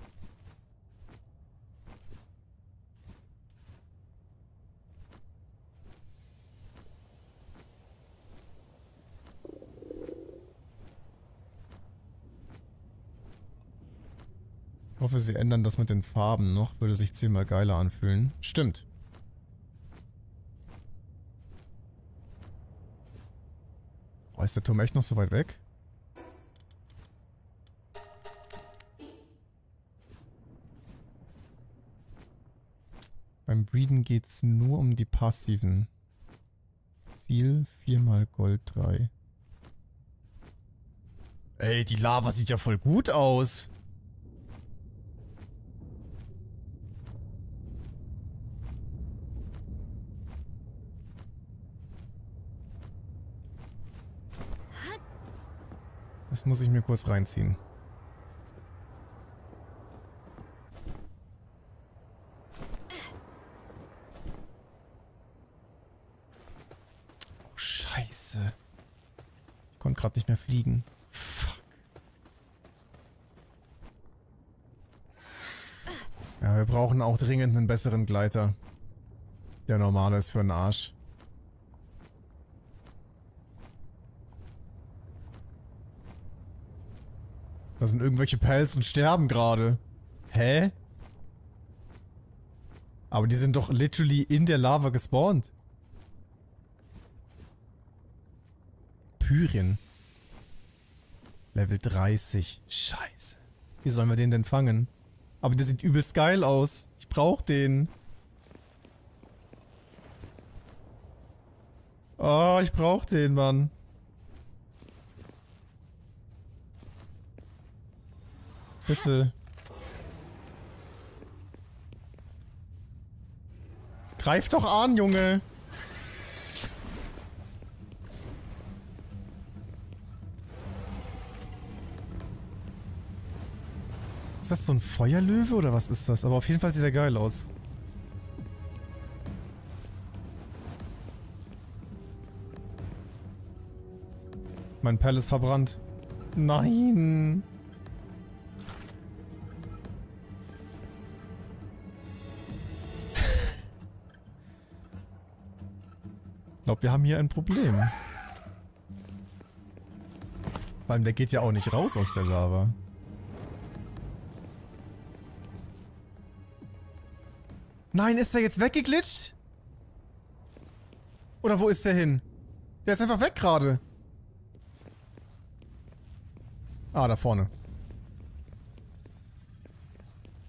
Speaker 1: hoffe, sie ändern das mit den Farben noch. Würde sich zehnmal geiler anfühlen. Stimmt. Oh, ist der Turm echt noch so weit weg? Beim Breeden geht es nur um die passiven. Ziel viermal Gold 3. Ey, die Lava sieht ja voll gut aus. muss ich mir kurz reinziehen. Oh, Scheiße. Ich konnte gerade nicht mehr fliegen. Fuck. Ja, wir brauchen auch dringend einen besseren Gleiter. Der normal ist für den Arsch. Da sind irgendwelche Pals und sterben gerade. Hä? Aber die sind doch literally in der Lava gespawnt. Pyrien. Level 30. Scheiße. Wie sollen wir den denn fangen? Aber der sieht übelst geil aus. Ich brauch den. Oh, ich brauch den, Mann. Bitte. Greif doch an, Junge. Ist das so ein Feuerlöwe oder was ist das? Aber auf jeden Fall sieht er geil aus. Mein Pell ist verbrannt. Nein. Nein. glaube, wir haben hier ein Problem. Vor allem, der geht ja auch nicht raus aus der Lava. Nein, ist der jetzt weggeglitscht? Oder wo ist der hin? Der ist einfach weg gerade. Ah, da vorne.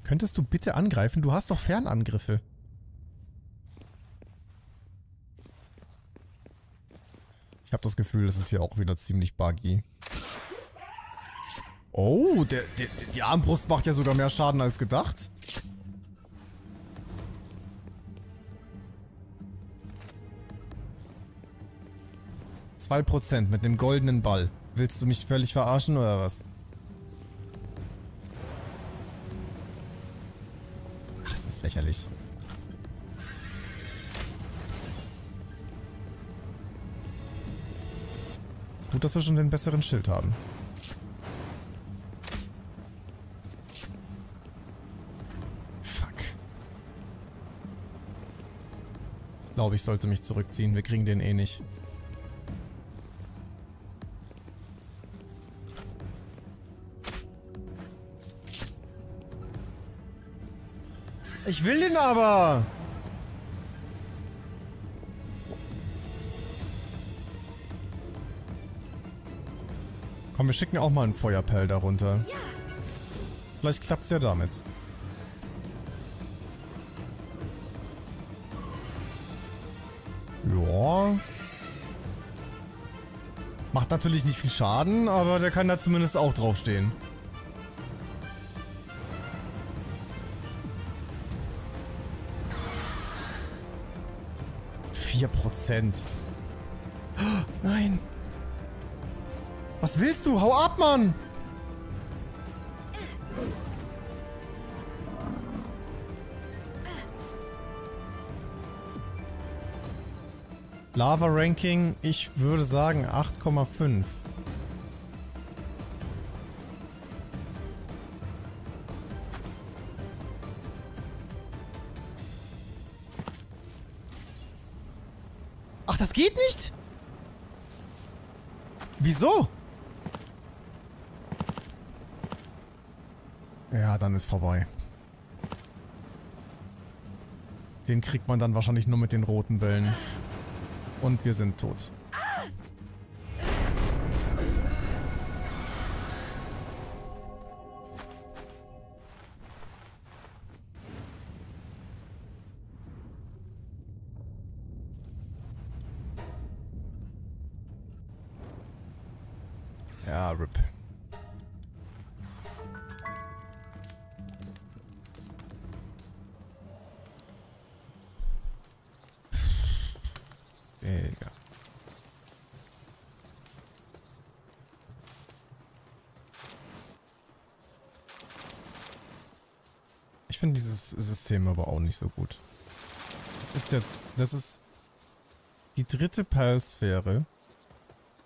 Speaker 1: Könntest du bitte angreifen? Du hast doch Fernangriffe. Ich habe das Gefühl, das ist hier auch wieder ziemlich buggy. Oh, der, der, die Armbrust macht ja sogar mehr Schaden als gedacht. Zwei Prozent mit dem goldenen Ball. Willst du mich völlig verarschen oder was? Ach, das ist lächerlich. Gut, dass wir schon den besseren Schild haben. Fuck. Ich glaube, ich sollte mich zurückziehen. Wir kriegen den eh nicht. Ich will den aber! Komm, wir schicken auch mal einen Feuerpell darunter. Vielleicht klappt es ja damit. Ja. Macht natürlich nicht viel Schaden, aber der kann da zumindest auch draufstehen. Vier Prozent. Was willst du? Hau ab, Mann! Lava-Ranking, ich würde sagen 8,5. Ach, das geht nicht? Wieso? dann ist vorbei. Den kriegt man dann wahrscheinlich nur mit den roten Wellen. Und wir sind tot. System aber auch nicht so gut. Das ist der... Das ist... Die dritte Perlsphäre.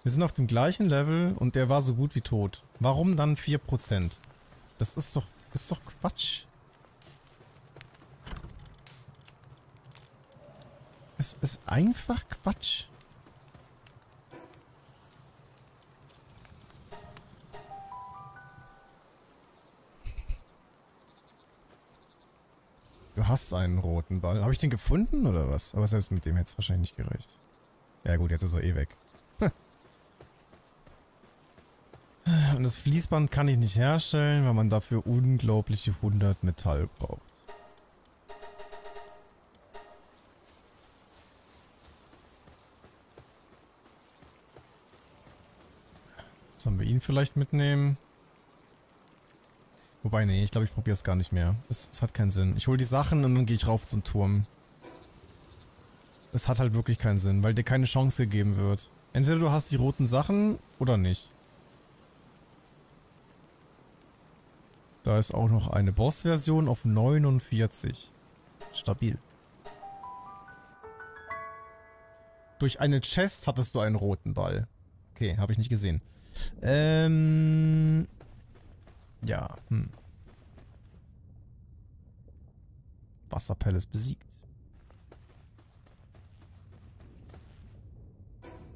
Speaker 1: Wir sind auf dem gleichen Level und der war so gut wie tot. Warum dann 4%? Das ist doch... Ist doch Quatsch. Es ist einfach Quatsch. Pass einen roten Ball. Habe ich den gefunden oder was? Aber selbst mit dem hätte es wahrscheinlich nicht gereicht. Ja gut, jetzt ist er eh weg. Und das Fließband kann ich nicht herstellen, weil man dafür unglaubliche 100 Metall braucht. Sollen wir ihn vielleicht mitnehmen? Wobei, nee, ich glaube, ich probiere es gar nicht mehr. Es, es, hat keinen Sinn. Ich hole die Sachen und dann gehe ich rauf zum Turm. Es hat halt wirklich keinen Sinn, weil dir keine Chance gegeben wird. Entweder du hast die roten Sachen oder nicht. Da ist auch noch eine Boss-Version auf 49. Stabil. Durch eine Chest hattest du einen roten Ball. Okay, habe ich nicht gesehen. Ähm... Ja, hm. ist besiegt.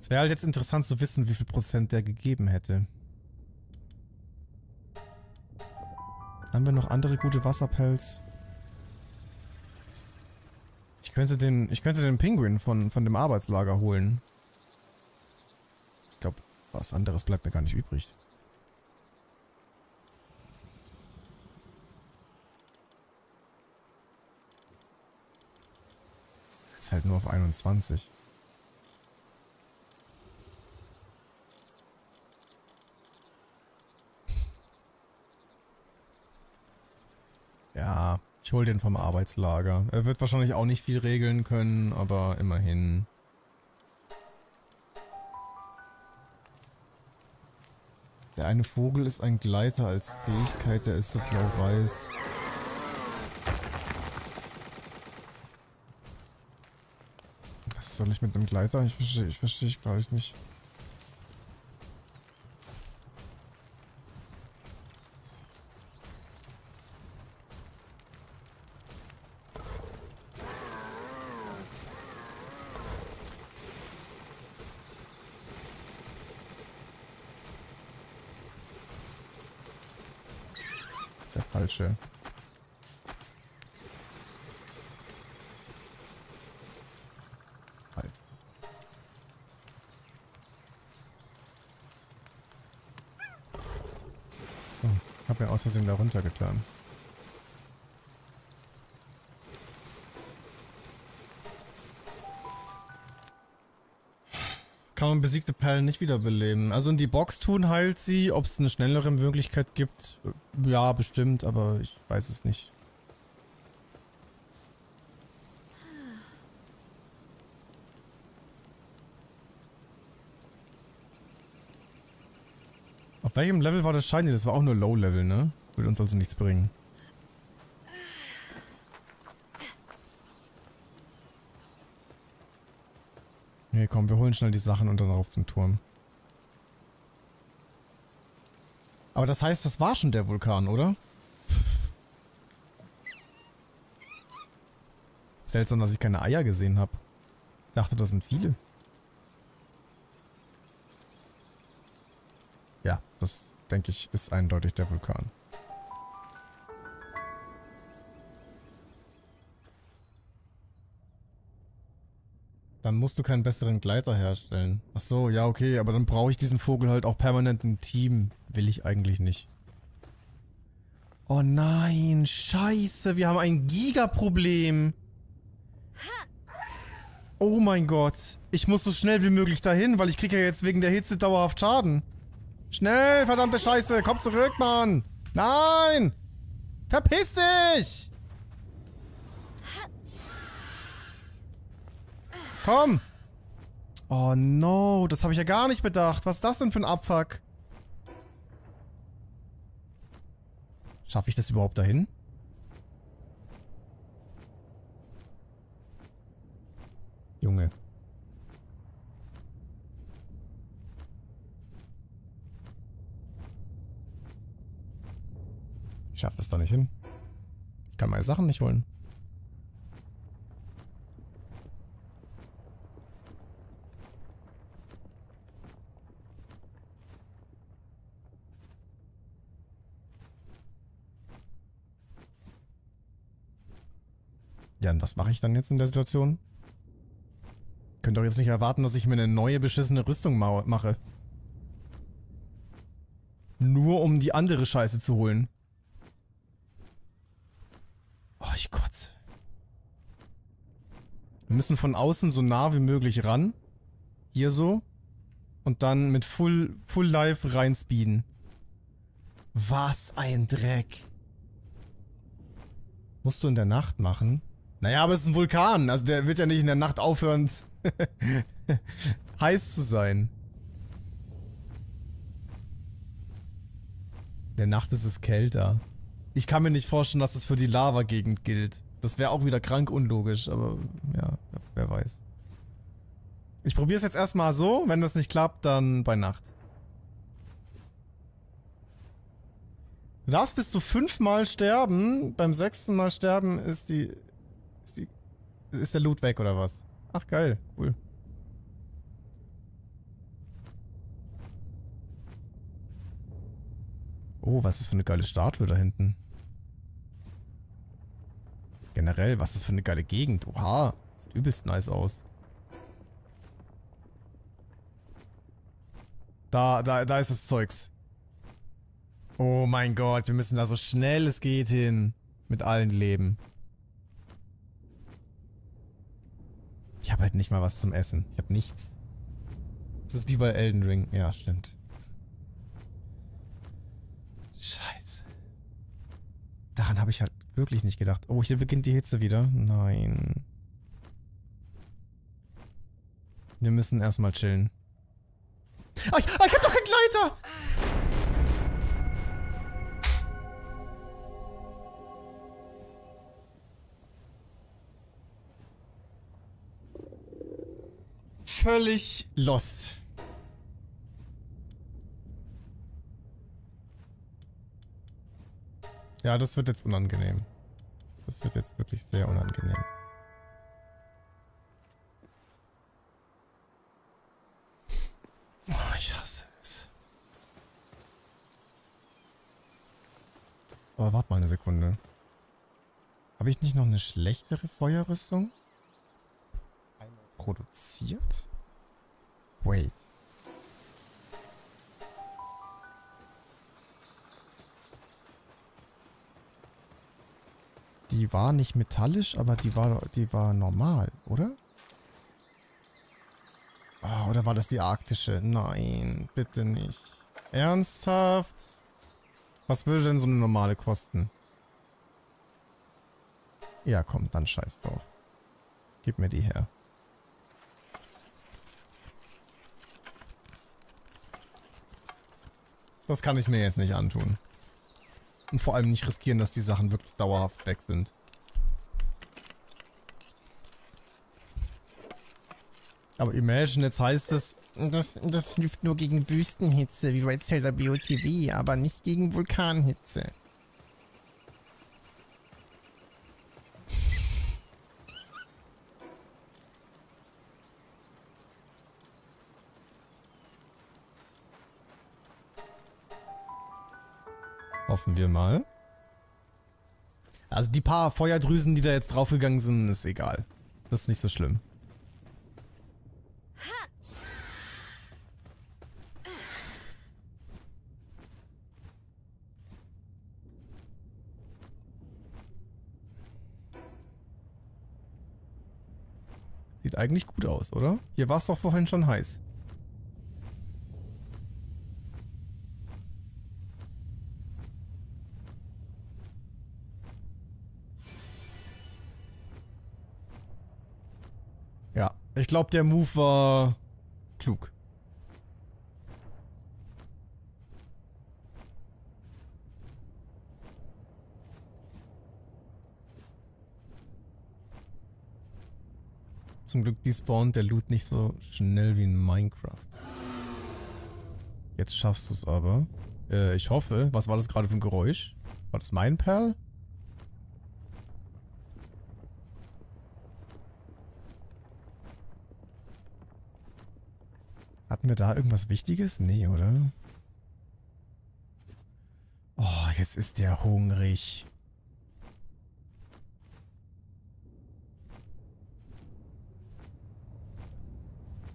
Speaker 1: Es wäre halt jetzt interessant zu wissen, wie viel Prozent der gegeben hätte. Haben wir noch andere gute Wasserpelz? Ich könnte den, ich könnte den Pinguin von, von dem Arbeitslager holen. Ich glaube, was anderes bleibt mir gar nicht übrig. Ist halt nur auf 21. Ja, ich hole den vom Arbeitslager. Er wird wahrscheinlich auch nicht viel regeln können, aber immerhin. Der eine Vogel ist ein Gleiter als Fähigkeit, der ist so blau-weiß. soll ich mit dem Gleiter? Ich verstehe, ich verstehe ich gar nicht.
Speaker 2: Sehr ist der falsche.
Speaker 1: hast ihm da runtergetan? Kann man besiegte Perlen nicht wiederbeleben. Also in die Box tun heilt sie. Ob es eine schnellere Möglichkeit gibt, äh, ja, bestimmt, aber ich weiß es nicht. Welchem Level war das Shiny? Das war auch nur Low-Level, ne? Würde uns also nichts bringen. Okay, komm, wir holen schnell die Sachen und dann rauf zum Turm. Aber das heißt, das war schon der Vulkan, oder? Seltsam, dass ich keine Eier gesehen habe. Dachte, das sind viele. denke ich, ist eindeutig der Vulkan. Dann musst du keinen besseren Gleiter herstellen. Ach so, ja okay, aber dann brauche ich diesen Vogel halt auch permanent im Team. Will ich eigentlich nicht. Oh nein, scheiße, wir haben ein Gigaproblem. Oh mein Gott. Ich muss so schnell wie möglich dahin, weil ich kriege ja jetzt wegen der Hitze dauerhaft Schaden. Schnell, verdammte Scheiße. Komm zurück, Mann. Nein. Verpiss dich. Komm. Oh no, das habe ich ja gar nicht bedacht. Was ist das denn für ein Abfuck? Schaffe ich das überhaupt dahin? Junge. Ich schaff das doch nicht hin. Ich kann meine Sachen nicht holen. Ja, und was mache ich dann jetzt in der Situation? Könnt doch jetzt nicht erwarten, dass ich mir eine neue beschissene Rüstung mache. Nur um die andere Scheiße zu holen. Oh, ich kotze. Wir müssen von außen so nah wie möglich ran. Hier so. Und dann mit Full, Full Life rein speeden. Was ein Dreck. Musst du in der Nacht machen? Naja, aber es ist ein Vulkan. Also der wird ja nicht in der Nacht aufhören, heiß zu sein. In der Nacht ist es kälter. Ich kann mir nicht vorstellen, dass das für die Lava-Gegend gilt. Das wäre auch wieder krank unlogisch, aber ja, wer weiß. Ich probiere es jetzt erstmal so. Wenn das nicht klappt, dann bei Nacht. Du darfst bis zu fünfmal sterben. Beim sechsten Mal sterben ist die, ist die... Ist der Loot weg oder was? Ach geil, cool. Oh, was ist für eine geile Statue da hinten? Generell, was ist das für eine geile Gegend? Oha, sieht übelst nice aus. Da, da, da ist das Zeugs. Oh mein Gott, wir müssen da so schnell es geht hin. Mit allen Leben. Ich habe halt nicht mal was zum Essen. Ich habe nichts. Das ist wie bei Elden Ring. Ja, stimmt. Scheiße. Daran habe ich halt wirklich nicht gedacht. Oh, hier beginnt die Hitze wieder. Nein. Wir müssen erstmal chillen.
Speaker 2: Ah, ich, ah, ich hab doch keinen Gleiter!
Speaker 1: Völlig lost. Ja, das wird jetzt unangenehm. Das wird jetzt wirklich sehr unangenehm. Oh, ich hasse es. Aber warte mal eine Sekunde. Habe ich nicht noch eine schlechtere Feuerrüstung? Einmal produziert? Wait. die war nicht metallisch, aber die war, die war normal, oder? Oh, oder war das die arktische? Nein, bitte nicht. Ernsthaft? Was würde denn so eine normale kosten? Ja, komm, dann scheiß drauf. Gib mir die her. Das kann ich mir jetzt nicht antun. Und vor allem nicht riskieren, dass die Sachen wirklich dauerhaft weg sind. Aber Imagine, jetzt heißt es, das, das hilft nur gegen Wüstenhitze, wie bei Zelda BOTV, aber nicht gegen Vulkanhitze. hoffen wir mal. Also die paar Feuerdrüsen, die da jetzt draufgegangen sind, ist egal. Das ist nicht so schlimm. Sieht eigentlich gut aus, oder? Hier war es doch vorhin schon heiß. Ich glaube, der Move war klug. Zum Glück despawnt der Loot nicht so schnell wie in Minecraft. Jetzt schaffst du es aber. Äh, ich hoffe. Was war das gerade für ein Geräusch? War das mein Perl? Hatten wir da irgendwas Wichtiges? Nee, oder? Oh, jetzt ist der hungrig.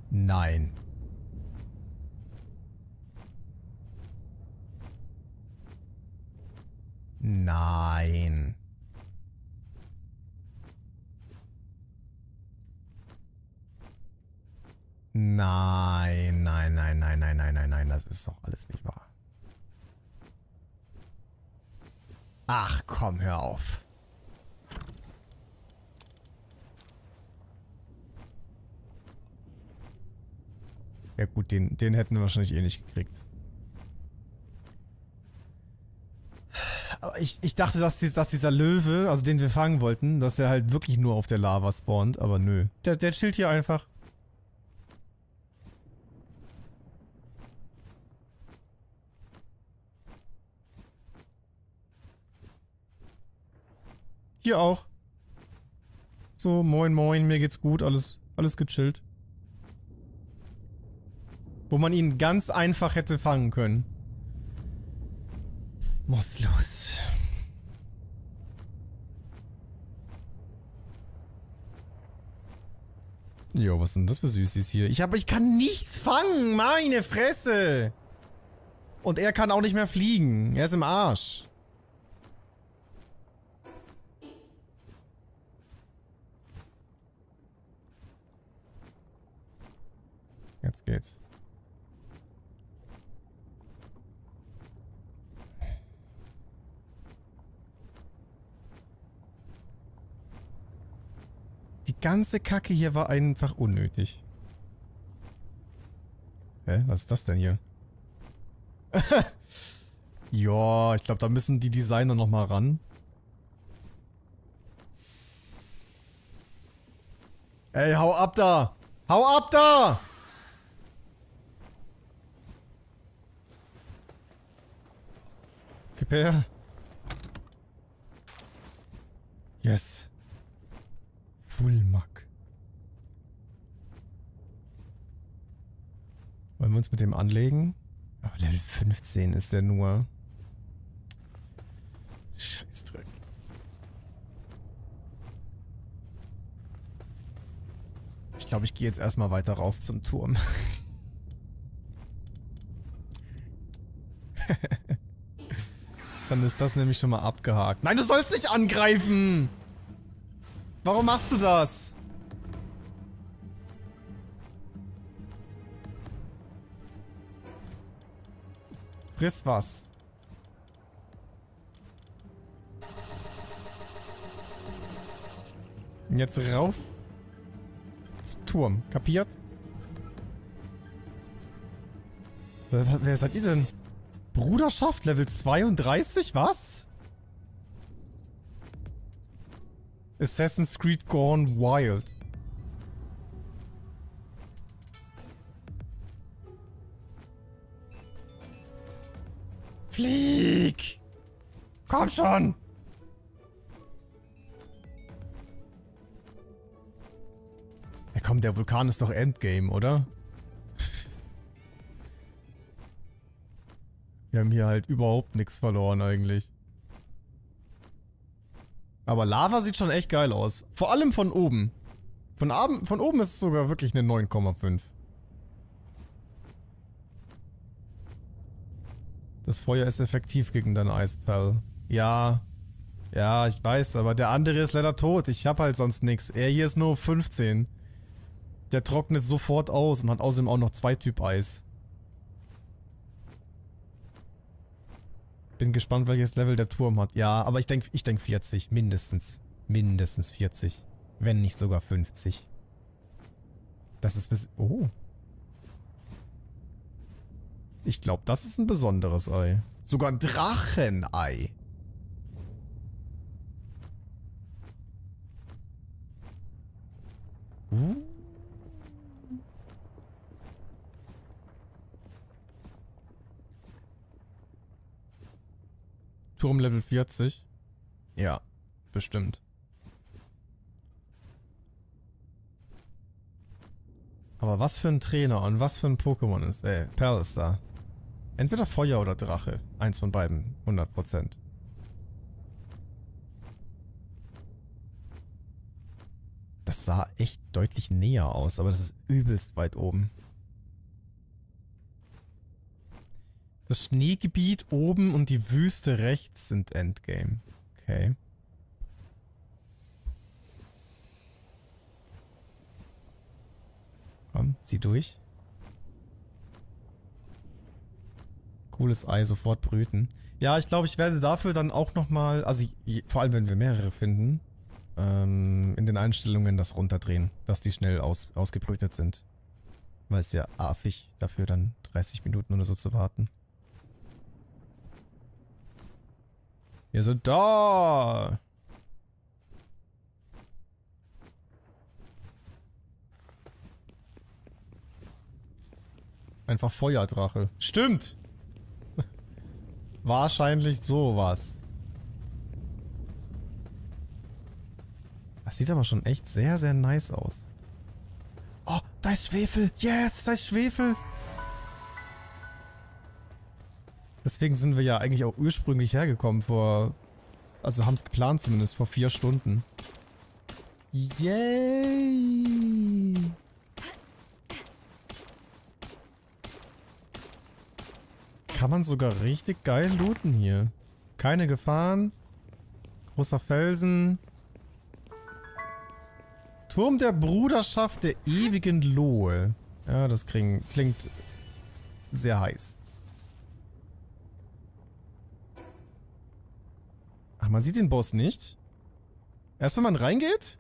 Speaker 1: Nein.
Speaker 3: Nein.
Speaker 1: Nein, nein, nein, nein, nein, nein, nein, nein, das ist doch alles nicht wahr. Ach komm, hör auf. Ja gut, den, den hätten wir wahrscheinlich eh nicht gekriegt. Aber ich, ich dachte, dass, dies, dass dieser Löwe, also den wir fangen wollten, dass er halt wirklich nur auf der Lava spawnt, aber nö. Der, der chillt hier einfach. Hier auch. So, moin moin, mir geht's gut, alles, alles gechillt. Wo man ihn ganz einfach hätte fangen können. Muss los. Jo, was sind das für Süßes hier? Ich hab, ich kann nichts fangen, meine Fresse! Und er kann auch nicht mehr fliegen. Er ist im Arsch. jetzt geht's. Die ganze Kacke hier war einfach unnötig. Hä? Was ist das denn hier? ja, ich glaube, da müssen die Designer nochmal ran. Ey, hau ab da! Hau ab da! Gib her. Yes. Fullmack. Wollen wir uns mit dem anlegen? Oh, Level 15 ist der nur. Scheißdreck. Ich glaube, ich gehe jetzt erstmal weiter rauf zum Turm. Hehe. Dann ist das nämlich schon mal abgehakt. Nein, du sollst nicht angreifen! Warum machst du das? Friss was. Und jetzt rauf zum Turm. Kapiert? Wer, wer seid ihr denn? Bruderschaft Level 32? Was? Assassin's Creed Gone Wild.
Speaker 2: Flieg! Komm schon!
Speaker 1: Ja komm, der Vulkan ist doch Endgame, oder? Wir haben hier halt überhaupt nichts verloren eigentlich. Aber Lava sieht schon echt geil aus. Vor allem von oben. Von, Abend, von oben ist es sogar wirklich eine 9,5. Das Feuer ist effektiv gegen deine Eispell. Ja. Ja, ich weiß, aber der andere ist leider tot. Ich hab halt sonst nichts. Er hier ist nur 15. Der trocknet sofort aus und hat außerdem auch noch zwei Typ Eis. Bin gespannt, welches Level der Turm hat. Ja, aber ich denke ich denk 40, mindestens. Mindestens 40. Wenn nicht sogar 50. Das ist bis... Oh. Ich glaube, das ist ein besonderes Ei. Sogar ein Drachenei. Uh. Turm Level 40? Ja, bestimmt. Aber was für ein Trainer und was für ein Pokémon ist, ey, Perl ist da. Entweder Feuer oder Drache. Eins von beiden, 100%. Das sah echt deutlich näher aus, aber das ist übelst weit oben. Das Schneegebiet oben und die Wüste rechts sind Endgame. Okay. Komm, zieh durch. Cooles Ei, sofort brüten. Ja, ich glaube, ich werde dafür dann auch nochmal, also vor allem, wenn wir mehrere finden, ähm, in den Einstellungen das runterdrehen, dass die schnell aus, ausgebrütet sind. Weil es ja affig dafür dann 30 Minuten oder so zu warten. Wir sind da! Einfach Feuerdrache. Stimmt! Wahrscheinlich sowas. Das sieht aber schon echt sehr, sehr nice aus. Oh, da ist Schwefel. Yes, da ist Schwefel. Deswegen sind wir ja eigentlich auch ursprünglich hergekommen vor... Also haben es geplant zumindest, vor vier Stunden.
Speaker 2: Yay!
Speaker 1: Kann man sogar richtig geil looten hier. Keine Gefahren. Großer Felsen. Turm der Bruderschaft der ewigen Lohe. Ja, das klingt, klingt sehr heiß. Ach, man sieht den Boss nicht? Erst wenn man reingeht?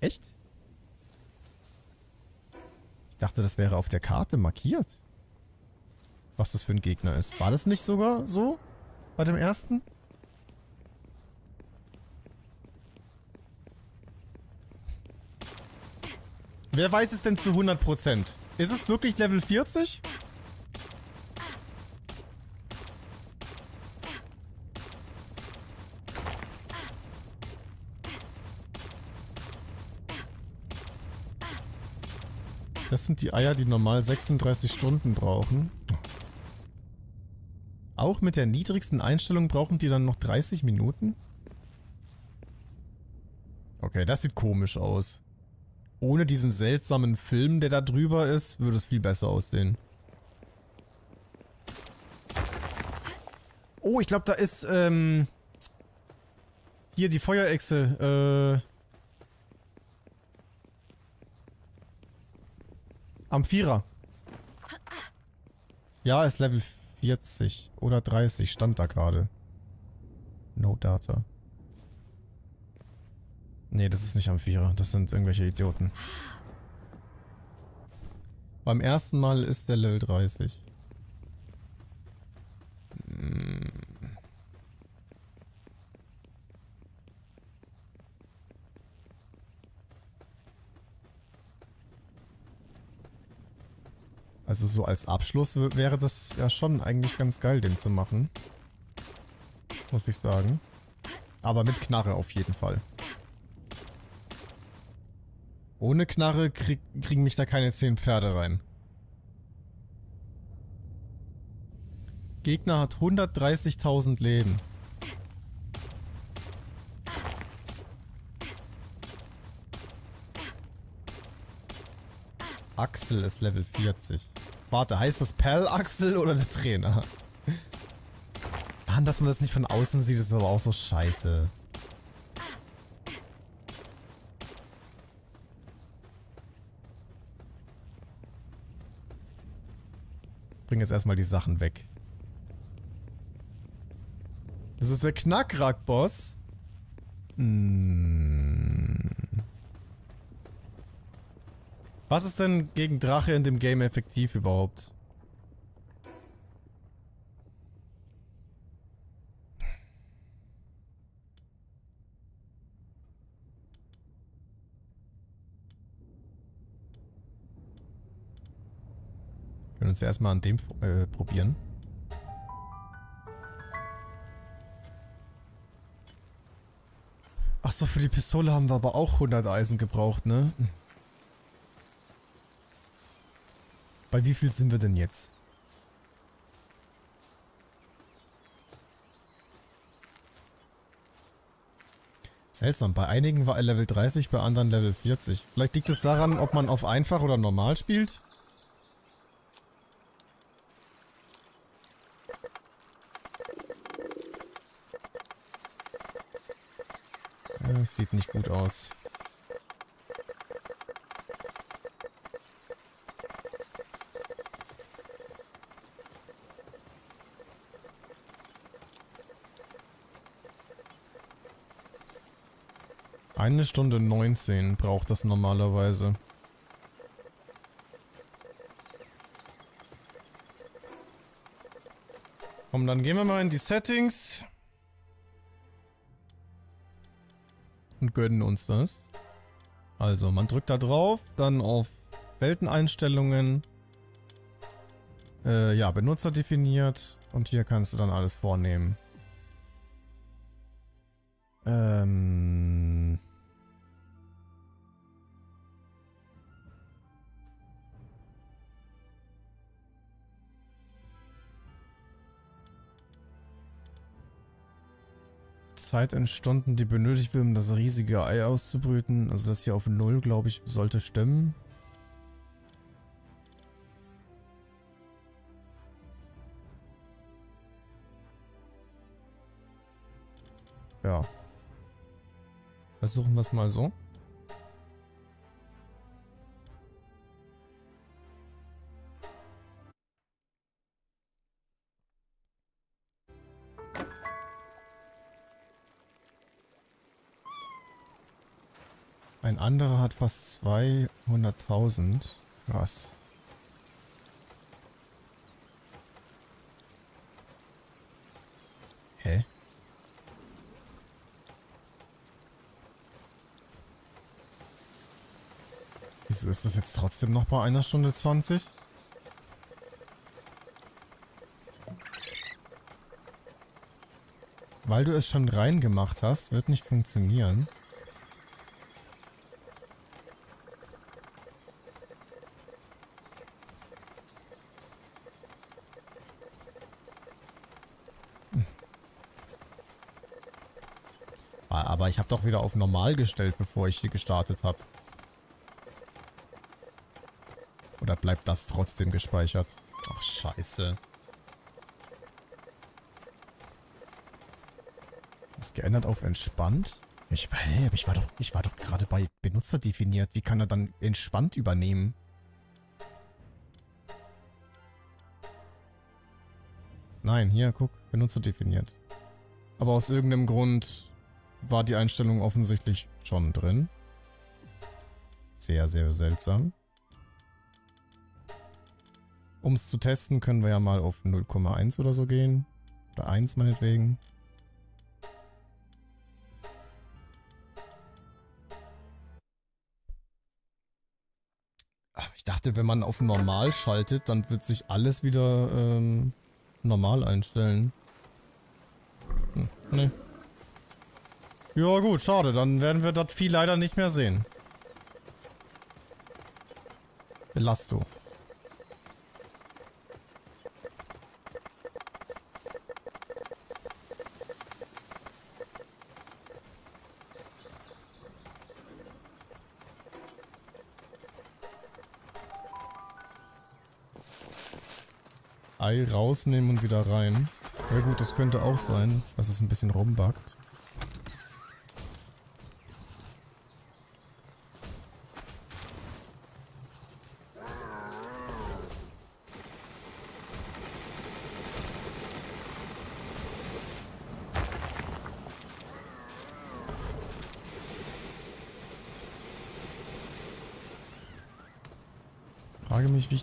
Speaker 1: Echt? Ich dachte, das wäre auf der Karte markiert. Was das für ein Gegner ist. War das nicht sogar so? Bei dem ersten? Wer weiß es denn zu 100%? Ist es wirklich Level 40? Das sind die Eier, die normal 36 Stunden brauchen. Auch mit der niedrigsten Einstellung brauchen die dann noch 30 Minuten? Okay, das sieht komisch aus. Ohne diesen seltsamen Film, der da drüber ist, würde es viel besser aussehen. Oh, ich glaube, da ist, ähm... Hier, die Feuerechse, äh... Am Vierer. Ja, ist Level 40 oder 30. Stand da gerade. No Data. Nee, das ist nicht am Vierer. Das sind irgendwelche Idioten. Beim ersten Mal ist der Level 30. Hm. Also so als Abschluss wäre das ja schon eigentlich ganz geil, den zu machen. Muss ich sagen. Aber mit Knarre auf jeden Fall. Ohne Knarre krieg kriegen mich da keine 10 Pferde rein. Gegner hat 130.000 Leben. Axel ist Level 40. Warte, heißt das Perlaxel oder der Trainer? Mann, dass man das nicht von außen sieht, ist aber auch so scheiße. Bring jetzt erstmal die Sachen weg. Das ist der Knackrack-Boss. Hm. Was ist denn gegen Drache in dem Game effektiv überhaupt? Wir können uns erstmal an dem äh, probieren. Achso, für die Pistole haben wir aber auch 100 Eisen gebraucht, ne? Hm. Bei wie viel sind wir denn jetzt? Seltsam, bei einigen war er Level 30, bei anderen Level 40. Vielleicht liegt es daran, ob man auf einfach oder normal spielt? Das sieht nicht gut aus. Eine Stunde 19 braucht das normalerweise. Komm, dann gehen wir mal in die Settings. Und gönnen uns das. Also, man drückt da drauf, dann auf Welteneinstellungen. Äh, ja, Benutzer definiert. Und hier kannst du dann alles vornehmen. Ähm... Zeit entstanden, die benötigt wird, um das riesige Ei auszubrüten. Also das hier auf null, glaube ich, sollte stimmen. Ja. Versuchen wir es mal so. Ein anderer hat fast 200.000. Krass. Hä? Wieso ist das jetzt trotzdem noch bei einer Stunde 20? Weil du es schon reingemacht hast, wird nicht funktionieren. Aber ich habe doch wieder auf normal gestellt, bevor ich hier gestartet habe. Oder bleibt das trotzdem gespeichert? Ach, scheiße. Ist geändert auf entspannt? Ich war, ich war doch, ich war doch gerade bei Benutzer definiert. Wie kann er dann entspannt übernehmen? Nein, hier, guck, Benutzer definiert. Aber aus irgendeinem Grund war die Einstellung offensichtlich schon drin. Sehr, sehr seltsam. Um es zu testen, können wir ja mal auf 0,1 oder so gehen. Oder 1 meinetwegen. Ich dachte, wenn man auf normal schaltet, dann wird sich alles wieder ähm, normal einstellen. Hm, nee. Ja gut, schade. Dann werden wir das Vieh leider nicht mehr sehen. Belast du. Ei rausnehmen und wieder rein. Ja gut, das könnte auch sein, dass es ein bisschen rumbackt.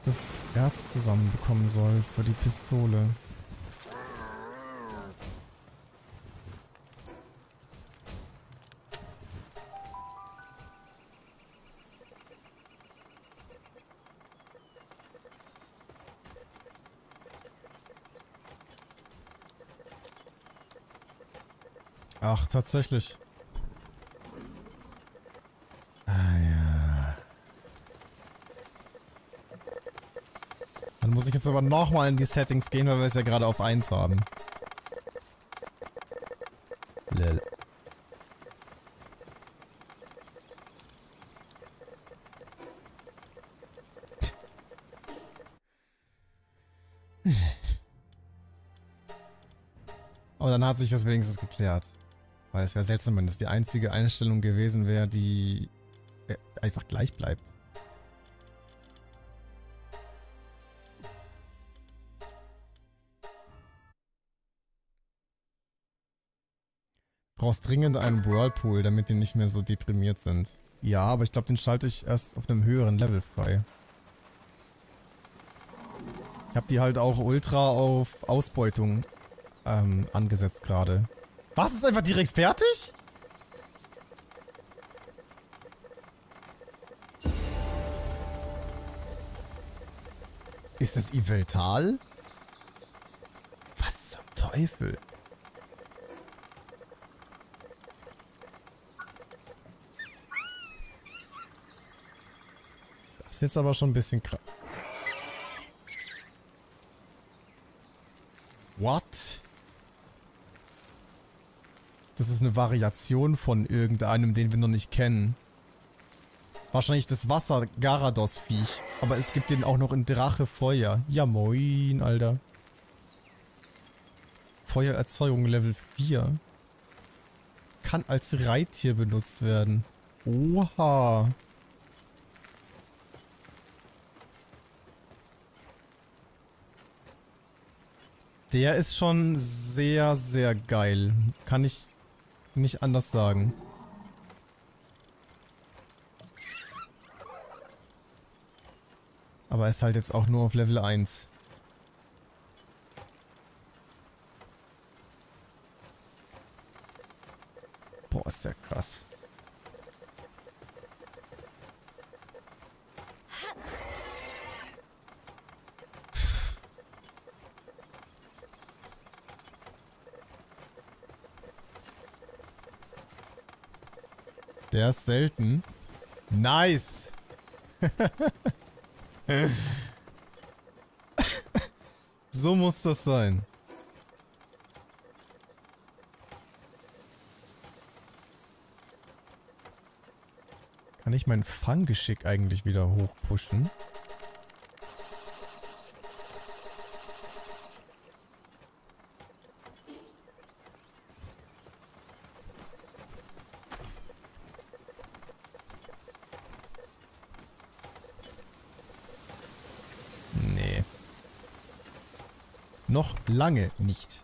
Speaker 1: das Erz zusammenbekommen soll für die Pistole. Ach, tatsächlich. muss ich jetzt aber nochmal in die Settings gehen, weil wir es ja gerade auf 1 haben. Lel. Aber dann hat sich das wenigstens geklärt. Weil es wäre seltsam, wenn das die einzige Einstellung gewesen wäre, die äh, einfach gleich bleibt. brauchst dringend einen Whirlpool, damit die nicht mehr so deprimiert sind. Ja, aber ich glaube, den schalte ich erst auf einem höheren Level frei. Ich habe die halt auch ultra auf Ausbeutung ähm, angesetzt gerade. Was? Ist einfach direkt fertig? Ist das Iveltal? Was zum Teufel? jetzt aber schon ein bisschen krass. What? Das ist eine Variation von irgendeinem, den wir noch nicht kennen. Wahrscheinlich das Wasser-Garados-Viech. Aber es gibt den auch noch in Drache Feuer. Ja moin, Alter. Feuererzeugung Level 4. Kann als Reittier benutzt werden. Oha. Der ist schon sehr, sehr geil. Kann ich nicht anders sagen. Aber ist halt jetzt auch nur auf Level 1. Boah, ist der krass. Der ist selten. Nice! so muss das sein. Kann ich mein Fanggeschick eigentlich wieder hochpushen? Noch lange nicht.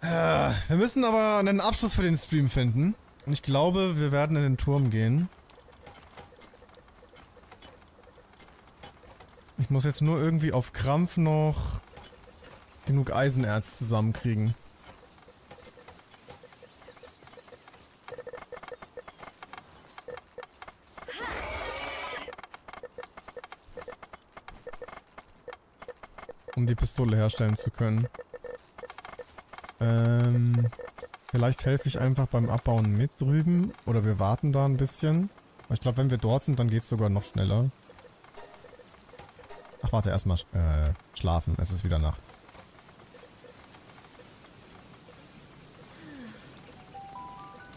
Speaker 1: Äh, wir müssen aber einen Abschluss für den Stream finden. Und ich glaube, wir werden in den Turm gehen. Ich muss jetzt nur irgendwie auf Krampf noch genug Eisenerz zusammenkriegen. Pistole herstellen zu können. Ähm, vielleicht helfe ich einfach beim Abbauen mit drüben. Oder wir warten da ein bisschen. Ich glaube, wenn wir dort sind, dann geht es sogar noch schneller. Ach, warte, erstmal äh, schlafen. Es ist wieder Nacht.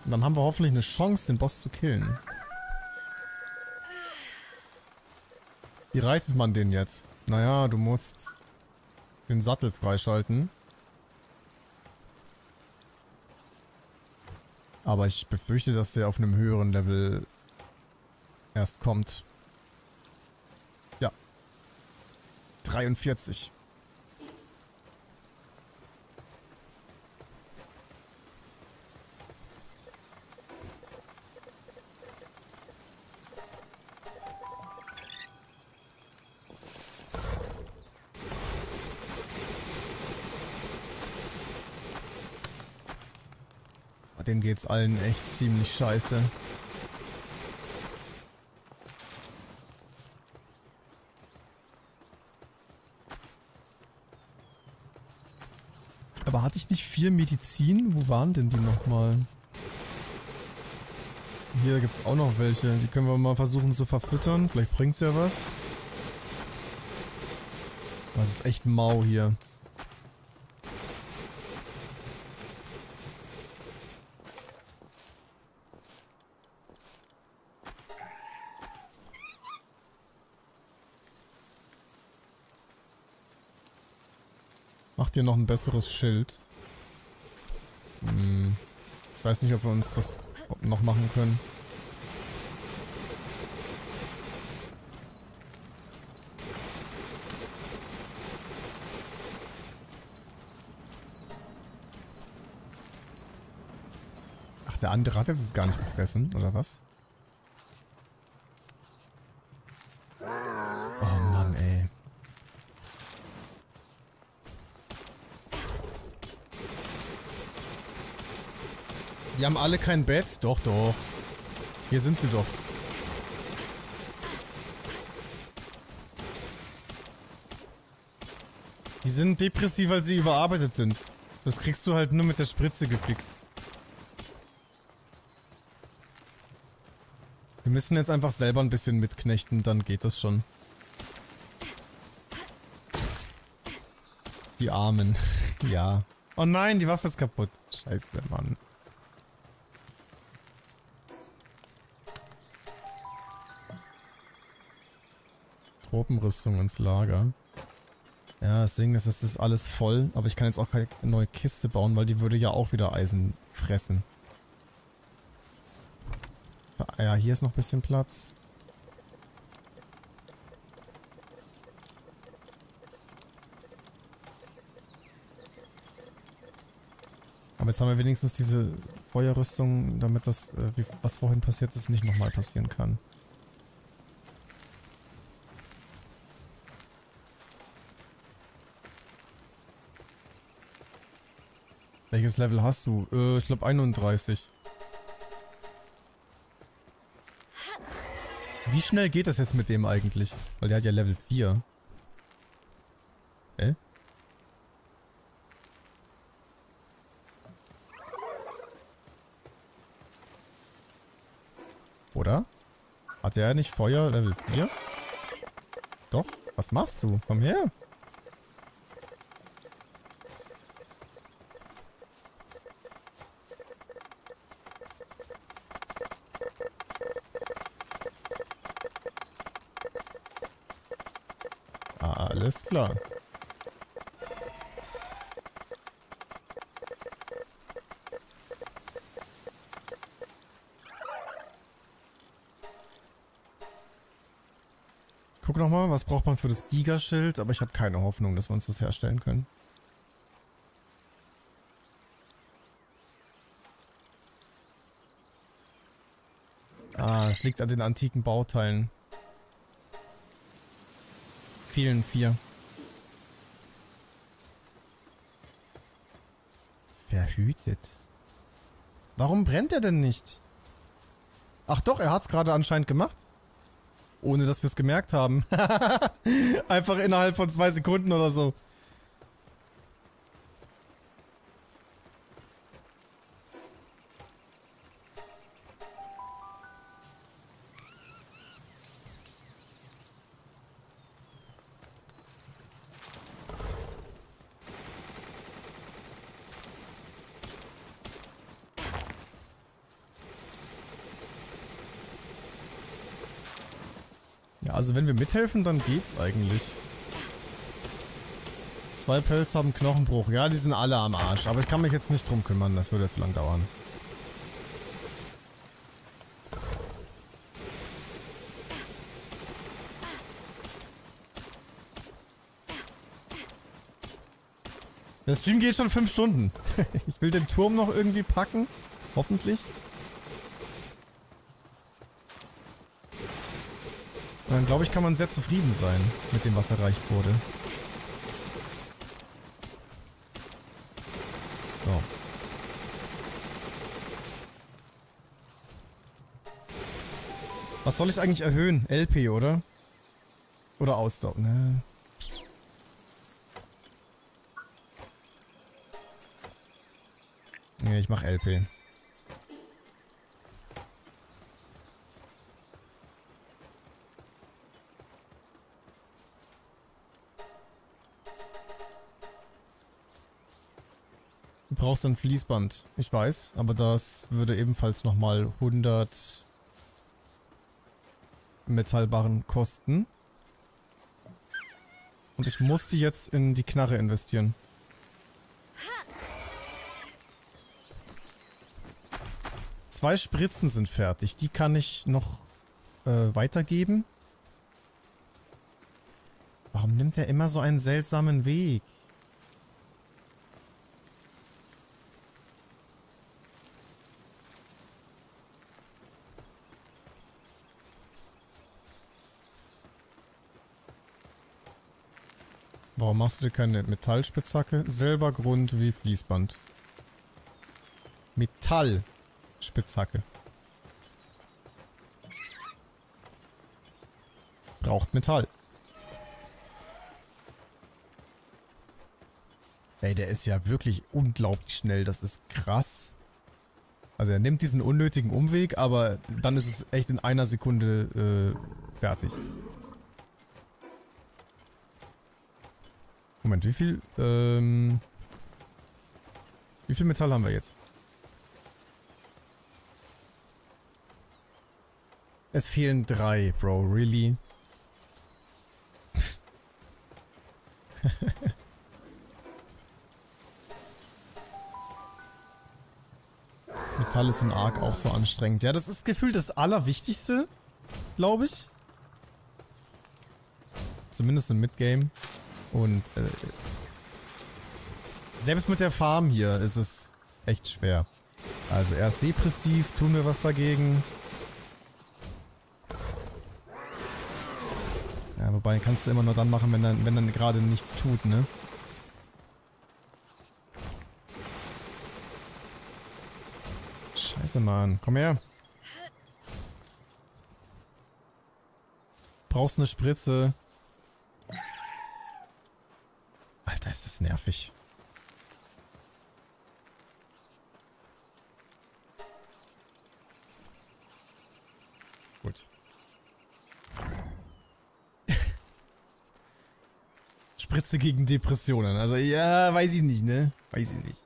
Speaker 1: Und dann haben wir hoffentlich eine Chance, den Boss zu killen. Wie reitet man den jetzt? Naja, du musst den Sattel freischalten. Aber ich befürchte, dass der auf einem höheren Level erst kommt. Ja. 43. momentan geht's allen echt ziemlich scheiße. Aber hatte ich nicht viel Medizin? Wo waren denn die nochmal? Hier gibt es auch noch welche. Die können wir mal versuchen zu verfüttern. Vielleicht bringt es ja was. Das ist echt mau hier. dir noch ein besseres Schild. Hm. Ich weiß nicht, ob wir uns das noch machen können. Ach, der andere hat jetzt gar nicht gefressen, oder was? Die haben alle kein Bett. Doch, doch. Hier sind sie doch. Die sind depressiv, weil sie überarbeitet sind. Das kriegst du halt nur mit der Spritze gefixt. Wir müssen jetzt einfach selber ein bisschen mitknechten, dann geht das schon. Die Armen. ja. Oh nein, die Waffe ist kaputt. Scheiße, Mann. Truppenrüstung ins Lager. Ja, das Ding ist, es ist alles voll, aber ich kann jetzt auch keine neue Kiste bauen, weil die würde ja auch wieder Eisen fressen. Ah, ja, hier ist noch ein bisschen Platz. Aber jetzt haben wir wenigstens diese Feuerrüstung, damit das, äh, was vorhin passiert ist, nicht nochmal passieren kann. Welches Level hast du? Äh, ich glaube 31. Wie schnell geht das jetzt mit dem eigentlich? Weil der hat ja Level 4. Hä? Äh? Oder? Hat der nicht Feuer Level 4? Doch? Was machst du? Komm her! Alles klar. Guck nochmal, was braucht man für das Gigaschild, aber ich habe keine Hoffnung, dass wir uns das herstellen können. Ah, es liegt an den antiken Bauteilen. Fehlen vier. Wer hütet? Warum brennt er denn nicht? Ach doch, er hat es gerade anscheinend gemacht. Ohne dass wir es gemerkt haben. Einfach innerhalb von zwei Sekunden oder so. Also wenn wir mithelfen, dann geht's eigentlich. Zwei Pelz haben Knochenbruch. Ja, die sind alle am Arsch. Aber ich kann mich jetzt nicht drum kümmern. Das würde jetzt lang dauern. Der Stream geht schon fünf Stunden. ich will den Turm noch irgendwie packen. Hoffentlich. Und dann glaube ich, kann man sehr zufrieden sein mit dem, was erreicht wurde. So. Was soll ich eigentlich erhöhen? LP, oder? Oder Ausdauer, ne? Ne, ich mach LP. brauchst ein Fließband. Ich weiß, aber das würde ebenfalls nochmal 100 Metallbarren kosten. Und ich muss die jetzt in die Knarre investieren. Zwei Spritzen sind fertig. Die kann ich noch äh, weitergeben. Warum nimmt er immer so einen seltsamen Weg? Warum machst du dir keine Metallspitzhacke? Selber Grund wie Fließband. Metallspitzhacke. Braucht Metall. Ey, der ist ja wirklich unglaublich schnell. Das ist krass. Also er nimmt diesen unnötigen Umweg, aber dann ist es echt in einer Sekunde äh, fertig. Moment, wie viel, ähm, wie viel Metall haben wir jetzt? Es fehlen drei, Bro, really? Metall ist in Ark auch so anstrengend. Ja, das ist gefühlt das Allerwichtigste, glaube ich. Zumindest im Midgame. game und äh, selbst mit der Farm hier ist es echt schwer. Also er ist depressiv, tun wir was dagegen. Ja, wobei kannst du immer nur dann machen, wenn dann, wenn dann gerade nichts tut, ne? Scheiße, Mann. Komm her. Brauchst eine Spritze. Alter, ist das nervig. Gut. Spritze gegen Depressionen. Also, ja, weiß ich nicht, ne? Weiß ich nicht.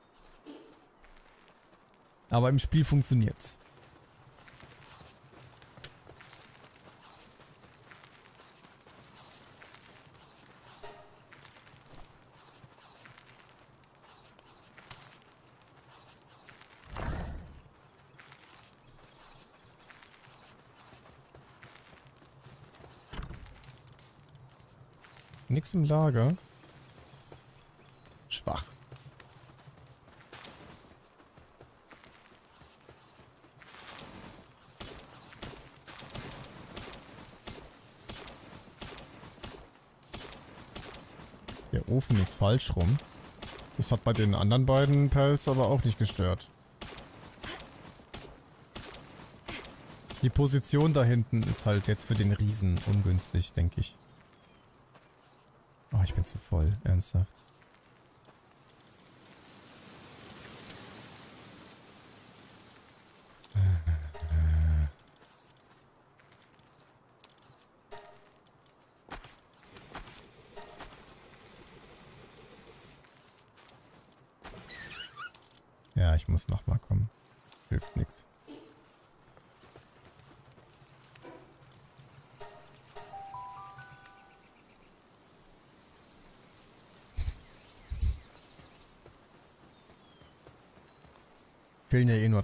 Speaker 1: Aber im Spiel funktioniert's. nichts im Lager. Schwach. Der Ofen ist falsch rum. Das hat bei den anderen beiden Pelz aber auch nicht gestört. Die Position da hinten ist halt jetzt für den Riesen ungünstig, denke ich zu voll, ernsthaft.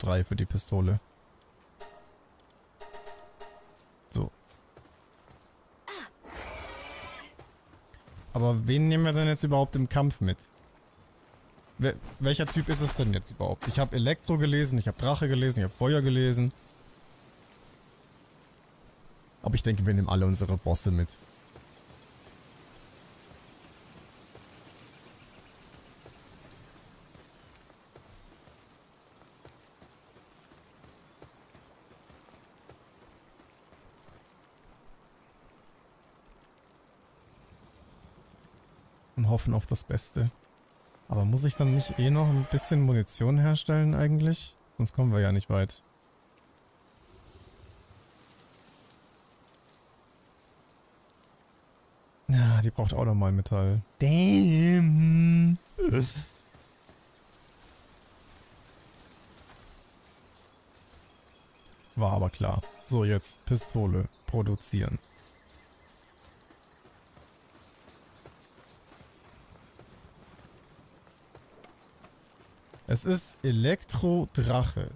Speaker 1: 3 für die Pistole. So. Aber wen nehmen wir denn jetzt überhaupt im Kampf mit? Wel welcher Typ ist es denn jetzt überhaupt? Ich habe Elektro gelesen, ich habe Drache gelesen, ich habe Feuer gelesen. Aber ich denke, wir nehmen alle unsere Bosse mit. hoffen auf das Beste. Aber muss ich dann nicht eh noch ein bisschen Munition herstellen eigentlich? Sonst kommen wir ja nicht weit. Ja, die braucht auch nochmal Metall.
Speaker 2: Damn!
Speaker 1: War aber klar. So, jetzt Pistole produzieren. Es ist Elektrodrache.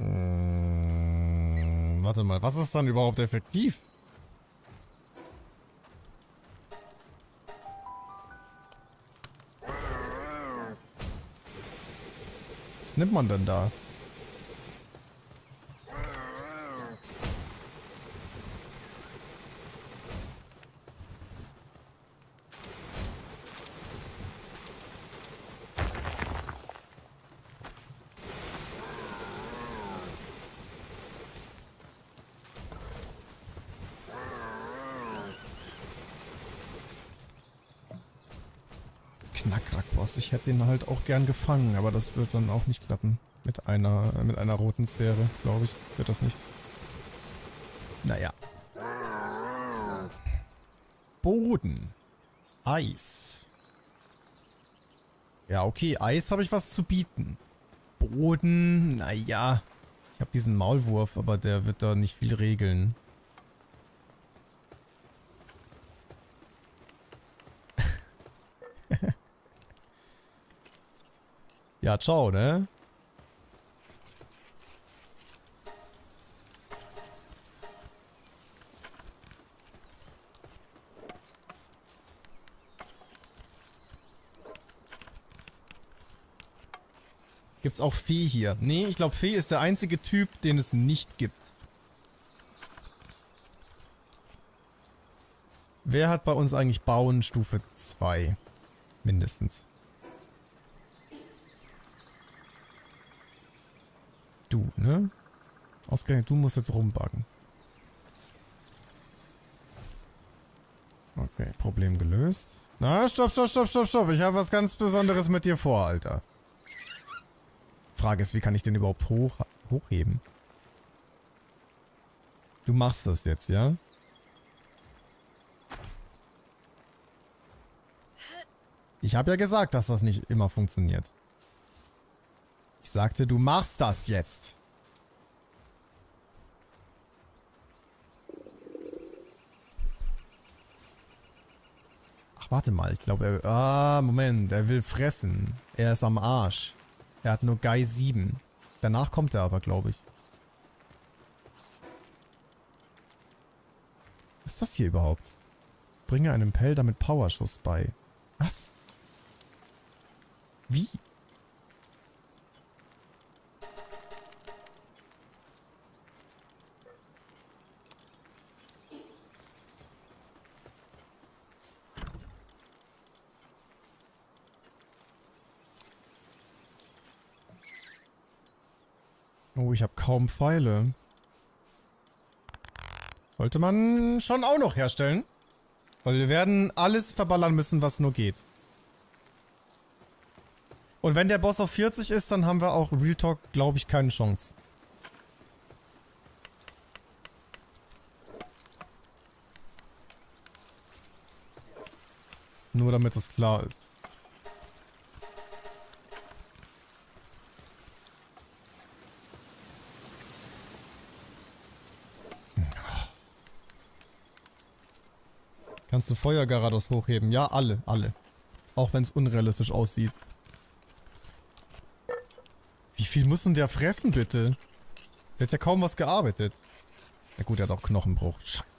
Speaker 1: Äh, warte mal, was ist dann überhaupt effektiv? Was nimmt man denn da? aus. Ich hätte ihn halt auch gern gefangen, aber das wird dann auch nicht klappen. Mit einer, mit einer roten Sphäre, glaube ich, wird das nichts. Naja. Boden. Eis. Ja, okay, Eis habe ich was zu bieten. Boden, naja. Ich habe diesen Maulwurf, aber der wird da nicht viel regeln. Ja, ciao, ne? Gibt's auch Fee hier? Nee, ich glaube Fee ist der einzige Typ, den es nicht gibt. Wer hat bei uns eigentlich Bauen Stufe 2? Mindestens. ne? Ausgerechnet, du musst jetzt rumbacken. Okay, Problem gelöst. Na, stopp, stopp, stopp, stopp, stopp. Ich habe was ganz Besonderes mit dir vor, Alter. Frage ist, wie kann ich den überhaupt hoch hochheben? Du machst das jetzt, ja? Ich habe ja gesagt, dass das nicht immer funktioniert. Ich sagte, du machst das jetzt. Warte mal, ich glaube, er... Ah, Moment, er will fressen. Er ist am Arsch. Er hat nur Guy 7. Danach kommt er aber, glaube ich. Was ist das hier überhaupt? Bringe einem Pell damit Powerschuss bei. Was? Wie? Oh, ich habe kaum Pfeile. Sollte man schon auch noch herstellen. Weil wir werden alles verballern müssen, was nur geht. Und wenn der Boss auf 40 ist, dann haben wir auch Real Talk, glaube ich, keine Chance. Nur damit das klar ist. Kannst du Feuergarados hochheben? Ja, alle, alle. Auch wenn es unrealistisch aussieht. Wie viel muss denn der fressen, bitte? Der hat ja kaum was gearbeitet. Na ja, gut, er hat auch Knochenbruch. Scheiße.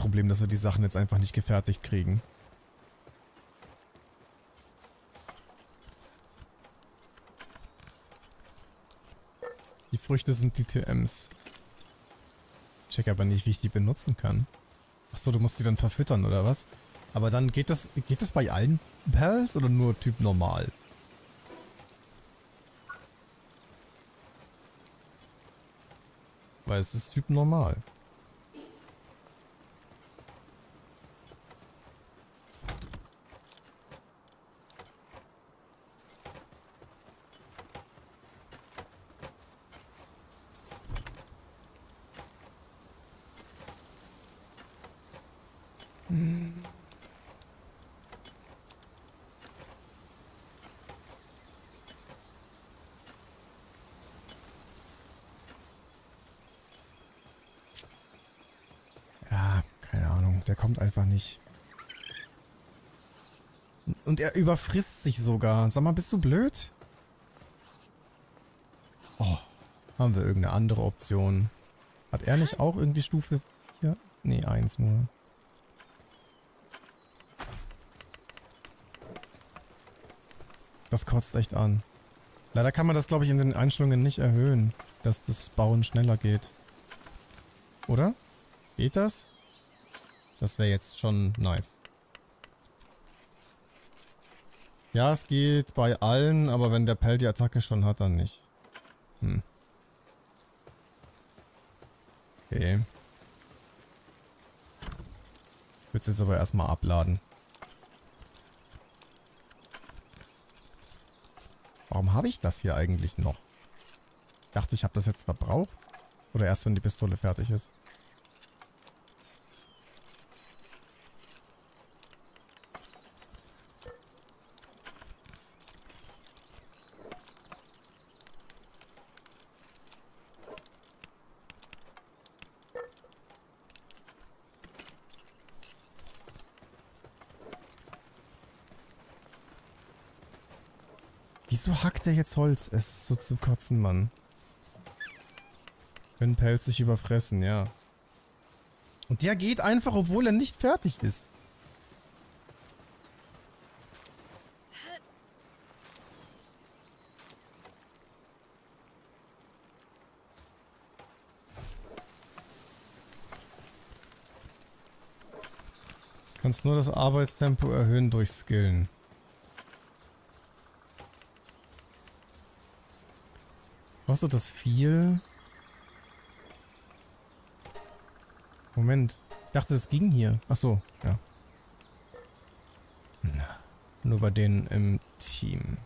Speaker 1: Problem, dass wir die Sachen jetzt einfach nicht gefertigt kriegen. Die Früchte sind die TMs. Check aber nicht, wie ich die benutzen kann. Achso, du musst sie dann verfüttern, oder was? Aber dann geht das, geht das bei allen Perls oder nur Typ normal? Weil es ist Typ normal. kommt einfach nicht. Und er überfrisst sich sogar. Sag mal, bist du blöd? Oh, haben wir irgendeine andere Option? Hat er nicht auch irgendwie Stufe 4? Nee, 1 nur. Das kotzt echt an. Leider kann man das, glaube ich, in den Einstellungen nicht erhöhen, dass das Bauen schneller geht. Oder? Geht das? Das wäre jetzt schon nice. Ja, es geht bei allen, aber wenn der Pell die Attacke schon hat, dann nicht. Hm. Okay. Ich würde es jetzt aber erstmal abladen. Warum habe ich das hier eigentlich noch? Ich dachte, ich habe das jetzt verbraucht. Oder erst, wenn die Pistole fertig ist. Wieso hackt der jetzt Holz? Es ist so zu Kotzen, Mann. Können Pelz sich überfressen, ja. Und der geht einfach, obwohl er nicht fertig ist. Kannst nur das Arbeitstempo erhöhen durch Skillen. Kostet das viel? Moment. Ich dachte, das ging hier. Ach so, ja. Na, nur bei denen im Team.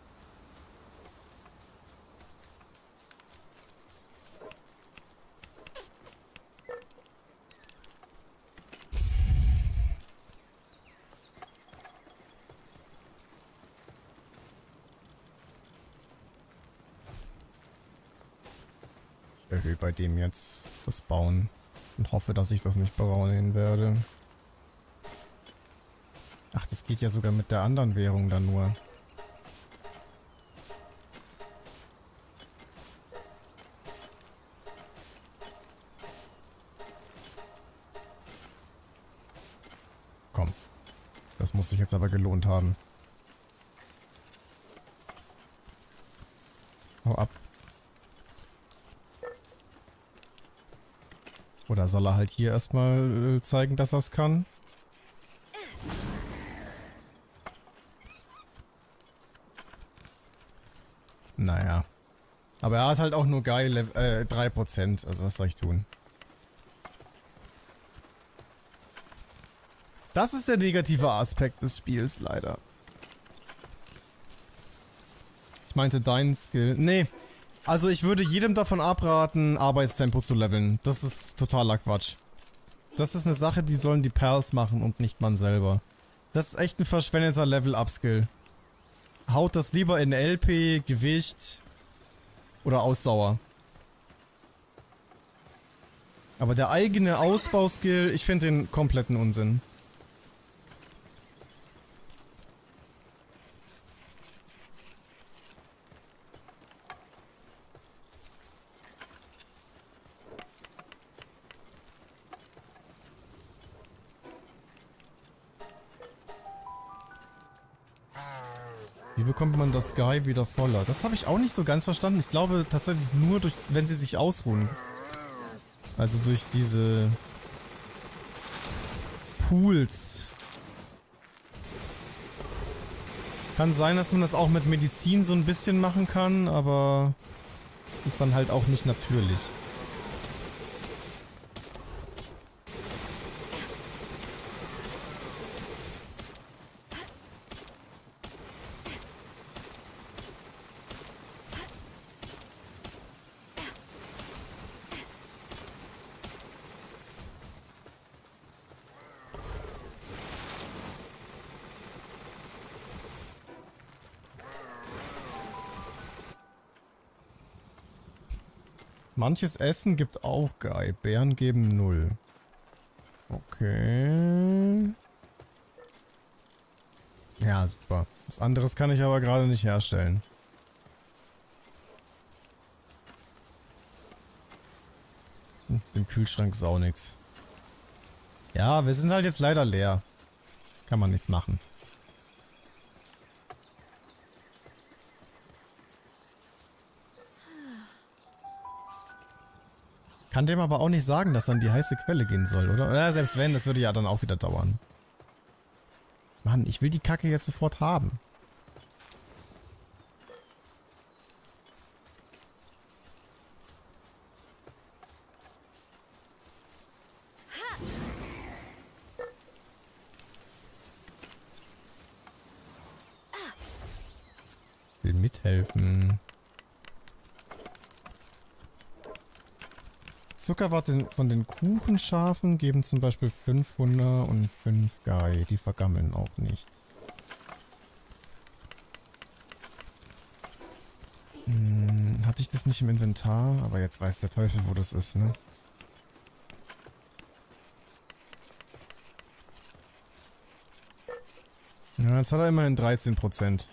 Speaker 1: dem jetzt das Bauen und hoffe, dass ich das nicht beraunen werde. Ach, das geht ja sogar mit der anderen Währung dann nur.
Speaker 2: Komm. Das
Speaker 1: muss sich jetzt aber gelohnt haben. da soll er halt hier erstmal äh, zeigen, dass er es kann. Naja. Aber er hat halt auch nur geil äh, 3%, also was soll ich tun? Das ist der negative Aspekt des Spiels, leider. Ich meinte dein Skill. Nee, also ich würde jedem davon abraten, Arbeitstempo zu leveln. Das ist totaler Quatsch. Das ist eine Sache, die sollen die Perls machen und nicht man selber. Das ist echt ein verschwendeter Level-Up-Skill. Haut das lieber in LP, Gewicht oder Ausdauer. Aber der eigene Ausbauskill, ich finde den kompletten Unsinn. Sky wieder voller. Das habe ich auch nicht so ganz verstanden. Ich glaube tatsächlich nur, durch, wenn sie sich ausruhen. Also durch diese Pools. Kann sein, dass man das auch mit Medizin so ein bisschen machen kann, aber es ist dann halt auch nicht natürlich. Manches Essen gibt auch geil. Bären geben null. Okay. Ja, super. Was anderes kann ich aber gerade nicht herstellen. Hm, dem Kühlschrank ist auch nichts. Ja, wir sind halt jetzt leider leer. Kann man nichts machen. Kann dem aber auch nicht sagen, dass dann die heiße Quelle gehen soll, oder? Ja, selbst wenn, das würde ja dann auch wieder dauern. Mann, ich will die Kacke jetzt sofort haben. Will mithelfen. Zuckerwatte von den Kuchenschafen geben zum Beispiel 500 und 5 Guy. Die vergammeln auch nicht. Hm, hatte ich das nicht im Inventar? Aber jetzt weiß der Teufel, wo das ist, ne? Ja, jetzt hat er immerhin 13%.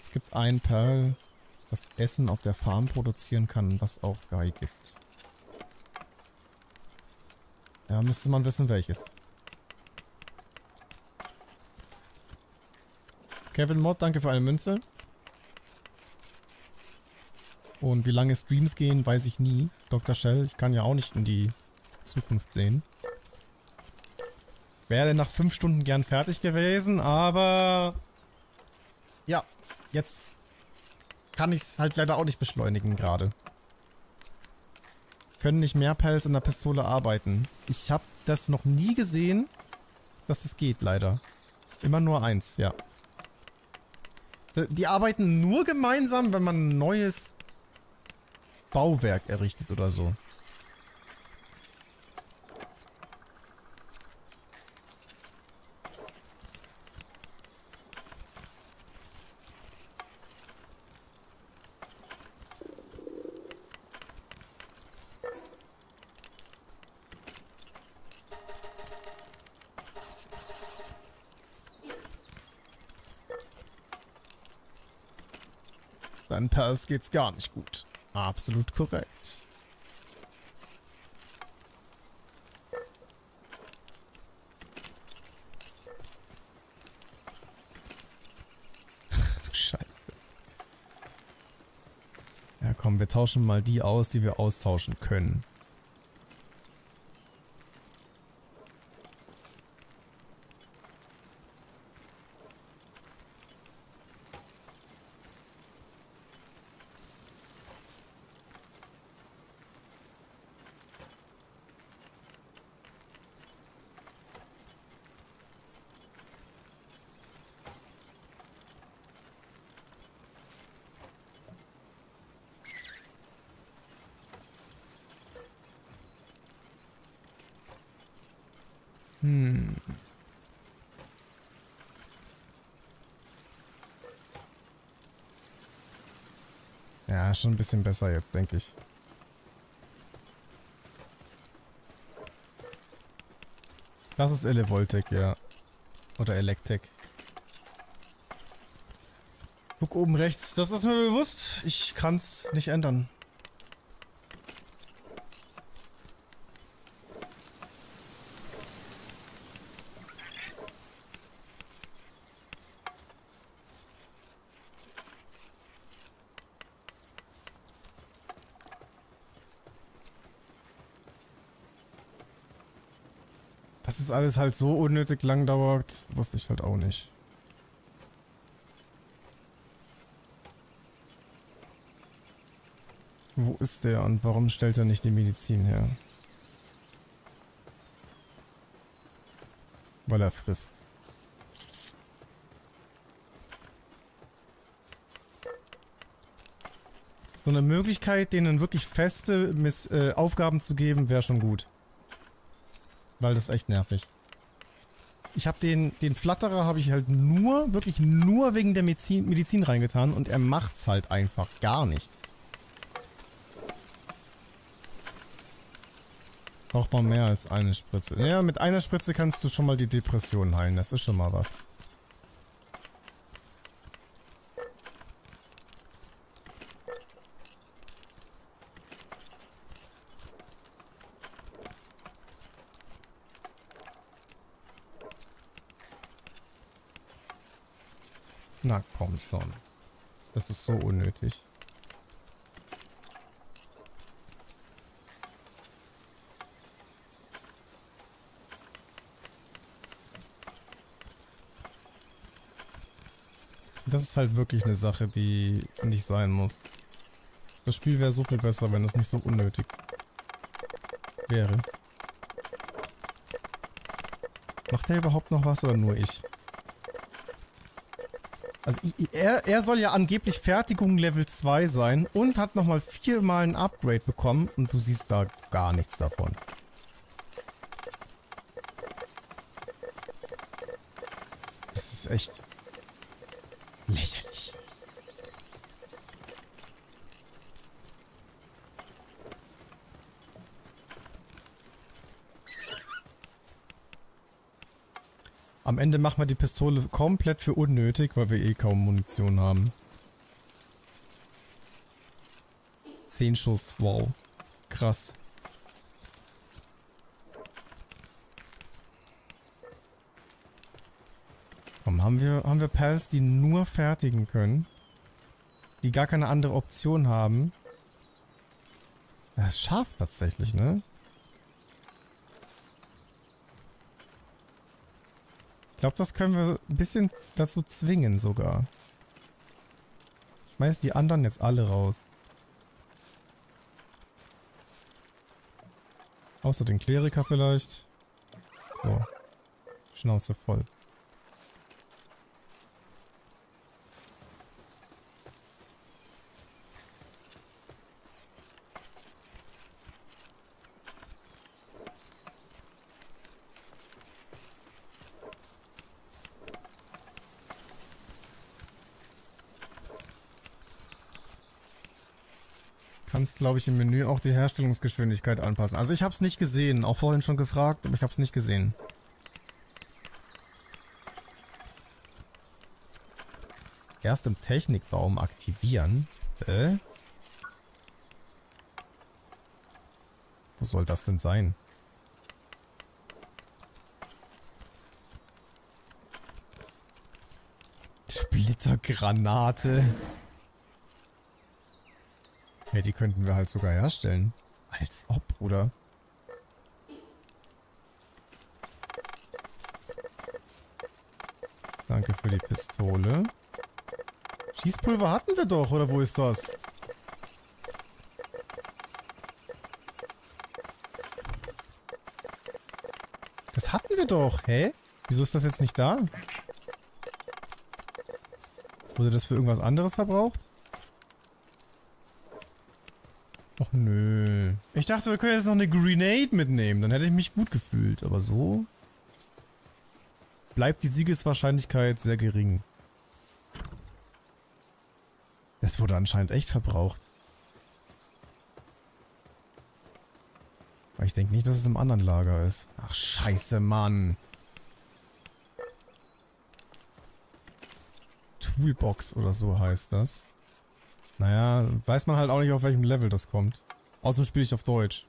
Speaker 1: Es gibt ein Perl was Essen auf der Farm produzieren kann, was auch geil gibt. Da müsste man wissen, welches. Kevin Mod, danke für eine Münze. Und wie lange Streams gehen, weiß ich nie. Dr. Shell, ich kann ja auch nicht in die Zukunft sehen. Wäre nach fünf Stunden gern fertig gewesen, aber... Ja, jetzt kann ich es halt leider auch nicht beschleunigen gerade. Können nicht mehr Pals in der Pistole arbeiten. Ich habe das noch nie gesehen, dass das geht, leider. Immer nur eins, ja. Die arbeiten nur gemeinsam, wenn man ein neues Bauwerk errichtet oder so. das geht's gar nicht gut. Absolut korrekt.
Speaker 2: Ach, du Scheiße.
Speaker 1: Ja komm, wir tauschen mal die aus, die wir austauschen können. schon ein bisschen besser jetzt, denke ich. Das ist Elevoltec, ja. Oder Electec. Guck oben rechts, das ist mir bewusst. Ich kann es nicht ändern. Dass es alles halt so unnötig lang dauert, wusste ich halt auch nicht. Wo ist der und warum stellt er nicht die Medizin her? Weil er frisst. So eine Möglichkeit, denen wirklich feste Miss äh, Aufgaben zu geben, wäre schon gut. Weil das ist echt nervig. Ich habe den, den Flatterer habe ich halt nur, wirklich nur wegen der Medizin, Medizin reingetan und er macht's halt einfach gar nicht. Braucht man mehr als eine Spritze. Ja, mit einer Spritze kannst du schon mal die Depression heilen. Das ist schon mal was. Komm schon. Das ist so unnötig. Das ist halt wirklich eine Sache, die nicht sein muss. Das Spiel wäre so viel besser, wenn das nicht so unnötig wäre. Macht der überhaupt noch was oder nur ich? Also er, er soll ja angeblich Fertigung Level 2 sein und hat nochmal viermal ein Upgrade bekommen und du siehst da gar nichts davon.
Speaker 2: Das ist echt
Speaker 1: Am Ende machen wir die Pistole komplett für unnötig, weil wir eh kaum Munition haben. Zehn Schuss, wow. Krass. Komm, haben wir, haben wir Pals, die nur fertigen können? Die gar keine andere Option haben? Das schafft tatsächlich, ne? Ich glaube, das können wir ein bisschen dazu zwingen sogar. Ich schmeiß die anderen jetzt alle raus. Außer den Kleriker vielleicht. So. Schnauze voll. kannst, glaube ich, im Menü auch die Herstellungsgeschwindigkeit anpassen. Also ich habe es nicht gesehen, auch vorhin schon gefragt, aber ich habe es nicht gesehen. Erst im Technikbaum aktivieren? Äh? Wo soll das denn sein? Splittergranate. Ja, die könnten wir halt sogar herstellen. Als ob, oder? Danke für die Pistole. Schießpulver hatten wir doch, oder wo ist das? Das hatten wir doch, hä? Wieso ist das jetzt nicht da? Wurde das für irgendwas anderes verbraucht? Och nö. Ich dachte, wir können jetzt noch eine Grenade mitnehmen. Dann hätte ich mich gut gefühlt. Aber so bleibt die Siegeswahrscheinlichkeit sehr gering. Das wurde anscheinend echt verbraucht. Aber ich denke nicht, dass es im anderen Lager ist. Ach, scheiße, Mann. Toolbox oder so heißt das. Naja, weiß man halt auch nicht, auf welchem Level das kommt. Außerdem spiele ich auf Deutsch.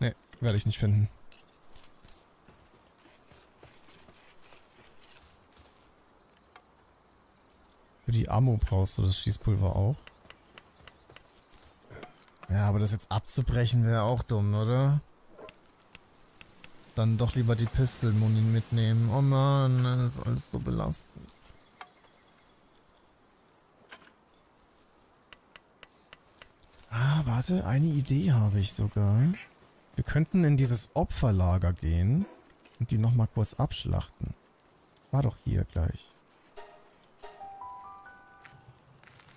Speaker 1: Ne, werde ich nicht finden. Für die Ammo brauchst du das Schießpulver auch. Ja, aber das jetzt abzubrechen wäre auch dumm, oder? Dann doch lieber die Pistol-Muni mitnehmen. Oh Mann, das ist alles so belastend. Ah, warte, eine Idee habe ich sogar. Wir könnten in dieses Opferlager gehen und die nochmal kurz abschlachten. Das war doch hier gleich.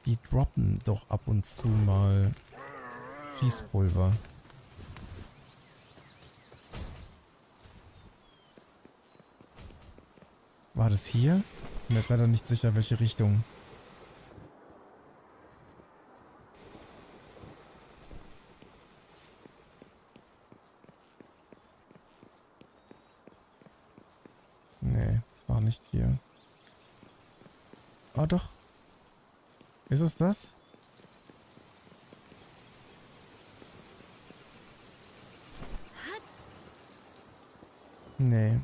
Speaker 1: Die droppen doch ab und zu mal Schießpulver. War das hier? Mir ist leider nicht sicher, welche Richtung. Nee, das war nicht hier. Ah, doch. Ist es das? Nee.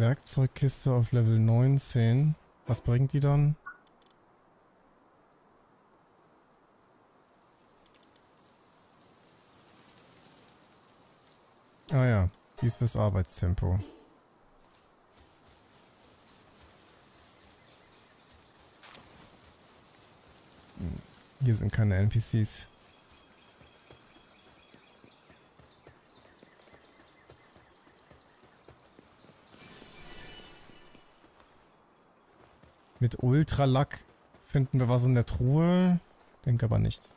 Speaker 1: Werkzeugkiste auf Level 19. Was bringt die dann? Ah ja, dies ist fürs Arbeitstempo. Hm, hier sind keine NPCs. Mit Ultralack finden wir was in der Truhe. Denke aber nicht.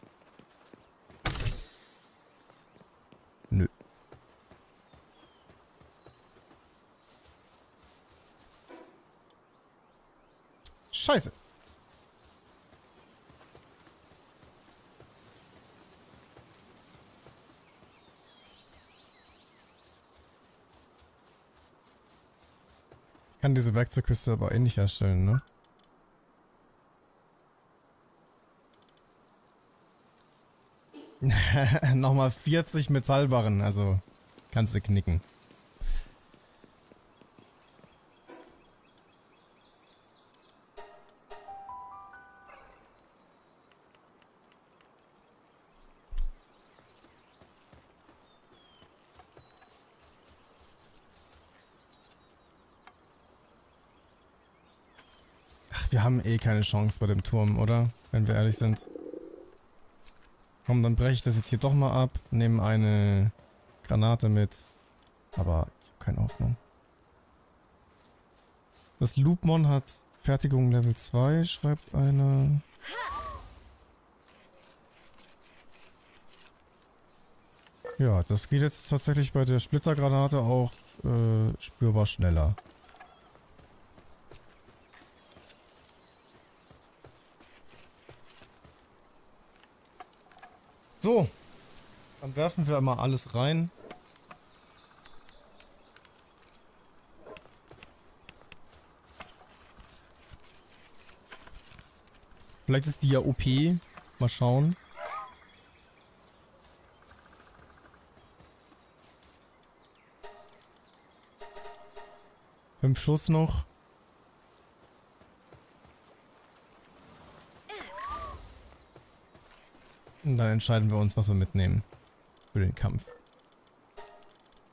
Speaker 1: Nö. Scheiße. Ich kann diese Werkzeugküste aber eh nicht herstellen, ne? Nochmal 40 mit Salbaren, also kannst du knicken. Ach, wir haben eh keine Chance bei dem Turm, oder? Wenn wir ehrlich sind. Komm, dann breche ich das jetzt hier doch mal ab. Nehme eine Granate mit. Aber ich habe keine Hoffnung. Das Loopmon hat Fertigung Level 2, schreibt einer. Ja, das geht jetzt tatsächlich bei der Splittergranate auch äh, spürbar schneller. So. Dann werfen wir mal alles rein. Vielleicht ist die ja OP. Mal schauen. Fünf Schuss noch. und dann entscheiden wir uns, was wir mitnehmen für den Kampf.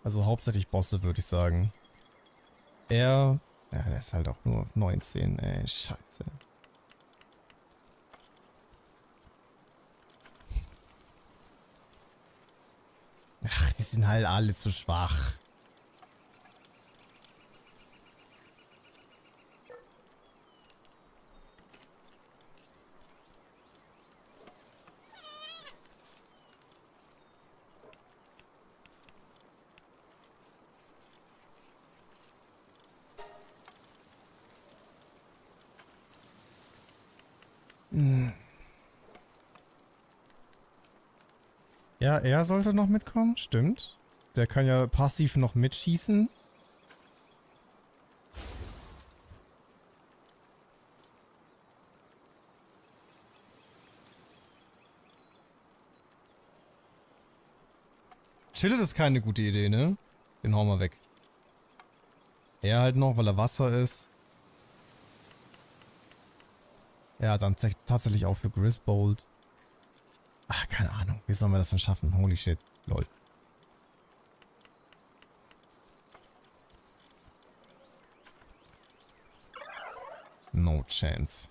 Speaker 1: Also hauptsächlich Bosse, würde ich sagen. Er... Ja, der ist halt auch nur 19, ey, scheiße. Ach, die sind halt alle zu schwach. Ja, er sollte noch mitkommen, stimmt. Der kann ja passiv noch mitschießen. Chillet ist keine gute Idee, ne? Den hauen wir weg. Er halt noch, weil er Wasser ist. Ja, dann tatsächlich auch für Grisbold. Ach, keine Ahnung. Wie sollen wir das denn schaffen? Holy shit. Lol. No chance.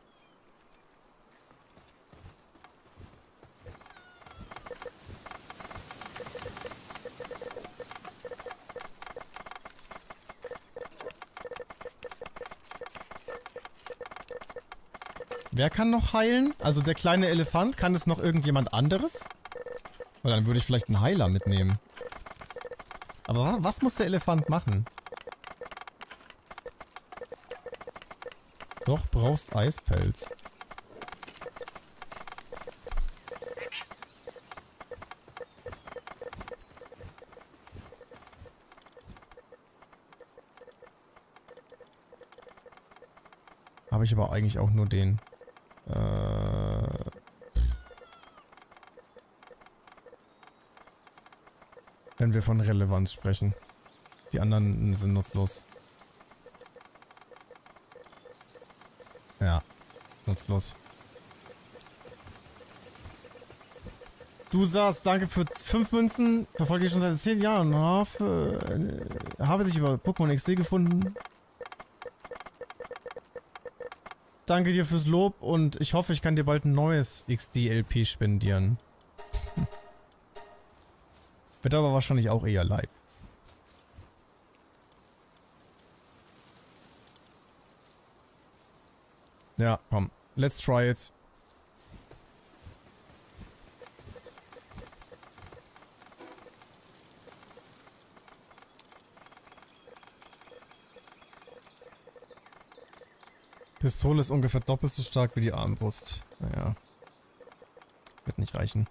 Speaker 1: Wer kann noch heilen? Also der kleine Elefant, kann es noch irgendjemand anderes? Weil dann würde ich vielleicht einen Heiler mitnehmen. Aber was muss der Elefant machen? Doch, brauchst Eispelz. Habe ich aber eigentlich auch nur den. Äh... Wenn wir von Relevanz sprechen. Die anderen sind nutzlos. Ja, nutzlos. Du sagst, danke für 5 Münzen, verfolge ich schon seit 10 Jahren äh, habe dich über Pokémon XD gefunden. Danke dir fürs Lob und ich hoffe, ich kann dir bald ein neues XDLP spendieren. Hm. Wird aber wahrscheinlich auch eher live. Ja, komm. Let's try it. Pistole ist ungefähr doppelt so stark wie die Armbrust. Naja. Wird nicht reichen.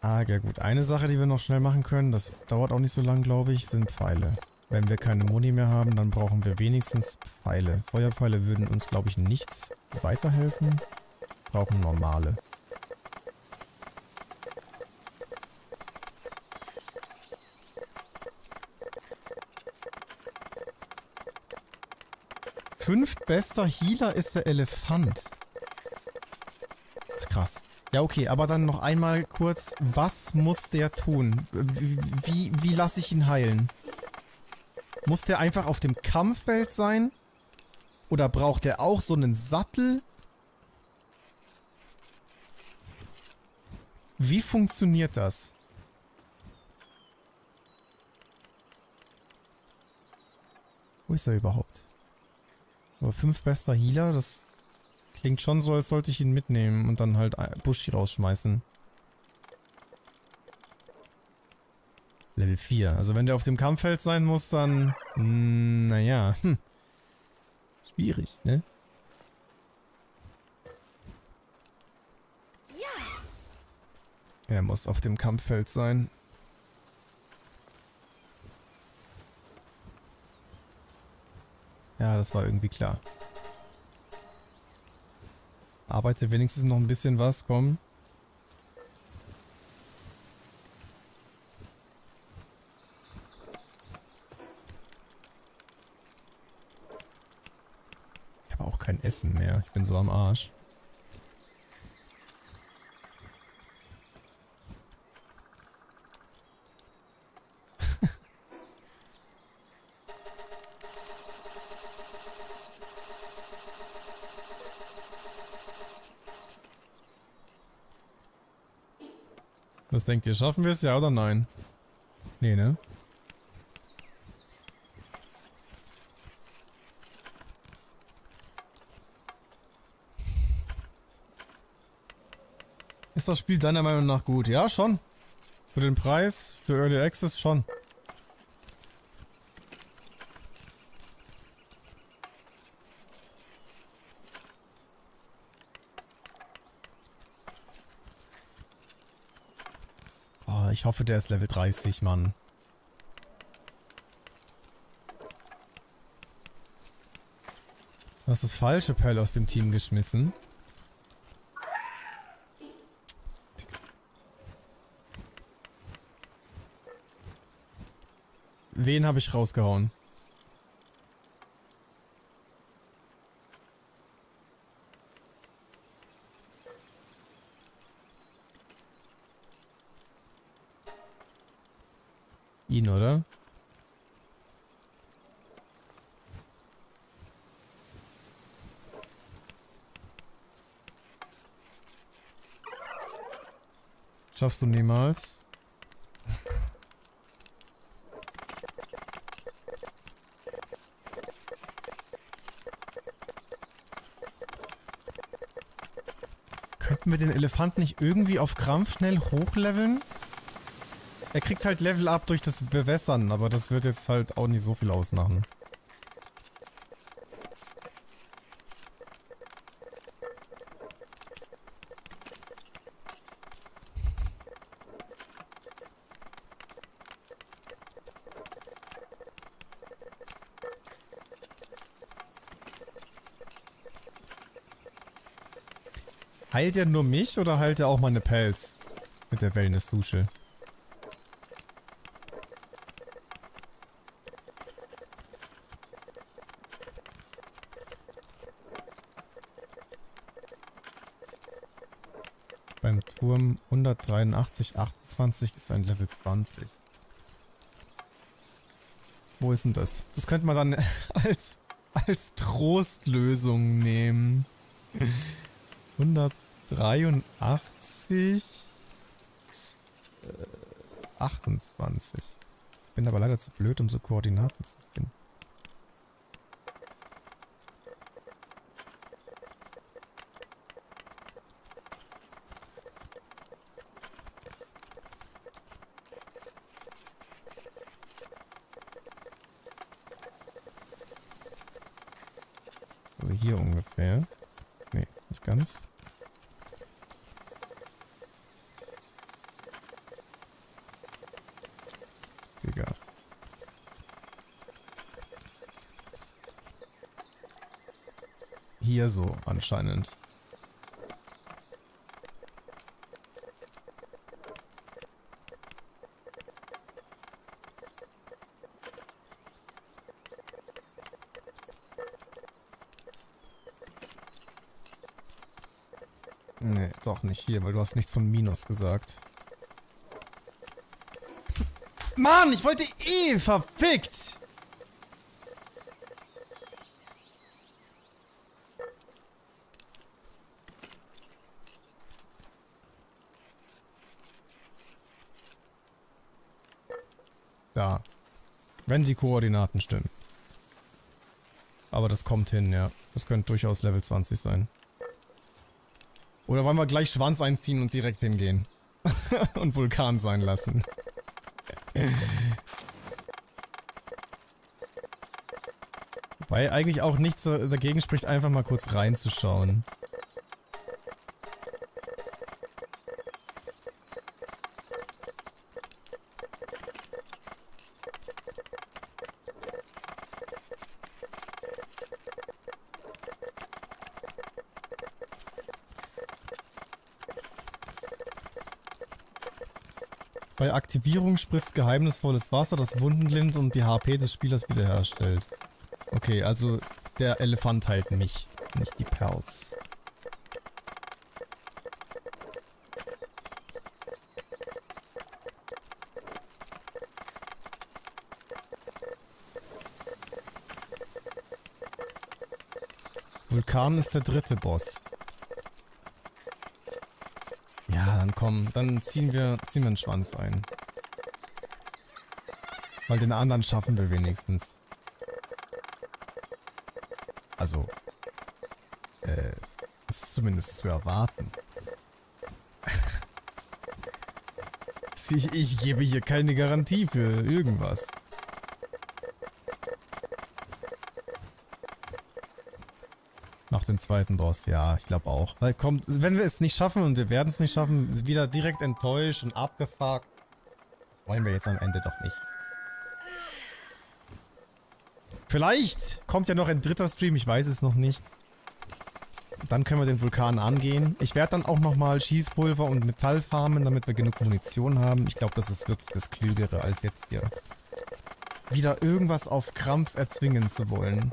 Speaker 1: Ah, ja gut. Eine Sache, die wir noch schnell machen können, das dauert auch nicht so lang, glaube ich, sind Pfeile. Wenn wir keine Muni mehr haben, dann brauchen wir wenigstens Pfeile. Feuerpfeile würden uns, glaube ich, nichts weiterhelfen. Wir Brauchen normale. fünftbester Healer ist der Elefant. Ach, krass. Ja, okay, aber dann noch einmal kurz, was muss der tun? Wie, wie lasse ich ihn heilen? Muss der einfach auf dem Kampffeld sein? Oder braucht der auch so einen Sattel? Wie funktioniert das? Wo ist er überhaupt? Aber fünf bester Healer, das klingt schon so, als sollte ich ihn mitnehmen und dann halt Bushi rausschmeißen. Level 4. Also wenn der auf dem Kampffeld sein muss, dann... Hm, naja. Hm. Schwierig, ne? Er muss auf dem Kampffeld sein. Ja, das war irgendwie klar. Arbeite wenigstens noch ein bisschen was, komm. Ich habe auch kein Essen mehr. Ich bin so am Arsch. Was denkt ihr? Schaffen wir es ja oder nein? Nee, ne? Ist das Spiel deiner Meinung nach gut? Ja, schon. Für den Preis, für Early Access schon. Ich hoffe, der ist Level 30, Mann. Du hast das falsche Pearl aus dem Team geschmissen. Wen habe ich rausgehauen? Schaffst du niemals. Könnten wir den Elefant nicht irgendwie auf Krampf schnell hochleveln? Er kriegt halt Level up durch das Bewässern, aber das wird jetzt halt auch nicht so viel ausmachen. Heilt er nur mich oder heilt er auch meine Pelz? Mit der Wellness-Dusche. Beim Turm 183, 28 ist ein Level 20. Wo ist denn das? Das könnte man dann als, als Trostlösung nehmen. 100 83, 28. Äh, Bin aber leider zu blöd, um so Koordinaten zu finden. anscheinend. Nee, doch nicht hier, weil du hast nichts von Minus gesagt. Mann, ich wollte eh verfickt! Wenn die Koordinaten stimmen. Aber das kommt hin, ja. Das könnte durchaus Level 20 sein. Oder wollen wir gleich Schwanz einziehen und direkt hingehen? und Vulkan sein lassen. Weil eigentlich auch nichts dagegen spricht, einfach mal kurz reinzuschauen. Aktivierung spritzt geheimnisvolles Wasser, das Wunden glimmt und die HP des Spielers wiederherstellt. Okay, also der Elefant heilt mich, nicht die Perls. Vulkan ist der dritte Boss. komm, dann ziehen wir, ziehen wir einen Schwanz ein. Weil den anderen schaffen wir wenigstens. Also, äh, ist zumindest zu erwarten. ich, ich gebe hier keine Garantie für irgendwas. den zweiten Boss. Ja, ich glaube auch. Weil kommt, wenn wir es nicht schaffen und wir werden es nicht schaffen, wieder direkt enttäuscht und abgefuckt. Wollen wir jetzt am Ende doch nicht. Vielleicht kommt ja noch ein dritter Stream, ich weiß es noch nicht. Dann können wir den Vulkan angehen. Ich werde dann auch nochmal Schießpulver und Metall farmen, damit wir genug Munition haben. Ich glaube, das ist wirklich das Klügere, als jetzt hier wieder irgendwas auf Krampf erzwingen zu wollen.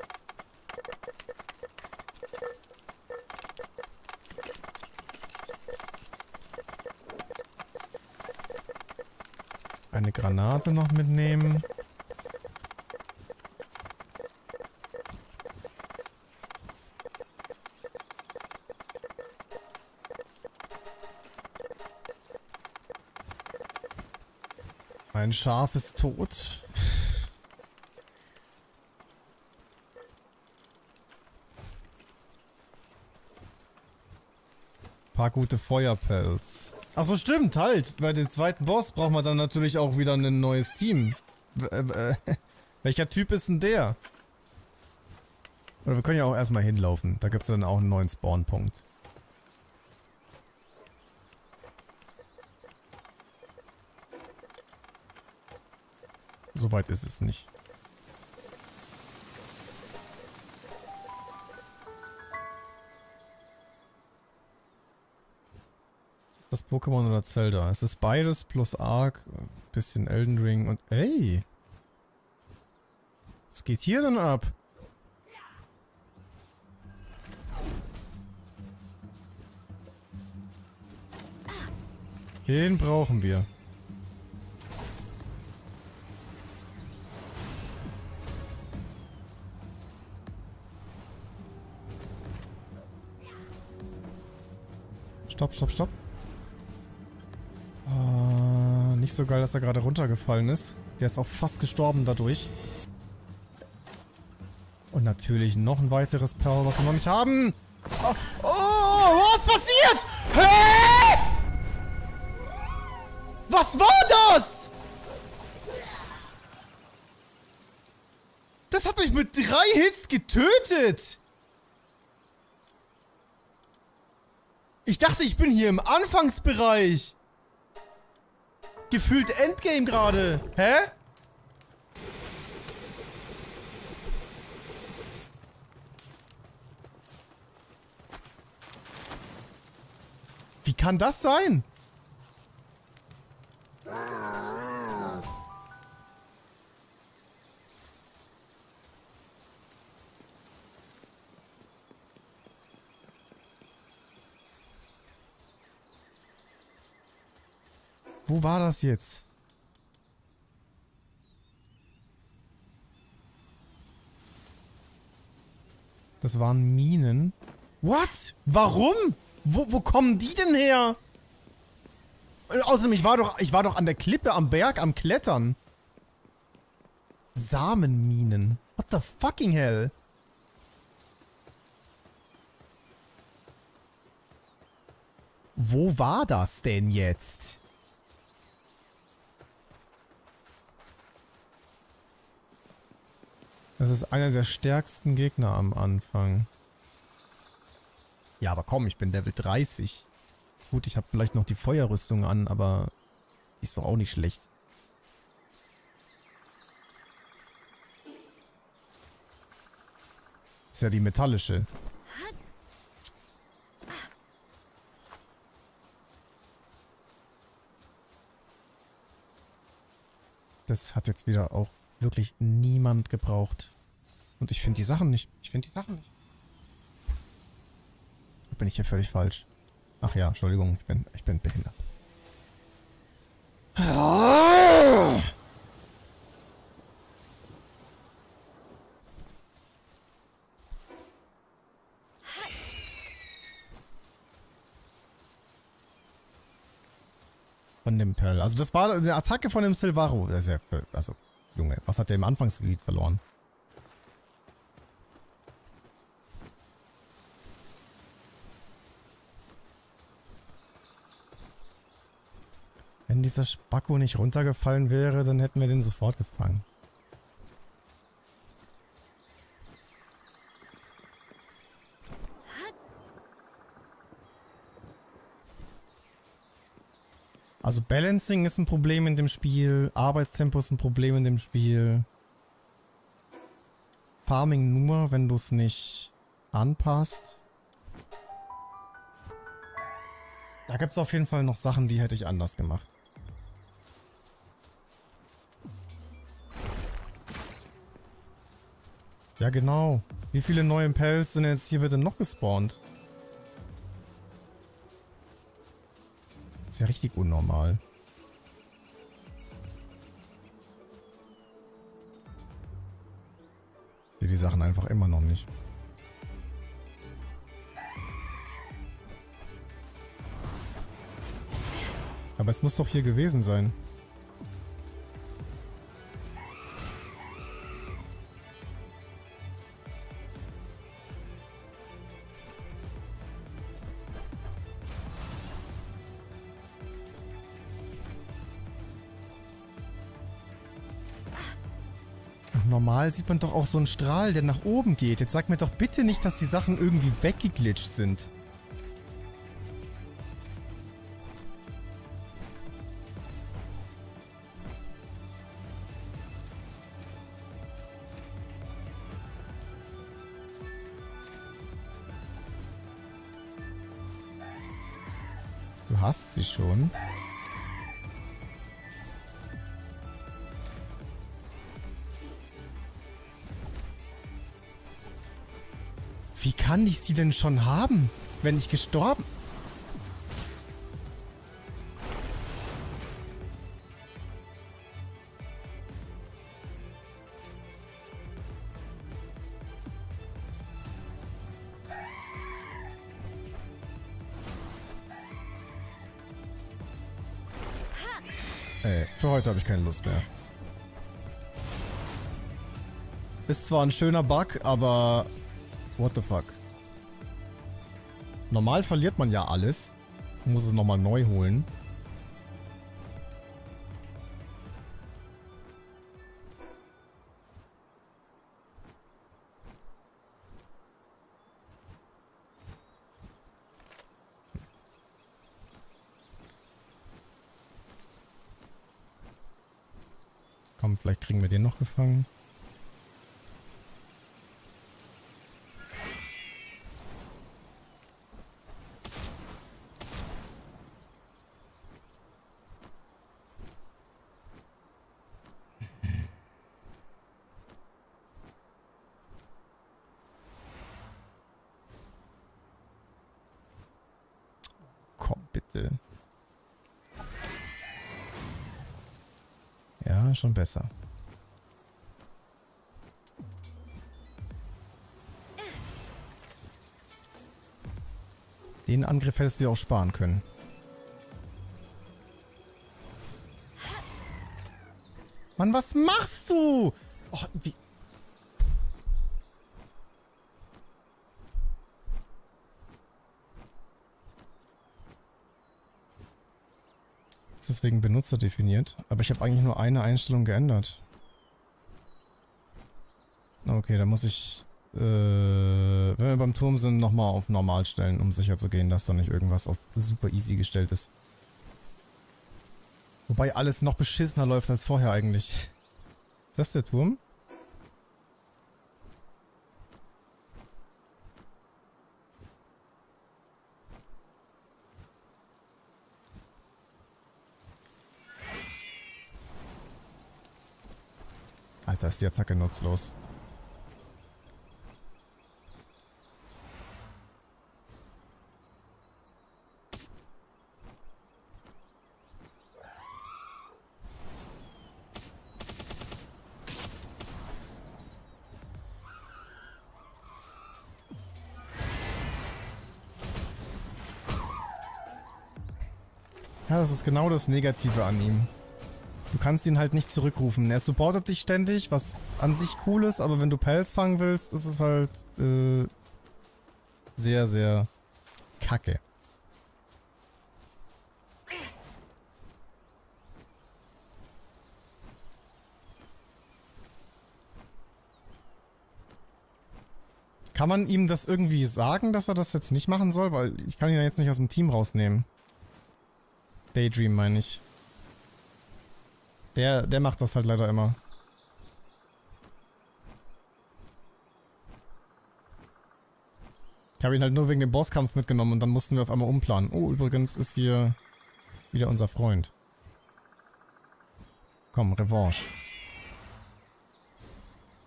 Speaker 1: Granate noch mitnehmen. Ein Schaf ist tot. paar gute Feuerpelz. Achso, stimmt, halt. Bei dem zweiten Boss braucht man dann natürlich auch wieder ein neues Team. Äh, äh, welcher Typ ist denn der? Oder wir können ja auch erstmal hinlaufen. Da gibt es dann auch einen neuen Spawnpunkt. Soweit ist es nicht. das Pokémon oder Zelda? Es ist beides plus Ark, bisschen Elden Ring und... Ey! Was geht hier denn ab? Den brauchen wir. Stopp, stopp, stopp nicht so geil, dass er gerade runtergefallen ist. Der ist auch fast gestorben dadurch. Und natürlich noch ein weiteres Perl, was wir noch nicht haben.
Speaker 2: Oh, oh, oh was passiert? Hä? Was war das?
Speaker 1: Das hat mich mit drei Hits getötet. Ich dachte, ich bin hier im Anfangsbereich gefühlt Endgame gerade. Hä? Wie kann das sein? war das jetzt? Das waren Minen. What? Warum? Wo, wo kommen die denn her? Äh, außerdem, ich war doch, ich war doch an der Klippe, am Berg, am Klettern. Samenminen. What the fucking hell? Wo war das denn jetzt? Das ist einer der stärksten Gegner am Anfang. Ja, aber komm, ich bin Level 30. Gut, ich habe vielleicht noch die Feuerrüstung an, aber die ist doch auch nicht schlecht. Ist ja die metallische. Das hat jetzt wieder auch wirklich niemand gebraucht. Und ich finde die Sachen nicht. Ich finde die Sachen nicht. Bin ich hier völlig falsch? Ach ja, Entschuldigung, ich bin, ich bin behindert. Von dem Perl. Also das war eine Attacke von dem Silvaro. Also Junge, was hat der im Anfangsgebiet verloren? Wenn dieser Spacko nicht runtergefallen wäre, dann hätten wir den sofort gefangen. Also Balancing ist ein Problem in dem Spiel, Arbeitstempo ist ein Problem in dem Spiel. Farming nur, wenn du es nicht anpasst. Da gibt es auf jeden Fall noch Sachen, die hätte ich anders gemacht. Ja genau. Wie viele neue Pells sind jetzt hier bitte noch gespawnt? ist ja richtig unnormal. Ich sehe die Sachen einfach immer noch nicht. Aber es muss doch hier gewesen sein. Mal sieht man doch auch so einen Strahl, der nach oben geht. Jetzt sag mir doch bitte nicht, dass die Sachen irgendwie weggeglitscht sind. Du hast sie schon. kann ich sie denn schon haben, wenn ich gestorben... für heute habe ich keine Lust mehr. Ist zwar ein schöner Bug, aber... What the fuck? Normal verliert man ja alles. Muss es nochmal neu holen. Komm, vielleicht kriegen wir den noch gefangen. schon besser. Den Angriff hättest du dir auch sparen können. Mann, was machst du? Oh, wie... deswegen Benutzer definiert. Aber ich habe eigentlich nur eine Einstellung geändert. Okay, dann muss ich, äh, wenn wir beim Turm sind, nochmal auf normal stellen, um sicher zu gehen, dass da nicht irgendwas auf super easy gestellt ist. Wobei alles noch beschissener läuft als vorher eigentlich. Ist das der Turm? Alter, ist die Attacke nutzlos. Ja, das ist genau das Negative an ihm kannst ihn halt nicht zurückrufen. Er supportet dich ständig, was an sich cool ist, aber wenn du Pels fangen willst, ist es halt äh, sehr, sehr kacke. Kann man ihm das irgendwie sagen, dass er das jetzt nicht machen soll? Weil ich kann ihn ja jetzt nicht aus dem Team rausnehmen. Daydream meine ich. Der, der macht das halt leider immer. Ich habe ihn halt nur wegen dem Bosskampf mitgenommen und dann mussten wir auf einmal umplanen. Oh, übrigens ist hier wieder unser Freund. Komm, Revanche.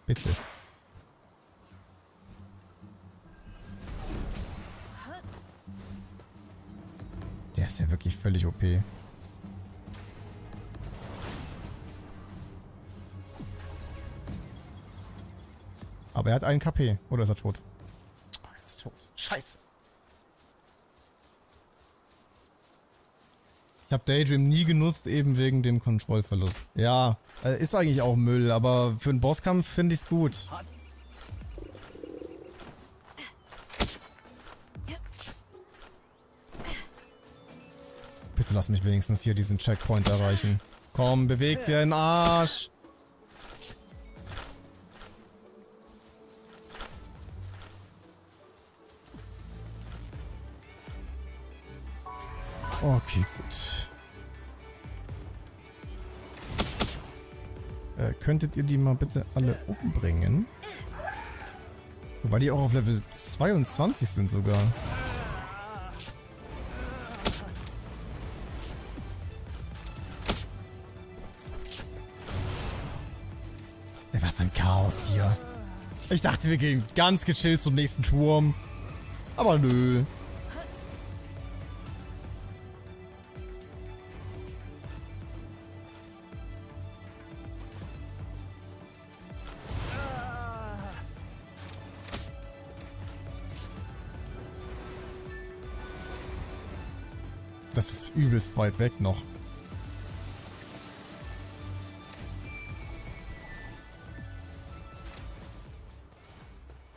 Speaker 1: Bitte. Der ist ja wirklich völlig OP. Okay. Aber er hat einen KP. Oder ist er tot? Oh, er ist tot. Scheiße. Ich habe Daydream nie genutzt, eben wegen dem Kontrollverlust. Ja, äh, ist eigentlich auch Müll, aber für einen Bosskampf finde ich es gut. Bitte lass mich wenigstens hier diesen Checkpoint erreichen. Komm, beweg den Arsch!
Speaker 2: Okay, gut.
Speaker 1: Äh, könntet ihr die mal bitte alle umbringen? Wobei die auch auf Level 22 sind sogar. was ein Chaos hier. Ich dachte, wir gehen ganz gechillt zum nächsten Turm. Aber nö. übelst weit weg noch.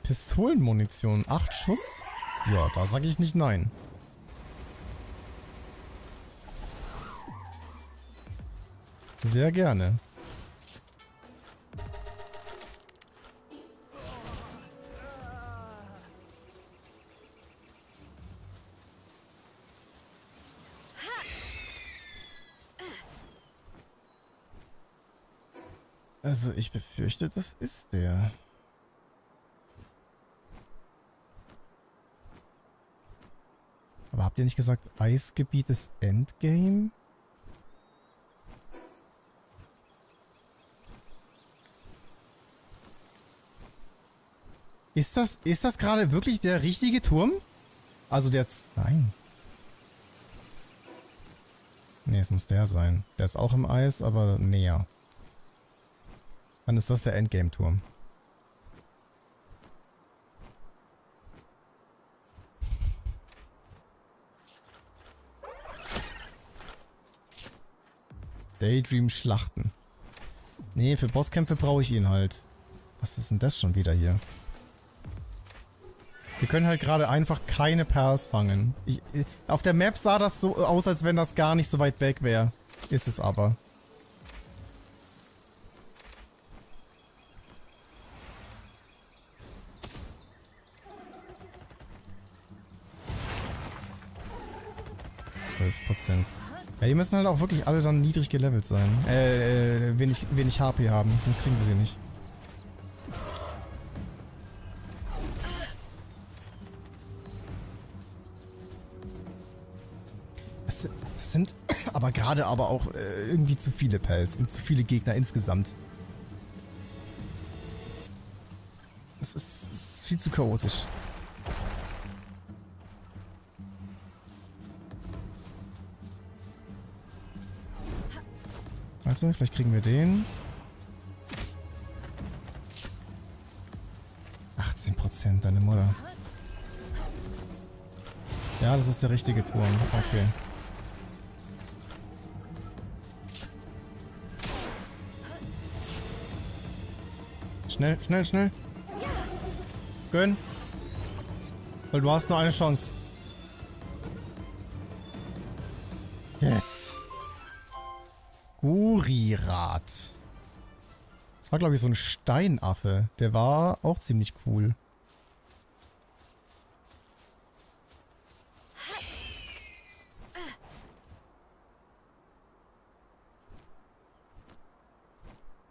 Speaker 1: Pistolenmunition. Acht Schuss? Ja, da sage ich nicht nein. Sehr gerne. Also ich befürchte, das ist der. Aber habt ihr nicht gesagt, Eisgebiet ist Endgame? Ist das, ist das gerade wirklich der richtige Turm? Also der... Z Nein. Nee, es muss der sein. Der ist auch im Eis, aber näher. Dann ist das der Endgame-Turm. Daydream Schlachten. Nee, für Bosskämpfe brauche ich ihn halt. Was ist denn das schon wieder hier? Wir können halt gerade einfach keine Perls fangen. Ich, äh, auf der Map sah das so aus, als wenn das gar nicht so weit weg wäre. Ist es aber. sind. Ja, die müssen halt auch wirklich alle dann niedrig gelevelt sein. Äh, äh wenig, wenig HP haben, sonst kriegen wir sie nicht. Es, sind aber gerade aber auch äh, irgendwie zu viele Pelz und zu viele Gegner insgesamt. Es ist, es ist viel zu chaotisch. nächste. Vielleicht kriegen wir den. 18 deine Mutter. Ja, das ist der richtige Turm. Okay. Schnell, schnell, schnell. Gönn. Weil du hast nur eine Chance. Yes. Florirat. Das war, glaube ich, so ein Steinaffe. Der war auch ziemlich cool.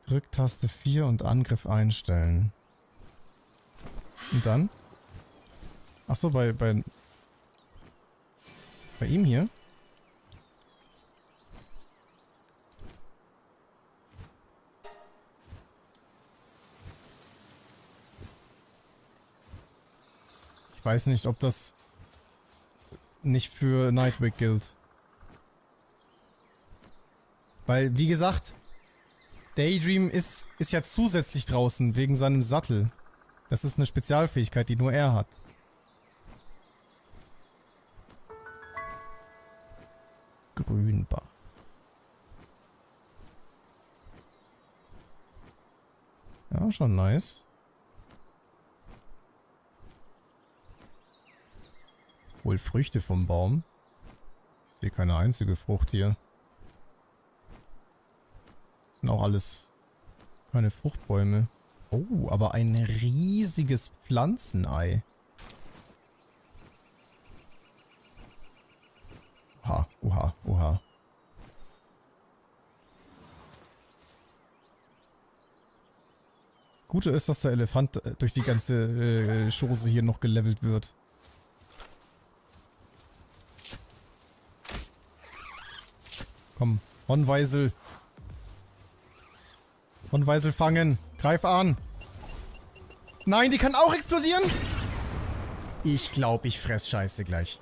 Speaker 1: Drück 4 und Angriff einstellen. Und dann? Achso, bei, bei... Bei ihm hier? Ich weiß nicht, ob das nicht für Nightwig gilt. Weil, wie gesagt, Daydream ist, ist ja zusätzlich draußen wegen seinem Sattel. Das ist eine Spezialfähigkeit, die nur er hat. Grünbach. Ja, schon nice. wohl Früchte vom Baum? Ich sehe keine einzige Frucht hier. Das sind auch alles keine Fruchtbäume. Oh, aber ein riesiges Pflanzenei. Oha, oha, oha. Das Gute ist, dass der Elefant äh, durch die ganze äh, Chose hier noch gelevelt wird. Komm, Honweisel. Hornweisel fangen. Greif an. Nein, die kann auch explodieren. Ich glaube, ich fress Scheiße gleich.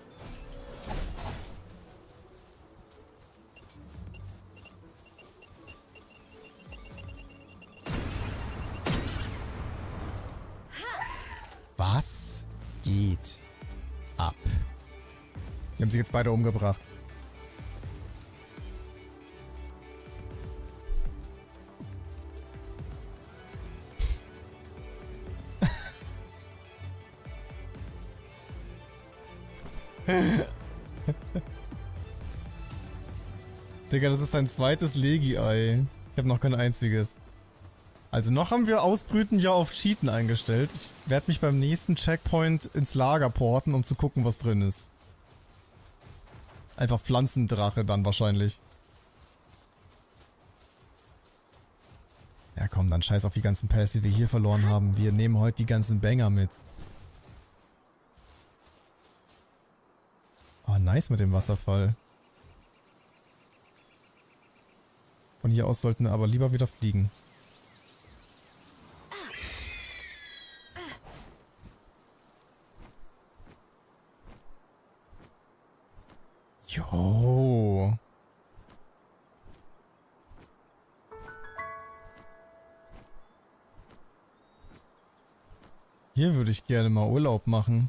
Speaker 1: Was geht ab? Die haben sich jetzt beide umgebracht. Digga, das ist dein zweites Legi-Ei. Ich habe noch kein einziges. Also noch haben wir Ausbrüten ja auf Cheaten eingestellt. Ich werde mich beim nächsten Checkpoint ins Lager porten, um zu gucken, was drin ist. Einfach Pflanzendrache dann wahrscheinlich. Ja komm, dann scheiß auf die ganzen Pässe, die wir hier verloren haben. Wir nehmen heute die ganzen Banger mit. Oh, nice mit dem Wasserfall. Von hier aus sollten wir aber lieber wieder fliegen.
Speaker 2: Jo.
Speaker 1: Hier würde ich gerne mal Urlaub machen.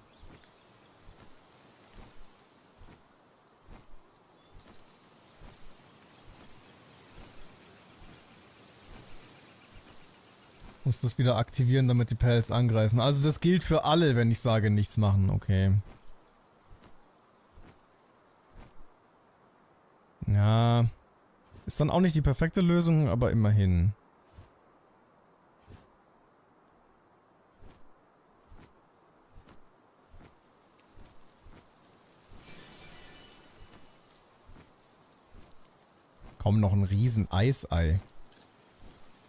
Speaker 1: muss das wieder aktivieren, damit die Pels angreifen. Also das gilt für alle, wenn ich sage, nichts machen. Okay. Ja. Ist dann auch nicht die perfekte Lösung, aber immerhin. Komm, noch ein riesen Eisei.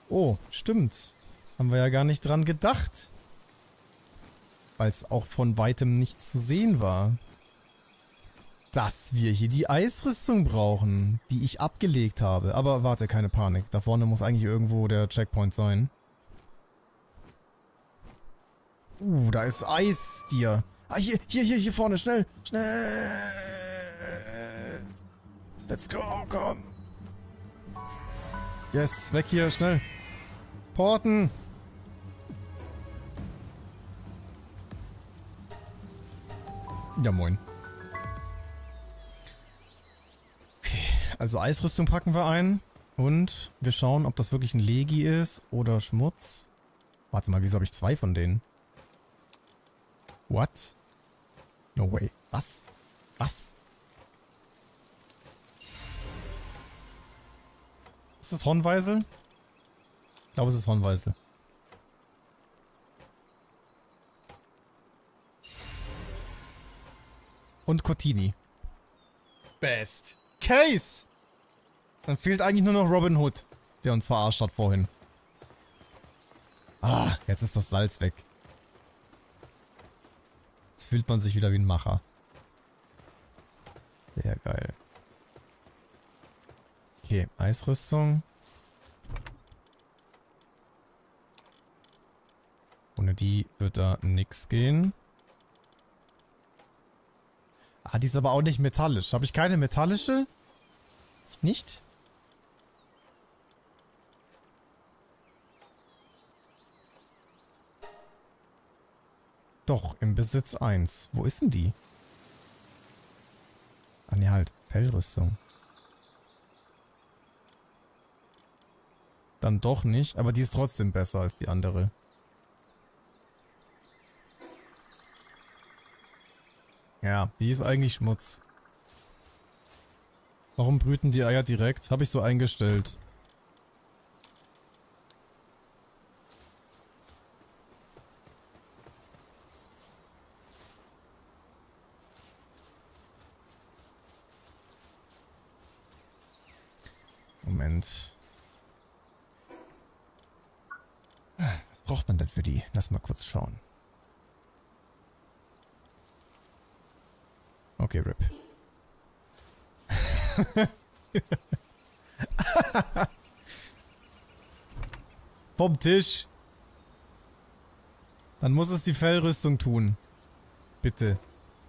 Speaker 1: Oh, stimmt. Haben wir ja gar nicht dran gedacht. Weil es auch von weitem nicht zu sehen war. Dass wir hier die Eisrüstung brauchen, die ich abgelegt habe. Aber warte, keine Panik. Da vorne muss eigentlich irgendwo der Checkpoint sein. Uh, da ist Eis, dir. Ah, hier, hier, hier, hier vorne, schnell, schnell. Let's go, komm. Yes, weg hier, schnell. Porten. Ja, moin. Okay, also Eisrüstung packen wir ein. Und wir schauen, ob das wirklich ein Legi ist oder Schmutz. Warte mal, wieso habe ich zwei von denen? What? No way. Was? Was? Ist das Hornweise? Ich glaube, es ist Hornweise. und Cortini. Best Case! Dann fehlt eigentlich nur noch Robin Hood, der uns verarscht hat vorhin. Ah, jetzt ist das Salz weg. Jetzt fühlt man sich wieder wie ein Macher. Sehr geil. Okay, Eisrüstung. Ohne die wird da nichts gehen. Ah, die ist aber auch nicht metallisch. Habe ich keine metallische? Nicht? Doch, im Besitz 1. Wo ist denn die? Ah ne, halt. Fellrüstung. Dann doch nicht, aber die ist trotzdem besser als die andere. Ja, die ist eigentlich Schmutz. Warum brüten die Eier direkt? Habe ich so eingestellt. Moment. Was braucht man denn für die? Lass mal kurz schauen. Okay, RIP. Vom Tisch. Dann muss es die Fellrüstung tun. Bitte.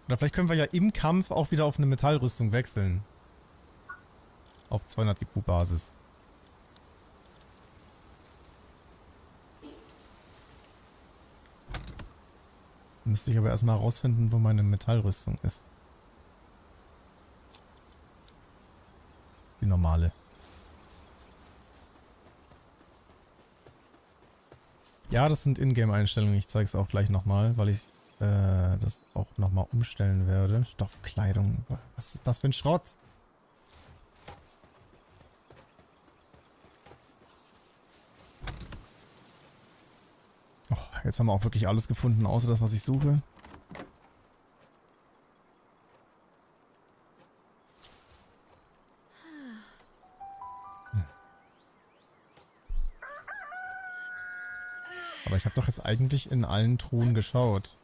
Speaker 1: Oder vielleicht können wir ja im Kampf auch wieder auf eine Metallrüstung wechseln. Auf 200 IQ Basis. Müsste ich aber erstmal herausfinden, wo meine Metallrüstung ist. Die normale. Ja, das sind Ingame-Einstellungen. Ich zeige es auch gleich nochmal, weil ich äh, das auch nochmal umstellen werde. Stoffkleidung. Was ist das für ein Schrott? Oh, jetzt haben wir auch wirklich alles gefunden, außer das, was ich suche. habe doch jetzt eigentlich in allen Truhen geschaut.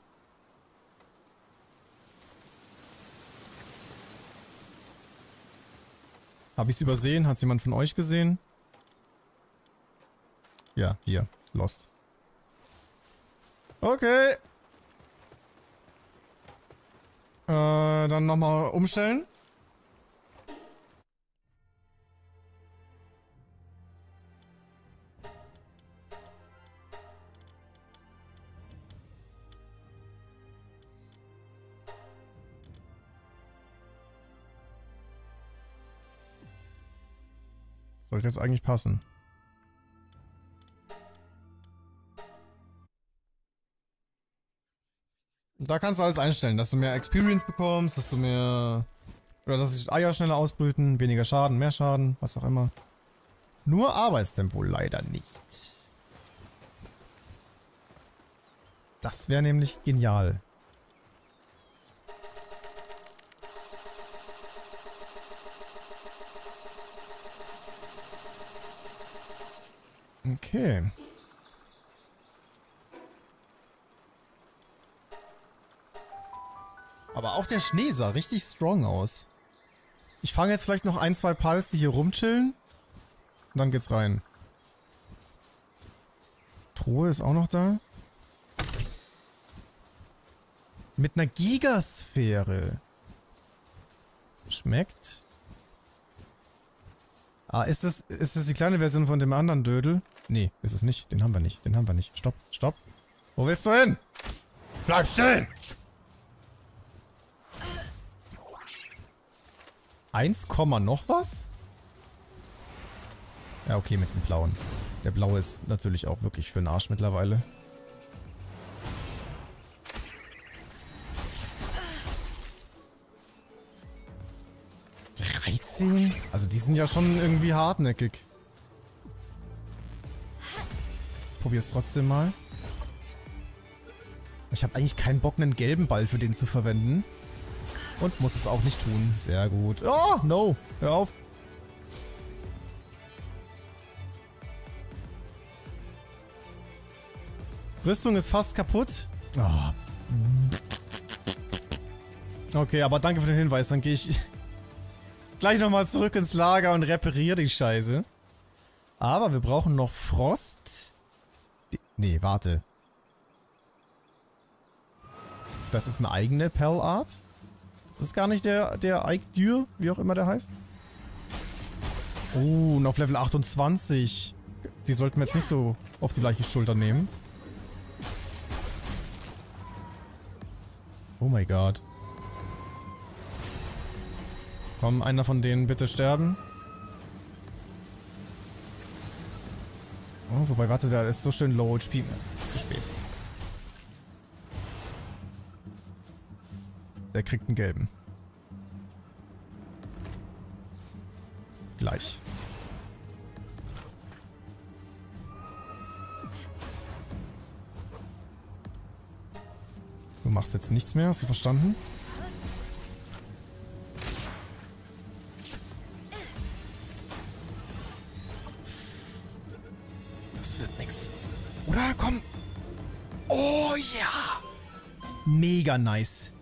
Speaker 1: Habe ich es übersehen? Hat es jemand von euch gesehen? Ja, hier. Lost. Okay. Äh, dann nochmal umstellen. Sollte jetzt eigentlich passen. Da kannst du alles einstellen, dass du mehr Experience bekommst, dass du mehr... Oder dass sich Eier schneller ausbrüten, weniger Schaden, mehr Schaden, was auch immer. Nur Arbeitstempo leider nicht. Das wäre nämlich genial. Okay. Aber auch der Schnee sah richtig strong aus. Ich fange jetzt vielleicht noch ein, zwei Pals, die hier rumchillen. Und dann geht's rein. Truhe ist auch noch da. Mit einer Gigasphäre. Schmeckt. Ah, ist das, ist das die kleine Version von dem anderen Dödel? Nee, ist es nicht. Den haben wir nicht. Den haben wir nicht. Stopp, stopp. Wo willst du hin? Bleib stehen! 1, noch was? Ja, okay, mit dem blauen. Der blaue ist natürlich auch wirklich für den Arsch mittlerweile. Also die sind ja schon irgendwie hartnäckig. probier's trotzdem mal. Ich habe eigentlich keinen Bock, einen gelben Ball für den zu verwenden. Und muss es auch nicht tun. Sehr gut. Oh, no. Hör auf. Rüstung ist fast kaputt. Oh. Okay, aber danke für den Hinweis. Dann gehe ich gleich nochmal zurück ins Lager und repariere die Scheiße. Aber wir brauchen noch Frost. Nee, warte. Das ist eine eigene Pell-Art? Das ist gar nicht der, der Ike Dür, wie auch immer der heißt. Oh, und auf Level 28. Die sollten wir jetzt nicht so auf die leichte Schulter nehmen. Oh mein Gott. Komm, einer von denen bitte sterben. Oh, wobei, warte, da ist so schön Low HP. Zu spät. Der kriegt einen gelben. Gleich. Du machst jetzt nichts mehr, hast du verstanden? Oder? Komm. Oh
Speaker 3: ja.
Speaker 1: Mega nice.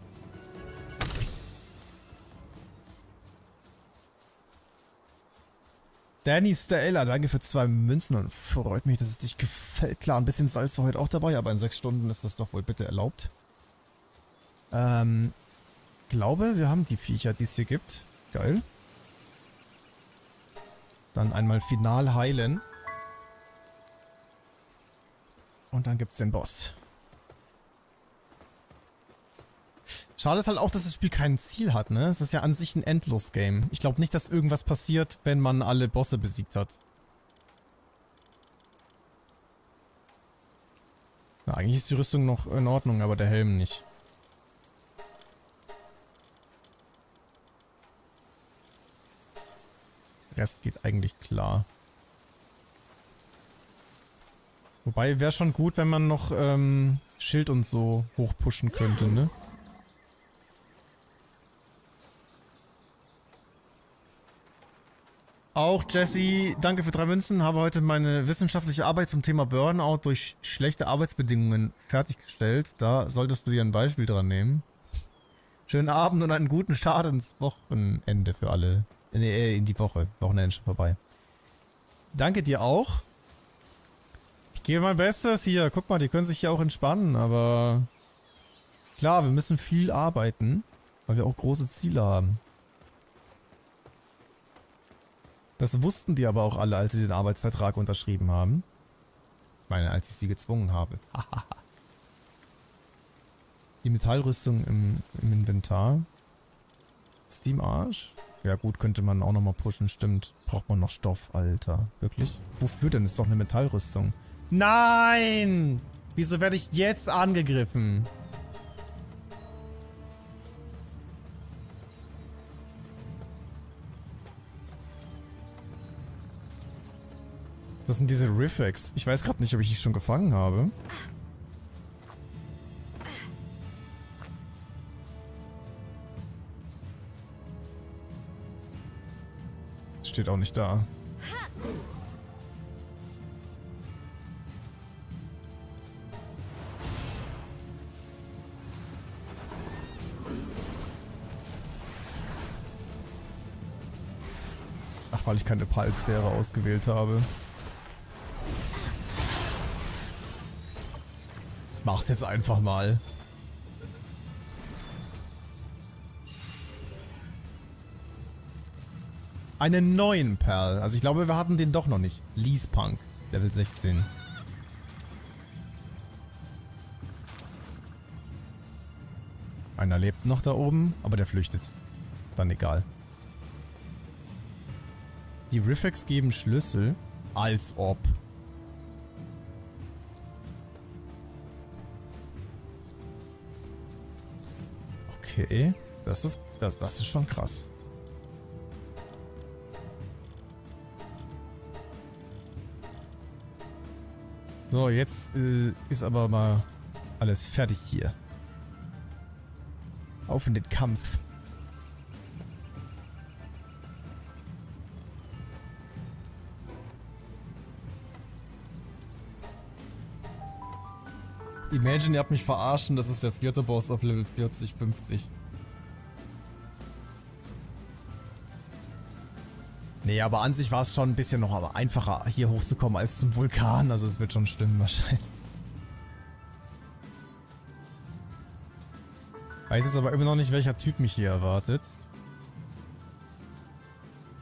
Speaker 1: Danny Stella, danke für zwei Münzen und freut mich, dass es dich gefällt. Klar, ein bisschen Salz war heute auch dabei, aber in sechs Stunden ist das doch wohl bitte erlaubt. Ähm, glaube, wir haben die Viecher, die es hier gibt. Geil. Dann einmal final heilen. Und dann gibt's den Boss. Schade ist halt auch, dass das Spiel kein Ziel hat, ne? Es ist ja an sich ein Endlos-Game. Ich glaube nicht, dass irgendwas passiert, wenn man alle Bosse besiegt hat. Na, eigentlich ist die Rüstung noch in Ordnung, aber der Helm nicht. Der Rest geht eigentlich klar. Wobei, wäre schon gut, wenn man noch ähm, Schild und so hochpushen könnte, ne? Auch Jesse, danke für drei Münzen. Habe heute meine wissenschaftliche Arbeit zum Thema Burnout durch schlechte Arbeitsbedingungen fertiggestellt. Da solltest du dir ein Beispiel dran nehmen. Schönen Abend und einen guten Start ins Wochenende für alle. Nee, äh, in die Woche. Wochenende schon vorbei. Danke dir auch gebe mein Bestes hier. Guck mal, die können sich hier auch entspannen, aber... Klar, wir müssen viel arbeiten, weil wir auch große Ziele haben. Das wussten die aber auch alle, als sie den Arbeitsvertrag unterschrieben haben. Ich meine, als ich sie gezwungen habe. die Metallrüstung im, im Inventar. Steam Arsch. Ja gut, könnte man auch nochmal pushen, stimmt. Braucht man noch Stoff, Alter. Wirklich? Wofür denn? Ist doch eine Metallrüstung. Nein! Wieso werde ich jetzt angegriffen? Das sind diese Riffex. Ich weiß gerade nicht, ob ich die schon gefangen habe. Steht auch nicht da. weil ich keine Palsphäre ausgewählt habe. Mach's jetzt einfach mal. Einen neuen Perl. Also ich glaube, wir hatten den doch noch nicht. Punk, Level 16. Einer lebt noch da oben, aber der flüchtet. Dann egal. Die Riffex geben Schlüssel? Als ob. Okay, das ist, das, das ist schon krass. So, jetzt äh, ist aber mal alles fertig hier. Auf in den Kampf. Imagine, ihr habt mich verarschen, das ist der vierte Boss auf Level 40, 50. Nee, aber an sich war es schon ein bisschen noch aber einfacher, hier hochzukommen als zum Vulkan, also es wird schon stimmen wahrscheinlich. Weiß jetzt aber immer noch nicht, welcher Typ mich hier erwartet.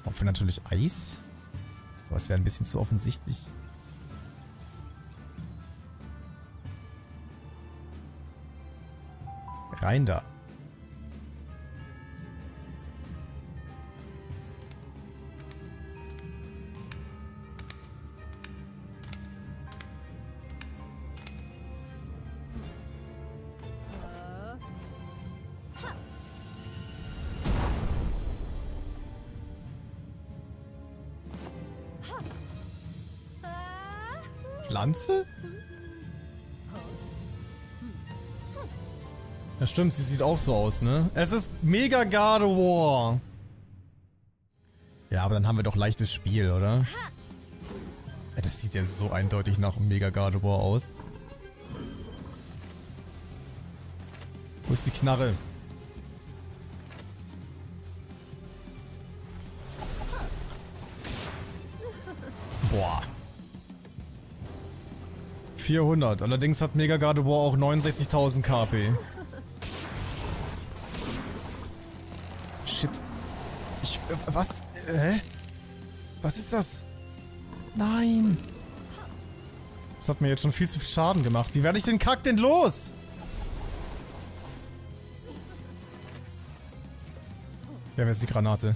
Speaker 1: Hoffen natürlich Eis. Aber es wäre ein bisschen zu offensichtlich. Rein da. Lanze? Das stimmt, sie sieht auch so aus, ne? Es ist mega God War. Ja, aber dann haben wir doch leichtes Spiel, oder? Das sieht ja so eindeutig nach Mega God War aus. Wo ist die Knarre? Boah. 400. Allerdings hat Mega God War auch 69.000 KP. was? Hä? Äh? Was ist das? Nein. Das hat mir jetzt schon viel zu viel Schaden gemacht. Wie werde ich den Kack denn los? Ja, wer ist die Granate?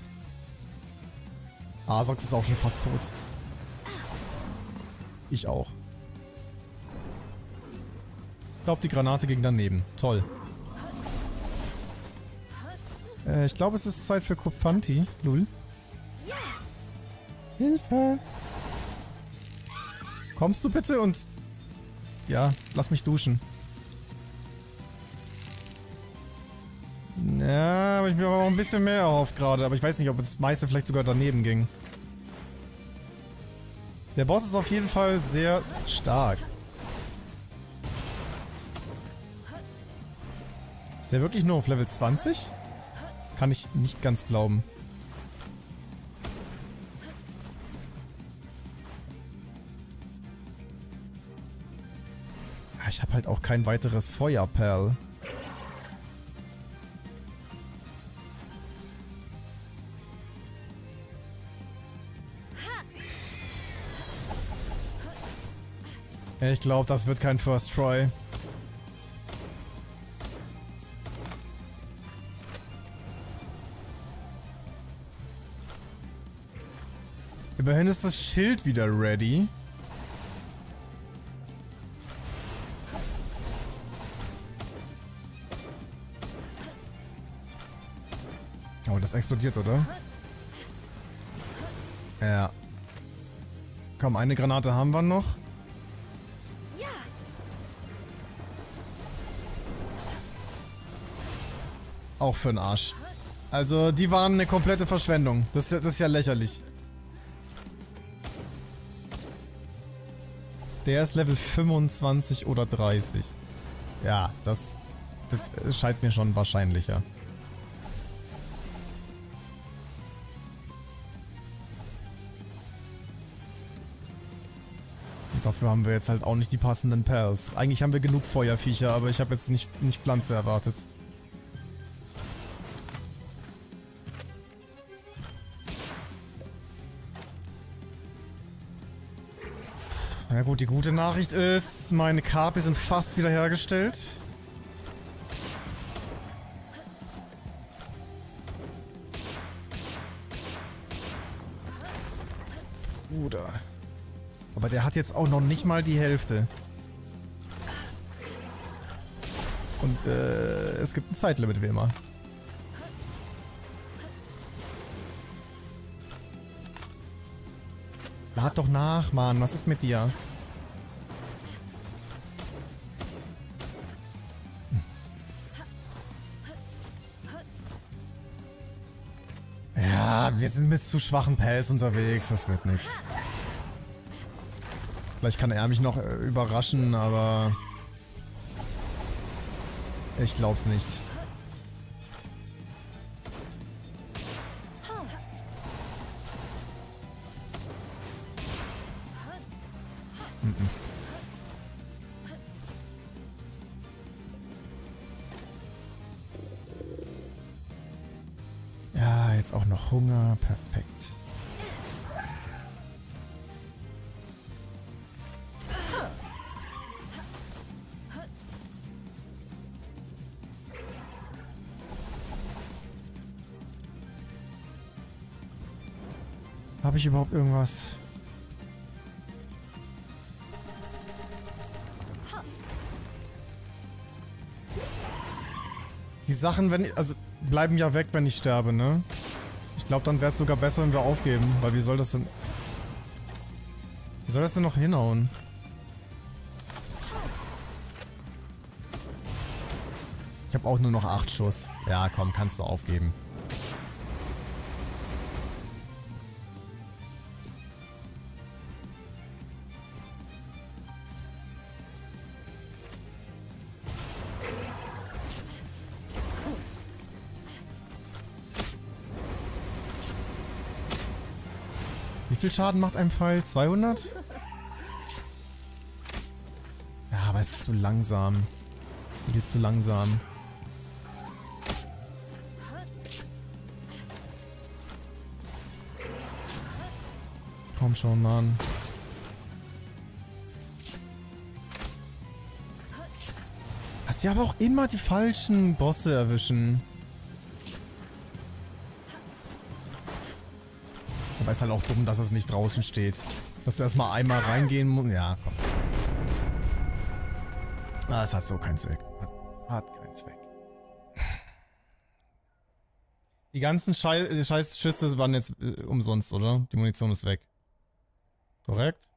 Speaker 1: Asox ist auch schon fast tot. Ich auch. Ich glaube, die Granate ging daneben. Toll. Äh, ich glaube, es ist Zeit für Kupfanti. Lul. Hilfe! Kommst du bitte und... Ja, lass mich duschen. Ja, aber ich bin auch ein bisschen mehr erhofft gerade. Aber ich weiß nicht, ob das meiste vielleicht sogar daneben ging. Der Boss ist auf jeden Fall sehr stark. Ist der wirklich nur auf Level 20? Kann ich nicht ganz glauben. Ah, ich habe halt auch kein weiteres Feuer, Perl. Ich glaube, das wird kein First Try. Immerhin ist das Schild wieder ready. Oh, das explodiert, oder? Ja. Komm, eine Granate haben wir noch. Auch für den Arsch. Also, die waren eine komplette Verschwendung. Das, das ist ja lächerlich. Der ist Level 25 oder 30. Ja, das, das scheint mir schon wahrscheinlicher. Dafür haben wir jetzt halt auch nicht die passenden Pearls. Eigentlich haben wir genug Feuerviecher, aber ich habe jetzt nicht, nicht Pflanze erwartet. Gut, die gute Nachricht ist, meine Karpie sind fast wiederhergestellt. Bruder. Äh. Aber der hat jetzt auch noch nicht mal die Hälfte. Und äh, es gibt ein Zeitlimit wie immer. Lad doch nach, Mann. Was ist mit dir? wir sind mit zu schwachen Pelz unterwegs, das wird nichts. Vielleicht kann er mich noch äh, überraschen, aber... Ich glaub's nicht. ich überhaupt irgendwas? Die Sachen, wenn ich, also bleiben ja weg, wenn ich sterbe, ne? Ich glaube, dann wäre es sogar besser, wenn wir aufgeben, weil wie soll das denn... Wie soll das denn noch hinhauen? Ich habe auch nur noch 8 Schuss. Ja, komm, kannst du aufgeben. viel Schaden macht ein Pfeil? 200? Ja, aber es ist zu langsam. Viel zu langsam. Komm schon, Mann. Dass wir aber auch immer die falschen Bosse erwischen. Aber ist halt auch dumm, dass es nicht draußen steht. Dass du erstmal einmal reingehen musst. Ja, komm. Ah, es hat so keinen Zweck. Hat keinen Zweck. Die ganzen Schei Scheißschüsse waren jetzt äh, umsonst, oder? Die Munition ist weg. Korrekt?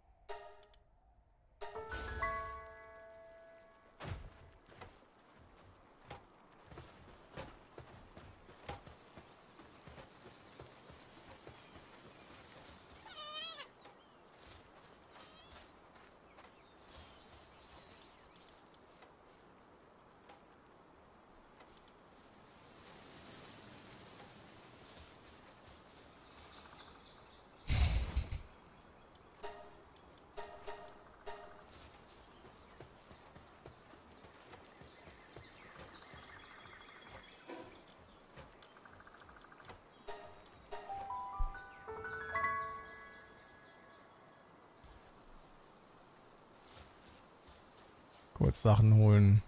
Speaker 1: kurz Sachen holen.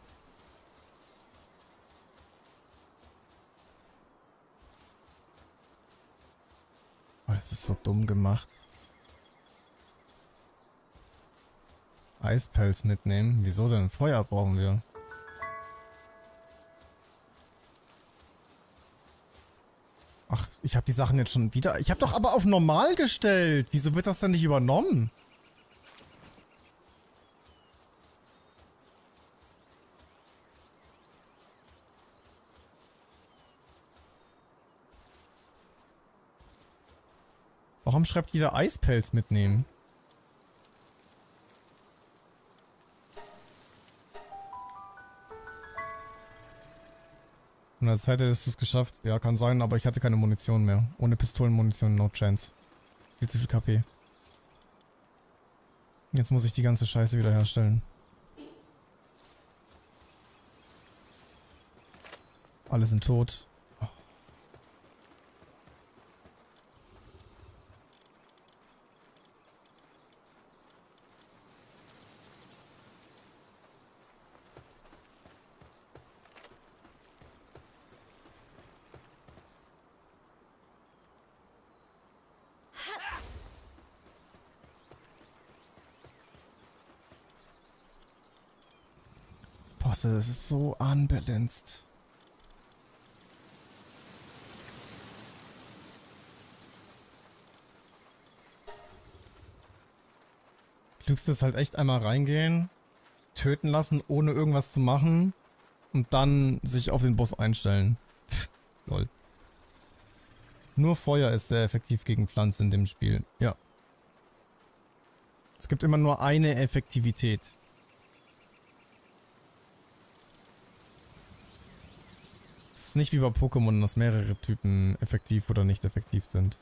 Speaker 1: Oh, das ist so dumm gemacht. Eispelz mitnehmen? Wieso denn? Feuer brauchen wir. Ach, ich habe die Sachen jetzt schon wieder... Ich habe doch aber auf normal gestellt. Wieso wird das denn nicht übernommen? Warum schreibt jeder Eispelz mitnehmen? Und als hättest du es geschafft. Ja, kann sein, aber ich hatte keine Munition mehr. Ohne Pistolenmunition, no chance. Viel zu viel KP. Jetzt muss ich die ganze Scheiße wiederherstellen. Alle sind tot. Scheiße, es ist so unbalanced. Klügste ist halt echt einmal reingehen, töten lassen, ohne irgendwas zu machen und dann sich auf den Boss einstellen. Pff, lol. Nur Feuer ist sehr effektiv gegen Pflanzen in dem Spiel, ja. Es gibt immer nur eine Effektivität. ist nicht wie bei Pokémon, dass mehrere Typen effektiv oder nicht effektiv sind.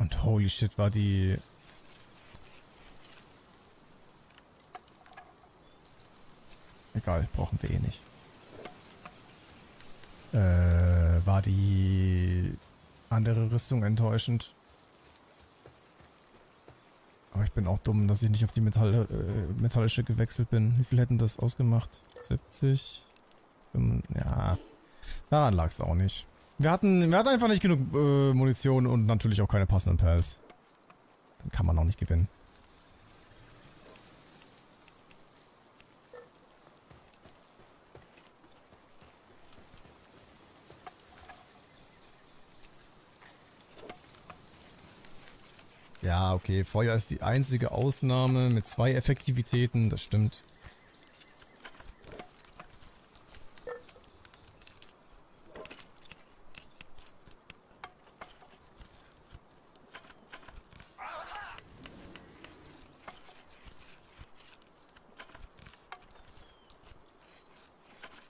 Speaker 1: Und holy shit, war die... Egal, brauchen wir eh nicht. Äh war die andere Rüstung enttäuschend. Aber ich bin auch dumm, dass ich nicht auf die Metall, äh, metallische gewechselt bin. Wie viel hätten das ausgemacht? 70? ja, daran lag es auch nicht. Wir hatten, wir hatten einfach nicht genug äh, Munition und natürlich auch keine passenden Perls. Dann kann man auch nicht gewinnen. okay. Feuer ist die einzige Ausnahme mit zwei Effektivitäten. Das stimmt.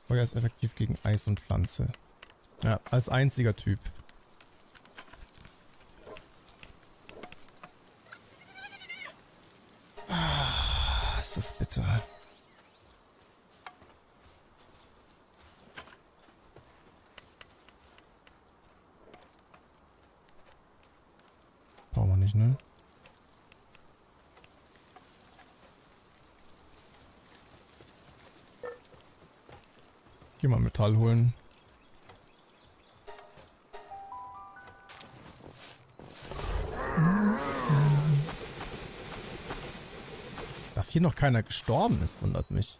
Speaker 1: Feuer ist effektiv gegen Eis und Pflanze. Ja, als einziger Typ. Fall holen. Dass hier noch keiner gestorben ist, wundert mich.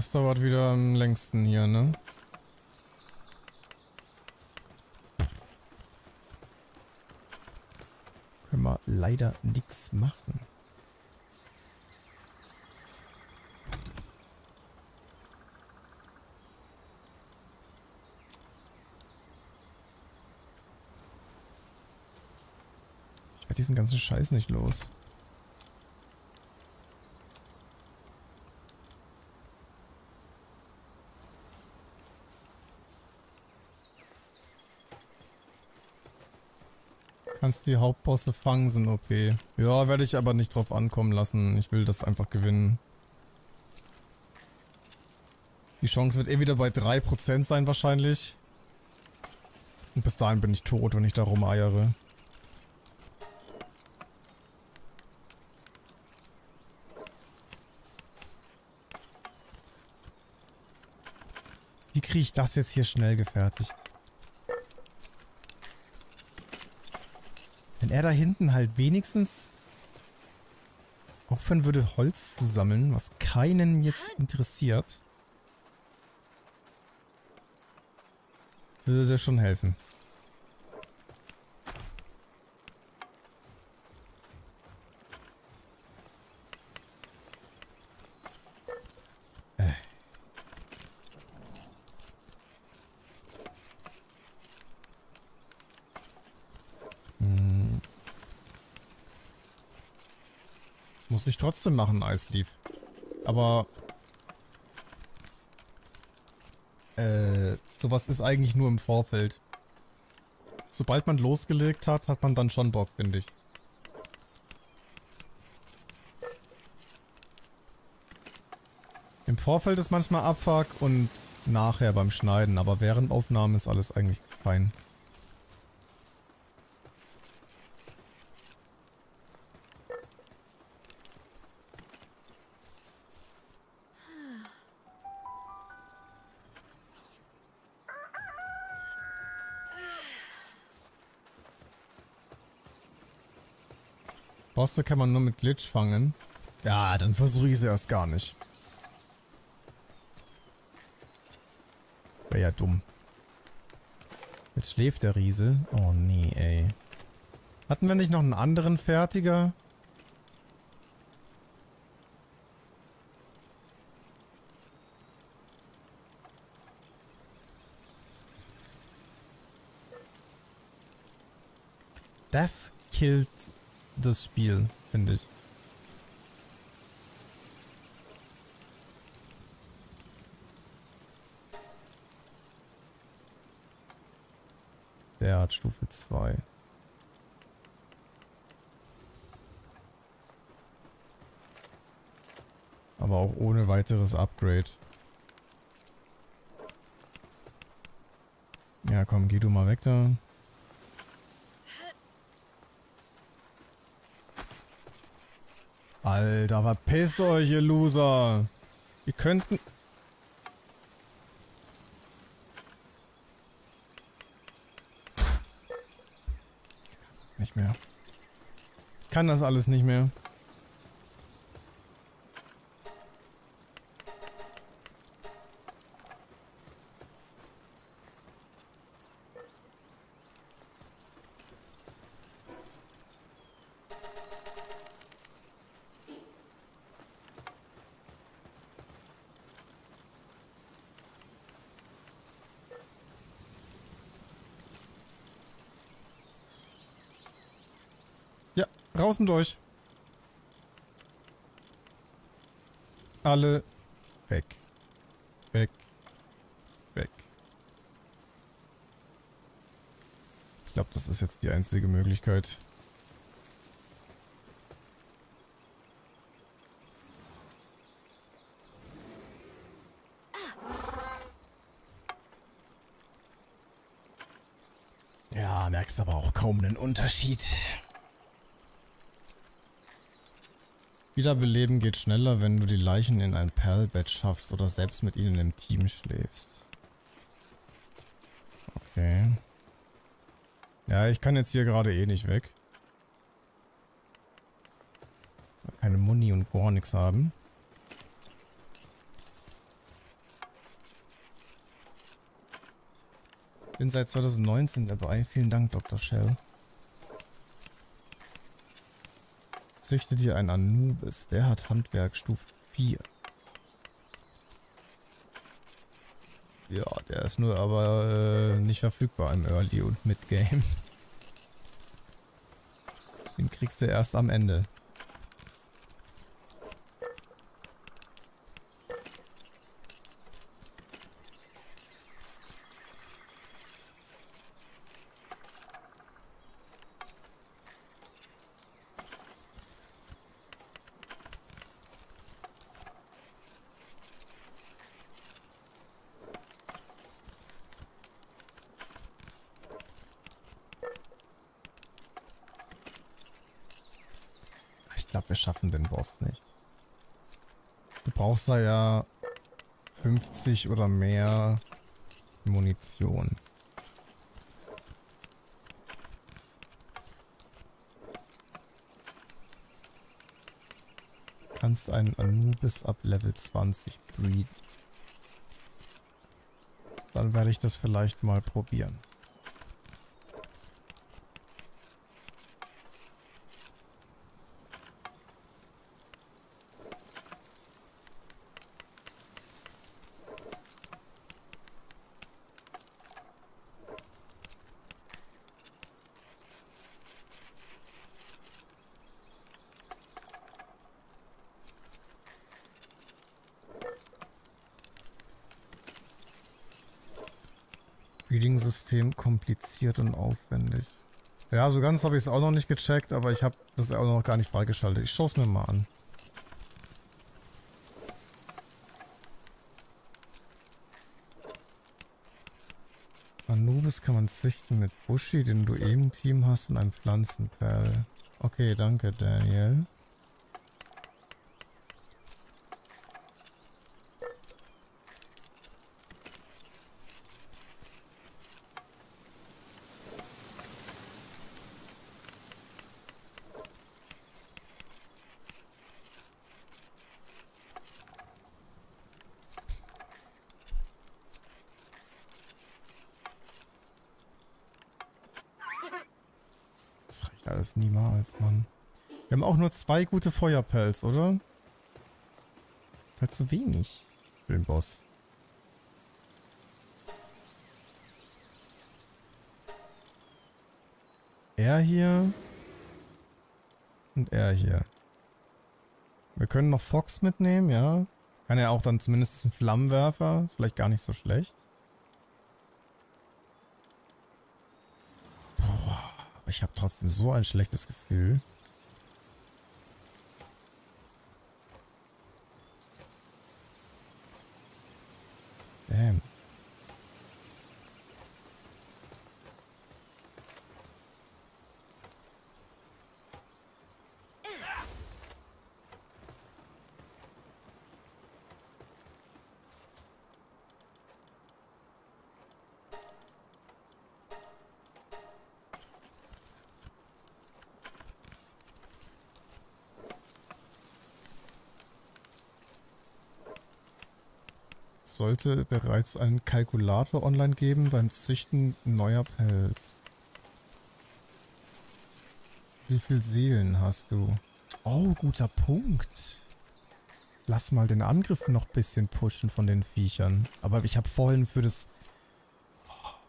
Speaker 1: Das dauert wieder am längsten hier, ne? Können wir leider nichts machen. Ich werde diesen ganzen Scheiß nicht los. kannst die Hauptbosse fangen, sind OP. Ja, werde ich aber nicht drauf ankommen lassen. Ich will das einfach gewinnen. Die Chance wird eh wieder bei 3% sein wahrscheinlich. Und bis dahin bin ich tot, wenn ich da rumeiere. Wie kriege ich das jetzt hier schnell gefertigt? Wenn er da hinten halt wenigstens aufhören würde, Holz zu sammeln, was keinen jetzt halt! interessiert, würde das schon helfen. Muss ich trotzdem machen, Eisleaf. Aber... Äh, sowas ist eigentlich nur im Vorfeld. Sobald man losgelegt hat, hat man dann schon Bock, finde ich. Im Vorfeld ist manchmal Abfuck und nachher beim Schneiden, aber während Aufnahmen ist alles eigentlich fein. Bosse kann man nur mit Glitch fangen. Ja, dann versuche ich sie erst gar nicht. Wäre ja dumm. Jetzt schläft der Riese. Oh nee, ey. Hatten wir nicht noch einen anderen Fertiger? Das killt das Spiel, finde ich. Der hat Stufe 2. Aber auch ohne weiteres Upgrade. Ja komm, geh du mal weg da. Alter, verpisst euch, ihr Loser. Wir könnten... Nicht mehr. Kann das alles nicht mehr. Straßen durch. Alle weg. Weg. Weg. Ich glaube, das ist jetzt die einzige Möglichkeit. Ja, merkst aber auch kaum einen Unterschied. Wiederbeleben geht schneller, wenn du die Leichen in ein Perlbett schaffst oder selbst mit ihnen im Team schläfst. Okay. Ja, ich kann jetzt hier gerade eh nicht weg. Keine Muni und gar nichts haben. Bin seit 2019 dabei. Vielen Dank, Dr. Shell. Züchte dir einen Anubis. Der hat Handwerk Stufe 4. Ja, der ist nur aber äh, nicht verfügbar im Early und Mid-Game. Den kriegst du erst am Ende. außer ja 50 oder mehr Munition. Kannst einen Anubis ab Level 20 breeden. Dann werde ich das vielleicht mal probieren. extrem kompliziert und aufwendig. Ja, so ganz habe ich es auch noch nicht gecheckt, aber ich habe das auch noch gar nicht freigeschaltet. Ich schaue es mir mal an. Anubis kann man züchten mit Bushi, den du eben im Team hast, und einem Pflanzenperl. Okay, danke, Daniel. zwei gute Feuerpelz, oder? Ist halt zu wenig für den Boss. Er hier. Und er hier. Wir können noch Fox mitnehmen, ja. Kann er auch dann zumindest einen Flammenwerfer. Ist vielleicht gar nicht so schlecht. Boah, aber ich habe trotzdem so ein schlechtes Gefühl. Damn. sollte bereits einen Kalkulator online geben beim Züchten neuer Pelz. Wie viele Seelen hast du? Oh, guter Punkt. Lass mal den Angriff noch ein bisschen pushen von den Viechern. Aber ich habe vorhin für das...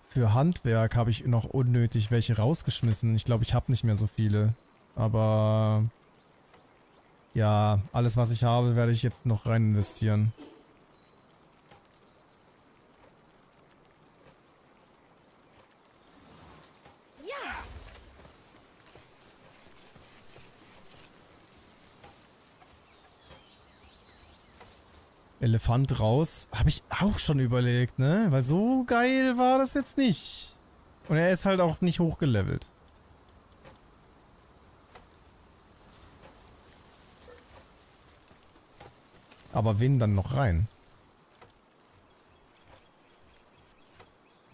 Speaker 1: Für Handwerk habe ich noch unnötig welche rausgeschmissen. Ich glaube, ich habe nicht mehr so viele. Aber... Ja, alles was ich habe, werde ich jetzt noch rein investieren. Pfand raus. Habe ich auch schon überlegt, ne? Weil so geil war das jetzt nicht. Und er ist halt auch nicht hochgelevelt. Aber wen dann noch rein?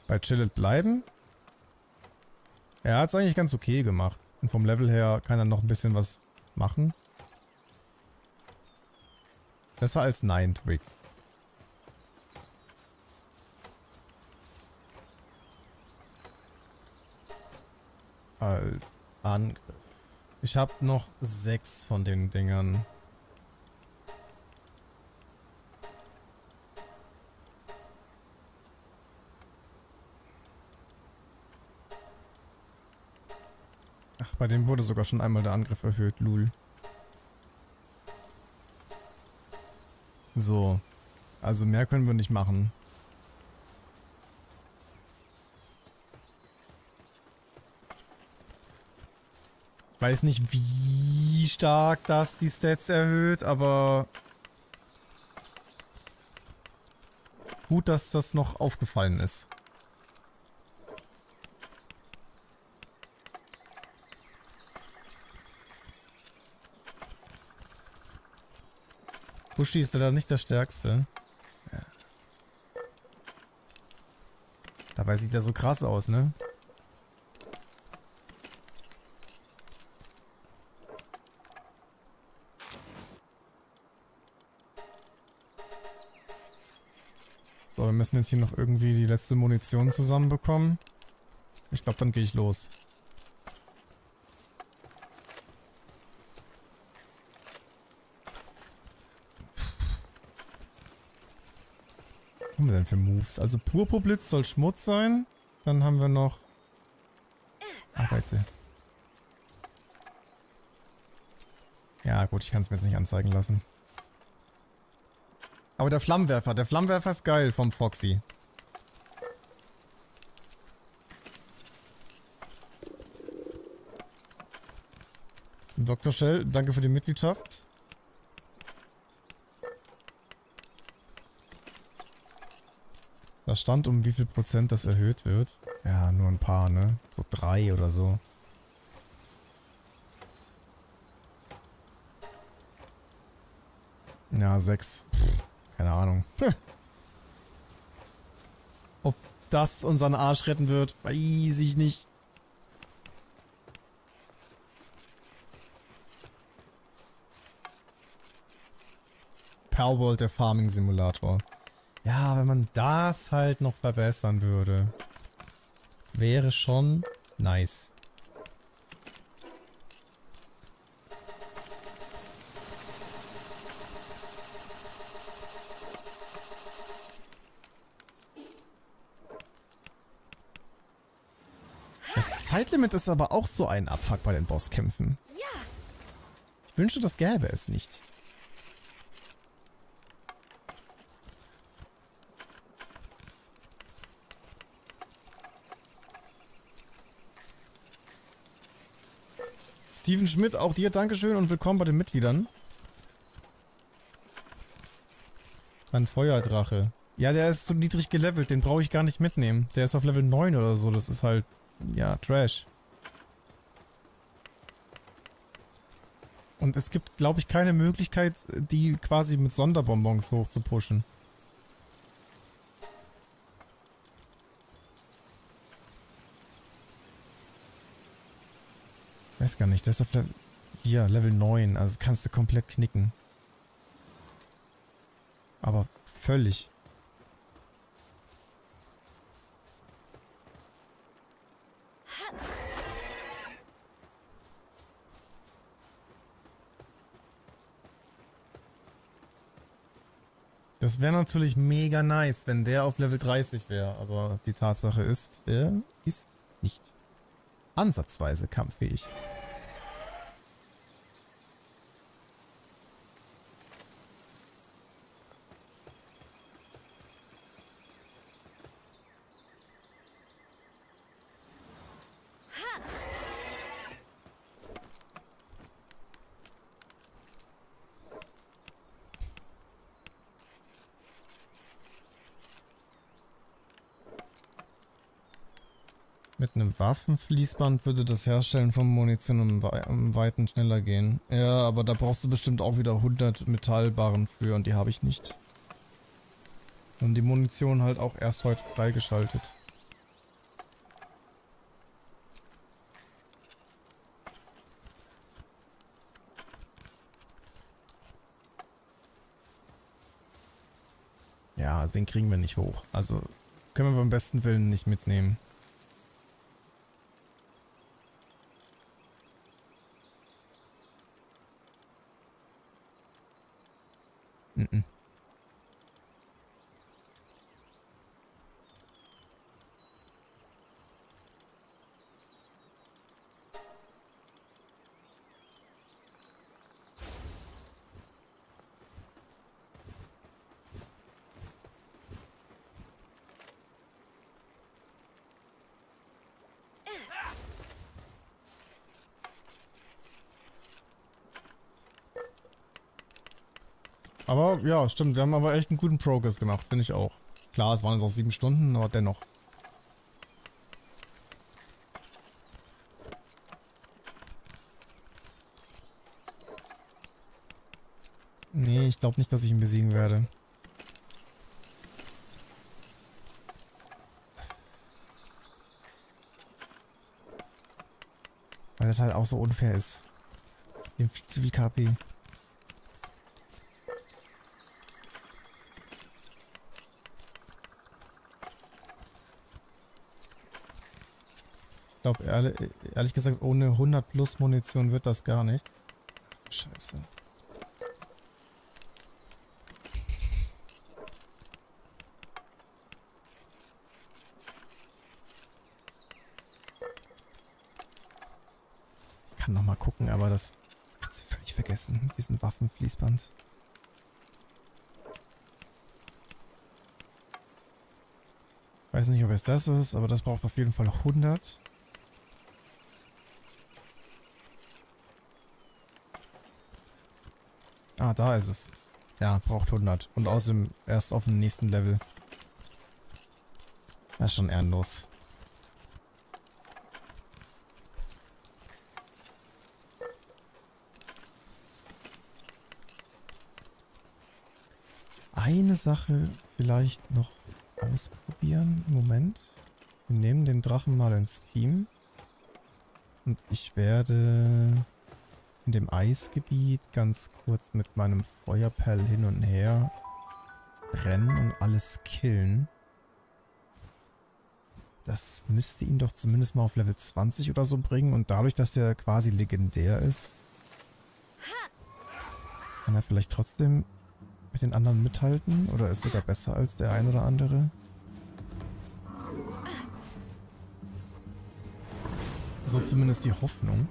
Speaker 1: Bei Chillet bleiben? Er hat es eigentlich ganz okay gemacht. Und vom Level her kann er noch ein bisschen was machen. Besser als Nine Twig. als Angriff. Ich habe noch sechs von den Dingern. Ach, bei dem wurde sogar schon einmal der Angriff erhöht, lul. So. Also mehr können wir nicht machen. Weiß nicht, wie stark das die Stats erhöht, aber... Gut, dass das noch aufgefallen ist. Bushi ist leider nicht der Stärkste. Ja. Dabei sieht er so krass aus, ne? müssen jetzt hier noch irgendwie die letzte Munition zusammenbekommen. Ich glaube, dann gehe ich los. Was haben wir denn für Moves? Also Purpurblitz soll Schmutz sein. Dann haben wir noch... Arbeite. Ja gut, ich kann es mir jetzt nicht anzeigen lassen. Aber der Flammenwerfer, der Flammenwerfer ist geil vom Foxy. Dr. Shell, danke für die Mitgliedschaft. Da stand, um wie viel Prozent das erhöht wird. Ja, nur ein paar, ne? So drei oder so. Ja, sechs. Ahnung. Ob das unseren Arsch retten wird, weiß ich nicht. Perlworld, der Farming Simulator. Ja, wenn man das halt noch verbessern würde, wäre schon nice. Zeitlimit ist aber auch so ein Abfuck bei den Bosskämpfen.
Speaker 3: Ich
Speaker 1: wünschte, das gäbe es nicht. Steven Schmidt, auch dir Dankeschön und willkommen bei den Mitgliedern. Ein Feuerdrache. Ja, der ist so niedrig gelevelt, den brauche ich gar nicht mitnehmen. Der ist auf Level 9 oder so, das ist halt ja, Trash. Und es gibt, glaube ich, keine Möglichkeit, die quasi mit Sonderbonbons hochzupushen. Weiß gar nicht, das ist auf Level... Hier, Level 9, also kannst du komplett knicken. Aber völlig. Das wäre natürlich mega nice, wenn der auf Level 30 wäre, aber die Tatsache ist, er ist nicht ansatzweise kampffähig. Waffenfließband würde das Herstellen von Munition im, We im Weiten schneller gehen. Ja, aber da brauchst du bestimmt auch wieder 100 Metallbarren für und die habe ich nicht. Und die Munition halt auch erst heute freigeschaltet. Ja, den kriegen wir nicht hoch. Also können wir beim besten Willen nicht mitnehmen. Ja, stimmt. Wir haben aber echt einen guten Progress gemacht, finde ich auch. Klar, es waren jetzt auch sieben Stunden, aber dennoch. Nee, ich glaube nicht, dass ich ihn besiegen werde. Weil das halt auch so unfair ist. Dem viel zu viel KP. glaube, ehrlich, ehrlich gesagt, ohne 100 plus Munition wird das gar nichts. Scheiße. Ich kann nochmal gucken, aber das hat sie völlig vergessen mit diesem Waffenfließband. Weiß nicht, ob es das ist, aber das braucht auf jeden Fall 100. Ah, da ist es. Ja, braucht 100. Und außerdem erst auf dem nächsten Level. Das ist schon ehrenlos. Eine Sache vielleicht noch ausprobieren. Moment. Wir nehmen den Drachen mal ins Team. Und ich werde in dem Eisgebiet ganz kurz mit meinem Feuerperl hin und her rennen und alles killen. Das müsste ihn doch zumindest mal auf Level 20 oder so bringen. Und dadurch, dass der quasi legendär ist, kann er vielleicht trotzdem mit den anderen mithalten? Oder ist sogar besser als der ein oder andere? So zumindest die Hoffnung.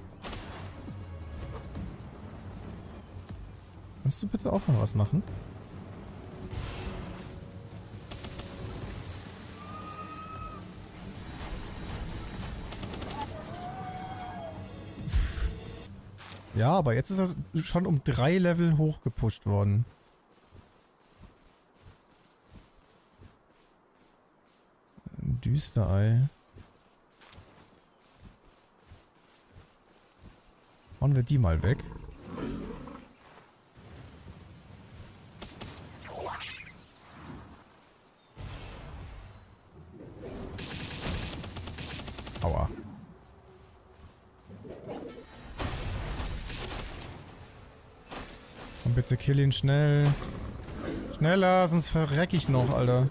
Speaker 1: Kannst du bitte auch mal was machen? Ja, aber jetzt ist er schon um drei Level hochgepusht worden. Düsterei. Hauen wir die mal weg. Und bitte kill ihn schnell. Schneller, sonst verreck ich noch, Alter.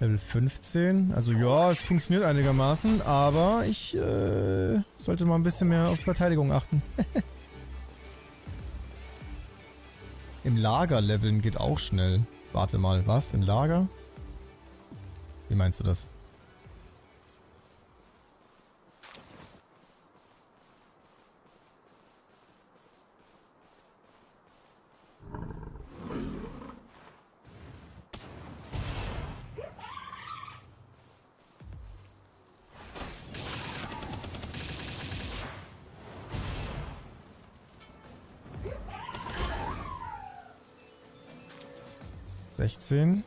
Speaker 1: Level 15. Also ja, es funktioniert einigermaßen, aber ich äh, sollte mal ein bisschen mehr auf Verteidigung achten. Im Lager leveln geht auch schnell. Warte mal, was? Im Lager? Wie meinst du das? 16.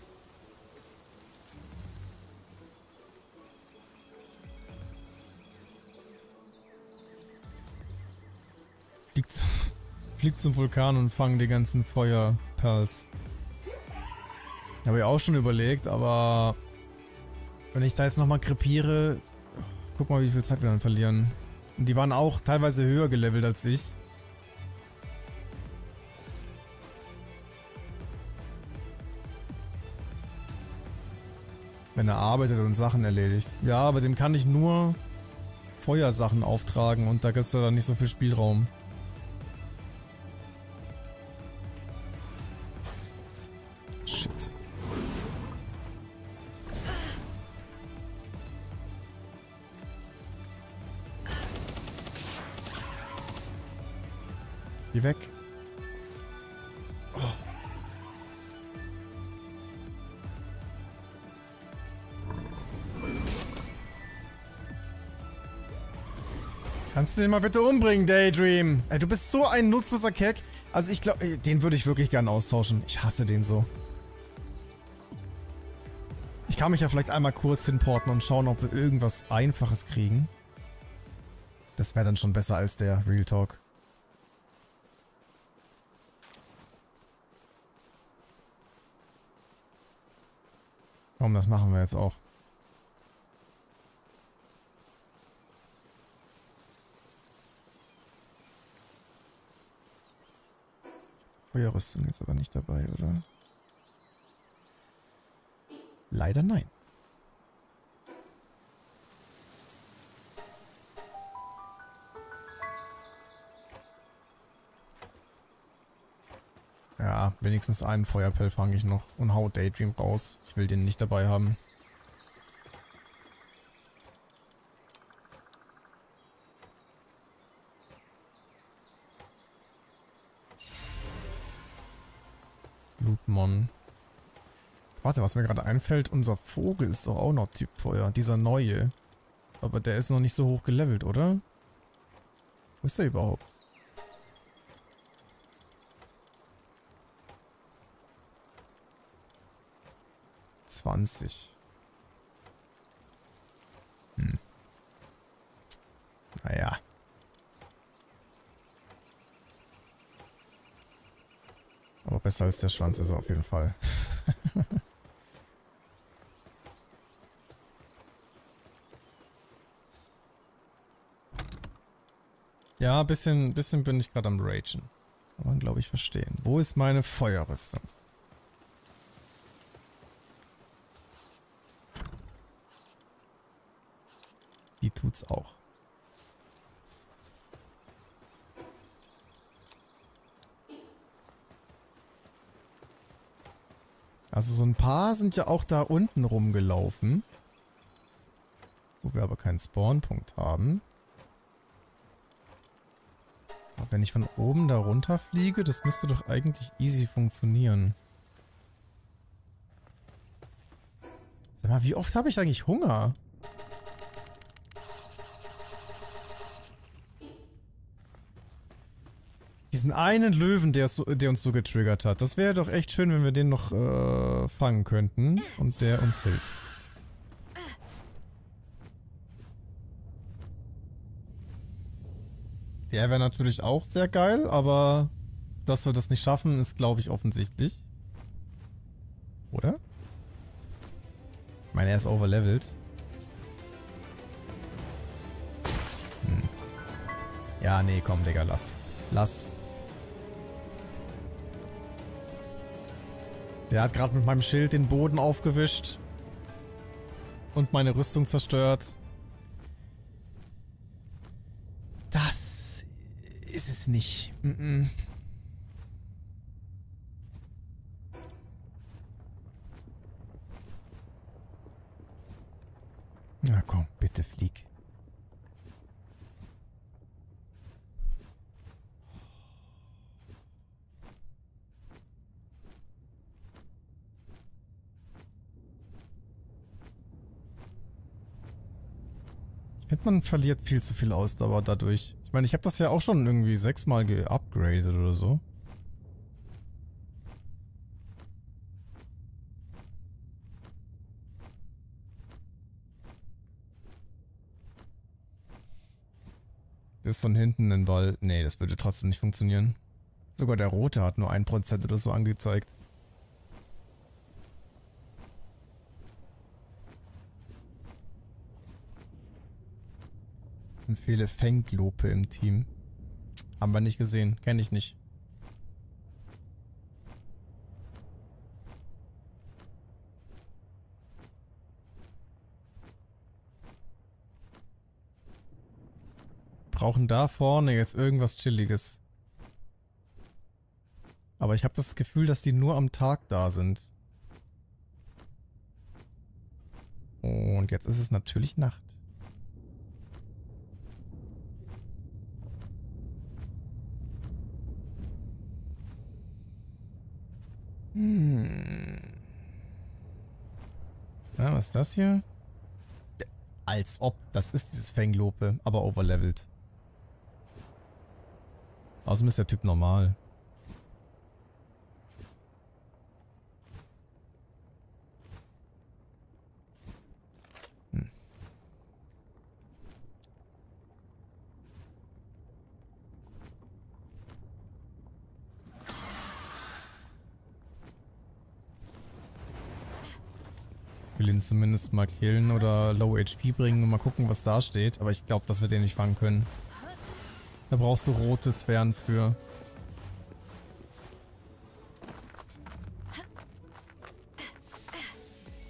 Speaker 1: Fliegt zum, fliegt zum Vulkan und fangen die ganzen Feuerperls. Habe ich auch schon überlegt, aber wenn ich da jetzt nochmal krepiere, guck mal, wie viel Zeit wir dann verlieren. Und die waren auch teilweise höher gelevelt als ich. Steine arbeitet und Sachen erledigt. Ja, aber dem kann ich nur Feuersachen auftragen und da gibt es ja dann nicht so viel Spielraum. Shit. Geh weg. Kannst du den mal bitte umbringen, Daydream? Ey, du bist so ein nutzloser Keck. Also ich glaube, den würde ich wirklich gern austauschen. Ich hasse den so. Ich kann mich ja vielleicht einmal kurz hinporten und schauen, ob wir irgendwas Einfaches kriegen. Das wäre dann schon besser als der Real Talk. Komm, das machen wir jetzt auch. Feuerrüstung jetzt aber nicht dabei, oder? Leider nein. Ja, wenigstens einen Feuerpelz fange ich noch und hau Daydream raus. Ich will den nicht dabei haben. Warte, was mir gerade einfällt, unser Vogel ist doch auch noch Typ Feuer, dieser neue. Aber der ist noch nicht so hoch gelevelt, oder? Wo ist der überhaupt? Zwanzig. Hm. Naja. Aber besser als der Schwanz ist er auf jeden Fall. Ja, ein bisschen, bisschen bin ich gerade am Ragen. Kann man, glaube ich, verstehen. Wo ist meine Feuerrüstung? Die tut's auch. Also so ein paar sind ja auch da unten rumgelaufen. Wo wir aber keinen Spawnpunkt haben wenn ich von oben da runter fliege, das müsste doch eigentlich easy funktionieren. Sag mal, wie oft habe ich eigentlich Hunger? Diesen einen Löwen, der, so, der uns so getriggert hat. Das wäre doch echt schön, wenn wir den noch äh, fangen könnten und der uns hilft. Der wäre natürlich auch sehr geil, aber dass wir das nicht schaffen, ist, glaube ich, offensichtlich. Oder? Ich meine, er ist overleveled. Hm. Ja, nee, komm, Digga, lass. Lass. Der hat gerade mit meinem Schild den Boden aufgewischt. Und meine Rüstung zerstört. nicht. Mm -mm. Na komm, bitte flieg. Ich finde, man verliert viel zu viel Ausdauer dadurch. Ich meine, ich habe das ja auch schon irgendwie sechsmal geupgradet oder so. Von hinten den Ball. Nee, das würde trotzdem nicht funktionieren. Sogar der rote hat nur 1% oder so angezeigt. empfehle Fenglope im Team. Haben wir nicht gesehen, kenne ich nicht. Brauchen da vorne jetzt irgendwas Chilliges. Aber ich habe das Gefühl, dass die nur am Tag da sind. Und jetzt ist es natürlich Nacht.
Speaker 2: Hm.
Speaker 1: Na, was ist das hier? Als ob. Das ist dieses Fenglope, aber overleveled. Außerdem ist der Typ normal. ihn zumindest mal killen oder Low HP bringen und mal gucken, was da steht. Aber ich glaube, dass wir den nicht fangen können. Da brauchst du rote Sphären für.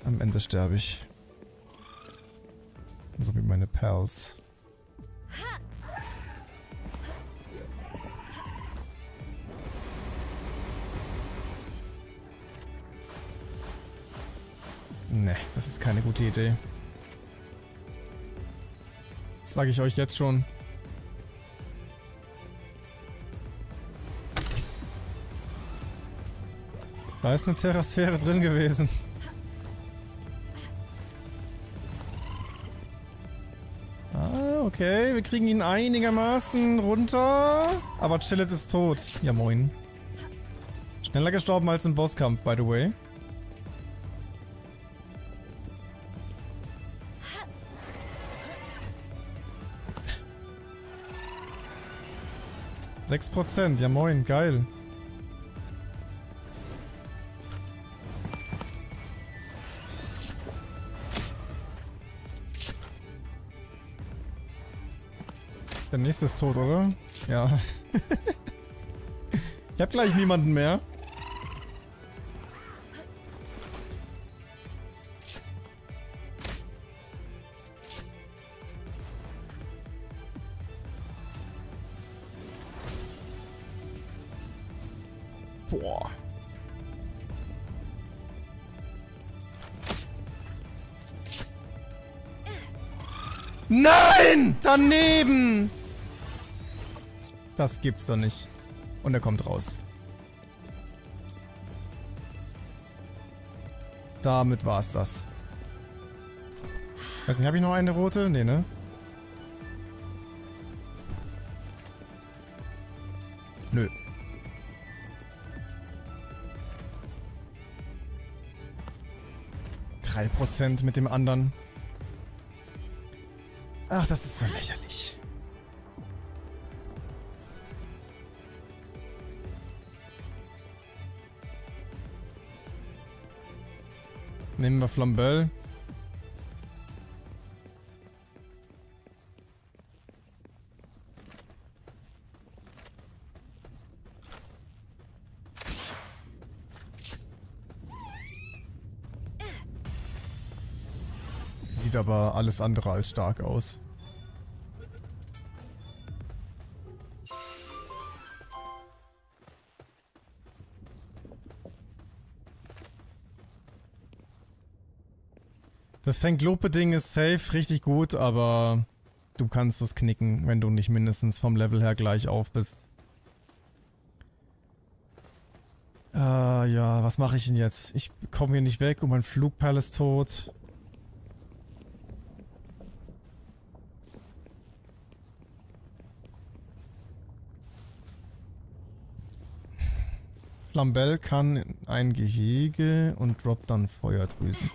Speaker 1: Am Ende sterbe ich. So wie meine Pals. ist keine gute Idee. Das sage ich euch jetzt schon. Da ist eine Terrasphäre drin gewesen. Ah, okay. Wir kriegen ihn einigermaßen runter. Aber Chillet ist tot. Ja, moin. Schneller gestorben als im Bosskampf, by the way. 6%, ja moin, geil. Der nächste ist tot, oder? Ja. ich hab gleich niemanden mehr. daneben. Das gibt's doch nicht. Und er kommt raus. Damit war's das. Weiß nicht, habe ich noch eine rote? Nee, ne? Nö. Prozent mit dem anderen. Ach, das ist so lächerlich. Nehmen wir Flambell. Sieht aber alles andere als stark aus. Das Fänglope-Ding ist safe richtig gut, aber du kannst es knicken, wenn du nicht mindestens vom Level her gleich auf bist. Äh, ja, was mache ich denn jetzt? Ich komme hier nicht weg und mein Flugperl ist tot. Flambell kann ein Gehege und droppt dann Feuerdrüsen.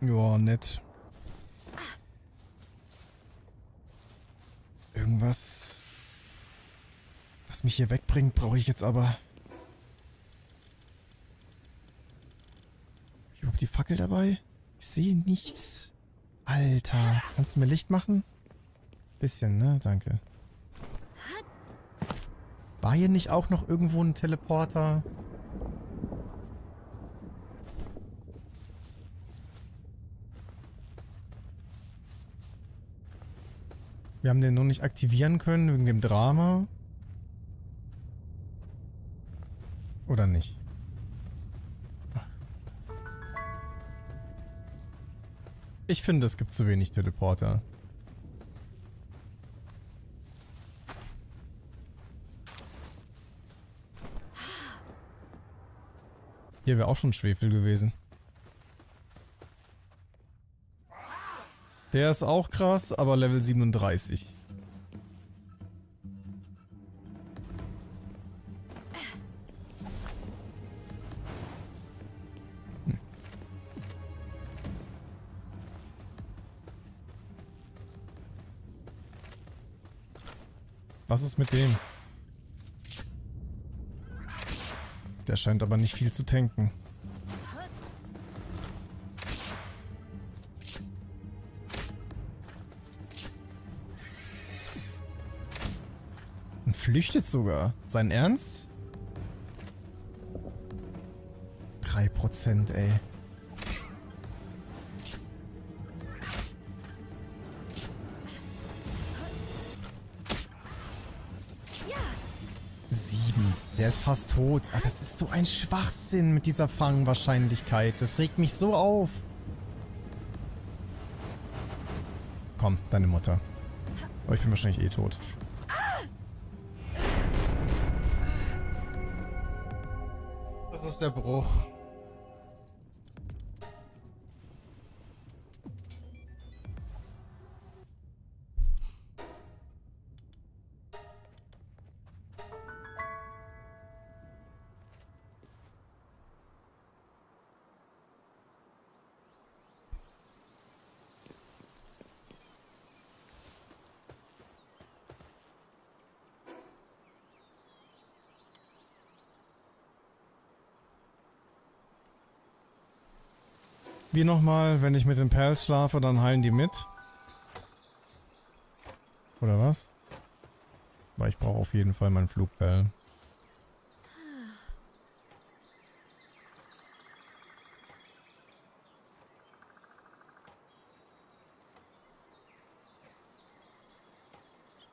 Speaker 1: Ja, nett. Irgendwas, was mich hier wegbringt, brauche ich jetzt aber. Ich habe die Fackel dabei. Ich sehe nichts. Alter, kannst du mir Licht machen? Bisschen, ne? Danke. War hier nicht auch noch irgendwo ein Teleporter? Wir haben den noch nicht aktivieren können wegen dem Drama. Oder nicht? Ich finde, es gibt zu wenig Teleporter. Hier wäre auch schon Schwefel gewesen. Der ist auch krass, aber Level 37. Was ist mit dem? Der scheint aber nicht viel zu tanken. flüchtet sogar. Sein Ernst? 3%, ey. Sieben. Der ist fast tot. Ach, das ist so ein Schwachsinn mit dieser Fangwahrscheinlichkeit. Das regt mich so auf. Komm, deine Mutter. Aber ich bin wahrscheinlich eh tot. der Bruch. Spiel nochmal. Wenn ich mit den Perls schlafe, dann heilen die mit. Oder was? Weil ich brauche auf jeden Fall meinen Flugperl.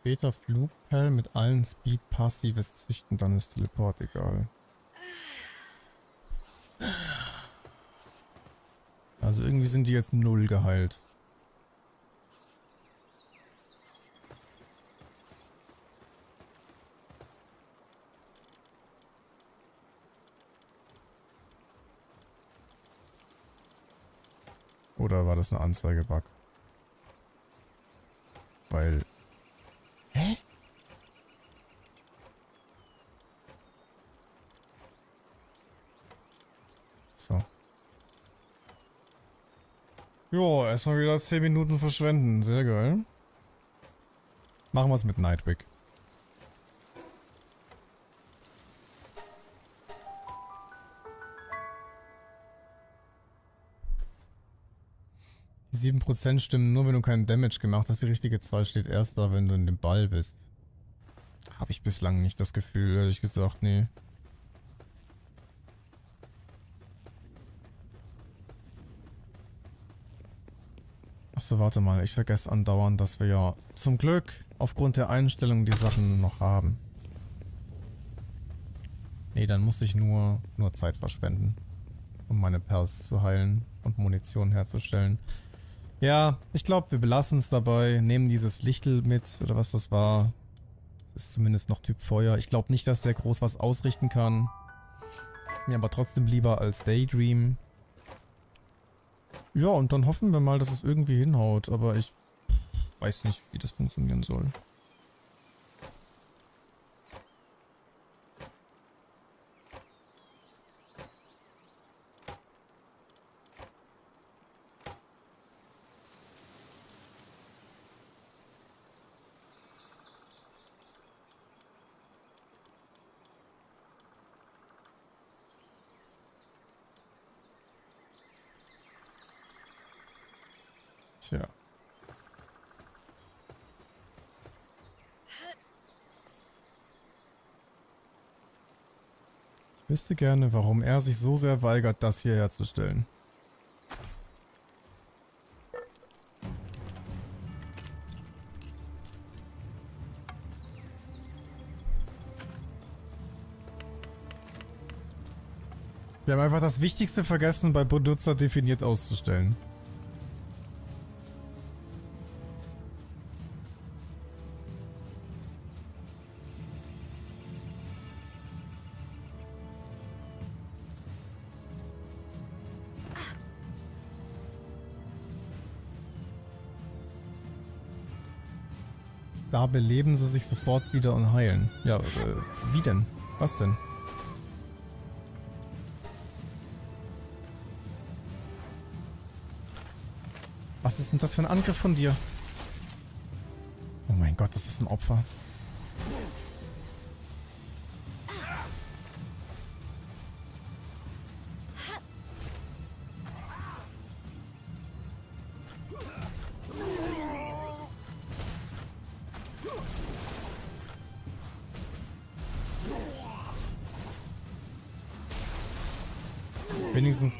Speaker 1: Später Flugperl mit allen Speed passives Züchten, dann ist Teleport egal. Also irgendwie sind die jetzt null geheilt. Oder war das eine Anzeige-Bug? Weil Jo, erstmal wieder 10 Minuten verschwenden. Sehr geil. Machen wir es mit Nightwick. Sieben Prozent stimmen nur, wenn du keinen Damage gemacht hast. Die richtige Zahl steht erst da, wenn du in dem Ball bist. Habe ich bislang nicht das Gefühl, ehrlich gesagt, nee. Achso, warte mal, ich vergesse andauernd, dass wir ja zum Glück aufgrund der Einstellung die Sachen noch haben. Nee, dann muss ich nur, nur Zeit verschwenden, um meine Pals zu heilen und Munition herzustellen. Ja, ich glaube, wir belassen es dabei, nehmen dieses Lichtel mit, oder was das war. Das ist zumindest noch Typ Feuer. Ich glaube nicht, dass der groß was ausrichten kann. Mir aber trotzdem lieber als Daydream. Ja, und dann hoffen wir mal, dass es irgendwie hinhaut. Aber ich weiß nicht, wie das funktionieren soll. wüsste gerne, warum er sich so sehr weigert, das hier herzustellen. Wir haben einfach das Wichtigste vergessen, bei Benutzer definiert auszustellen. beleben sie sich sofort wieder und heilen. Ja, äh, wie denn? Was denn? Was ist denn das für ein Angriff von dir? Oh mein Gott, das ist ein Opfer.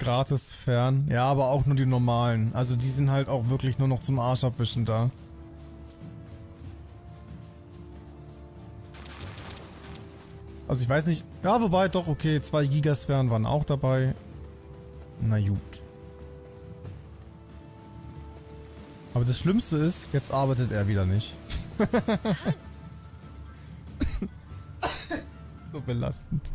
Speaker 1: gratis fern. Ja, aber auch nur die normalen. Also die sind halt auch wirklich nur noch zum Arsch abwischen da. Also ich weiß nicht. Ja, wobei doch, okay, zwei Gigasphären waren auch dabei. Na gut. Aber das Schlimmste ist, jetzt arbeitet er wieder nicht. so belastend.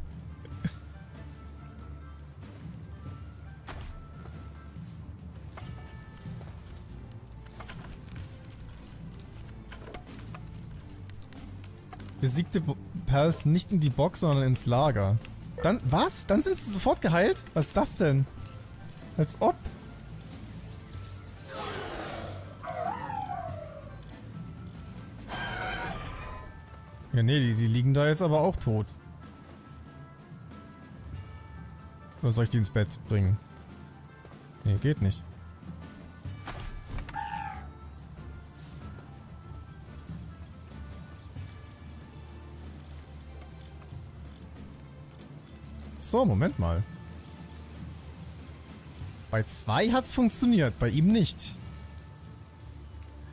Speaker 1: besiegte Pals nicht in die Box, sondern ins Lager. Dann, was? Dann sind sie sofort geheilt? Was ist das denn? Als ob. Ja, nee, die, die liegen da jetzt aber auch tot. Oder soll ich die ins Bett bringen? Nee, geht nicht. so, Moment mal. Bei zwei hat es funktioniert, bei ihm nicht.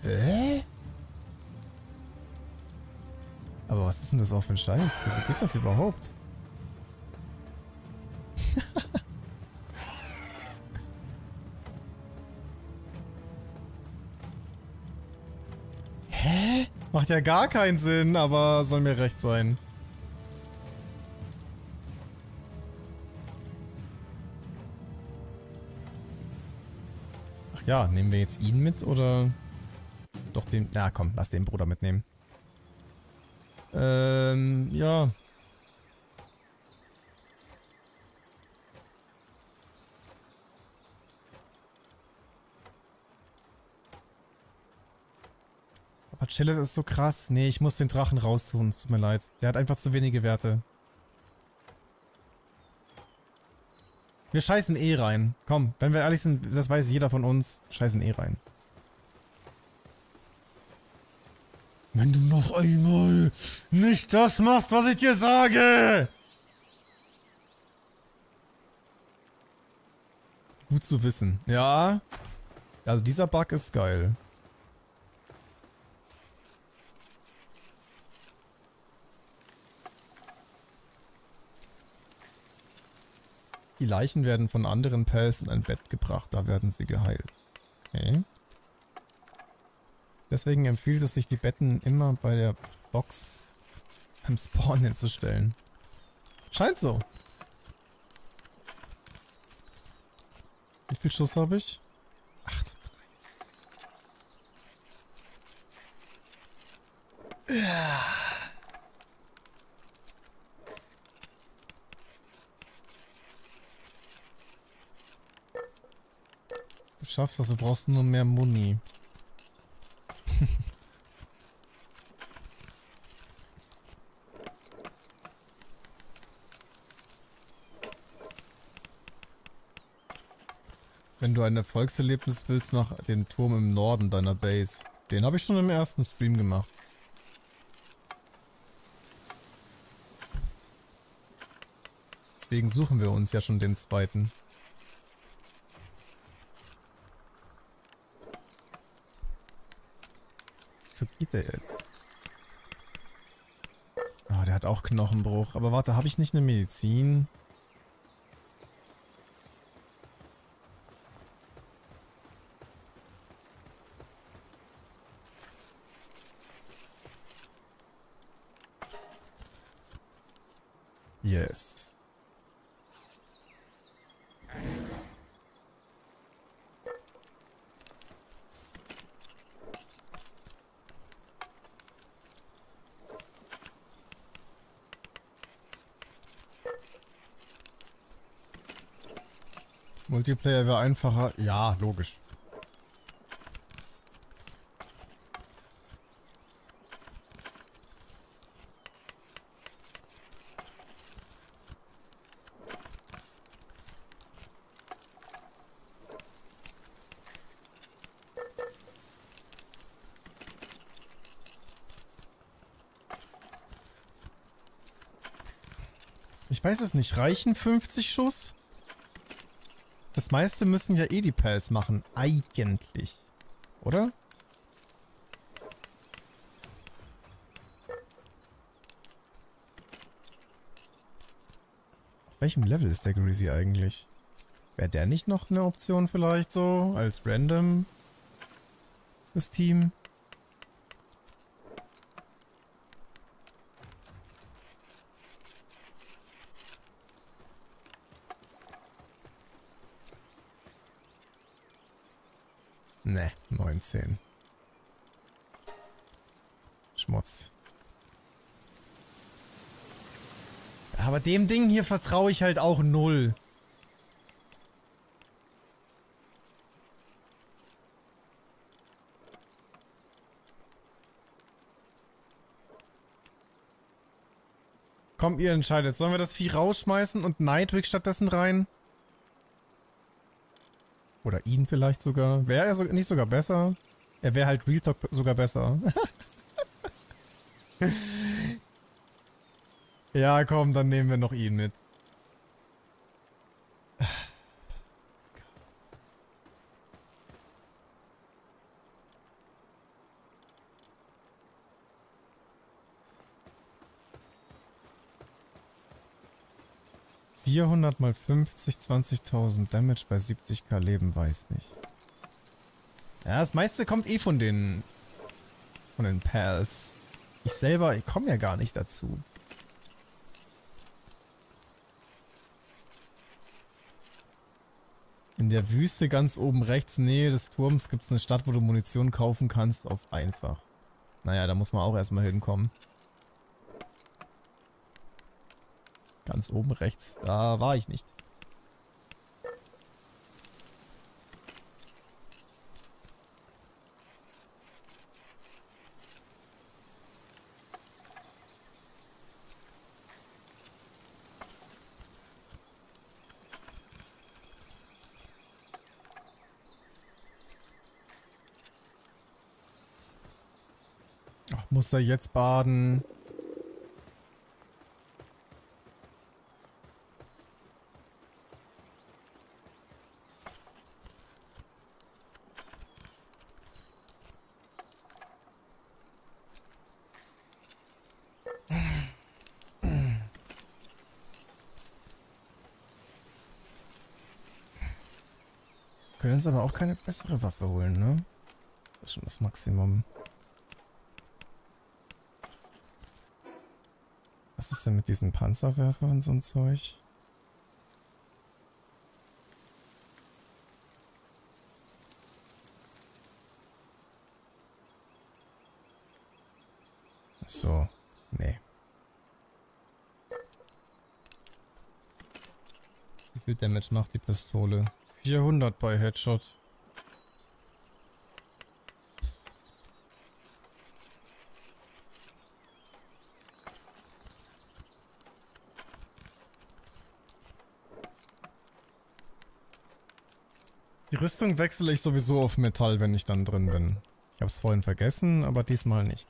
Speaker 1: Hä? Aber was ist denn das auch für ein Scheiß? Wieso geht das überhaupt? Hä? Macht ja gar keinen Sinn, aber soll mir recht sein. Ja, nehmen wir jetzt ihn mit oder doch den... Na komm, lass den Bruder mitnehmen. Ähm, ja. Aber Chillet ist so krass. Nee, ich muss den Drachen raussuchen. Es tut mir leid. Der hat einfach zu wenige Werte. Wir scheißen eh rein. Komm, wenn wir ehrlich sind, das weiß jeder von uns, scheißen eh rein. Wenn du noch einmal nicht das machst, was ich dir sage! Gut zu wissen. Ja. Also dieser Bug ist geil. Die Leichen werden von anderen Pals in ein Bett gebracht, da werden sie geheilt. Okay. Deswegen empfiehlt es sich, die Betten immer bei der Box beim Spawn hinzustellen. Scheint so. Wie viel Schuss habe ich? 8.
Speaker 2: Ja.
Speaker 1: schaffst das, also du brauchst nur mehr Muni. Wenn du ein Erfolgserlebnis willst, mach den Turm im Norden deiner Base. Den habe ich schon im ersten Stream gemacht. Deswegen suchen wir uns ja schon den zweiten. geht der jetzt? Ah, oh, der hat auch Knochenbruch. Aber warte, habe ich nicht eine Medizin? Multiplayer wäre einfacher. Ja, logisch. Ich weiß es nicht. Reichen 50 Schuss? Das meiste müssen ja eh die Pals machen. Eigentlich. Oder? Auf welchem Level ist der Greasy eigentlich? Wäre der nicht noch eine Option vielleicht so? Als random? Das Team? 16. Schmutz. Aber dem Ding hier vertraue ich halt auch null. Komm, ihr entscheidet. Sollen wir das Vieh rausschmeißen und Nightwig stattdessen rein? Oder ihn vielleicht sogar. Wäre er so, nicht sogar besser? Er wäre halt Real Talk sogar besser. ja, komm, dann nehmen wir noch ihn mit. 500 mal 50, 20.000 Damage bei 70k Leben, weiß nicht. Ja, das meiste kommt eh von den... von den Pals. Ich selber, ich komme ja gar nicht dazu. In der Wüste ganz oben rechts, Nähe des Turms, gibt es eine Stadt, wo du Munition kaufen kannst auf einfach. Naja, da muss man auch erstmal hinkommen. Ganz oben rechts. Da war ich nicht. Ach, muss er jetzt baden? uns aber auch keine bessere Waffe holen, ne? Das ist schon das Maximum. Was ist denn mit diesen Panzerwerfern und so ein Zeug?
Speaker 2: So, nee.
Speaker 1: Wie viel Damage macht die Pistole? 400 bei Headshot. Die Rüstung wechsle ich sowieso auf Metall, wenn ich dann drin bin. Ich habe es vorhin vergessen, aber diesmal nicht.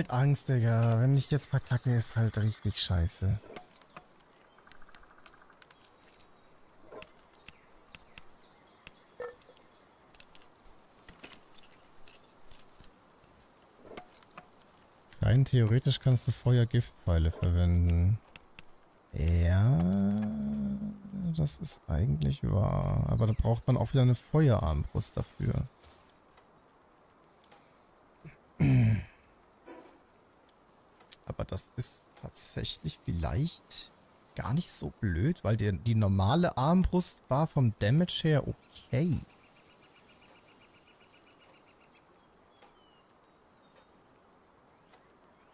Speaker 1: halt Angst, Digga. Wenn ich jetzt verkacke, ist halt richtig scheiße. Rein theoretisch kannst du Feuergiftpfeile verwenden. Ja, das ist eigentlich wahr. Aber da braucht man auch wieder eine Feuerarmbrust dafür. das ist tatsächlich vielleicht gar nicht so blöd, weil die, die normale Armbrust war vom Damage her okay.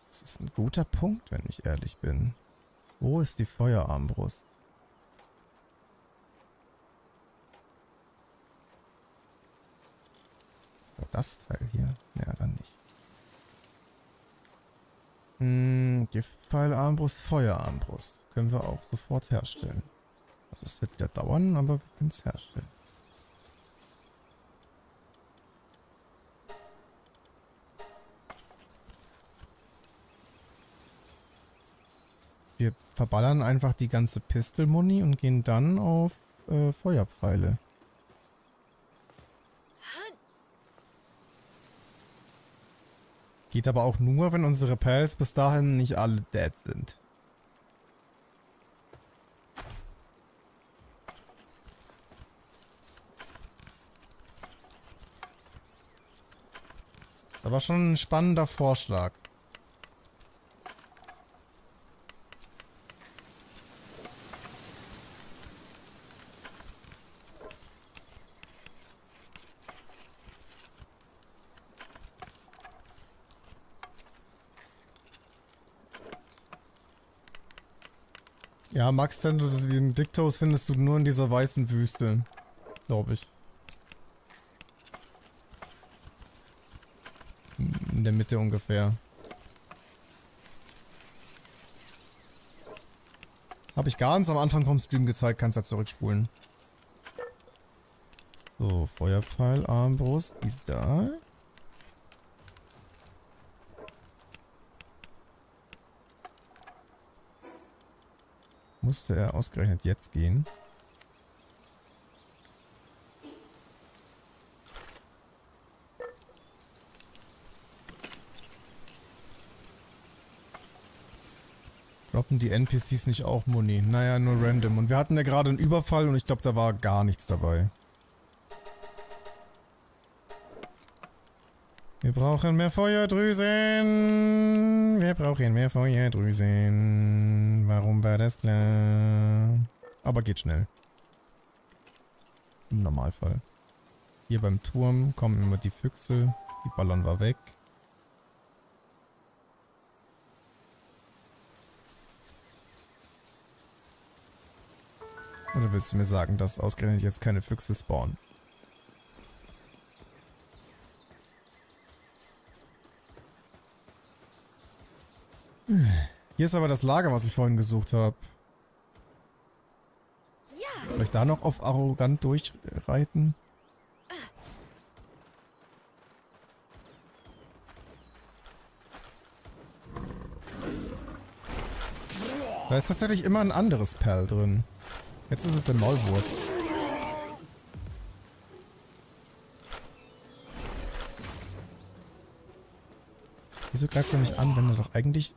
Speaker 1: Das ist ein guter Punkt, wenn ich ehrlich bin. Wo ist die Feuerarmbrust? Das Teil hier? Ja, dann nicht. Hm, Giftpfeil, Feuerarmbrust. Können wir auch sofort herstellen. Also es wird wieder dauern, aber wir können es herstellen. Wir verballern einfach die ganze Pistol-Muni und gehen dann auf äh, Feuerpfeile. Geht aber auch nur, wenn unsere Pals bis dahin nicht alle dead sind. Aber schon ein spannender Vorschlag. Ja, Max, den Diktos findest du nur in dieser weißen Wüste. Glaube ich. In der Mitte ungefähr. Habe ich ganz am Anfang vom Stream gezeigt, kannst du ja zurückspulen. So, Feuerpfeil, Armbrust ist da. Musste er ausgerechnet jetzt gehen? Droppen die NPCs nicht auch Muni? Naja, nur random. Und wir hatten ja gerade einen Überfall und ich glaube, da war gar nichts dabei. Wir brauchen mehr Feuerdrüsen. Wir brauchen mehr Feuerdrüsen. Warum war das klar? Aber geht schnell. Im Normalfall. Hier beim Turm kommen immer die Füchse. Die Ballon war weg. Oder willst du mir sagen, dass ausgerechnet jetzt keine Füchse spawnen? Hier ist aber das Lager, was ich vorhin gesucht habe. Vielleicht da noch auf arrogant durchreiten? Da ist tatsächlich immer ein anderes Perl drin. Jetzt ist es der Maulwurf. Wieso greift er mich an, wenn er doch eigentlich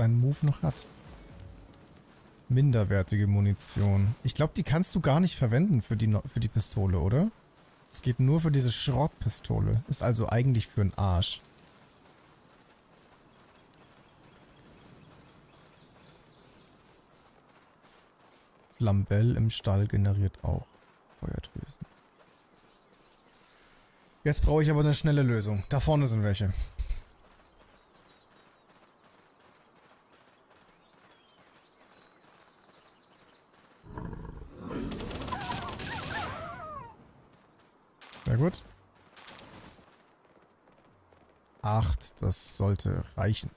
Speaker 1: seinen Move noch hat. Minderwertige Munition. Ich glaube, die kannst du gar nicht verwenden für die, für die Pistole, oder? Es geht nur für diese Schrottpistole. Ist also eigentlich für einen Arsch. Lambell im Stall generiert auch Feuerdrüsen. Jetzt brauche ich aber eine schnelle Lösung. Da vorne sind welche. Sehr gut. Acht, das sollte reichen.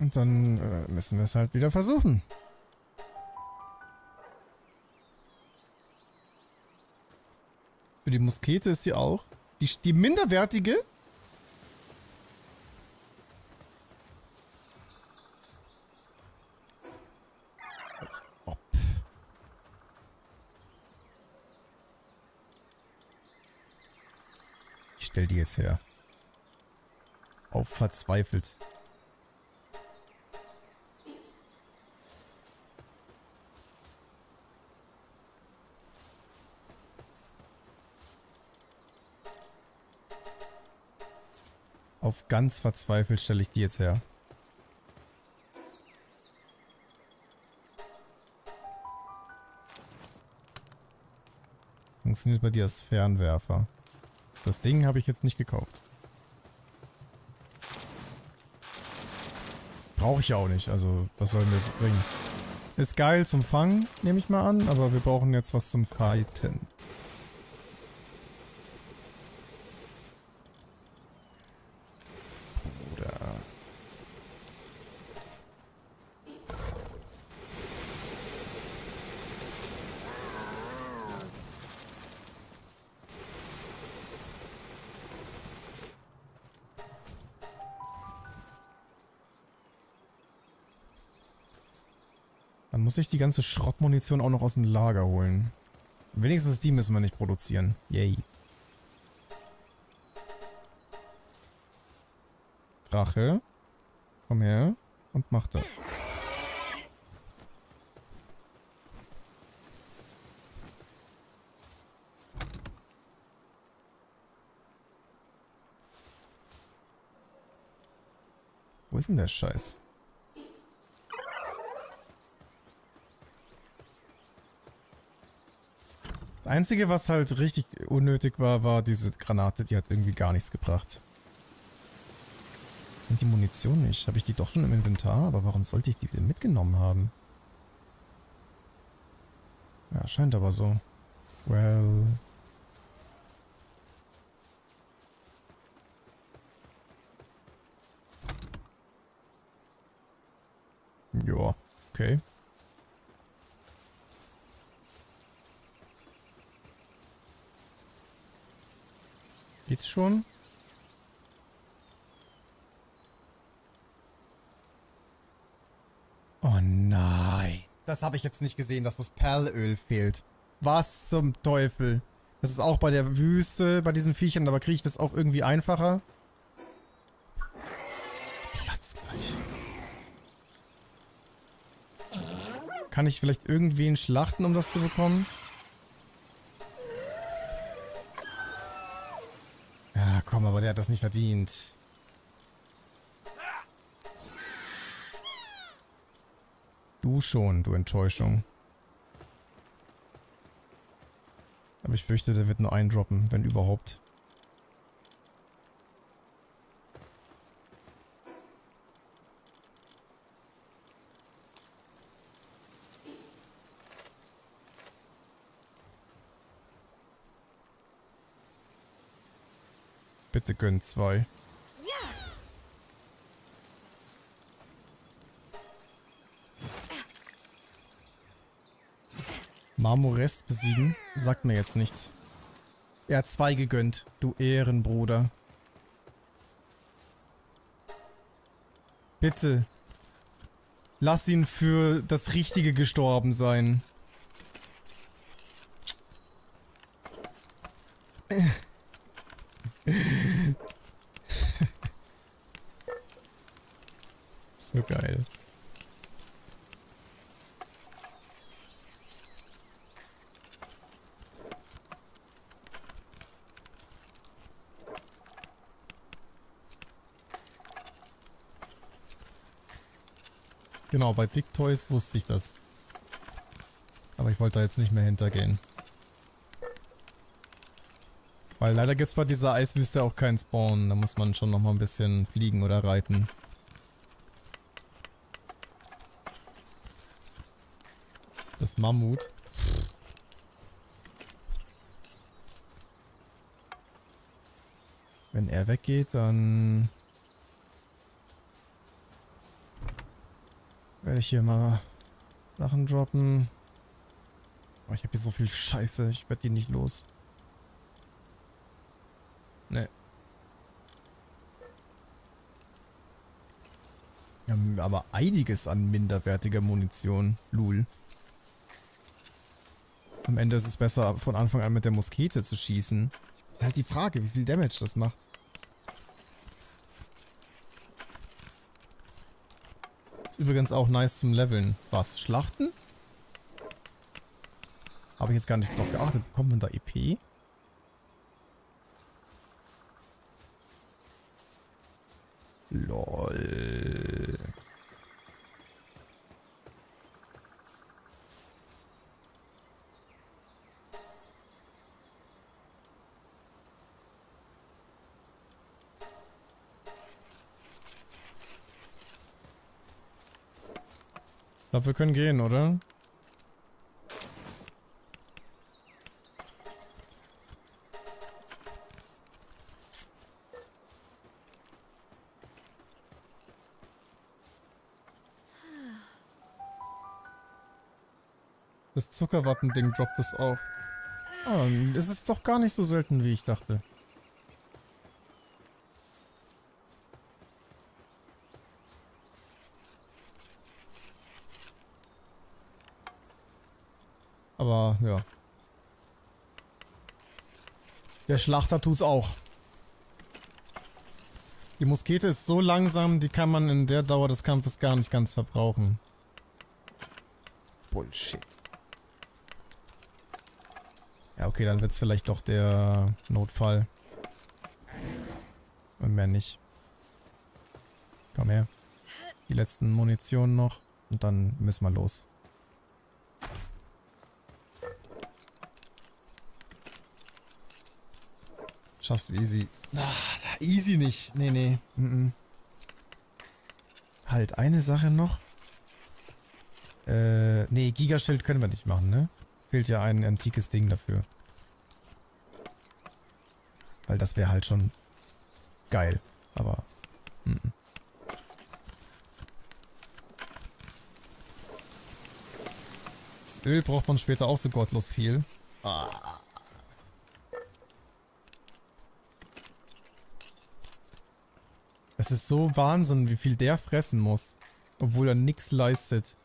Speaker 1: Und dann äh, müssen wir es halt wieder versuchen. Für die Muskete ist sie auch. Die, die minderwertige geht's her. Auf verzweifelt. Auf ganz verzweifelt stelle ich die jetzt her. Funktioniert bei dir als Fernwerfer. Das Ding habe ich jetzt nicht gekauft. Brauche ich ja auch nicht, also was soll denn das bringen? Ist geil zum Fangen, nehme ich mal an, aber wir brauchen jetzt was zum Fighten. tatsächlich die ganze Schrottmunition auch noch aus dem Lager holen. Wenigstens die müssen wir nicht produzieren. Yay. Drache. Komm her und mach das. Wo ist denn der Scheiß? Das Einzige, was halt richtig unnötig war, war diese Granate, die hat irgendwie gar nichts gebracht. Und die Munition nicht. Habe ich die doch schon im Inventar? Aber warum sollte ich die denn mitgenommen haben? Ja, scheint aber so. Well...
Speaker 2: Ja, okay.
Speaker 1: geht's schon. Oh nein. Das habe ich jetzt nicht gesehen, dass das Perlöl fehlt. Was zum Teufel? Das ist auch bei der Wüste, bei diesen Viechern, aber kriege ich das auch irgendwie einfacher?
Speaker 2: Ich platz gleich.
Speaker 1: Kann ich vielleicht irgendwen schlachten, um das zu bekommen? der hat das nicht verdient. Du schon, du Enttäuschung. Aber ich fürchte, der wird nur einen droppen, wenn überhaupt. Bitte gönn zwei. Marmorest besiegen? Sagt mir jetzt nichts. Er hat zwei gegönnt, du Ehrenbruder. Bitte. Lass ihn für das Richtige gestorben sein. Genau, bei Dick Toys wusste ich das. Aber ich wollte da jetzt nicht mehr hintergehen. Weil leider gibt es bei dieser Eiswüste auch keinen Spawn. Da muss man schon nochmal ein bisschen fliegen oder reiten. Das Mammut. Wenn er weggeht, dann Werde ich hier mal Sachen droppen. Oh, ich habe hier so viel Scheiße. Ich werde die nicht los. Ne. Wir haben aber einiges an minderwertiger Munition. Lul. Am Ende ist es besser, von Anfang an mit der Muskete zu schießen. Halt die Frage, wie viel Damage das macht. Ist übrigens auch nice zum Leveln. Was? Schlachten? Habe ich jetzt gar nicht drauf geachtet. Bekommt man da EP? glaube, wir können gehen, oder? Das Zuckerwattending droppt es auch. Ah, es ist doch gar nicht so selten, wie ich dachte. aber ja. Der Schlachter tut's auch. Die Muskete ist so langsam, die kann man in der Dauer des Kampfes gar nicht ganz verbrauchen. Bullshit. Ja, okay, dann wird's vielleicht doch der Notfall. Und mehr nicht. Komm her. Die letzten Munitionen noch und dann müssen wir los. Schaffst du easy. Ach, easy nicht. Nee, nee. Mm -mm. Halt, eine Sache noch. Äh, nee, Gigaschild können wir nicht machen, ne? Fehlt ja ein antikes Ding dafür. Weil das wäre halt schon geil. Aber... Mm -mm. Das Öl braucht man später auch so gottlos viel. Ah. Es ist so Wahnsinn, wie viel der fressen muss. Obwohl er nichts leistet.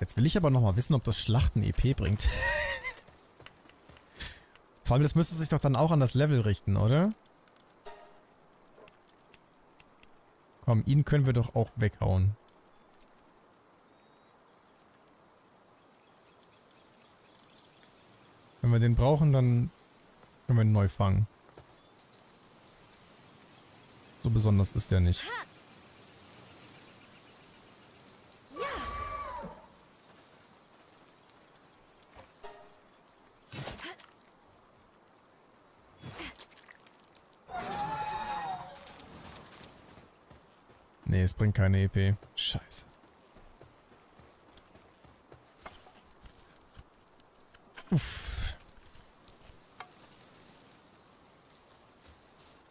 Speaker 1: Jetzt will ich aber nochmal wissen, ob das Schlachten EP bringt. Vor allem, das müsste sich doch dann auch an das Level richten, oder? Komm, ihn können wir doch auch weghauen. Wenn wir den brauchen, dann können wir ihn neu fangen. So besonders ist der nicht. das bringt keine EP. Scheiße. Uff.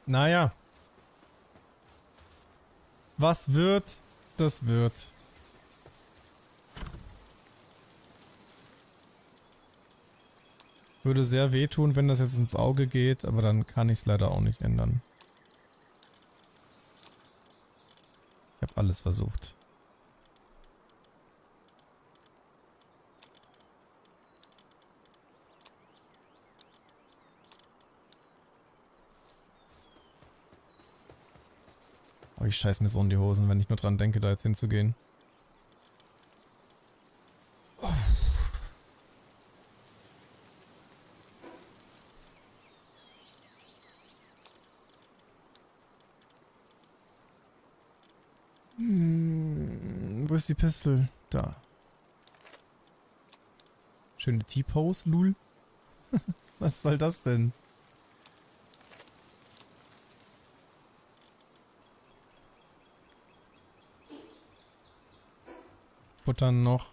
Speaker 1: Naja. Was wird, das wird. Würde sehr wehtun, wenn das jetzt ins Auge geht, aber dann kann ich es leider auch nicht ändern. alles versucht. Oh, ich scheiß mir so in die Hosen, wenn ich nur dran denke, da jetzt hinzugehen. wo ist die Pistol? Da. Schöne T-Pose, lul. Was soll das denn? Buttern noch.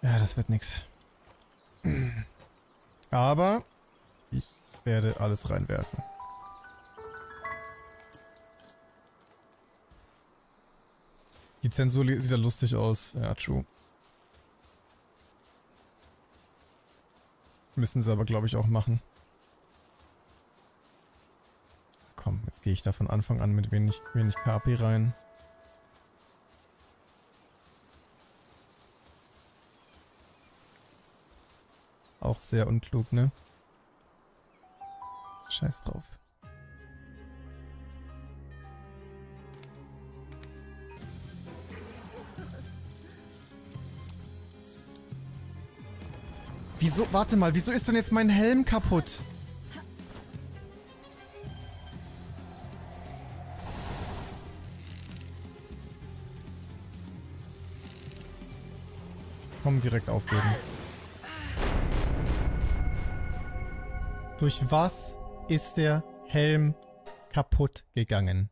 Speaker 1: Ja, das wird nix. Aber werde alles reinwerfen. Die Zensur sieht ja lustig aus. Ja, true. Müssen sie aber, glaube ich, auch machen. Komm, jetzt gehe ich da von Anfang an mit wenig, wenig KP rein. Auch sehr unklug, ne? Scheiß drauf. Wieso, warte mal, wieso ist denn jetzt mein Helm kaputt? Komm, direkt aufgeben. Durch was? ist der Helm kaputt gegangen.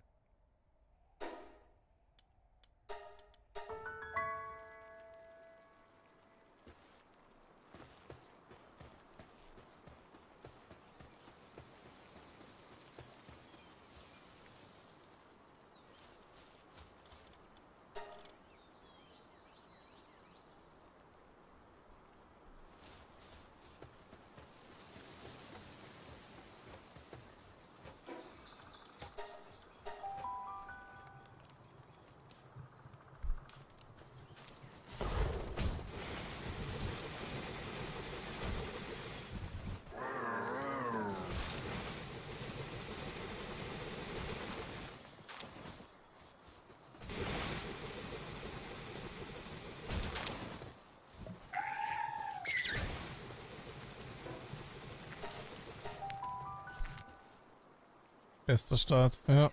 Speaker 1: Bester Start, ja.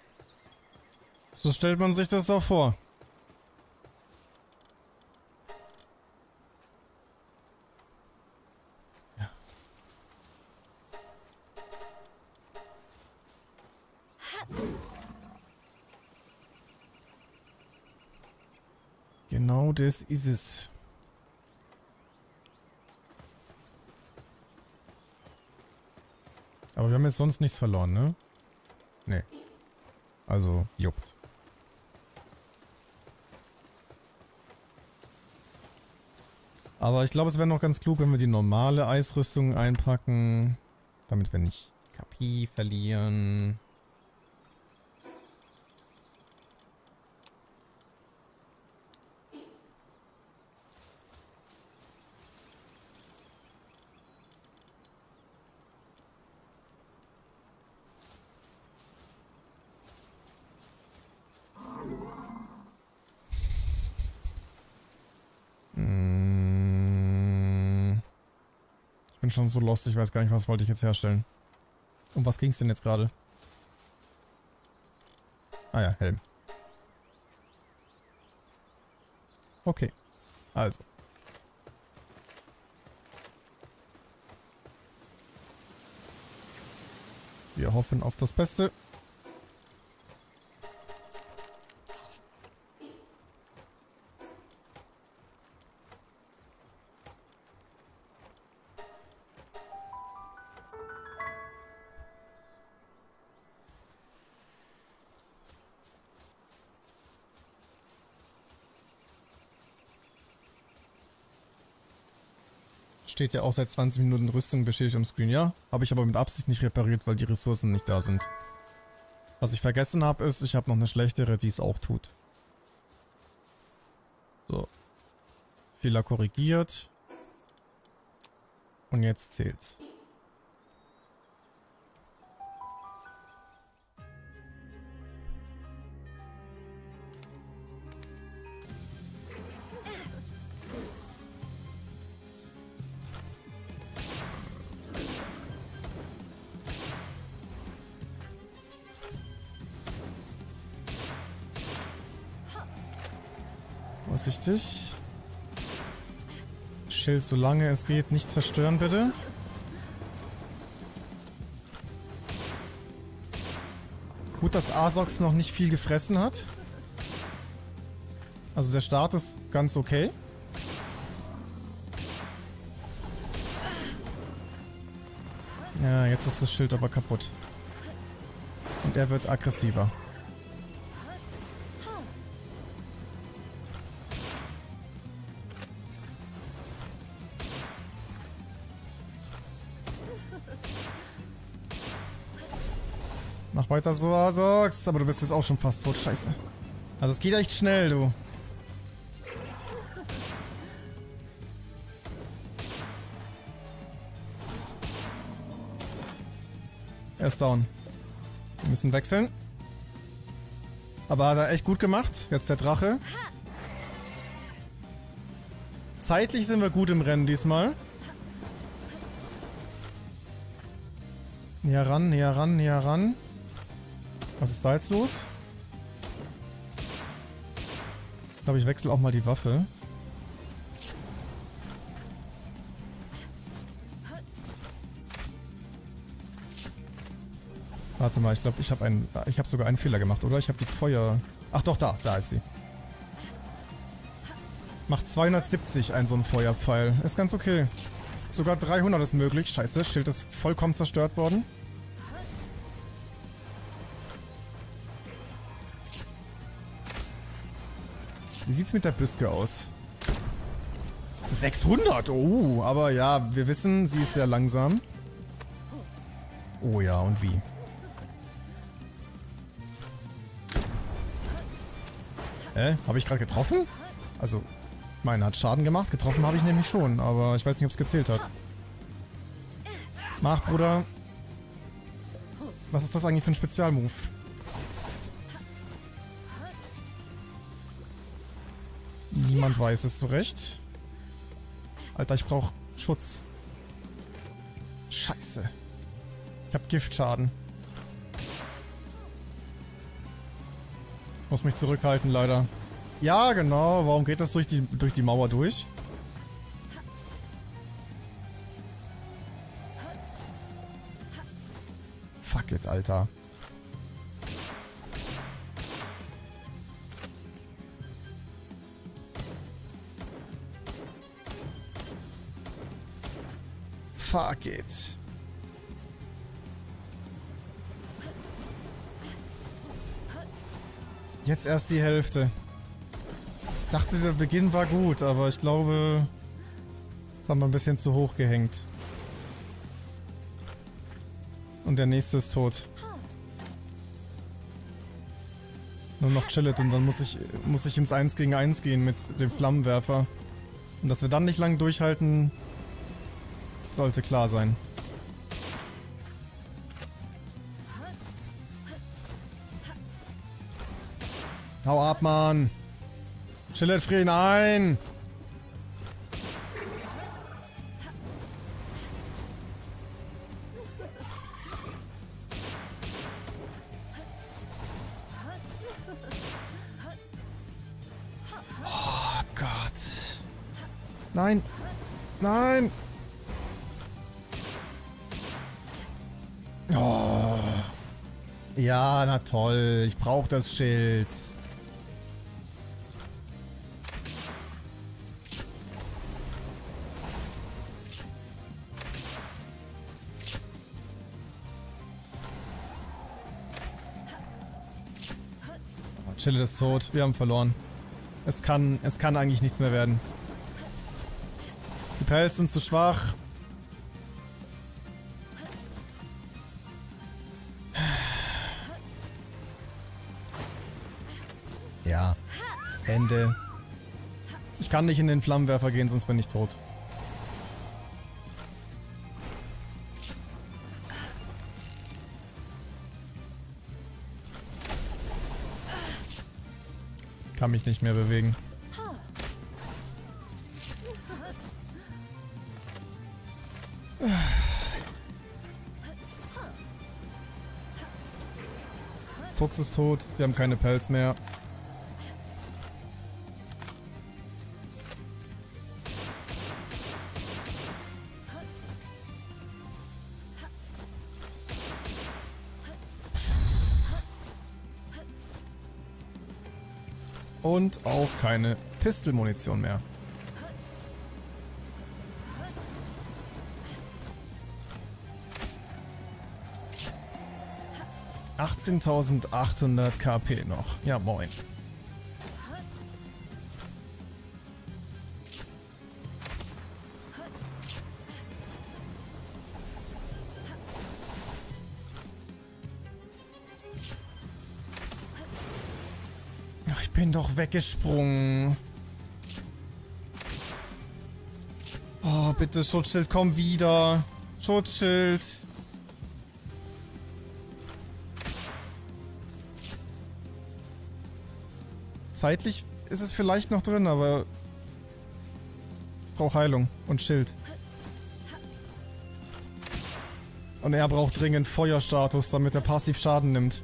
Speaker 1: So stellt man sich das doch vor. Genau das ist es. Aber wir haben jetzt sonst nichts verloren, ne? Nee. Also, juckt. Aber ich glaube, es wäre noch ganz klug, wenn wir die normale Eisrüstung einpacken. Damit wir nicht KP verlieren. bin schon so lost, ich weiß gar nicht, was wollte ich jetzt herstellen. Um was ging es denn jetzt gerade? Ah ja, Helm. Okay, also. Wir hoffen auf das Beste. steht ja auch seit 20 Minuten Rüstung beschädigt am Screen. Ja, habe ich aber mit Absicht nicht repariert, weil die Ressourcen nicht da sind. Was ich vergessen habe, ist, ich habe noch eine schlechtere, die es auch tut. So. Fehler korrigiert. Und jetzt zählt's. Richtig. Schild, solange es geht, nicht zerstören, bitte. Gut, dass Asox noch nicht viel gefressen hat. Also der Start ist ganz okay. Ja, jetzt ist das Schild aber kaputt. Und er wird aggressiver. Mach weiter so, Asox. Ah, aber du bist jetzt auch schon fast tot. Scheiße. Also es geht echt schnell, du. Er ist down. Wir müssen wechseln. Aber hat er echt gut gemacht. Jetzt der Drache. Zeitlich sind wir gut im Rennen diesmal. Näher ran, näher ran, näher ran. Was ist da jetzt los? Ich glaube, ich wechsle auch mal die Waffe. Warte mal, ich glaube, ich habe einen, ich habe sogar einen Fehler gemacht, oder? Ich habe die Feuer... Ach doch, da, da ist sie. Macht 270 ein so ein Feuerpfeil. Ist ganz okay. Sogar 300 ist möglich. Scheiße, Schild ist vollkommen zerstört worden. sieht's mit der Büske aus? 600, oh, uh, aber ja, wir wissen, sie ist sehr langsam. Oh ja, und wie? Äh, habe ich gerade getroffen? Also, meine hat Schaden gemacht, getroffen habe ich nämlich schon, aber ich weiß nicht, ob es gezählt hat. Mach, Bruder. Was ist das eigentlich für ein Spezialmove? und weiß es zurecht. Alter, ich brauche Schutz. Scheiße. Ich habe Giftschaden. Ich muss mich zurückhalten, leider. Ja, genau. Warum geht das durch die, durch die Mauer durch? Fuck it, Alter. fuck it. Jetzt erst die Hälfte. Ich dachte, der Beginn war gut, aber ich glaube, das haben wir ein bisschen zu hoch gehängt. Und der nächste ist tot. Nur noch Chillet und dann muss ich, muss ich ins 1 gegen 1 gehen mit dem Flammenwerfer. Und dass wir dann nicht lang durchhalten, das Sollte klar sein. Hau ab, Mann! Schillert frieren ein! toll. Ich brauche das Schild. Oh, ist tot. Wir haben verloren. Es kann, es kann eigentlich nichts mehr werden. Die Pelz sind zu schwach. Ende. Ich kann nicht in den Flammenwerfer gehen, sonst bin ich tot. Kann mich nicht mehr bewegen. Fuchs ist tot, wir haben keine Pelz mehr. und auch keine Pistolmunition mehr. Achtzehntausendachthundert KP noch. Ja, moin. noch weggesprungen. Oh, bitte, Schutzschild, komm wieder. Schutzschild. Zeitlich ist es vielleicht noch drin, aber... Ich brauche Heilung und Schild. Und er braucht dringend Feuerstatus, damit er passiv Schaden nimmt.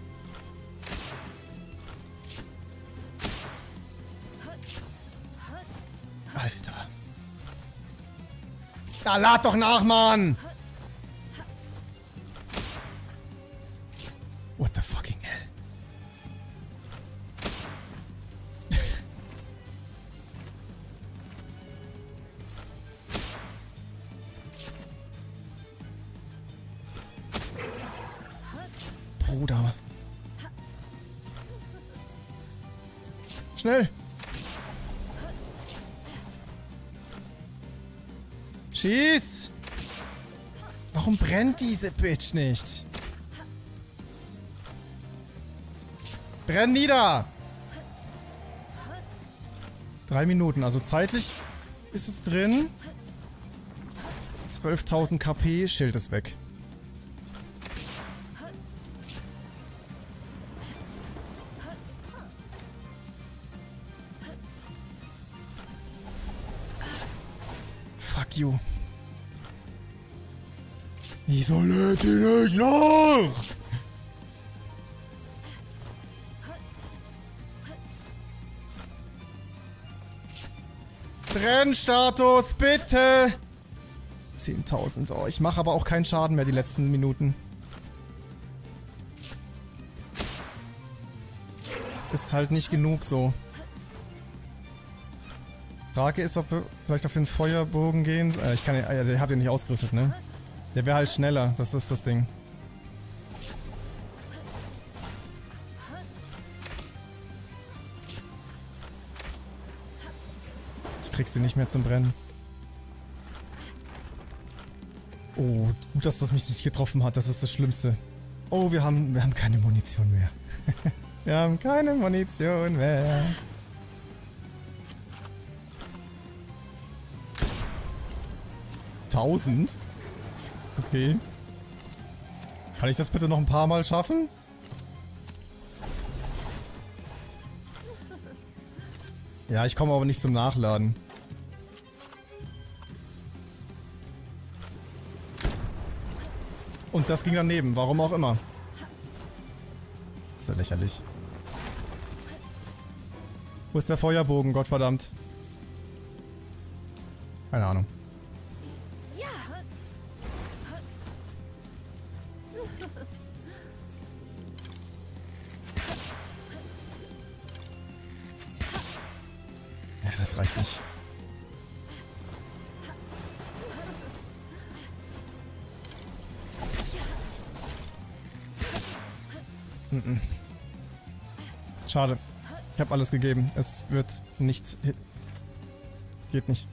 Speaker 1: lad doch nach, Mann! brennt diese Bitch nicht. Brenn nieder! Drei Minuten, also zeitlich ist es drin. 12.000 KP, Schild ist weg. Schadenstatus, bitte! 10.000. Oh, ich mache aber auch keinen Schaden mehr die letzten Minuten. Das ist halt nicht genug so. Frage ist, ob wir vielleicht auf den Feuerbogen gehen. Äh, ich kann also, den, äh, den habt ihr nicht ausgerüstet, ne? Der wäre halt schneller. Das ist das Ding. krieg sie nicht mehr zum Brennen. Oh, gut, dass das mich nicht getroffen hat. Das ist das Schlimmste. Oh, wir haben, wir haben keine Munition mehr. wir haben keine Munition mehr. Tausend? Okay. Kann ich das bitte noch ein paar Mal schaffen? Ja, ich komme aber nicht zum Nachladen. Und das ging daneben, warum auch immer. Ist ja lächerlich. Wo ist der Feuerbogen, Gottverdammt? Keine Ahnung. alles gegeben. Es wird nichts... Geht nicht.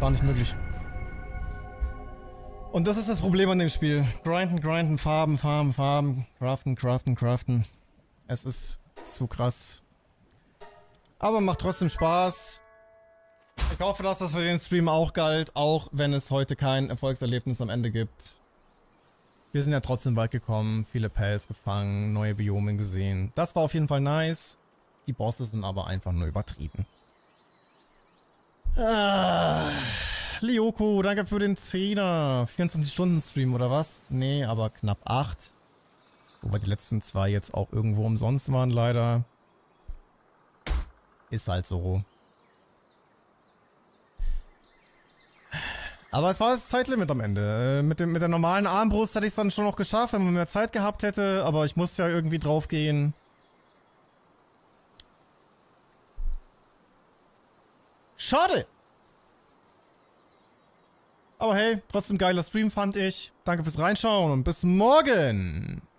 Speaker 1: War nicht möglich. Und das ist das Problem an dem Spiel. Grinden, grinden, farben, farben, farben, craften, craften, craften. Es ist zu krass. Aber macht trotzdem Spaß. Ich hoffe, dass das für den Stream auch galt, auch wenn es heute kein Erfolgserlebnis am Ende gibt. Wir sind ja trotzdem weit gekommen, viele Pels gefangen, neue Biomen gesehen. Das war auf jeden Fall nice. Die Bosse sind aber einfach nur übertrieben.
Speaker 2: Ah,
Speaker 1: Lyoko, danke für den Zehner. 24-Stunden-Stream oder was? Nee, aber knapp 8. Wobei die letzten zwei jetzt auch irgendwo umsonst waren, leider. Ist halt so. Aber es war das Zeitlimit am Ende. Äh, mit, dem, mit der normalen Armbrust hätte ich es dann schon noch geschafft, wenn man mehr Zeit gehabt hätte, aber ich muss ja irgendwie draufgehen. Schade! Aber hey, trotzdem geiler Stream fand ich. Danke fürs Reinschauen und bis morgen!